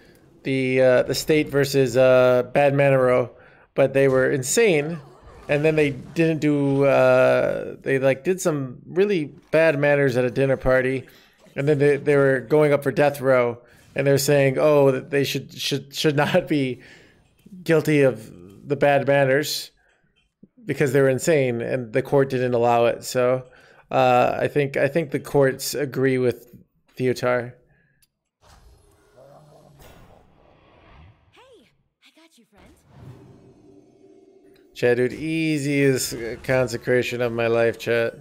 the uh, the state versus uh, bad manner but they were insane, and then they didn't do. Uh, they like did some really bad manners at a dinner party, and then they, they were going up for death row, and they're saying, oh, that they should should should not be guilty of the bad manners because they were insane and the court didn't allow it. So uh, I think I think the courts agree with Theotar. Hey, I got you, friend. Chat, dude, easiest consecration of my life, chat.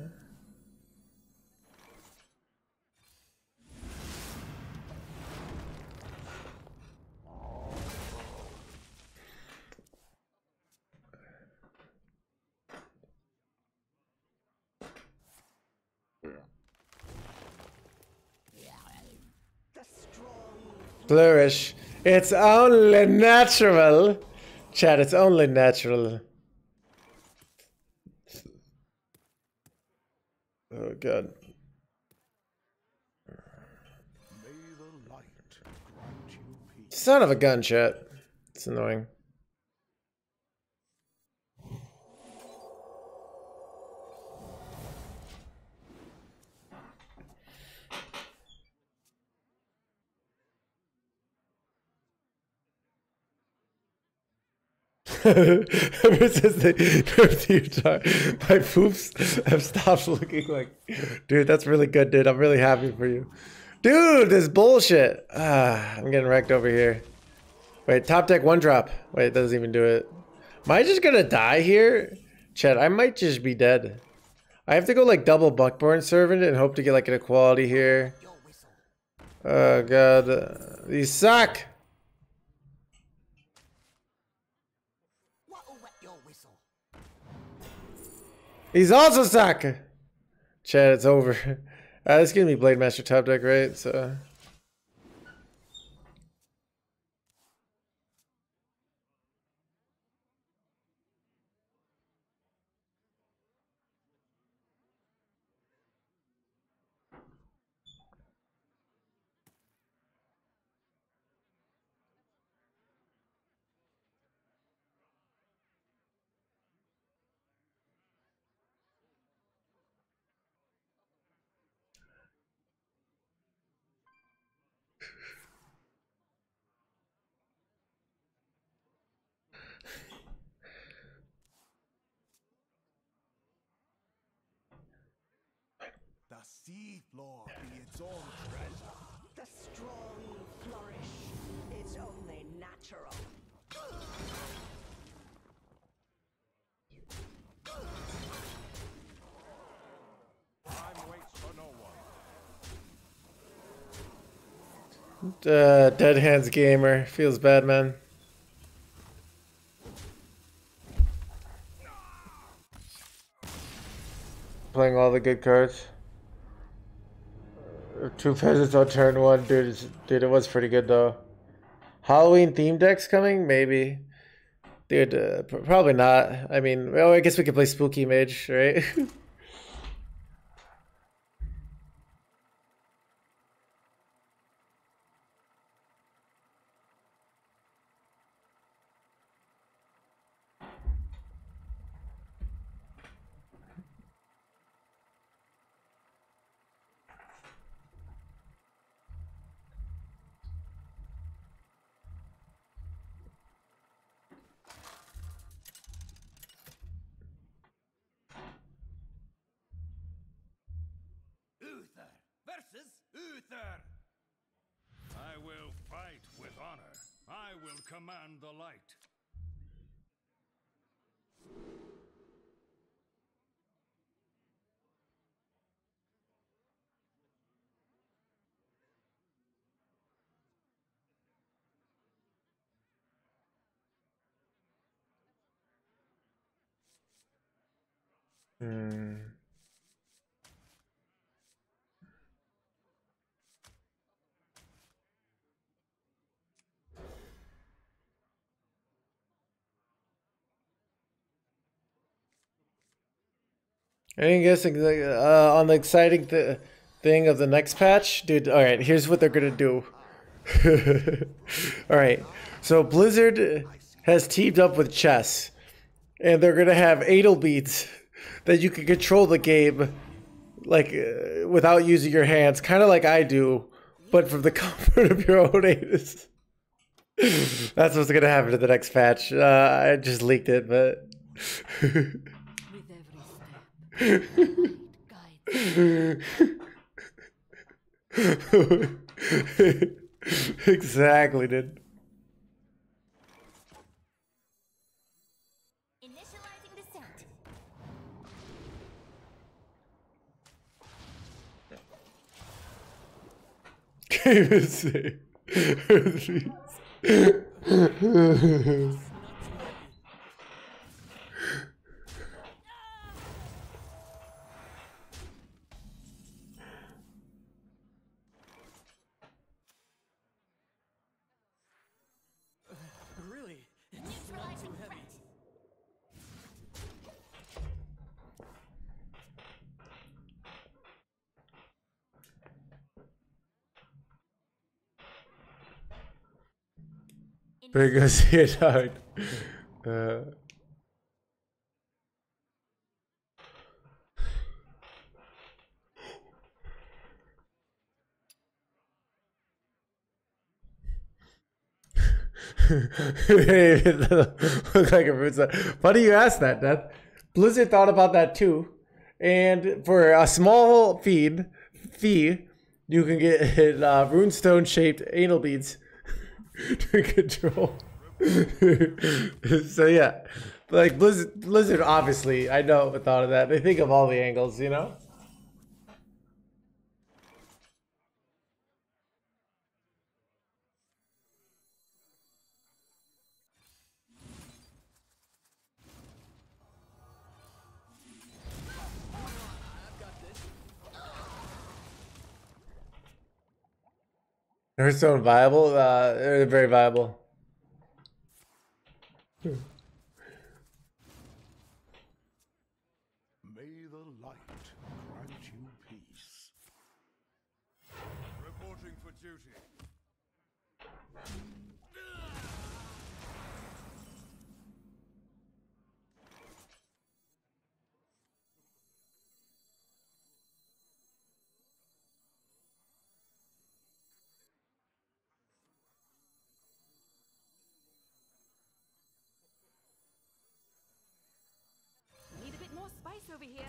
Flourish. It's only natural. Chat, it's only natural. Oh god. Son of a gun, chat. It's annoying. Ever since they nerfed Utah, my poops have stopped looking like. Dude, that's really good, dude. I'm really happy for you. Dude, this bullshit. Ah, I'm getting wrecked over here. Wait, top deck one drop. Wait, it doesn't even do it. Am I just gonna die here? Chad, I might just be dead. I have to go like double Muckborn Servant and hope to get like an equality here. Oh god. These suck! He's also suck! Chad, it's over. Uh, this is gonna be Blademaster top deck, right? So. The sea floor be its own treasure. The strong flourish. It's only natural. Time waits for no one. Uh, Dead Hands Gamer. Feels bad, man. Playing all the good cards. Uh, Two peasants on turn one, dude. Dude, it was pretty good though. Halloween theme decks coming, maybe. Dude, uh, probably not. I mean, well, I guess we could play Spooky Mage, right? Hmm. Any guessing uh, on the exciting th- thing of the next patch, dude? All right, here's what they're gonna do. all right, so Blizzard has teamed up with Chess, and they're gonna have Adel beats that you can control the game like uh, without using your hands, kind of like I do, but from the comfort of your own anus. That's what's gonna happen to the next patch. Uh, I just leaked it, but. Exactly, dude. Game is safe. Really? It's Neutralizing too heavy. threat. As he died. Uh, Look like a salad. Funny you asked that, Death. Blizzard thought about that too, and for a small feed fee, you can get uh, runestone shaped anal beads to control. so yeah, like Blizzard, Blizzard obviously, I know, thought of that. They think of all the angles, you know. Hearthstone viable? Uh, they're very viable. May the light grant you peace. Reporting for duty. Need a bit more spice over here.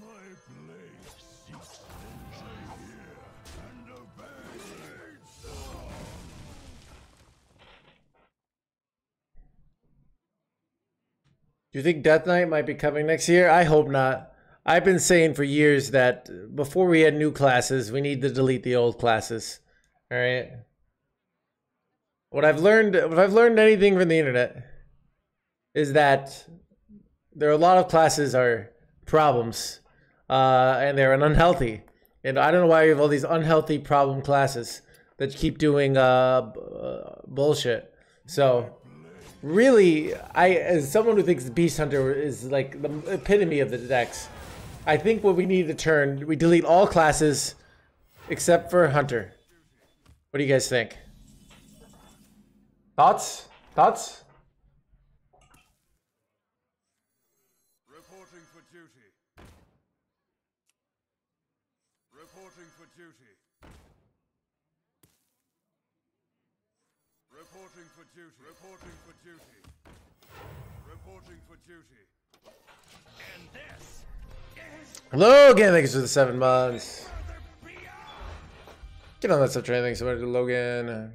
My blade seeks vengeance here, and obey. Do you think Death Knight might be coming next year? I hope not. I've been saying for years that before we add new classes, we need to delete the old classes. All right. What I've learned, if I've learned anything from the internet, is that there are a lot of classes are problems, uh, and they're unhealthy. And I don't know why we have all these unhealthy problem classes that keep doing uh, uh, bullshit. So really, I as someone who thinks Beast Hunter is like the epitome of the decks, I think what we need to turn, we delete all classes except for Hunter. What do you guys think? Thoughts? Thoughts? Logan, thank you for the seven months. Get on that sub train. Thanks so much to Logan.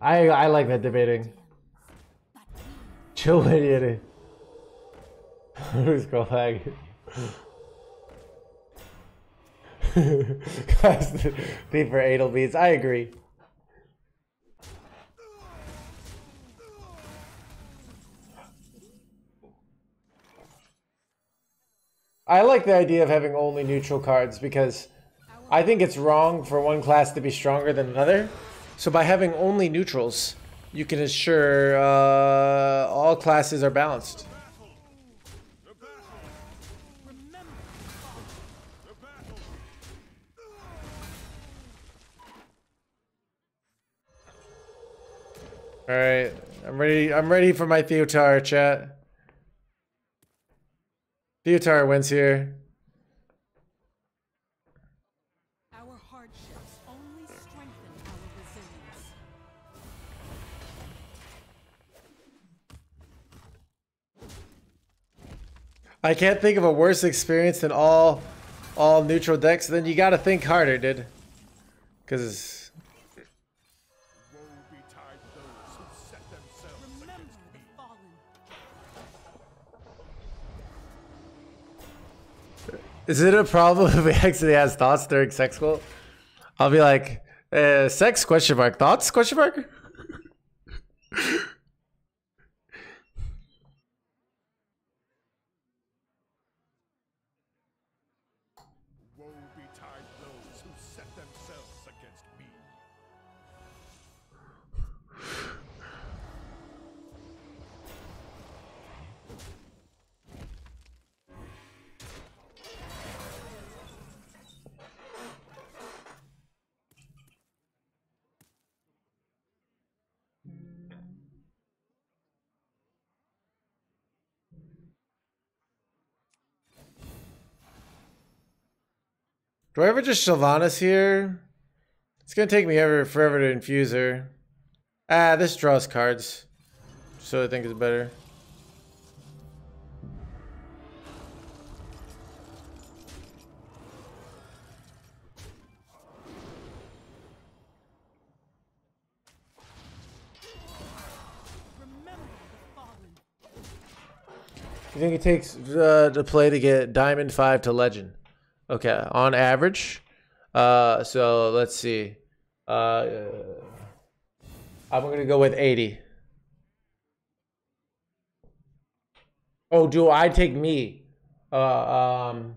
I I like that debating. Chill idiot. Who's called lag? Class deeper anal beats. I agree. I like the idea of having only neutral cards because I think it's wrong for one class to be stronger than another. So by having only neutrals, you can assure uh, all classes are balanced. All right, I'm ready. I'm ready for my Theotar chat. Theotar wins here. Our hardships only strengthen our resilience. I can't think of a worse experience than all all neutral decks. Then you got to think harder, dude. Because is it a problem if he actually has thoughts during sex quote? I'll be like, uh, sex question mark thoughts question mark. Do I ever just Sylvanas here? It's gonna take me ever forever to infuse her. Ah, this draws cards. So I think is better. You think it takes uh, to play to get Diamond 5 to Legend? Okay, on average. Uh, so let's see. Uh, I'm going to go with 80. Oh, do I take me? Uh, um,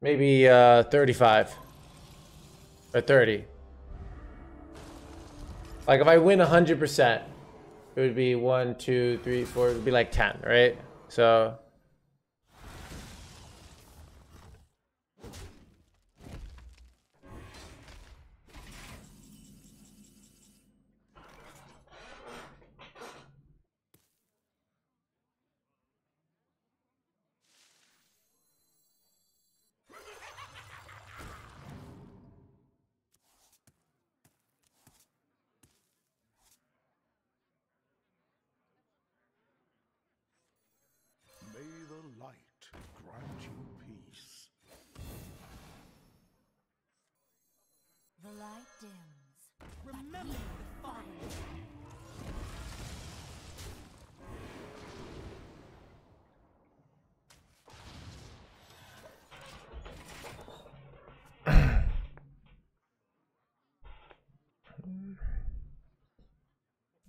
maybe uh, 35 or 30. Like if I win 100%, it would be one, two, three, four. It would be like 10, right? So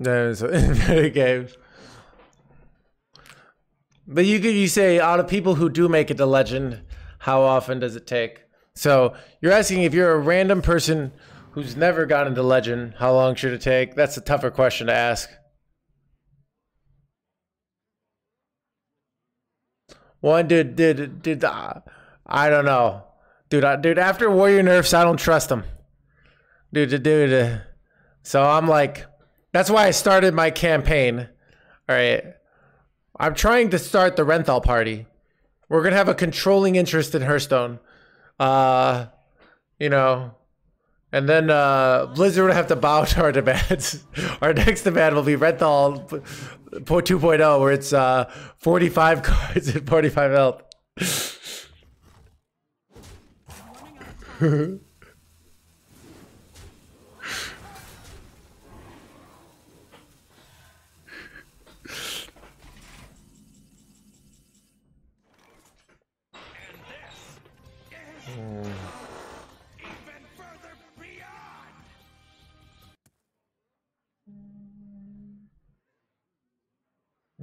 there's infinite games. But you could you say out of people who do make it to legend, how often does it take? So you're asking if you're a random person who's never gotten to legend, how long should it take? That's a tougher question to ask. One dude did did uh, I don't know, dude. I, dude, after warrior nerfs, I don't trust him, dude. Dude, dude. uh, So I'm like, that's why I started my campaign. All right. I'm trying to start the Renathal party. We're gonna have a controlling interest in Hearthstone. Uh, you know, and then uh, Blizzard would have to bow to our demands. our next demand will be Renathal p- po- 2.0, where it's uh, 45 cards and 45 health.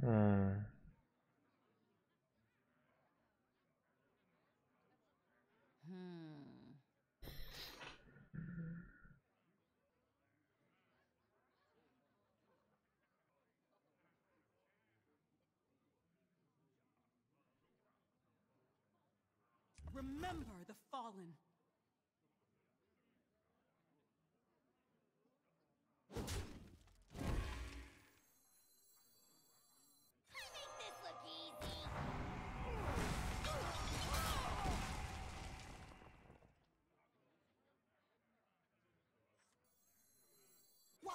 嗯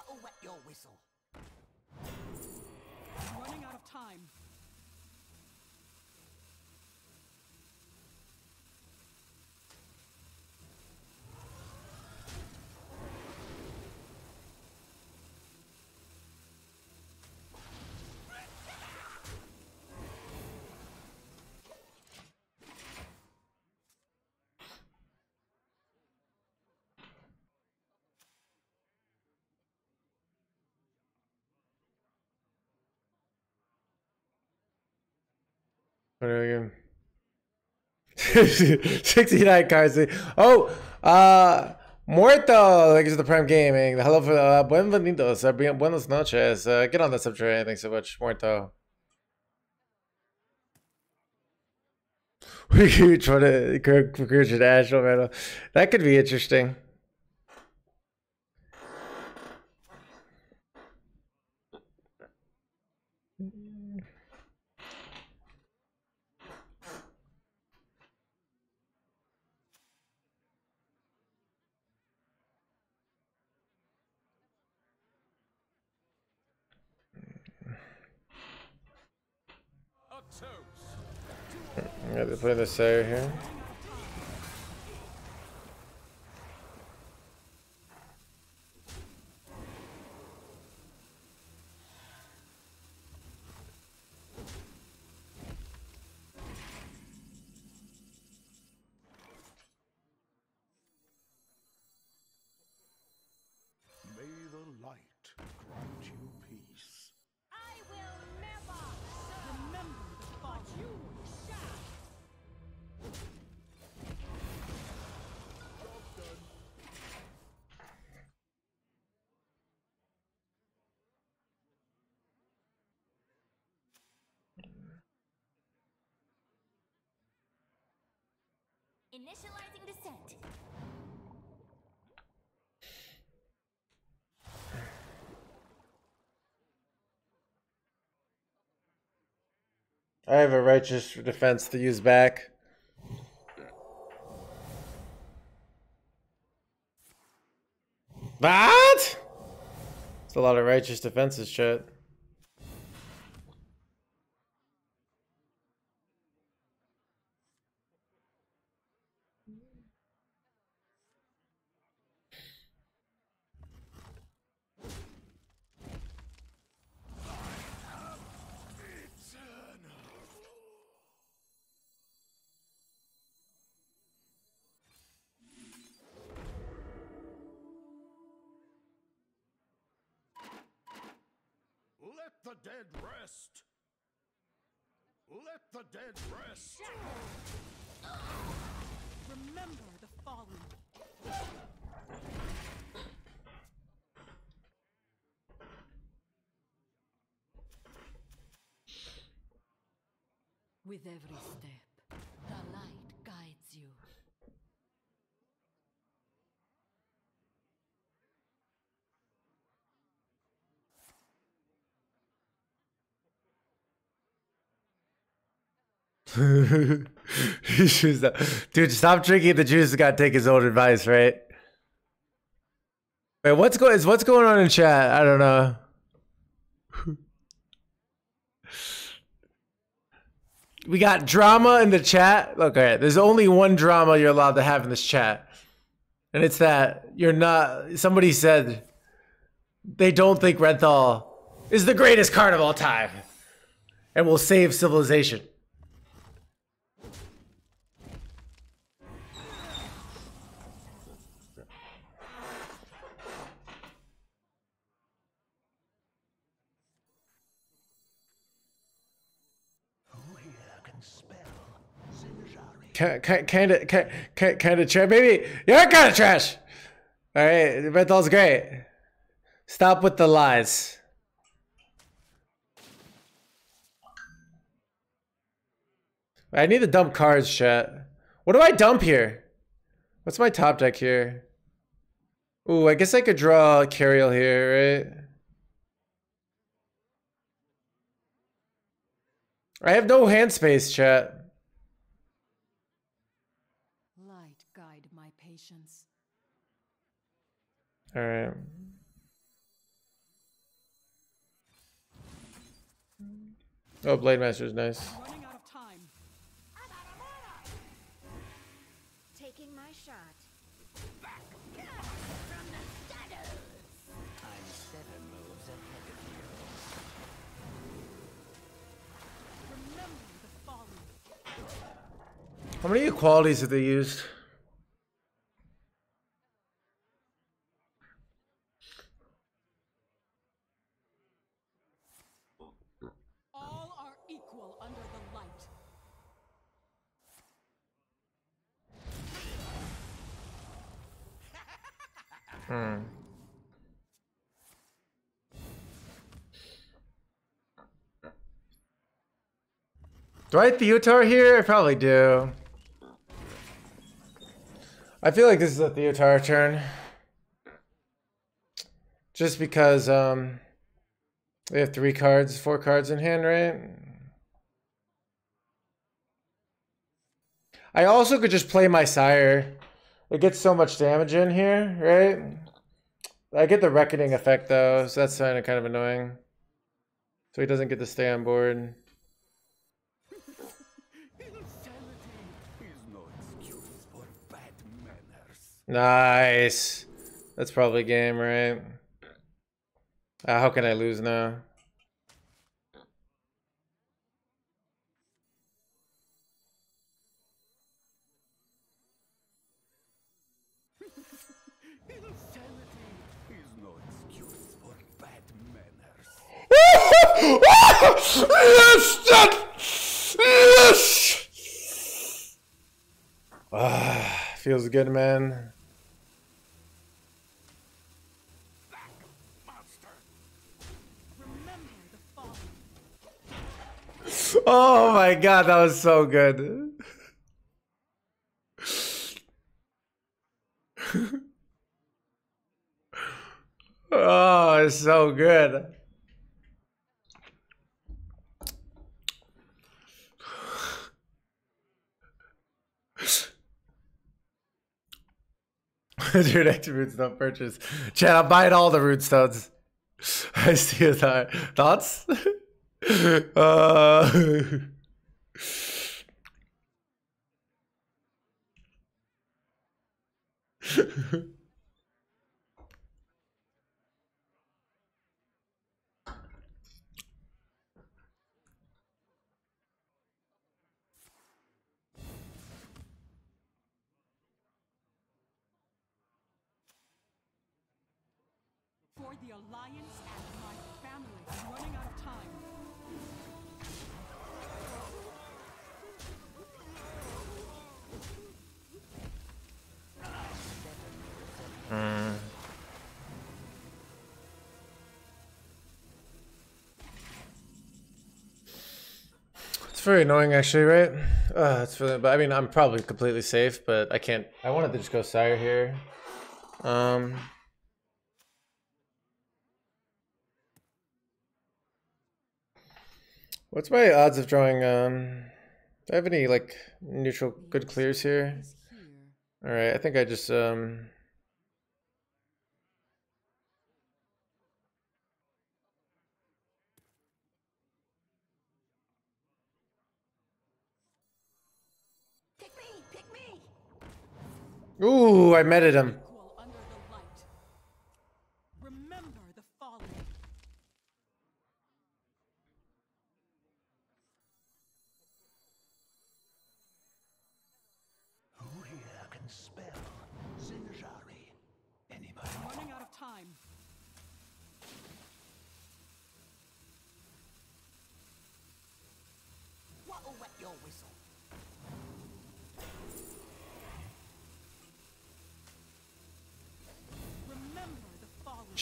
What'll wet your whistle? Running out of time. What are we again? 69 cards. Oh, uh, Muerto, thanks for the Prime Gaming. Hello for uh, Buenvenidos, uh, buenas noches. Uh, get on the sub tray. Thanks so much, Muerto. We could try to recruit your national medal. That could be interesting. I'm gonna put in the Sayer here. Initializing descent. I have a righteous defense to use back. What? It's a lot of righteous defenses, shit. The dead rest. Let the dead rest. Remember the fallen. With every step, the light guides you. Juice that- Dude, stop drinking the juice. Got to take his own advice, right? Wait, what's going? Is what's going on in chat? I don't know. We got drama in the chat. Look, all right, there's only one drama you're allowed to have in this chat, and it's that you're not. Somebody said they don't think Renathal is the greatest card of all time, and will save civilization. Kind of kind of trash. Maybe you're kind of trash. All right, Renathal's great. Stop with the lies. I need to dump cards, chat. What do I dump here? What's my top deck here? Ooh, I guess I could draw Cariel here, right? I have no hand space, chat. Light guide my patience. All right. Oh, Blade Master is nice. Running out of time. Taking my shot. From the shadows. I'm seven moves ahead of you. Remember the fallen. How many equalities have they used? All are equal under the light. Hmm. Do I Theotar here? I probably do. I feel like this is a Theotar turn. Just because um we have three cards, four cards in hand, right? I also could just play my sire. It gets so much damage in here, right? I get the reckoning effect though, so that's kind of kind of annoying. So he doesn't get to stay on board. Nice. That's probably game, right? Uh, how can I lose now? Yes! That, yes! Ah, feels good, man. Oh my god, that was so good. oh, it's so good. Dude, active root stone purchase. Chad, I'm buying all the root stones. I see it. there. Thoughts? uh, very annoying, actually, right? Uh, it's really, but I mean, I'm probably completely safe, but I can't. I wanted to just go sire here. Um, what's my odds of drawing? Um, do I have any like neutral good clears here. All right, I think I just um. Ooh, I meted him.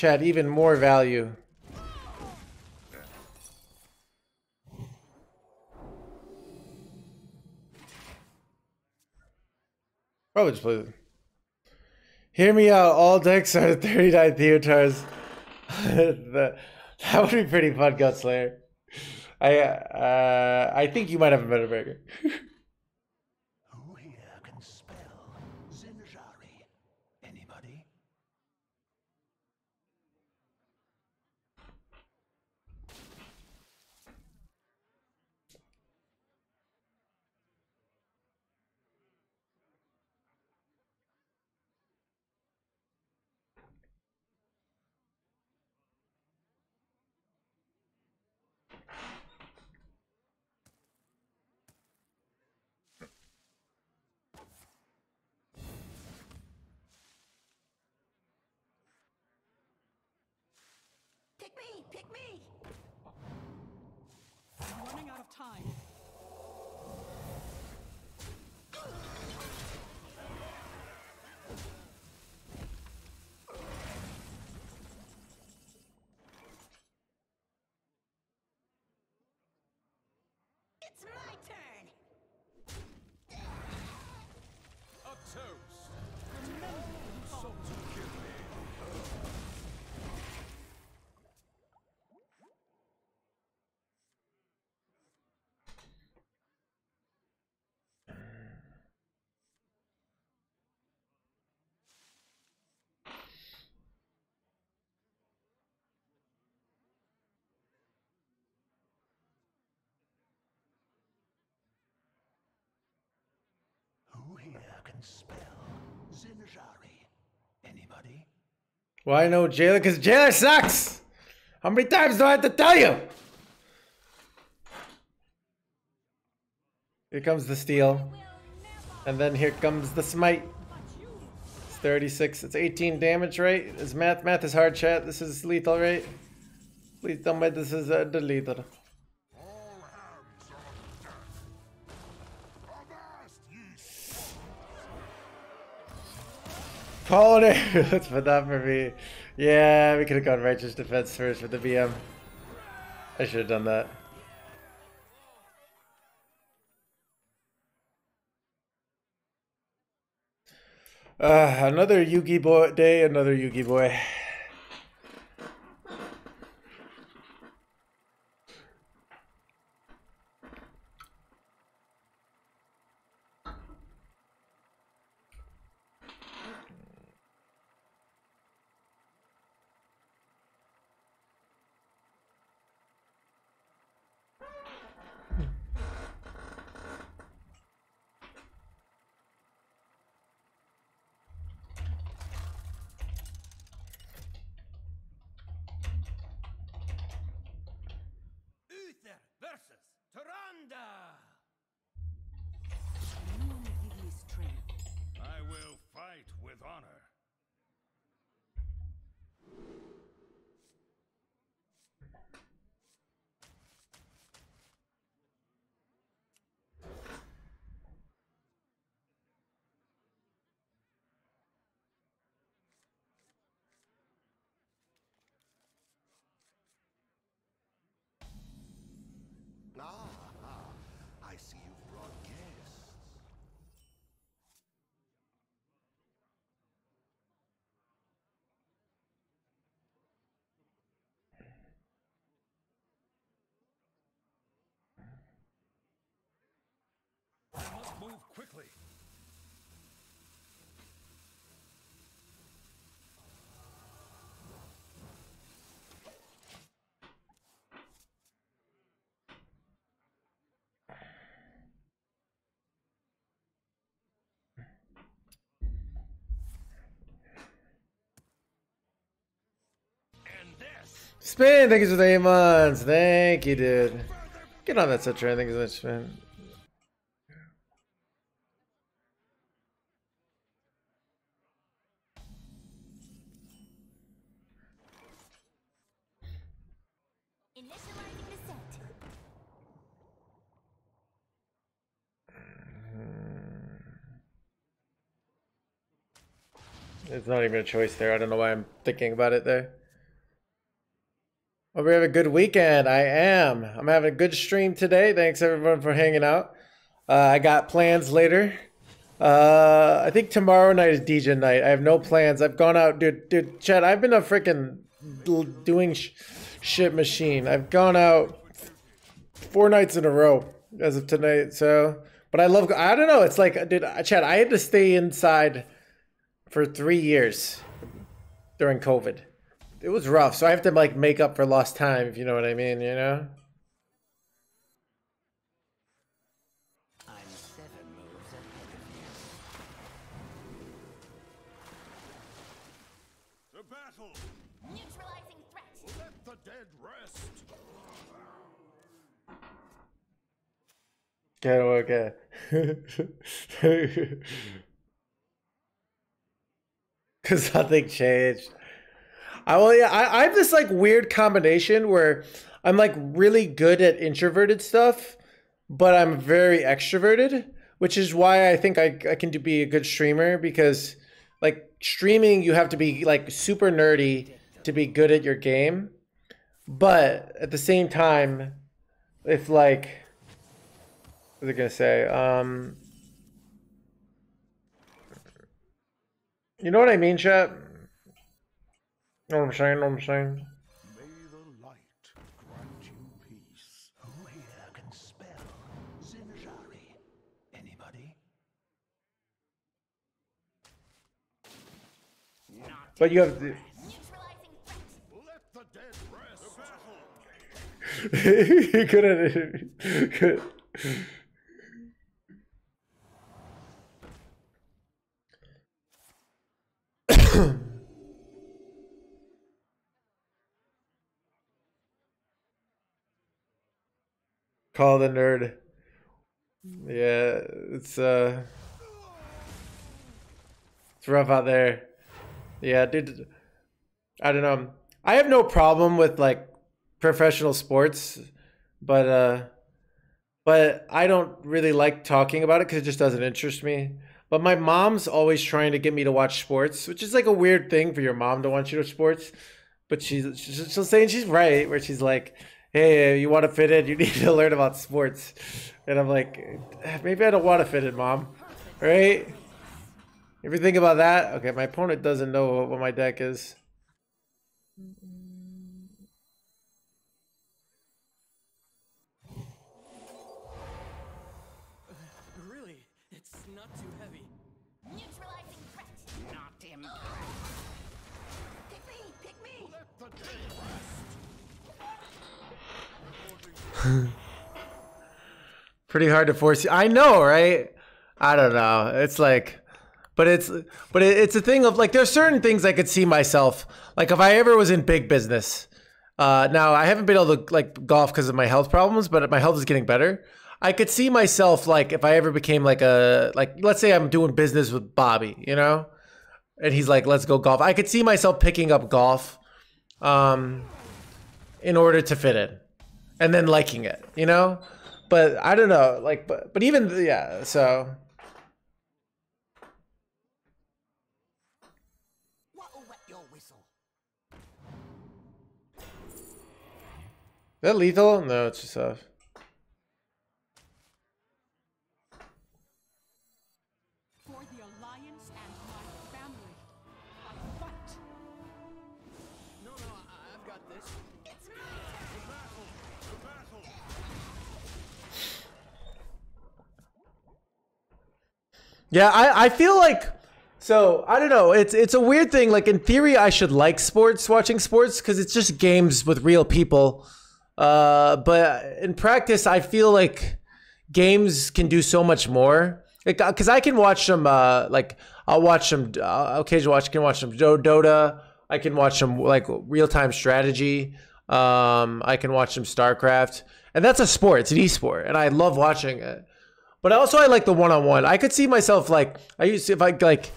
Chad, even more value. Probably just play. Hear me out. All decks are 39 Theotars. that, that would be pretty fun, Gunslayer. I uh, I think you might have a better burger. Who here can spell Zinjari? Anybody? Pick me! Pick me! I'm running out of time. It's my turn! A toast. So to kill me. Who here can spell Zinjari? Anybody? Well, I know Jailer because Jailer sucks. How many times do I have to tell you? Here comes the steal. And then here comes the smite. It's 36. It's 18 damage, right? Is math math is hard chat. This is lethal, right? Please tell me this is uh, the Corner! Let's put that for me. Yeah, we could have gone righteous defense first with the BM. I should have done that. Uh, another Yugi boy day, another Yugi boy. Uther versus Tyrande! You only give me strength. I will fight with honor. Ah, ah, I see you've brought guests. I must move quickly. Spin, thank you for the eight months. Thank you, dude. Get on that set train. Thank you so much, man. It's not even a choice there. I don't know why I'm thinking about it there. Hope we have a good weekend. I am. I'm having a good stream today. Thanks everyone for hanging out. Uh, I got plans later. Uh, I think tomorrow night is DJ night. I have no plans. I've gone out, dude. Dude, Chad, I've been a freaking doing sh- shit machine. I've gone out four nights in a row as of tonight. So, but I love. I don't know. It's like, dude, Chad. I had to stay inside for three years during COVID. It was rough. So I have to like make up for lost time, if you know what I mean. You know. I'm seven moves ahead of you. To battle! Neutralizing threat. Let the dead rest! Okay, okay. Cause nothing changed. I well, yeah, I, I have this like weird combination where I'm like really good at introverted stuff, but I'm very extroverted, which is why I think I, I can do, be a good streamer because like streaming you have to be like super nerdy to be good at your game. But at the same time, if like what was I gonna say? Um, you know what I mean, chat? Know what I'm saying? Know what I'm saying? May the light grant you peace. Who here can spell Zinjari? Anybody? But you have to. Neutralizing the dead rest! To you couldn't. Could. Call the nerd. Yeah, it's uh, it's rough out there. Yeah, dude. I don't know. I have no problem with like professional sports, but uh, but I don't really like talking about it because it just doesn't interest me. But my mom's always trying to get me to watch sports, which is like a weird thing for your mom to want you to sports. But she's she's she's saying she's right, where she's like, "Hey, uh, you want to fit in? You need to learn about sports." And I'm like, maybe I don't want to fit in, mom. Right? If you think about that, okay, my opponent doesn't know what my deck is. Pretty hard to force you. I know, right? I don't know. It's like, but it's, but it's a thing of like, there's certain things I could see myself. Like if I ever was in big business. Uh, now I haven't been able to like golf because of my health problems, but my health is getting better. I could see myself like if I ever became like a like let's say I'm doing business with Bobby, you know, and he's like, let's go golf. I could see myself picking up golf, um, in order to fit in, and then liking it, you know but I don't know, like, but but even yeah, so is that lethal? No, it's just off. Yeah, I, I feel like so I don't know. It's it's a weird thing. Like in theory, I should like sports, watching sports, because it's just games with real people. Uh, but in practice, I feel like games can do so much more. Because I can watch some, uh, like I'll watch some. Uh, occasionally watch can watch some Do- Dota. I can watch some like real time strategy. Um, I can watch some StarCraft, and that's a sport. It's an esport, and I love watching it. But also, I like the one on one. I could see myself like I used to, if I like,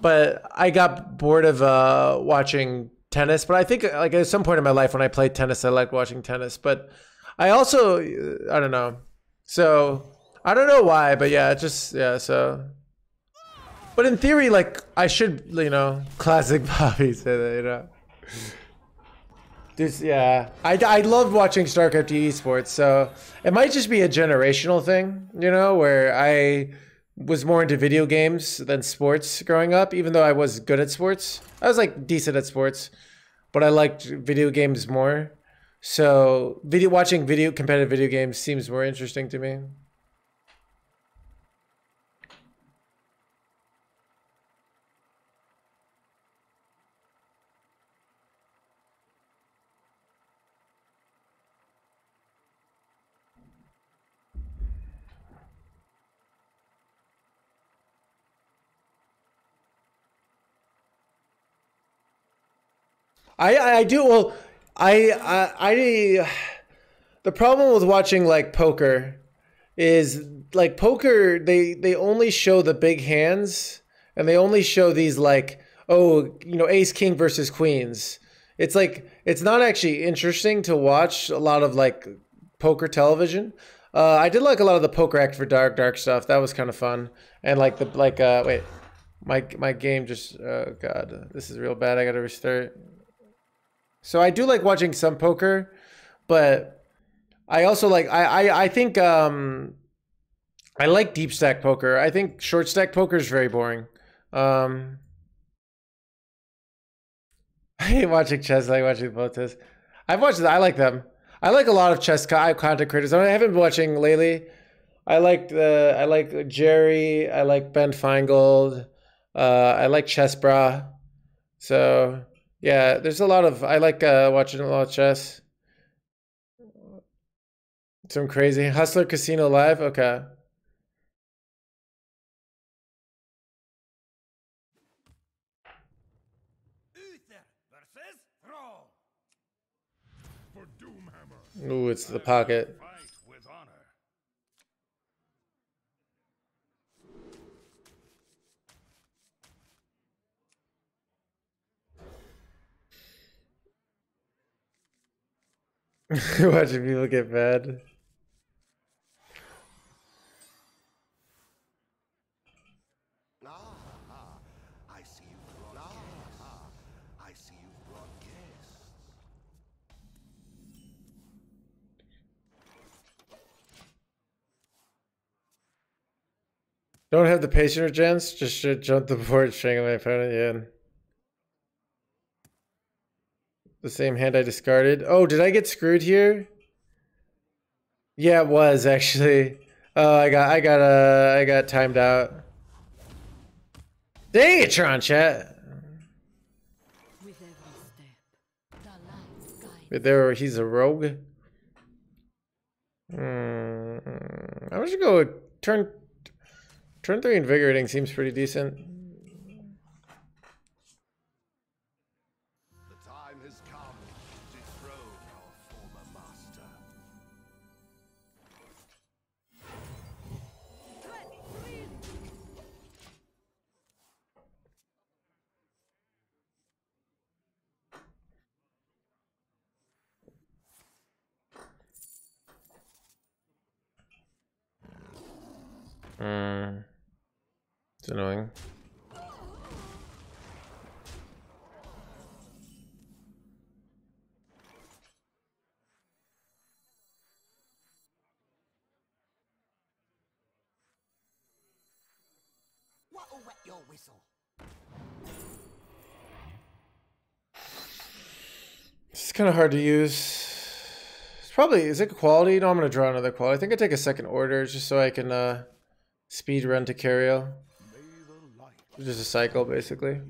but I got bored of uh, watching tennis. But I think like at some point in my life when I played tennis, I liked watching tennis. But I also uh, I don't know. So I don't know why, but yeah, just yeah. So, but in theory, like I should you know, classic Bobby said that you know. Just yeah, I, I loved watching StarCraft esports, so it might just be a generational thing, you know, where I was more into video games than sports growing up, even though I was good at sports. I was like decent at sports, but I liked video games more. So video watching video competitive video games seems more interesting to me. I I do well. I I I the problem with watching like poker is like poker they they only show the big hands and they only show these like oh you know ace king versus queens. It's like it's not actually interesting to watch a lot of like poker television. Uh, I did like a lot of the poker After Dark dark stuff. That was kind of fun. And like the like uh wait, my my game just oh god, this is real bad. I got to restart. So I do like watching some poker, but I also like I I, I think um I like deep stack poker. I think short stack poker is very boring. Um I hate watching chess. I like watching both chess. I've watched. I like them. I like a lot of chess co- content creators. I haven't been watching lately. I like the. I like Jerry. I like Ben Finegold. Uh, I like ChessBrah. So yeah, there's a lot of. I like uh, watching a lot of chess. Some crazy Hustler Casino Live. Okay. Uther versus Thrall. For Doomhammer. Ooh, it's the pocket. Fight with honor. Watching people get mad. Don't have the patient or gens. Just should jump the board, strangle my opponent. Yeah. The same hand I discarded. Oh, did I get screwed here? Yeah, it was actually. Oh, I got, I got, uh, I got timed out. Dang it, Tron chat. But there, he's a rogue. Hmm. I'm just gonna go turn. Turn three invigorating seems pretty decent. It's annoying. What'll wet your whistle? It's kind of hard to use. It's probably is it quality? No, I'm gonna draw another quality. I think I take a second order just so I can uh speed run to Cariel. Just a cycle basically.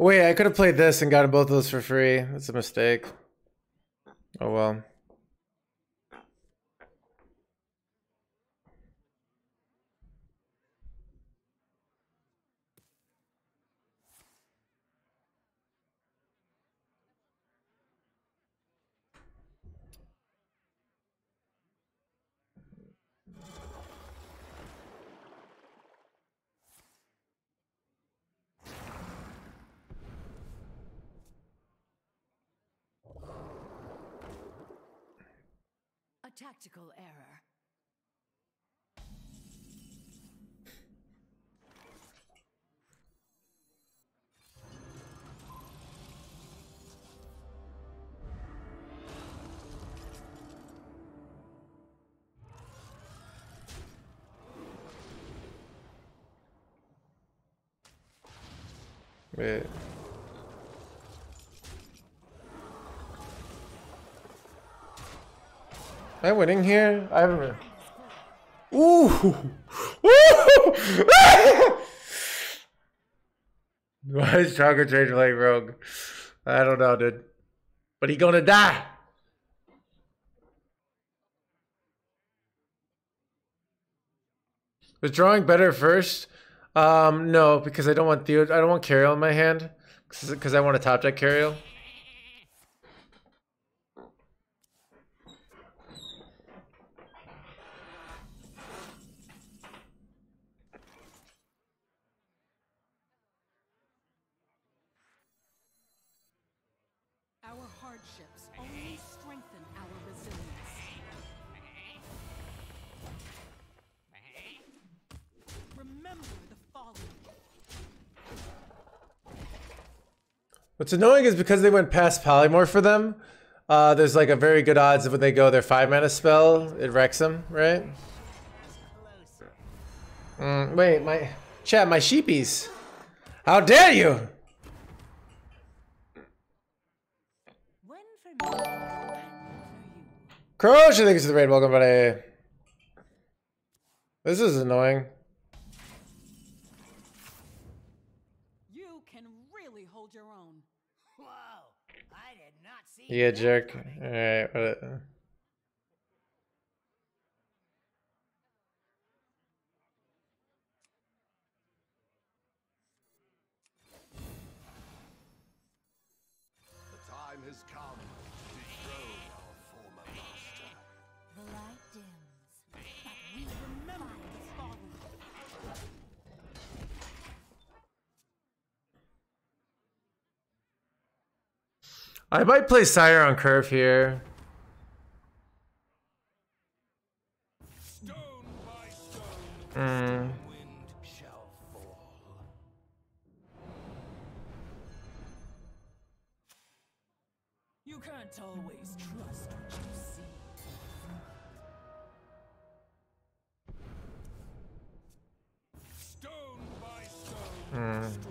Wait, I could have played this and gotten both of those for free. That's a mistake. Oh well. I winning here? I haven't. Ooh! Ooh! Why is Chaka changing like Rogue? I don't know, dude. But he gonna die. Was drawing better first? Um, no, because I don't want Theo. I don't want Cariel in my hand, because I want a top deck Cariel. What's annoying is because they went past Polymorph for them, uh, there's like a very good odds that when they go their 5 mana spell, it wrecks them, right? Mm, wait, my... Chat, my sheepies. How dare you! Me, for you. It's the raid. Welcome, buddy. This is annoying. You can really hold your own. Whoa! I did not see Yeah, jerk. Alright, I might play Sire on curve here. Stone by stone, Mm. wind shall fall. You can't always trust what you see. Stone by stone, Mm.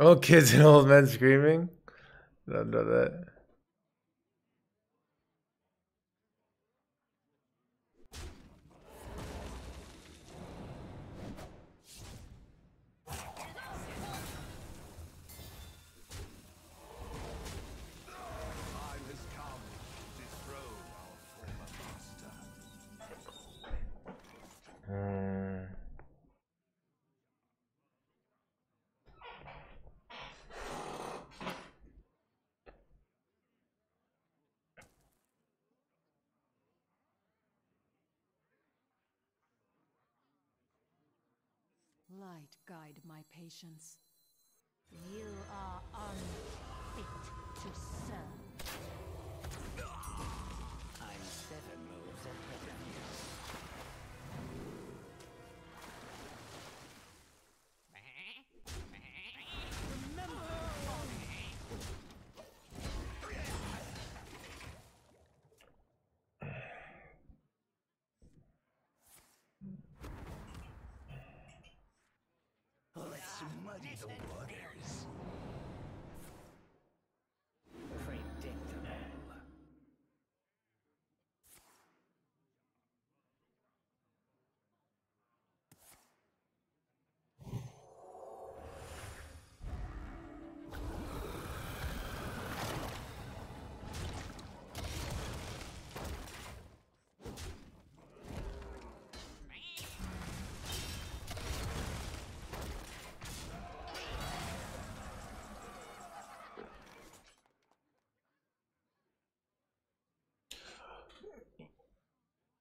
Oh, kids and old men screaming. Don't know that. Light guide my patience. You are unfit to serve. I'm seven moves ahead of you. Muddy the waters.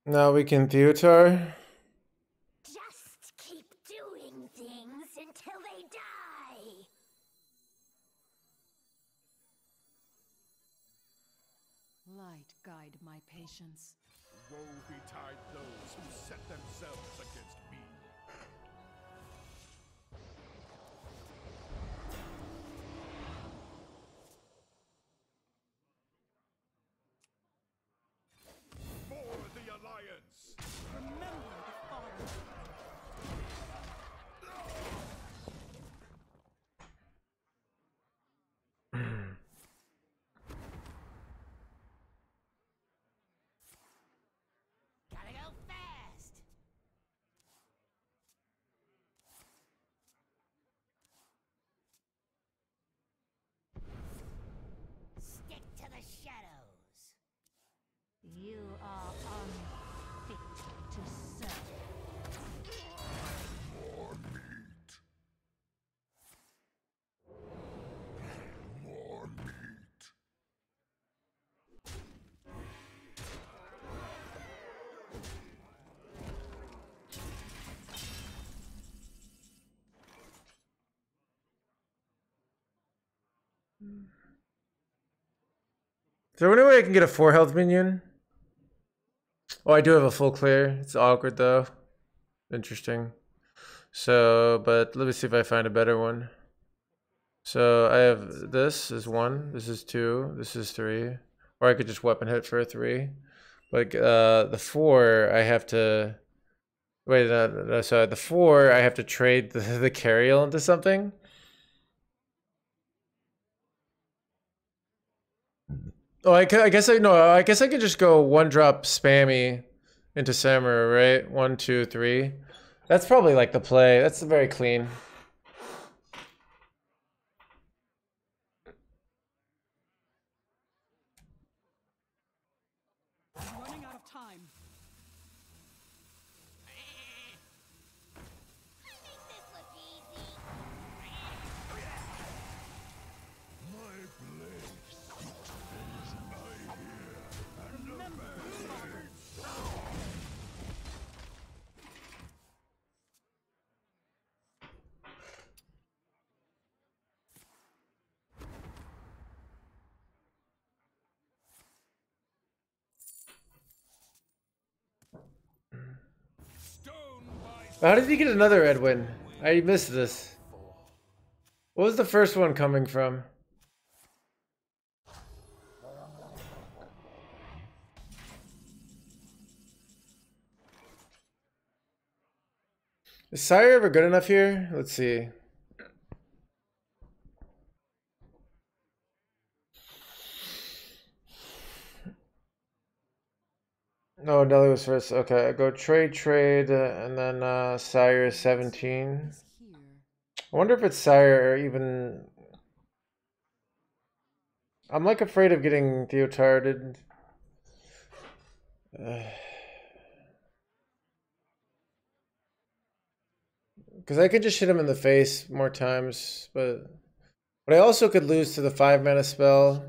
Now we can Theotar. Is there any way I can get a four health minion? Oh, I do have a full clear. It's awkward though. Interesting. So, but let me see if I find a better one. So I have this is one, this is two, this is three, or I could just weapon hit for a three. Like uh, the four, I have to wait. No, no, so the four, I have to trade the the Cariel into something. Oh, I, I guess I no. I guess I could just go one drop spammy into Samurai, right? One, two, three. That's probably like the play. That's very clean. How did he get another Edwin? I missed this. What was the first one coming from? Is Sire ever good enough here? Let's see. No, Nelly was first. Okay, I go trade, trade, and then uh, Sire is 17. I wonder if it's Sire or even. I'm like afraid of getting Theotarded. Because I could just hit him in the face more times, but. But I also could lose to the 5 mana spell.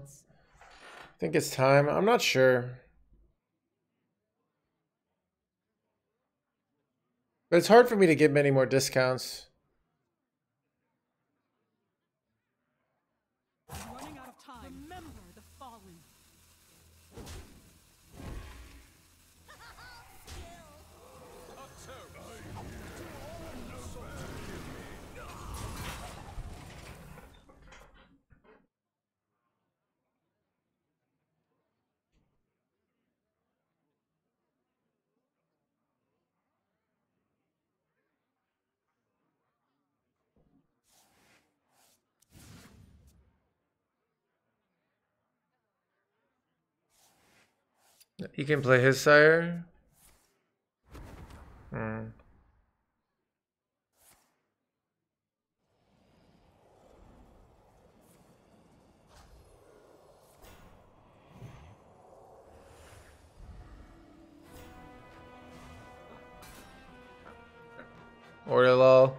I think it's time. I'm not sure. But it's hard for me to get many more discounts. I'm running out of time. Remember the fallen. He can play his sire. Hmm. Order lol.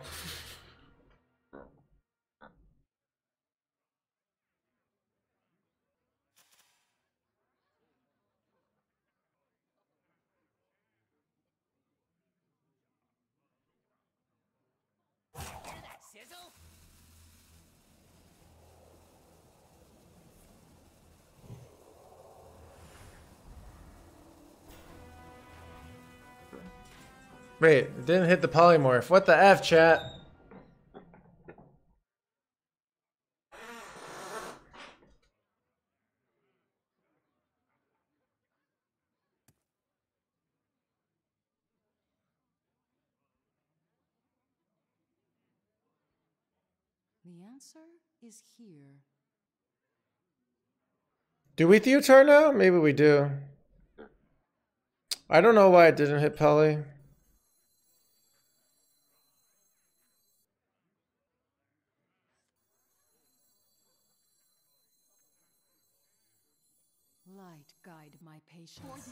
Wait, it didn't hit the polymorph. What the F, chat? The answer is here. Do we Theotar now? Maybe we do. I don't know why it didn't hit Pelly. Light guide my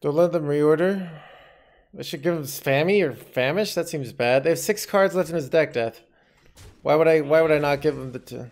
Don't let them reorder. I should give him Fammy or Famish? That seems bad. They have six cards left in his deck, Death. Why would I why would I not give him the two?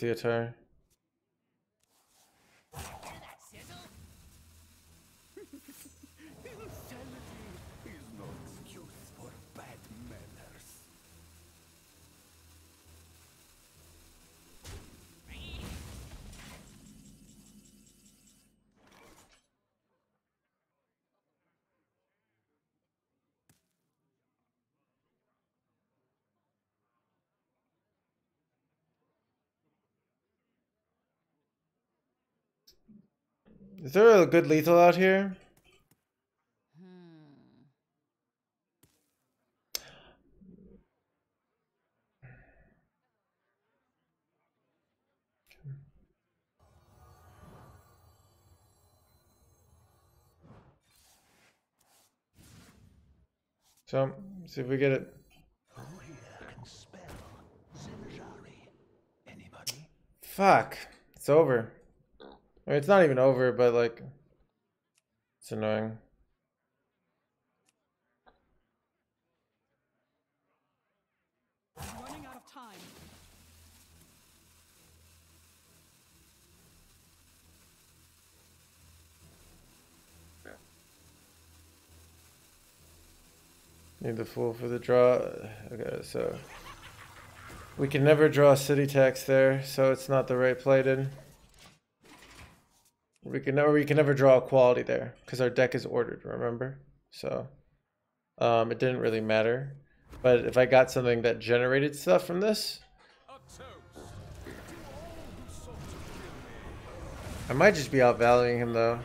Oh, here comes the Theotar. Hear that sizzle? Insanity is no excuse for bad manners. Is there a good lethal out here? So, see if we get it. Fuck. It's over. I mean, it's not even over, but like, it's annoying. Running out of time. Need the fool for the draw. Okay, so we can never draw city tax there, so it's not the right play then. We can never we can never draw a quality there because our deck is ordered, remember? So um it didn't really matter. But if I got something that generated stuff from this. I might just be outvaluing him though.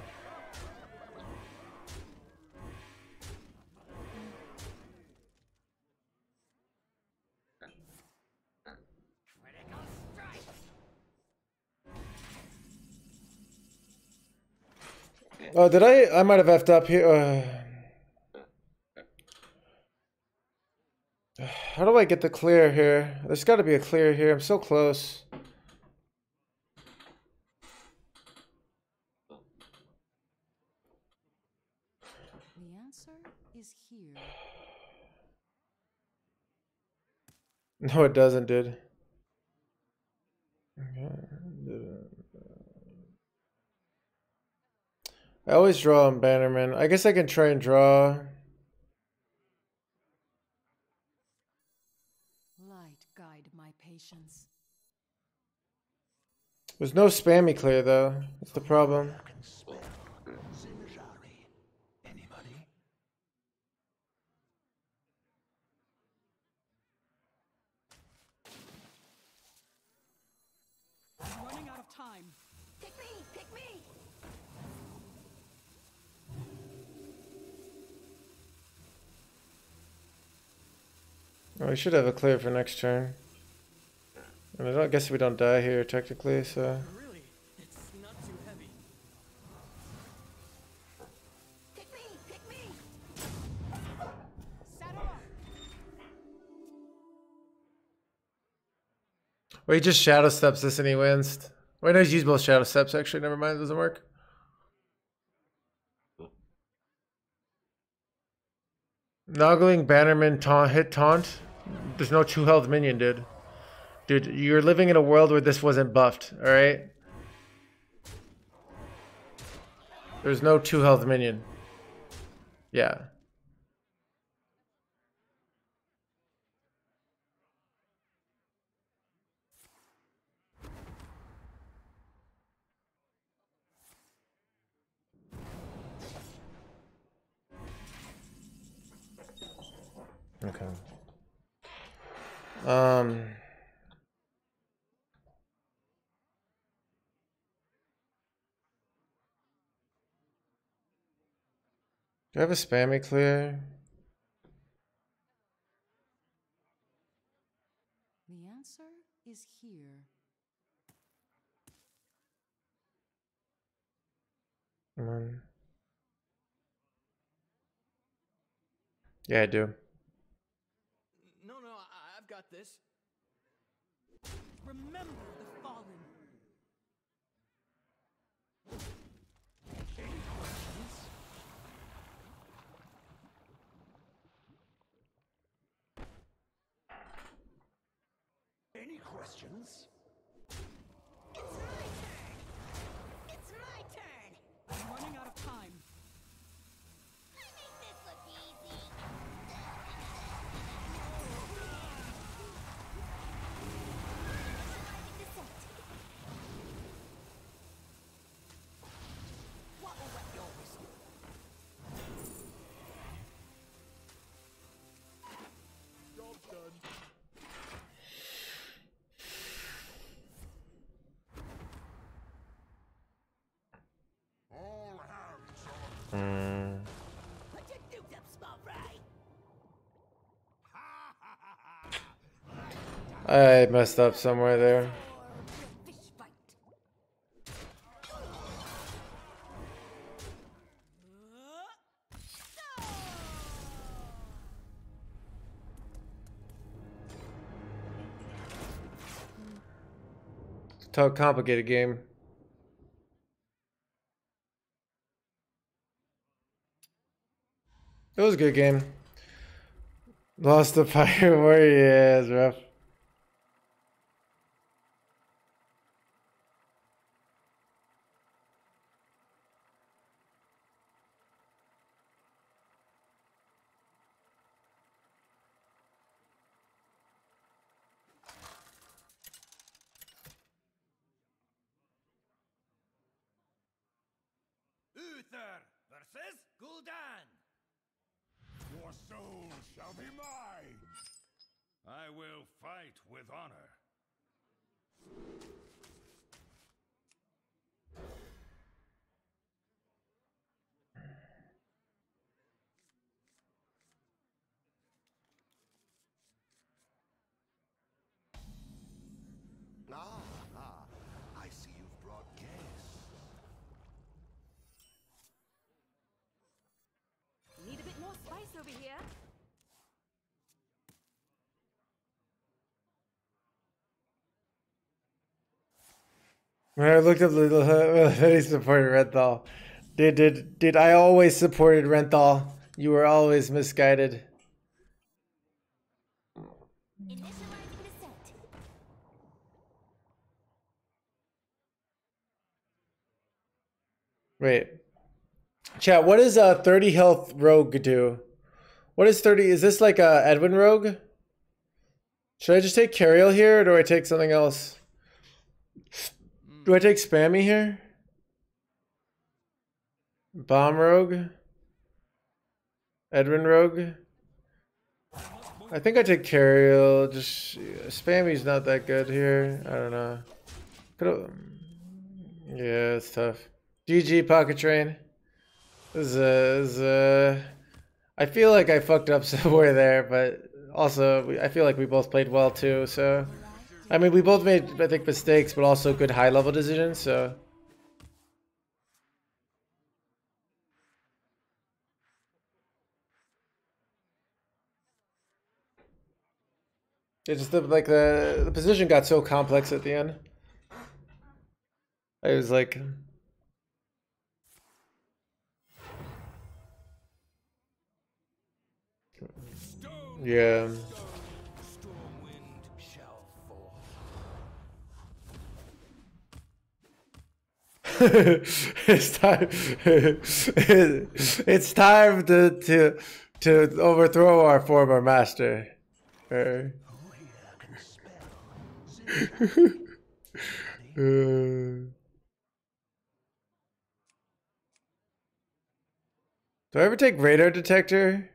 Oh, did I? I might have effed up here. Uh, how do I get the clear here? There's got to be a clear here. I'm so close. The answer is here. No, it doesn't, dude. I always draw on Bannerman. I guess I can try and draw. Light guide my patience. There's no spammy clear though. That's the problem. Well, we should have a clear for next turn. And I don't guess we don't die here technically, so Really, it's not too heavy. Pick me! Pick me! Saddle up. Well, he just shadow steps this and he wins. Wait, no, he's used both shadow steps actually. Never mind, it doesn't work. Noggling Bannerman taunt hit taunt. There's no two health minion, dude. Dude, you're living in a world where this wasn't buffed, alright? There's no two health minion. Yeah. Okay. Um. Do I have a spammy clear? The answer is here. Come on. Yeah, I do. I messed up somewhere there. A complicated game. It was a good game. Lost the fire warrior, yeah, it's rough. Uther versus Gul'dan. Your soul shall be mine. I will fight with honor. Ah, ah. I see you've brought gas. Need a bit more spice over here? When I looked up the the supported Renathal. Did did did I always supported Renathal? You were always misguided. Wait. Chat, what does a 30 health rogue do? What is 30? Is this like a Edwin rogue? Should I just take Cariel here, or do I take something else? Do I take Spammy here? Bomb Rogue? Edwin Rogue? I think I take Cariel. Just Spammy's not that good here. I don't know. Could've- Yeah, it's tough. GG Pocket Train. This is, uh, this is, I feel like I fucked up somewhere there, but also I feel like we both played well too. So, I mean, we both made I think mistakes, but also good high level decisions. So. It's just the, like the the position got so complex at the end. I was like, yeah. it's time. it's time to to to overthrow our former master. Uh, uh, do I ever take radar detector?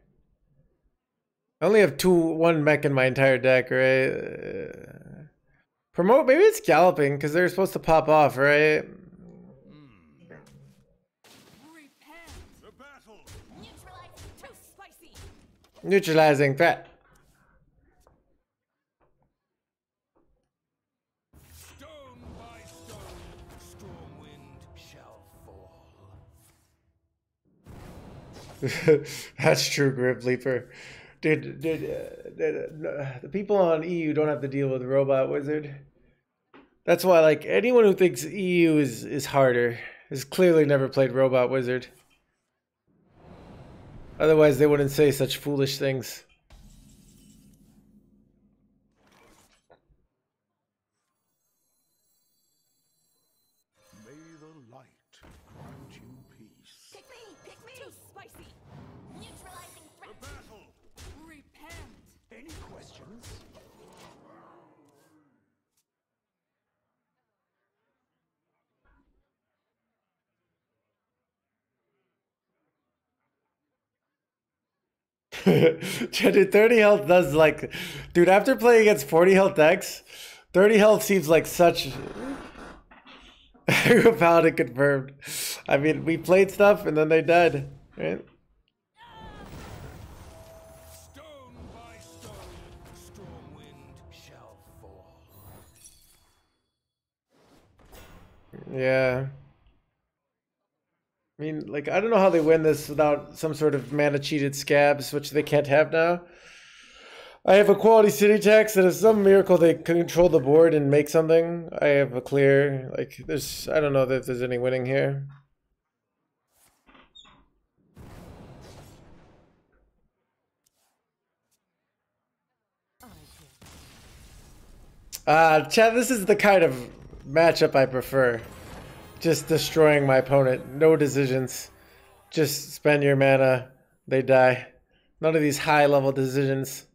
I only have two, one mech in my entire deck, right? Uh, promote, maybe it's galloping because they're supposed to pop off, right? Neutralizing threat. Stone stone. That's true, Grip Leaper. Dude, dude, uh, uh, the people on EU don't have to deal with Robot Wizard. That's why, like, anyone who thinks EU is, is harder has clearly never played Robot Wizard. Otherwise, they wouldn't say such foolish things. dude, 30 health does like, dude, after playing against 40 health decks, 30 health seems like such. Paladin confirmed. I mean, we played stuff and then they died, right? Yeah. I mean, like, I don't know how they win this without some sort of mana cheated scabs, which they can't have now. I have a quality city tax that is some miracle they control the board and make something. I have a clear, like, there's, I don't know if there's any winning here. Uh, Chad, this is the kind of matchup I prefer. Just destroying my opponent. No decisions. Just spend your mana. They die. None of these high level decisions.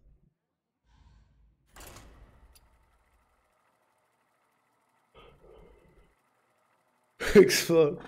Explode.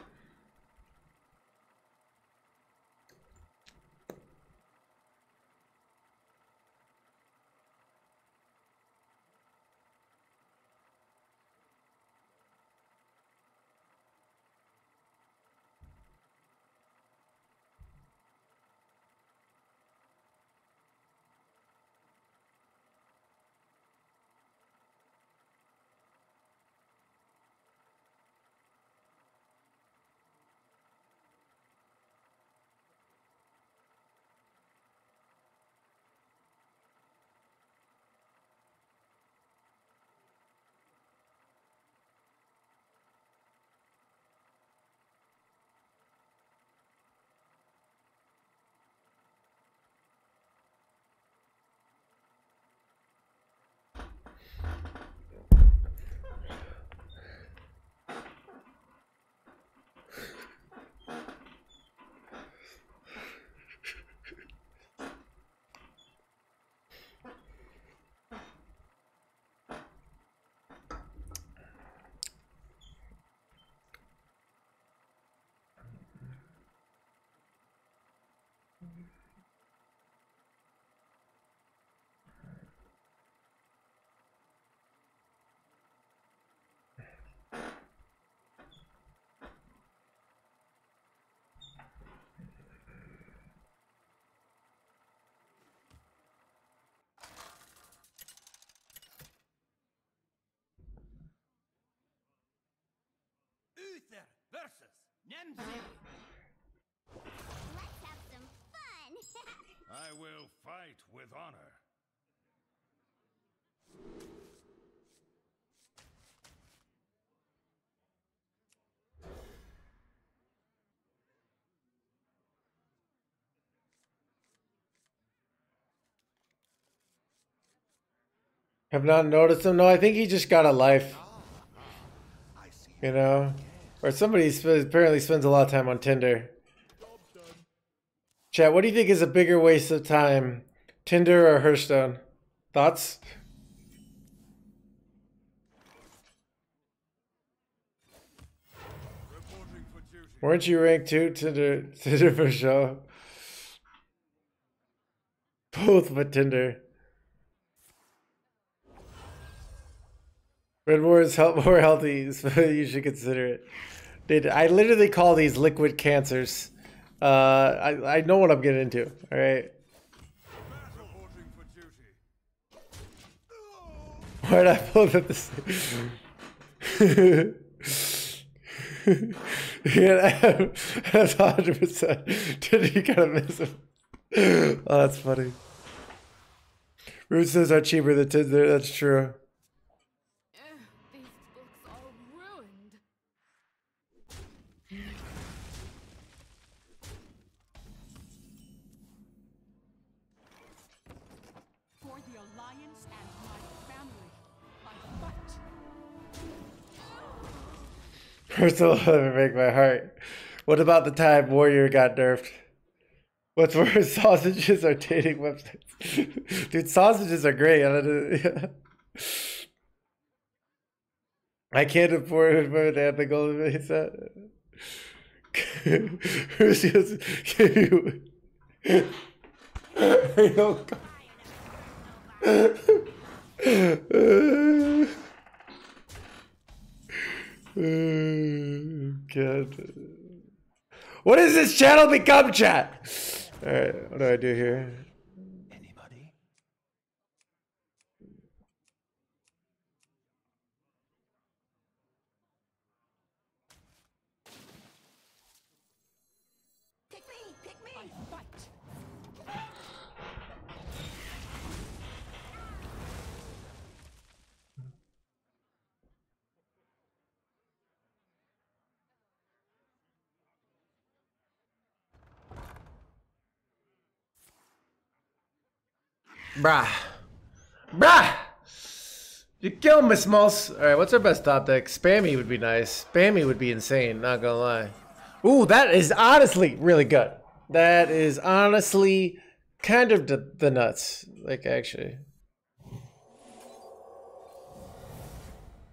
Nemsy! Let's have some fun. I will fight with honor. Have not noticed him. No, I think he just got a life. You know, or somebody apparently spends a lot of time on Tinder. Chat, what do you think is a bigger waste of time, Tinder or Hearthstone? Thoughts? Weren't you ranked two Tinder Tinder for show? Both but Tinder. Red War is more healthy, so you should consider it. Dude, I literally call these liquid cancers. Uh, I, I know what I'm getting into. All right. Reporting for duty. Why did I pull this? yeah, that's hundred percent. Did you kind of miss him? Oh, that's funny. Root says are cheaper than Tinder. That's true. First of all, let me break my heart. What about the time Warrior got nerfed? What's worse, sausages or dating websites? Dude, sausages are great. I, I can't afford it, but they have the golden set. Who's just you? I don't- Hmm, God. What does this channel become, chat? Alright, what do I do here? Anybody? Pick me, pick me. I fight. Bruh. Bruh! You kill me, Smalls. Alright, what's our best top deck? Spammy would be nice. Spammy would be insane, not gonna lie. Ooh, that is honestly really good. That is honestly kind of the, the nuts. Like, actually.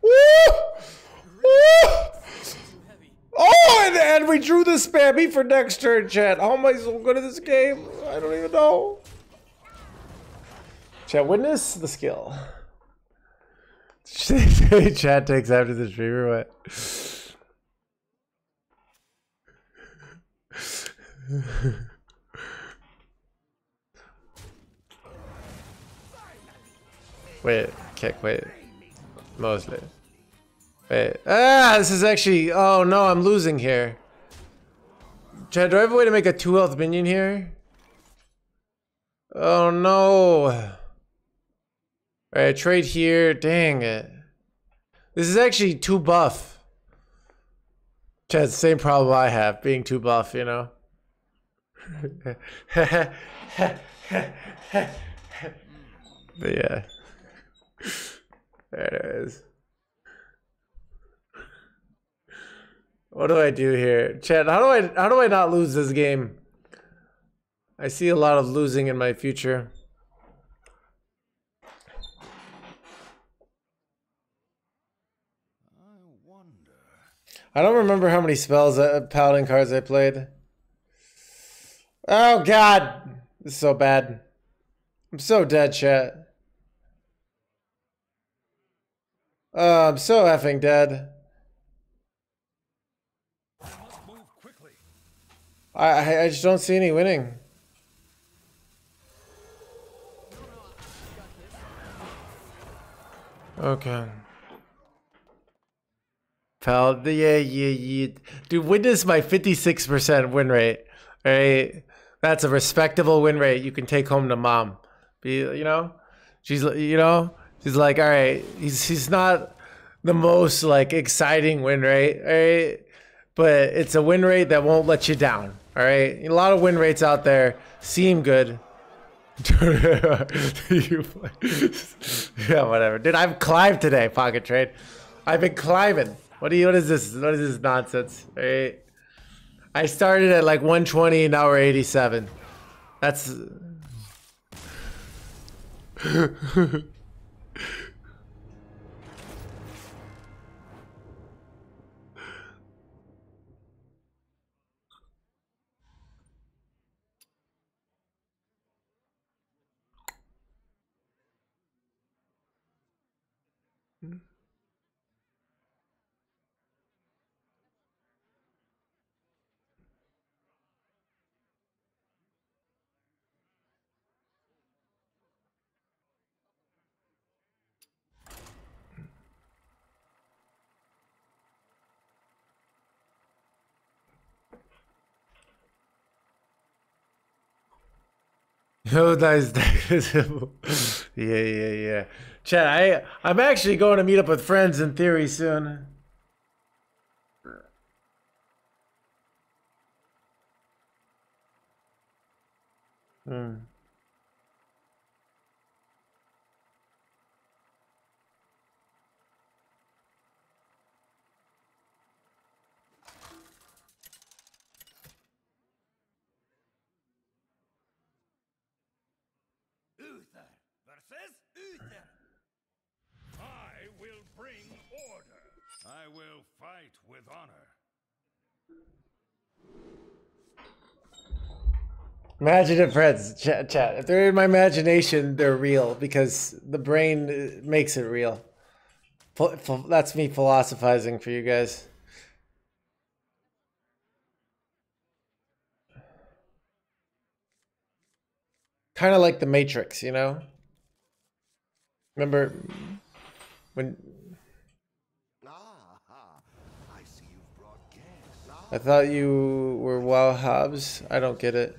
Woo! Oh, and, and we drew the spammy for next turn, chat. How am I so good at this game? I don't even know. Chat, witness the skill. Chat takes after the streamer. what? wait, kick, wait. Mostly. Wait. Ah, this is actually. Oh no, I'm losing here. Chad, do I have a way to make a two health minion here? Oh no. Alright, trade here. Dang it. This is actually too buff. Chad, same problem I have, being too buff, you know? but yeah. There it is. What do I do here? Chad, how do I how do I not lose this game? I see a lot of losing in my future. I wonder. I don't remember how many spells, uh, paladin cards I played. Oh god, this is so bad. I'm so dead, chat. Oh, I'm so effing dead. I, I just don't see any winning. Okay. Pal. Yeah, yeah, yeah. Dude, witness my 56% win rate. All right. That's a respectable win rate you can take home to mom. Be, you know? She's, you know? She's like, all right, he's, he's not the most, like, exciting win rate, all right? But it's a win rate that won't let you down, all right? A lot of win rates out there seem good. Yeah, whatever. Dude, I've climbed today, Pocket Trade. I've been climbing. What do you? What is this? What is this nonsense? Right? I started at like 120, now we're 87. That's. Oh, nice. yeah, yeah, yeah. Chad, I I'm actually going to meet up with friends in theory soon. Hmm. Uther versus Uther. I will bring order. I will fight with honor. Imaginative friends, chat, chat. If they're in my imagination, they're real because the brain uh, makes it real. That's me philosophizing for you guys. Kind of like the Matrix, you know? Remember when Ah, I see you've brought gas. I thought you were Wow Hobbs? I don't get it.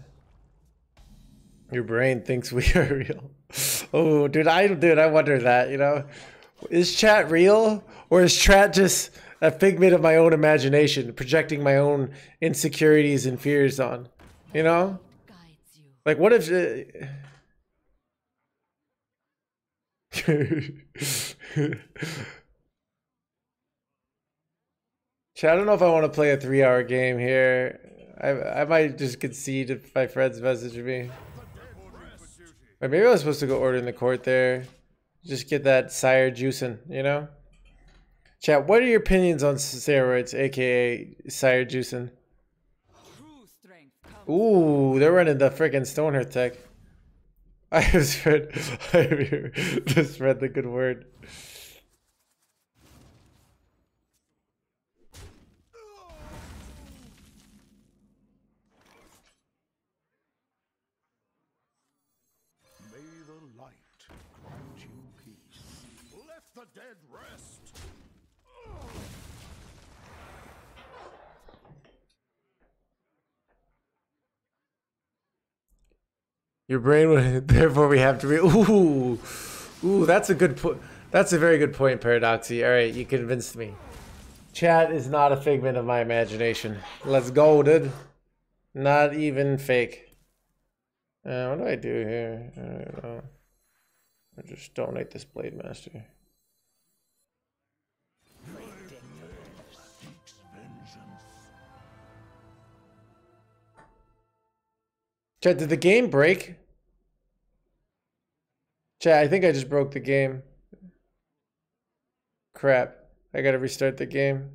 Your brain thinks we are real. Oh, dude, I dude, I wonder that. You know, is chat real or is chat just a figment of my own imagination, projecting my own insecurities and fears on? You know, like what if? uh, I don't know if I want to play a three-hour game here. I I might just concede if my friends message me. Or maybe I was supposed to go order in the court there. Just get that sire juicing, you know? Chat, what are your opinions on steroids, aka sire juicing? Ooh, they're running the freaking Stoneheart tech. I just read, I just read the good word. May the light grant you peace. Let the dead rest. Your brain would, therefore we have to be, ooh, ooh, that's a good point. That's a very good point, Paradoxy. All right, you convinced me. Chat is not a figment of my imagination. Let's go, dude. Not even fake. Uh, what do I do here? I don't know. I just donate this Blademaster. Chat, did the game break? Chat, I think I just broke the game. Crap. I gotta restart the game.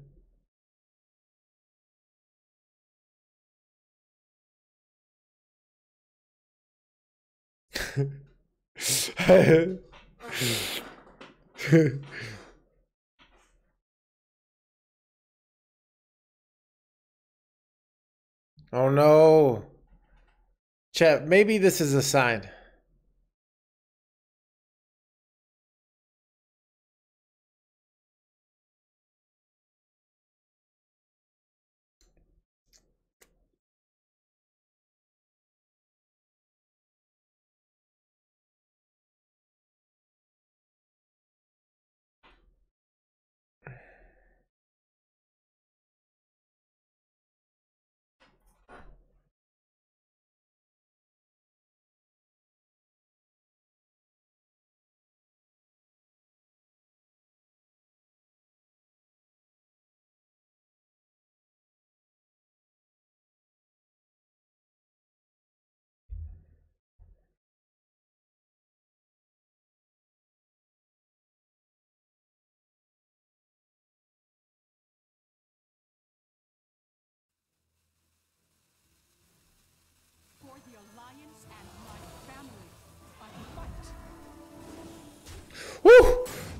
oh no. Chat, maybe this is a sign.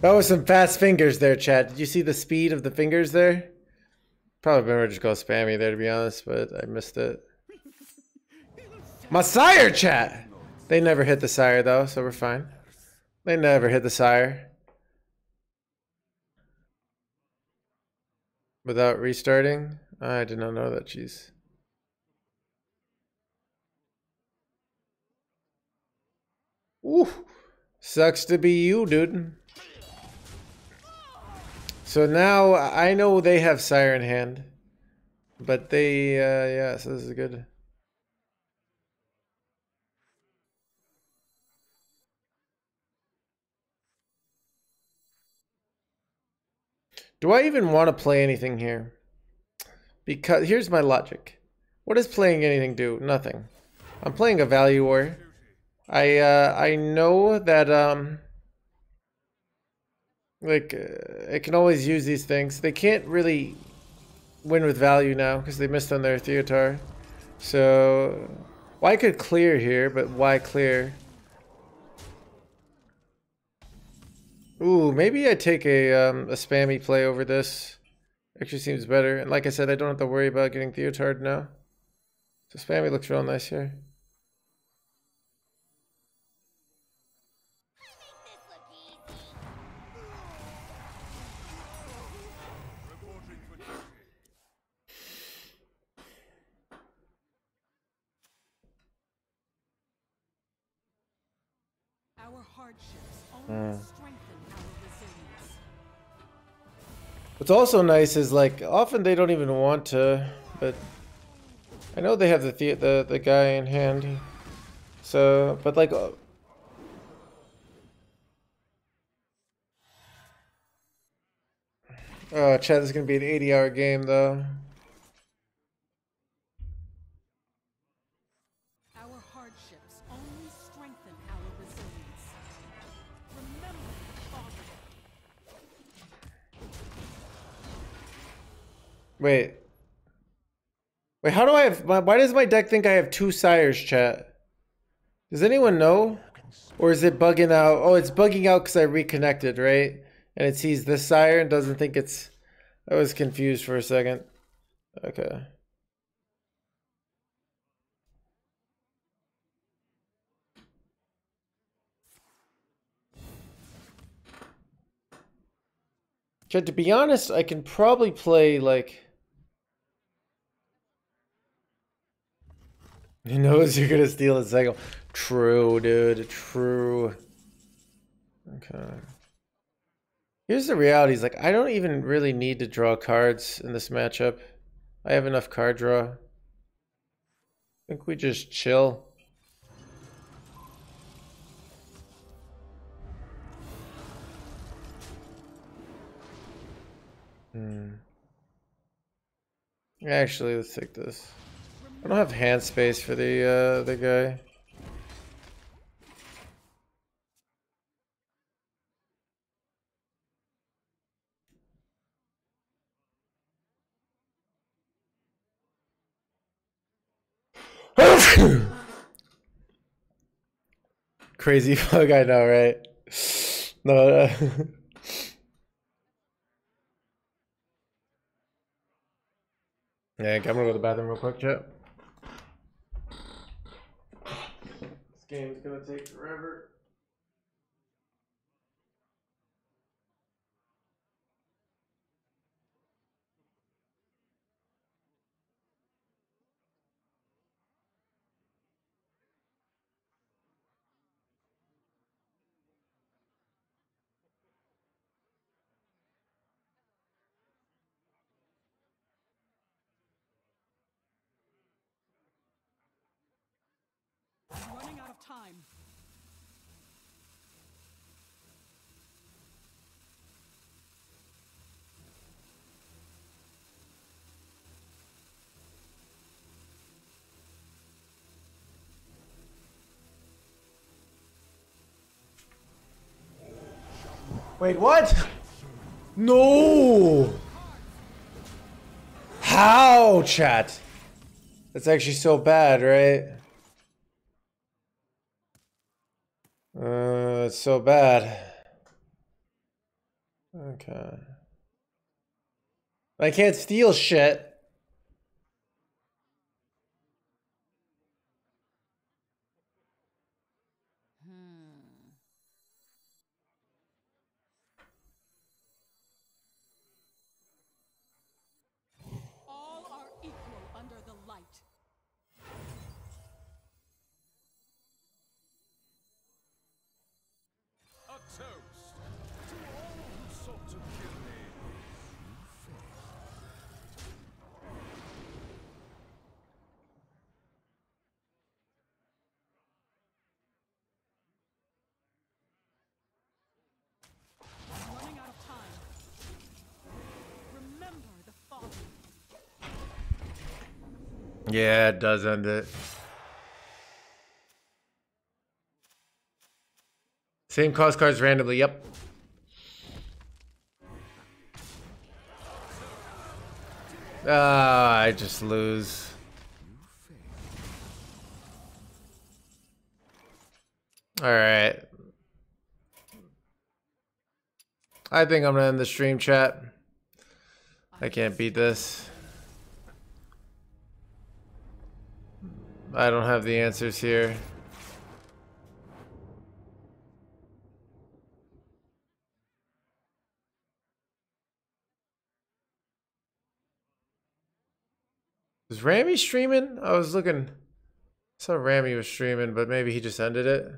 That was some fast fingers there, chat. Did you see the speed of the fingers there? Probably better just go spammy there, to be honest, but I missed it. My sire, chat! They never hit the sire, though, so we're fine. They never hit the sire. Without restarting? I did not know that, jeez. Ooh, sucks to be you, dude. So now I know they have Siren Hand, but they, uh, yeah, so this is good. Do I even want to play anything here? Because here's my logic. What does playing anything do? Nothing. I'm playing a value war. I uh, I know that um like uh, I can always use these things. They can't really win with value now because they missed on their Theotar. So well, could clear here, but why clear? Ooh, maybe I take a um, a spammy play over this. Actually seems better. And like I said, I don't have to worry about getting Theotar'd now. So spammy looks real nice here. Resilience. What's also nice is like often they don't even want to, but I know they have the the the, the guy in hand. So, but like uh, Oh, Chad, this is gonna be an 80 hour game though. Wait. Wait, how do I have why does my deck think I have two sires, chat? Does anyone know? Or is it bugging out? Oh, it's bugging out because I reconnected, right? And it sees this sire and doesn't think it's I was confused for a second. Okay. Chat, to be honest, I can probably play like He knows you're gonna steal his cycle. True, dude. True. Okay. Here's the reality: is like I don't even really need to draw cards in this matchup. I have enough card draw. I think we just chill. Hmm. Actually, let's take this. I don't have hand space for the uh, the guy. Crazy fuck, I know, right? No. Uh, yeah, I'm gonna go to the bathroom real quick, chat. This is gonna take forever. I'm running out of time. Wait, what? No! How, chat? That's actually so bad, right? Uh, it's so bad. Okay. I can't steal shit. Yeah, it does end it. Same cost cards randomly, yep. Ah, I just lose. Alright. I think I'm gonna end the stream chat. I can't beat this. I don't have the answers here. Is Rami streaming? I was looking. I saw Rami was streaming, but maybe he just ended it.